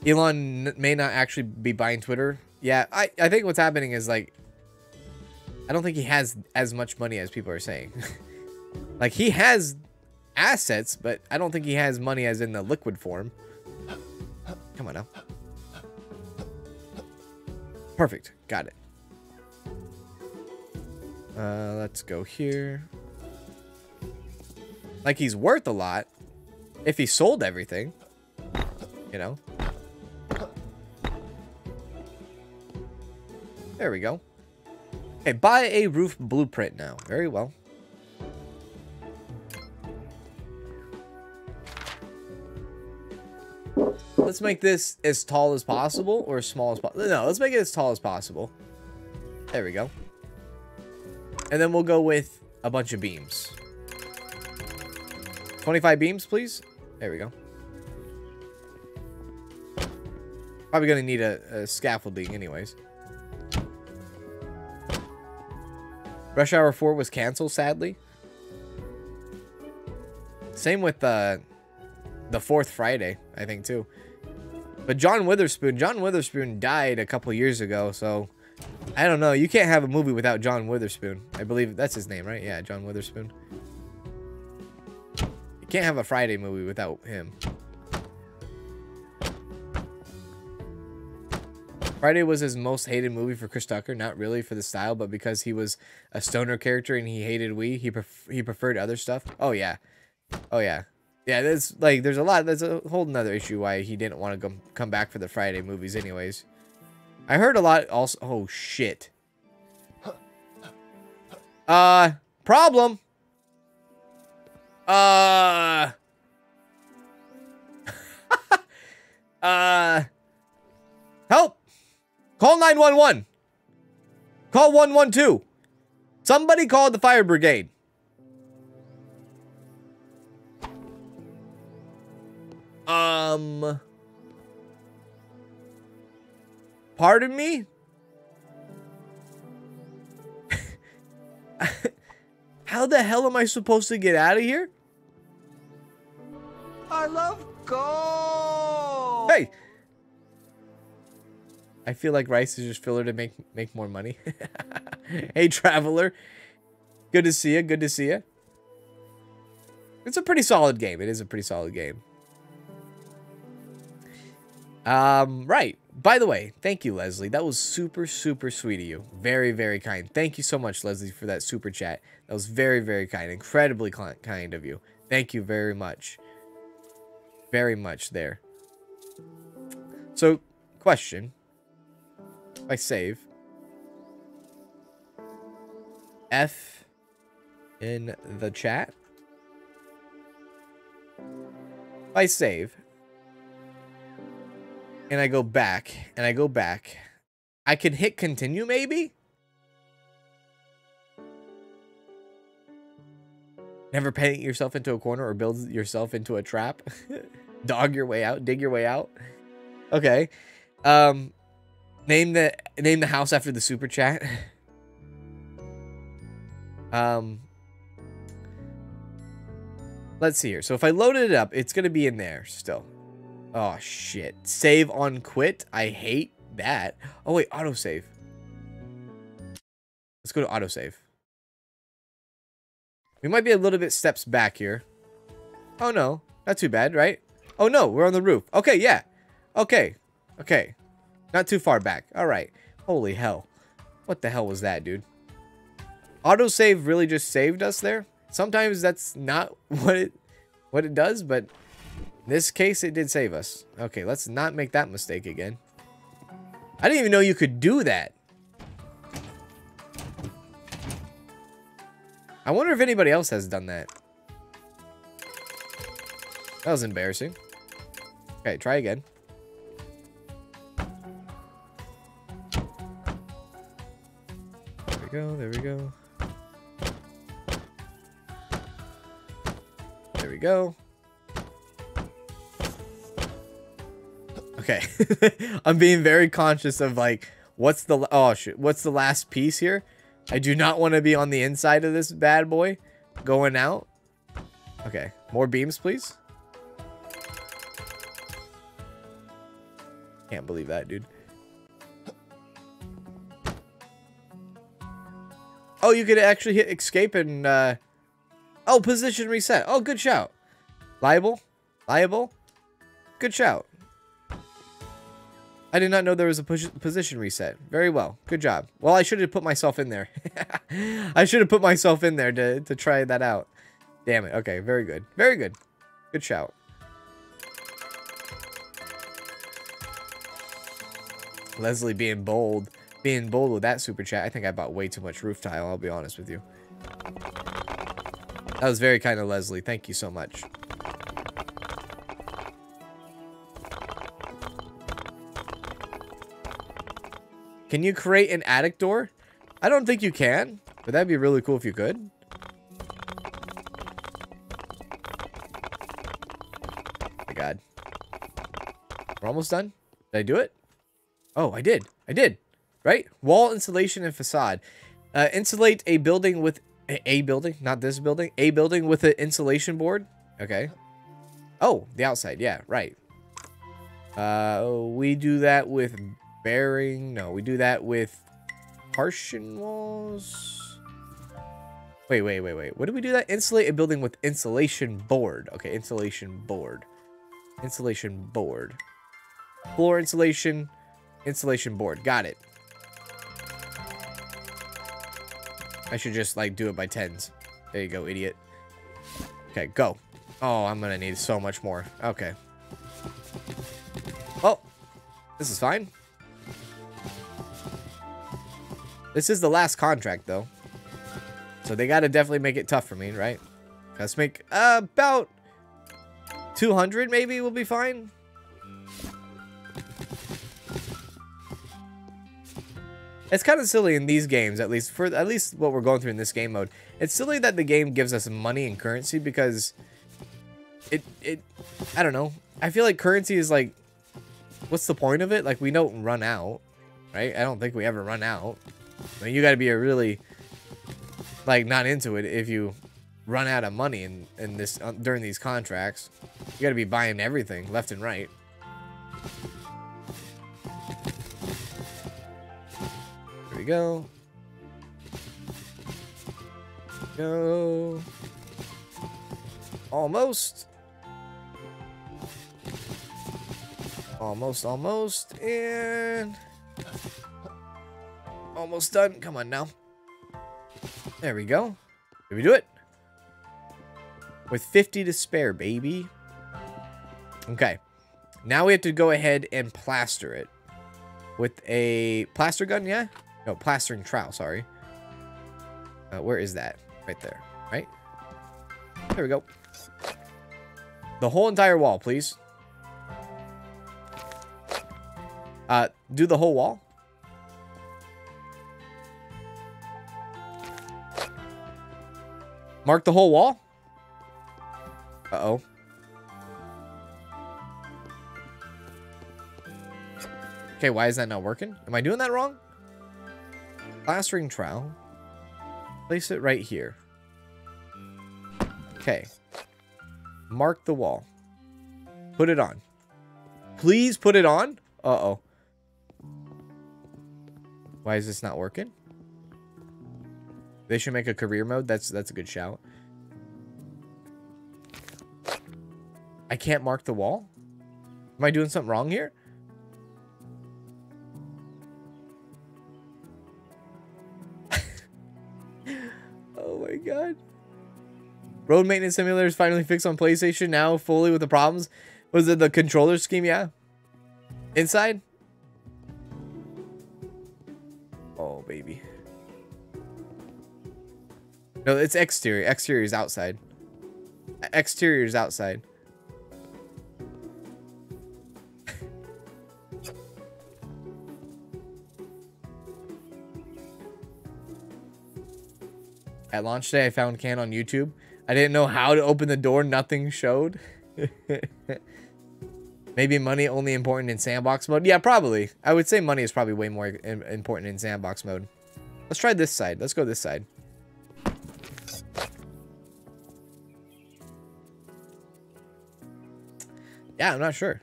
Elon may not actually be buying Twitter. Yeah, I, I think what's happening is like, I don't think he has as much money as people are saying. like he has assets, but I don't think he has money as in the liquid form. Come on now. Perfect. Got it. Uh, let's go here. Like he's worth a lot if he sold everything. You know? There we go. Okay, buy a roof blueprint now. Very well. Let's make this as tall as possible or as small as possible. No, let's make it as tall as possible. There we go. And then we'll go with a bunch of beams. 25 beams, please. There we go. Probably going to need a, a scaffolding anyways. Rush Hour 4 was canceled, sadly. Same with uh, the fourth Friday, I think, too. But John Witherspoon, John Witherspoon died a couple years ago, so I don't know. You can't have a movie without John Witherspoon. I believe that's his name, right? Yeah, John Witherspoon. You can't have a Friday movie without him. Friday was his most hated movie for Chris Tucker, not really for the style, but because he was a stoner character and he hated we, he pref he preferred other stuff. Oh yeah, oh yeah, yeah. There's like there's a lot. There's a whole nother issue why he didn't want to come come back for the Friday movies, anyways. I heard a lot also. Oh shit. Uh, problem. Uh. uh. Help. Call 911. Call 112. Somebody call the fire brigade. Um. Pardon me? How the hell am I supposed to get out of here? I love gold. Hey. I feel like Rice is just filler to make make more money. hey, traveler. Good to see you. Good to see you. It's a pretty solid game. It is a pretty solid game. Um, right. By the way, thank you, Leslie. That was super, super sweet of you. Very, very kind. Thank you so much, Leslie, for that super chat. That was very, very kind. Incredibly kind of you. Thank you very much. Very much there. So, question. If I save. F in the chat. If I save and I go back, and I go back, I can hit continue maybe? Never paint yourself into a corner or build yourself into a trap. Dog your way out, dig your way out. Okay. Um name the name the house after the super chat. um Let's see here. So if I loaded it up, it's going to be in there still. Oh, shit. Save on quit? I hate that. Oh, wait. Autosave. Let's go to autosave. We might be a little bit steps back here. Oh, no. Not too bad, right? Oh, no. We're on the roof. Okay, yeah. Okay. Okay. Not too far back. All right. Holy hell. What the hell was that, dude? Autosave really just saved us there? Sometimes that's not what it what it does, but in this case, it did save us. Okay, let's not make that mistake again. I didn't even know you could do that. I wonder if anybody else has done that. That was embarrassing. Okay, try again. There we go, there we go. There we go. Okay. I'm being very conscious of like what's the oh shit, what's the last piece here? I do not want to be on the inside of this bad boy going out. Okay, more beams please. Can't believe that, dude. Oh, you could actually hit escape and, uh... Oh, position reset. Oh, good shout. Liable? Liable? Good shout. I did not know there was a position reset. Very well. Good job. Well, I should have put myself in there. I should have put myself in there to, to try that out. Damn it. Okay, very good. Very good. Good shout. Leslie being bold. Being bold with that super chat. I think I bought way too much roof tile, I'll be honest with you. That was very kind of Leslie. Thank you so much. Can you create an attic door? I don't think you can, but that'd be really cool if you could. my god. We're almost done. Did I do it? Oh, I did. I did. Right? Wall insulation and facade. Uh, insulate a building with a, a building, not this building. A building with an insulation board. Okay. Oh, the outside. Yeah, right. Uh, we do that with bearing. No, we do that with partition walls. Wait, wait, wait, wait. What do we do that? Insulate a building with insulation board. Okay, insulation board. Insulation board. Floor insulation. Insulation board. Got it. I should just, like, do it by tens. There you go, idiot. Okay, go. Oh, I'm gonna need so much more. Okay. Oh, this is fine. This is the last contract, though. So they gotta definitely make it tough for me, right? Let's make uh, about 200 maybe will be fine. It's kind of silly in these games, at least for at least what we're going through in this game mode. It's silly that the game gives us money and currency because it it I don't know. I feel like currency is like what's the point of it? Like we don't run out, right? I don't think we ever run out. I mean, you got to be a really like not into it if you run out of money in in this uh, during these contracts. You got to be buying everything left and right. There we go. Go. Almost. Almost, almost, and... Almost done. Come on now. There we go. Did we do it? With 50 to spare, baby. Okay. Now we have to go ahead and plaster it. With a plaster gun, yeah? No, plastering trowel, sorry. Uh, where is that? Right there, right? There we go. The whole entire wall, please. Uh, do the whole wall. Mark the whole wall. Uh-oh. Okay, why is that not working? Am I doing that wrong? plastering trowel. Place it right here. Okay. Mark the wall. Put it on. Please put it on. Uh-oh. Why is this not working? They should make a career mode. That's that's a good shout. I can't mark the wall? Am I doing something wrong here? Oh my god. Road maintenance simulator is finally fixed on PlayStation now, fully with the problems. Was it the controller scheme? Yeah. Inside? No, it's exterior. Exterior is outside. Exterior is outside. At launch day, I found Can on YouTube. I didn't know how to open the door. Nothing showed. Maybe money only important in sandbox mode. Yeah, probably. I would say money is probably way more important in sandbox mode. Let's try this side. Let's go this side. Yeah, I'm not sure.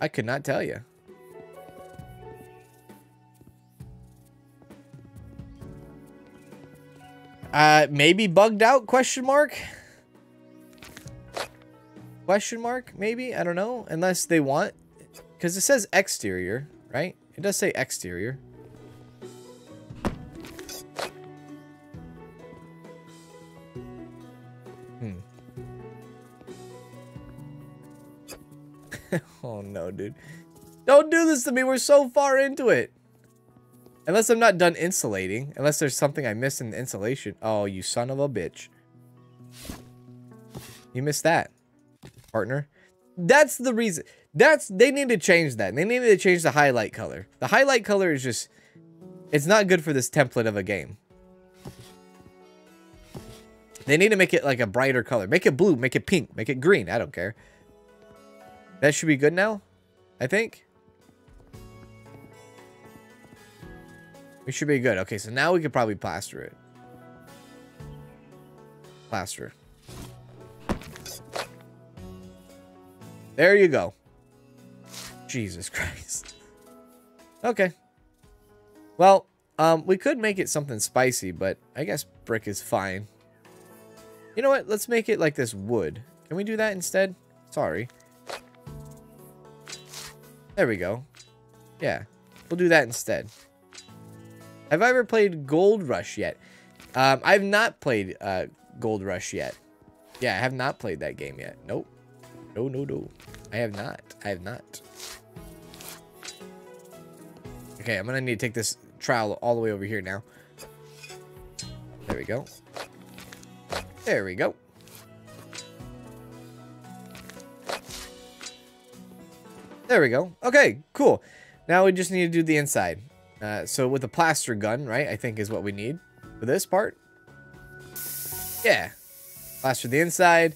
I could not tell you. Uh, maybe bugged out? Question mark. Question mark? Maybe I don't know. Unless they want, because it says exterior, right? It does say exterior. oh no, dude. Don't do this to me. We're so far into it. Unless I'm not done insulating. Unless there's something I missed in the insulation. Oh, you son of a bitch. You missed that, partner. That's the reason. That's they need to change that. They need to change the highlight color. The highlight color is just it's not good for this template of a game. They need to make it like a brighter color. Make it blue, make it pink, make it green. I don't care. That should be good now, I think. We should be good. Okay, so now we could probably plaster it. Plaster. There you go. Jesus Christ. Okay. Well, um, we could make it something spicy, but I guess brick is fine. You know what? Let's make it like this wood. Can we do that instead? Sorry. There we go. Yeah. We'll do that instead. Have I ever played Gold Rush yet? Um, I've not played uh, Gold Rush yet. Yeah, I have not played that game yet. Nope. No, no, no. I have not. I have not. Okay, I'm gonna need to take this trowel all the way over here now. There we go. There we go. There we go. Okay, cool. Now we just need to do the inside. Uh, so with a plaster gun, right, I think is what we need for this part. Yeah. Plaster the inside.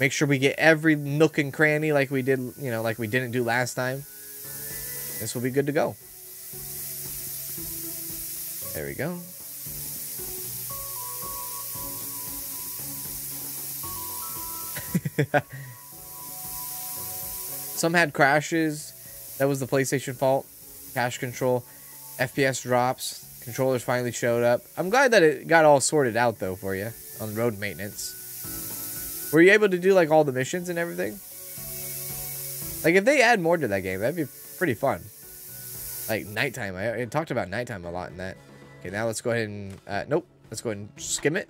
Make sure we get every nook and cranny like we did, you know, like we didn't do last time. This will be good to go. There we go. Some had crashes. That was the PlayStation fault. Cache control. FPS drops. Controllers finally showed up. I'm glad that it got all sorted out, though, for you on road maintenance. Were you able to do, like, all the missions and everything? Like, if they add more to that game, that'd be pretty fun. Like, nighttime. I, talked about nighttime a lot in that. Okay, now let's go ahead and... Uh, nope. Let's go ahead and skim it.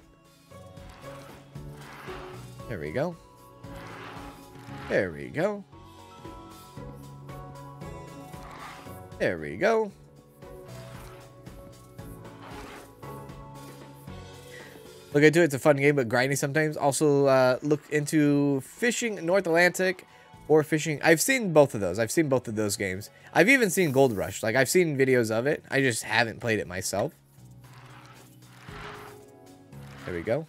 There we go. There we go. There we go. Look into it. It's a fun game, but grindy sometimes. Also, uh, look into fishing North Atlantic or fishing. I've seen both of those. I've seen both of those games. I've even seen Gold Rush. Like, I've seen videos of it. I just haven't played it myself. There we go.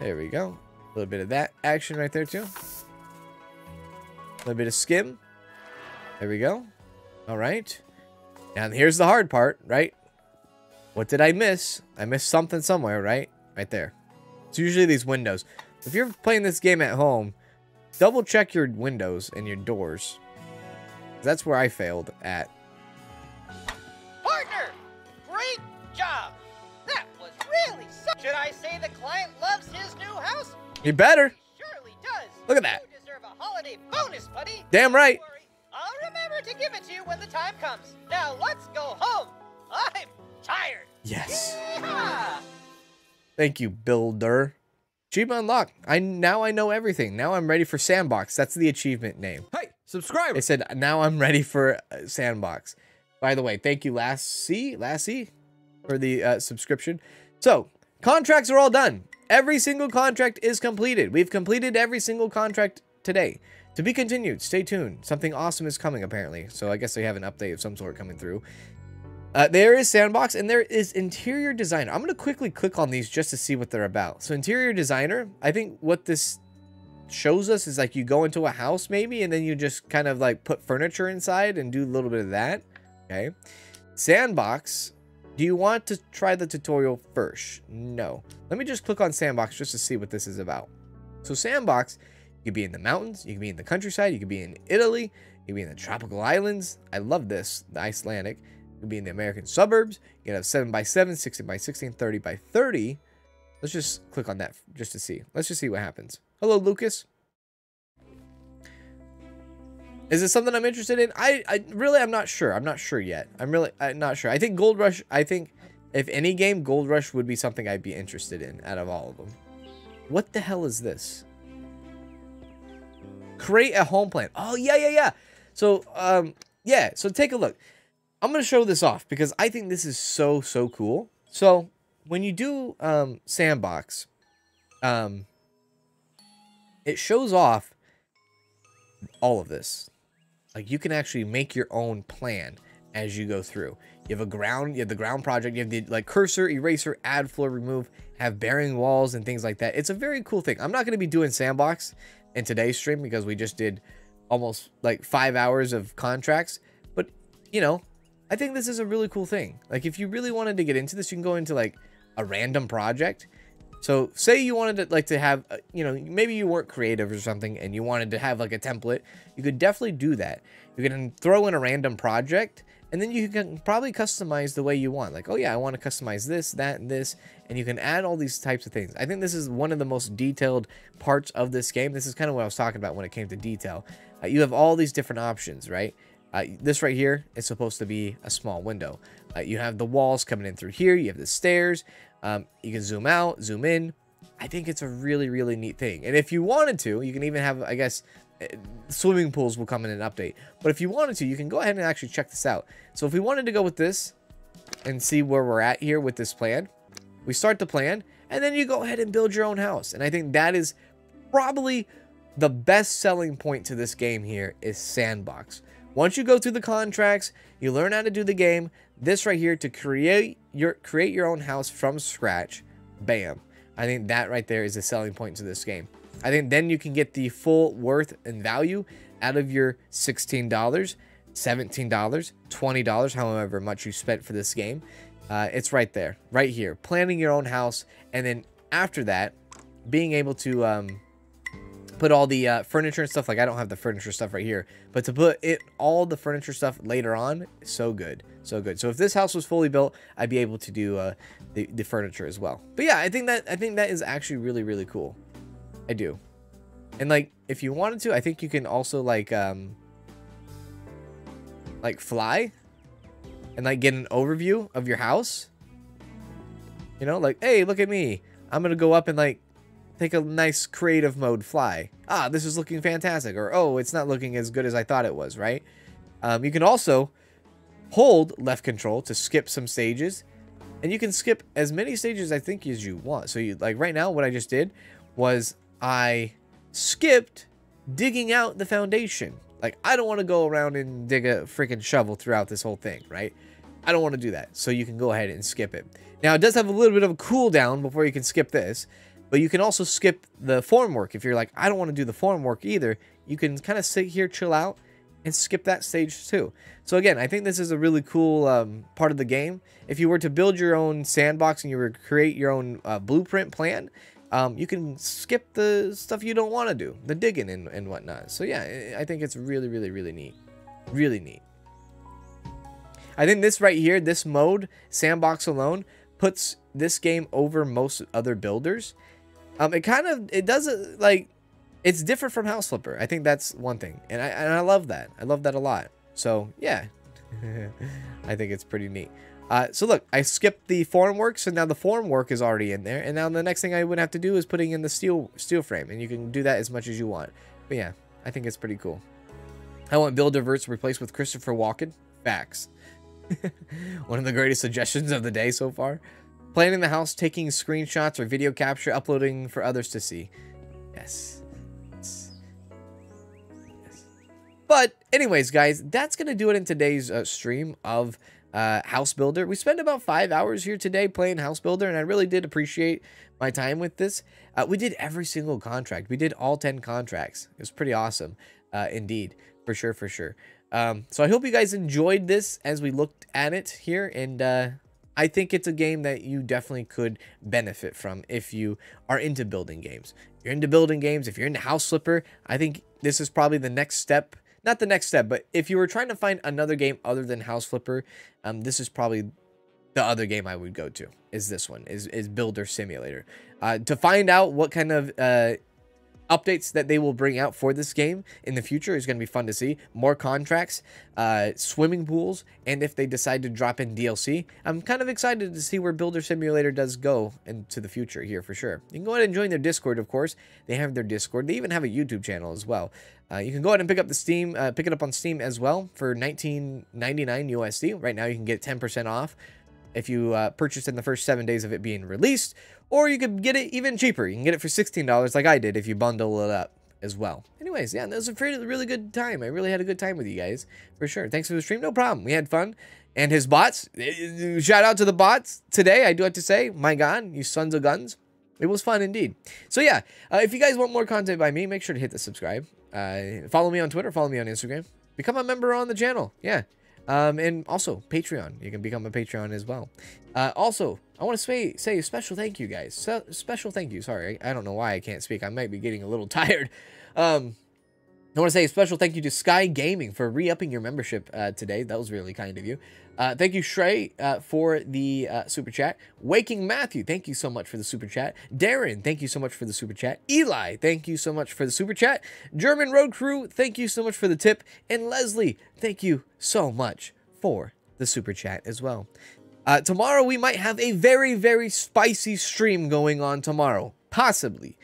There we go. A little bit of that action right there, too. A little bit of skim. There we go. All right. And here's the hard part, right? What did I miss? I missed something somewhere, right? Right there. It's usually these windows. If you're playing this game at home, double check your windows and your doors. That's where I failed at. Partner, great job. That was really so. Should I say the client loves his new house? You better. He surely does. Look at that. You deserve a holiday bonus, buddy. Damn right. Don't worry. I'll remember to give it to you when the time comes. Now let's go home. I'm tired. Yes. Yeehaw! Thank you, builder. Achievement unlocked. I now I know everything. Now I'm ready for sandbox. That's the achievement name. Hey, subscribe. They said now I'm ready for uh, sandbox. By the way, thank you, Lassie, Lassie, for the uh, subscription. So contracts are all done. Every single contract is completed. We've completed every single contract today. To be continued. Stay tuned. Something awesome is coming apparently. So I guess they have an update of some sort coming through. Uh, there is Sandbox and there is Interior Designer. I'm going to quickly click on these just to see what they're about. So Interior Designer, I think what this shows us is like you go into a house maybe and then you just kind of like put furniture inside and do a little bit of that. Okay. Sandbox, do you want to try the tutorial first? No. Let me just click on Sandbox just to see what this is about. So Sandbox You could be in the mountains. You could be in the countryside. You could be in Italy. You could be in the tropical islands. I love this, the Icelandic. You could be in the American suburbs. You could have 7 by 7 16 by 16, 30 by 30. Let's just click on that just to see. Let's just see what happens. Hello, Lucas. Is it something I'm interested in? I, I really, I'm not sure. I'm not sure yet. I'm really I'm not sure. I think Gold Rush, I think if any game, Gold Rush would be something I'd be interested in out of all of them. What the hell is this? Create a home plan. Oh, yeah, yeah, yeah. So, um, yeah, so take a look. I'm going to show this off because I think this is so, so cool. So, when you do um, Sandbox, um, it shows off all of this. Like, you can actually make your own plan as you go through. You have a ground, you have the ground project, you have the like cursor, eraser, add floor, remove, have bearing walls and things like that. It's a very cool thing. I'm not going to be doing sandbox in today's stream because we just did almost like five hours of contracts. But, you know, I think this is a really cool thing. Like if you really wanted to get into this, you can go into like a random project. So say you wanted to like to have, uh, you know, maybe you weren't creative or something and you wanted to have like a template, you could definitely do that. You can throw in a random project and then you can probably customize the way you want. Like, oh yeah, I want to customize this, that, and this. And you can add all these types of things. I think this is one of the most detailed parts of this game. This is kind of what I was talking about when it came to detail. Uh, you have all these different options, right? Uh, this right here is supposed to be a small window. Uh, you have the walls coming in through here. You have the stairs. Um, you can zoom out, zoom in. I think it's a really, really neat thing. And if you wanted to, you can even have, I guess, swimming pools will come in an update. But if you wanted to, you can go ahead and actually check this out. So if we wanted to go with this and see where we're at here with this plan, we start the plan and then you go ahead and build your own house. And I think that is probably the best selling point to this game here is Sandbox. Once you go through the contracts, you learn how to do the game. This right here to create your create your own house from scratch. Bam. I think that right there is a selling point to this game. I think then you can get the full worth and value out of your $16, $17, $20, however much you spent for this game. Uh, it's right there, right here. Planning your own house, and then after that, being able to um, put all the uh, furniture and stuff. Like I don't have the furniture stuff right here, but to put it all the furniture stuff later on, so good, so good. So if this house was fully built, I'd be able to do uh, the the furniture as well. But yeah, I think that I think that is actually really really cool. I do. And like, if you wanted to, I think you can also like, um, like fly and like get an overview of your house. You know, like, hey, look at me. I'm to go up and like take a nice creative mode fly. Ah, this is looking fantastic. Or, oh, it's not looking as good as I thought it was, right? Um, you can also hold left control to skip some stages. And you can skip as many stages I think as you want. So you like right now what I just did was I skipped digging out the foundation. Like, I don't want to go around and dig a freaking shovel throughout this whole thing, right? I don't want to do that. So you can go ahead and skip it. Now, it does have a little bit of a cooldown before you can skip this. But you can also skip the form work. If you're like, I don't want to do the form work either, you can kind of sit here, chill out, and skip that stage too. So again, I think this is a really cool um, part of the game. If you were to build your own sandbox and you were to create your own uh, blueprint plan, um, you can skip the stuff you don't want to do, the digging and, and whatnot. So yeah, I think it's really, really, really neat. Really neat. I think this right here, this mode, Sandbox alone, puts this game over most other builders. Um, it kind of, it doesn't, like, it's different from House Flipper. I think that's one thing. And I, and I love that. I love that a lot. So, yeah. I think it's pretty neat. Uh, so look, I skipped the form work, so now the form work is already in there, and now the next thing I would have to do is putting in the steel steel frame, and you can do that as much as you want. But yeah, I think it's pretty cool. I want Builderverse replaced with Christopher Walken. Facts. One of the greatest suggestions of the day so far. Planning the house, taking screenshots or video capture, uploading for others to see. Yes. yes. yes. But anyways, guys, that's going to do it in today's uh, stream of uh, House Builder. We spent about five hours here today playing House Builder, and I really did appreciate my time with this. Uh, we did every single contract. We did all 10 contracts. It was pretty awesome, uh, indeed, for sure, for sure. Um, so I hope you guys enjoyed this as we looked at it here, and uh, I think it's a game that you definitely could benefit from if you are into building games. You're into building games, if you're into House Flipper, I think this is probably the next step. Not the next step, but if you were trying to find another game other than House Flipper, um, this is probably the other game I would go to. Is this one? Is is Builder Simulator? Uh, to find out what kind of uh, updates that they will bring out for this game in the future is going to be fun to see. More contracts, uh, swimming pools, and if they decide to drop in DLC, I'm kind of excited to see where Builder Simulator does go into the future here for sure. You can go ahead and join their Discord, of course. They have their Discord. They even have a YouTube channel as well. Uh, you can go ahead and pick up the Steam, uh, pick it up on Steam as well for 19.99 USD. Right now, you can get 10% off if you uh, purchase in the first seven days of it being released, or you could get it even cheaper. You can get it for $16 like I did if you bundle it up as well. Anyways, yeah, that was a really, really good time. I really had a good time with you guys, for sure. Thanks for the stream. No problem. We had fun. And his bots, eh, shout out to the bots today, I do have to say. My God, you sons of guns. It was fun indeed. So yeah, uh, if you guys want more content by me, make sure to hit the subscribe. Uh, follow me on Twitter, follow me on Instagram. Become a member on the channel. Yeah. Um, and also Patreon. You can become a Patreon as well. Uh, also, I want to say, say a special thank you, guys. So, special thank you. Sorry, I don't know why I can't speak. I might be getting a little tired. Um, I want to say a special thank you to Sky Gaming for re-upping your membership uh, today. That was really kind of you. Uh, thank you, Shrey, uh, for the uh, super chat. Waking Matthew, thank you so much for the super chat. Darren, thank you so much for the super chat. Eli, thank you so much for the super chat. German Road Crew, thank you so much for the tip. And Leslie, thank you so much for the super chat as well. Uh, tomorrow, we might have a very, very spicy stream going on tomorrow. Possibly.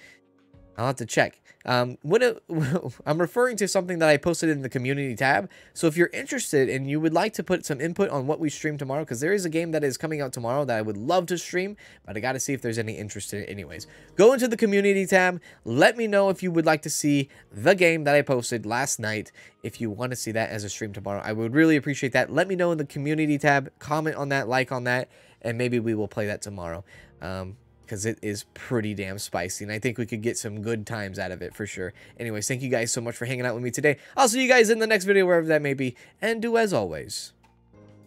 I'll have to check. Um, when it, I'm referring to something that I posted in the community tab. So if you're interested and you would like to put some input on what we stream tomorrow, because there is a game that is coming out tomorrow that I would love to stream, but I got to see if there's any interest in it anyways. Go into the community tab. Let me know if you would like to see the game that I posted last night. If you want to see that as a stream tomorrow, I would really appreciate that. Let me know in the community tab. Comment on that, like on that, and maybe we will play that tomorrow. Um, because it is pretty damn spicy and I think we could get some good times out of it for sure. Anyways, thank you guys so much for hanging out with me today. I'll see you guys in the next video wherever that may be and do as always,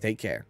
take care.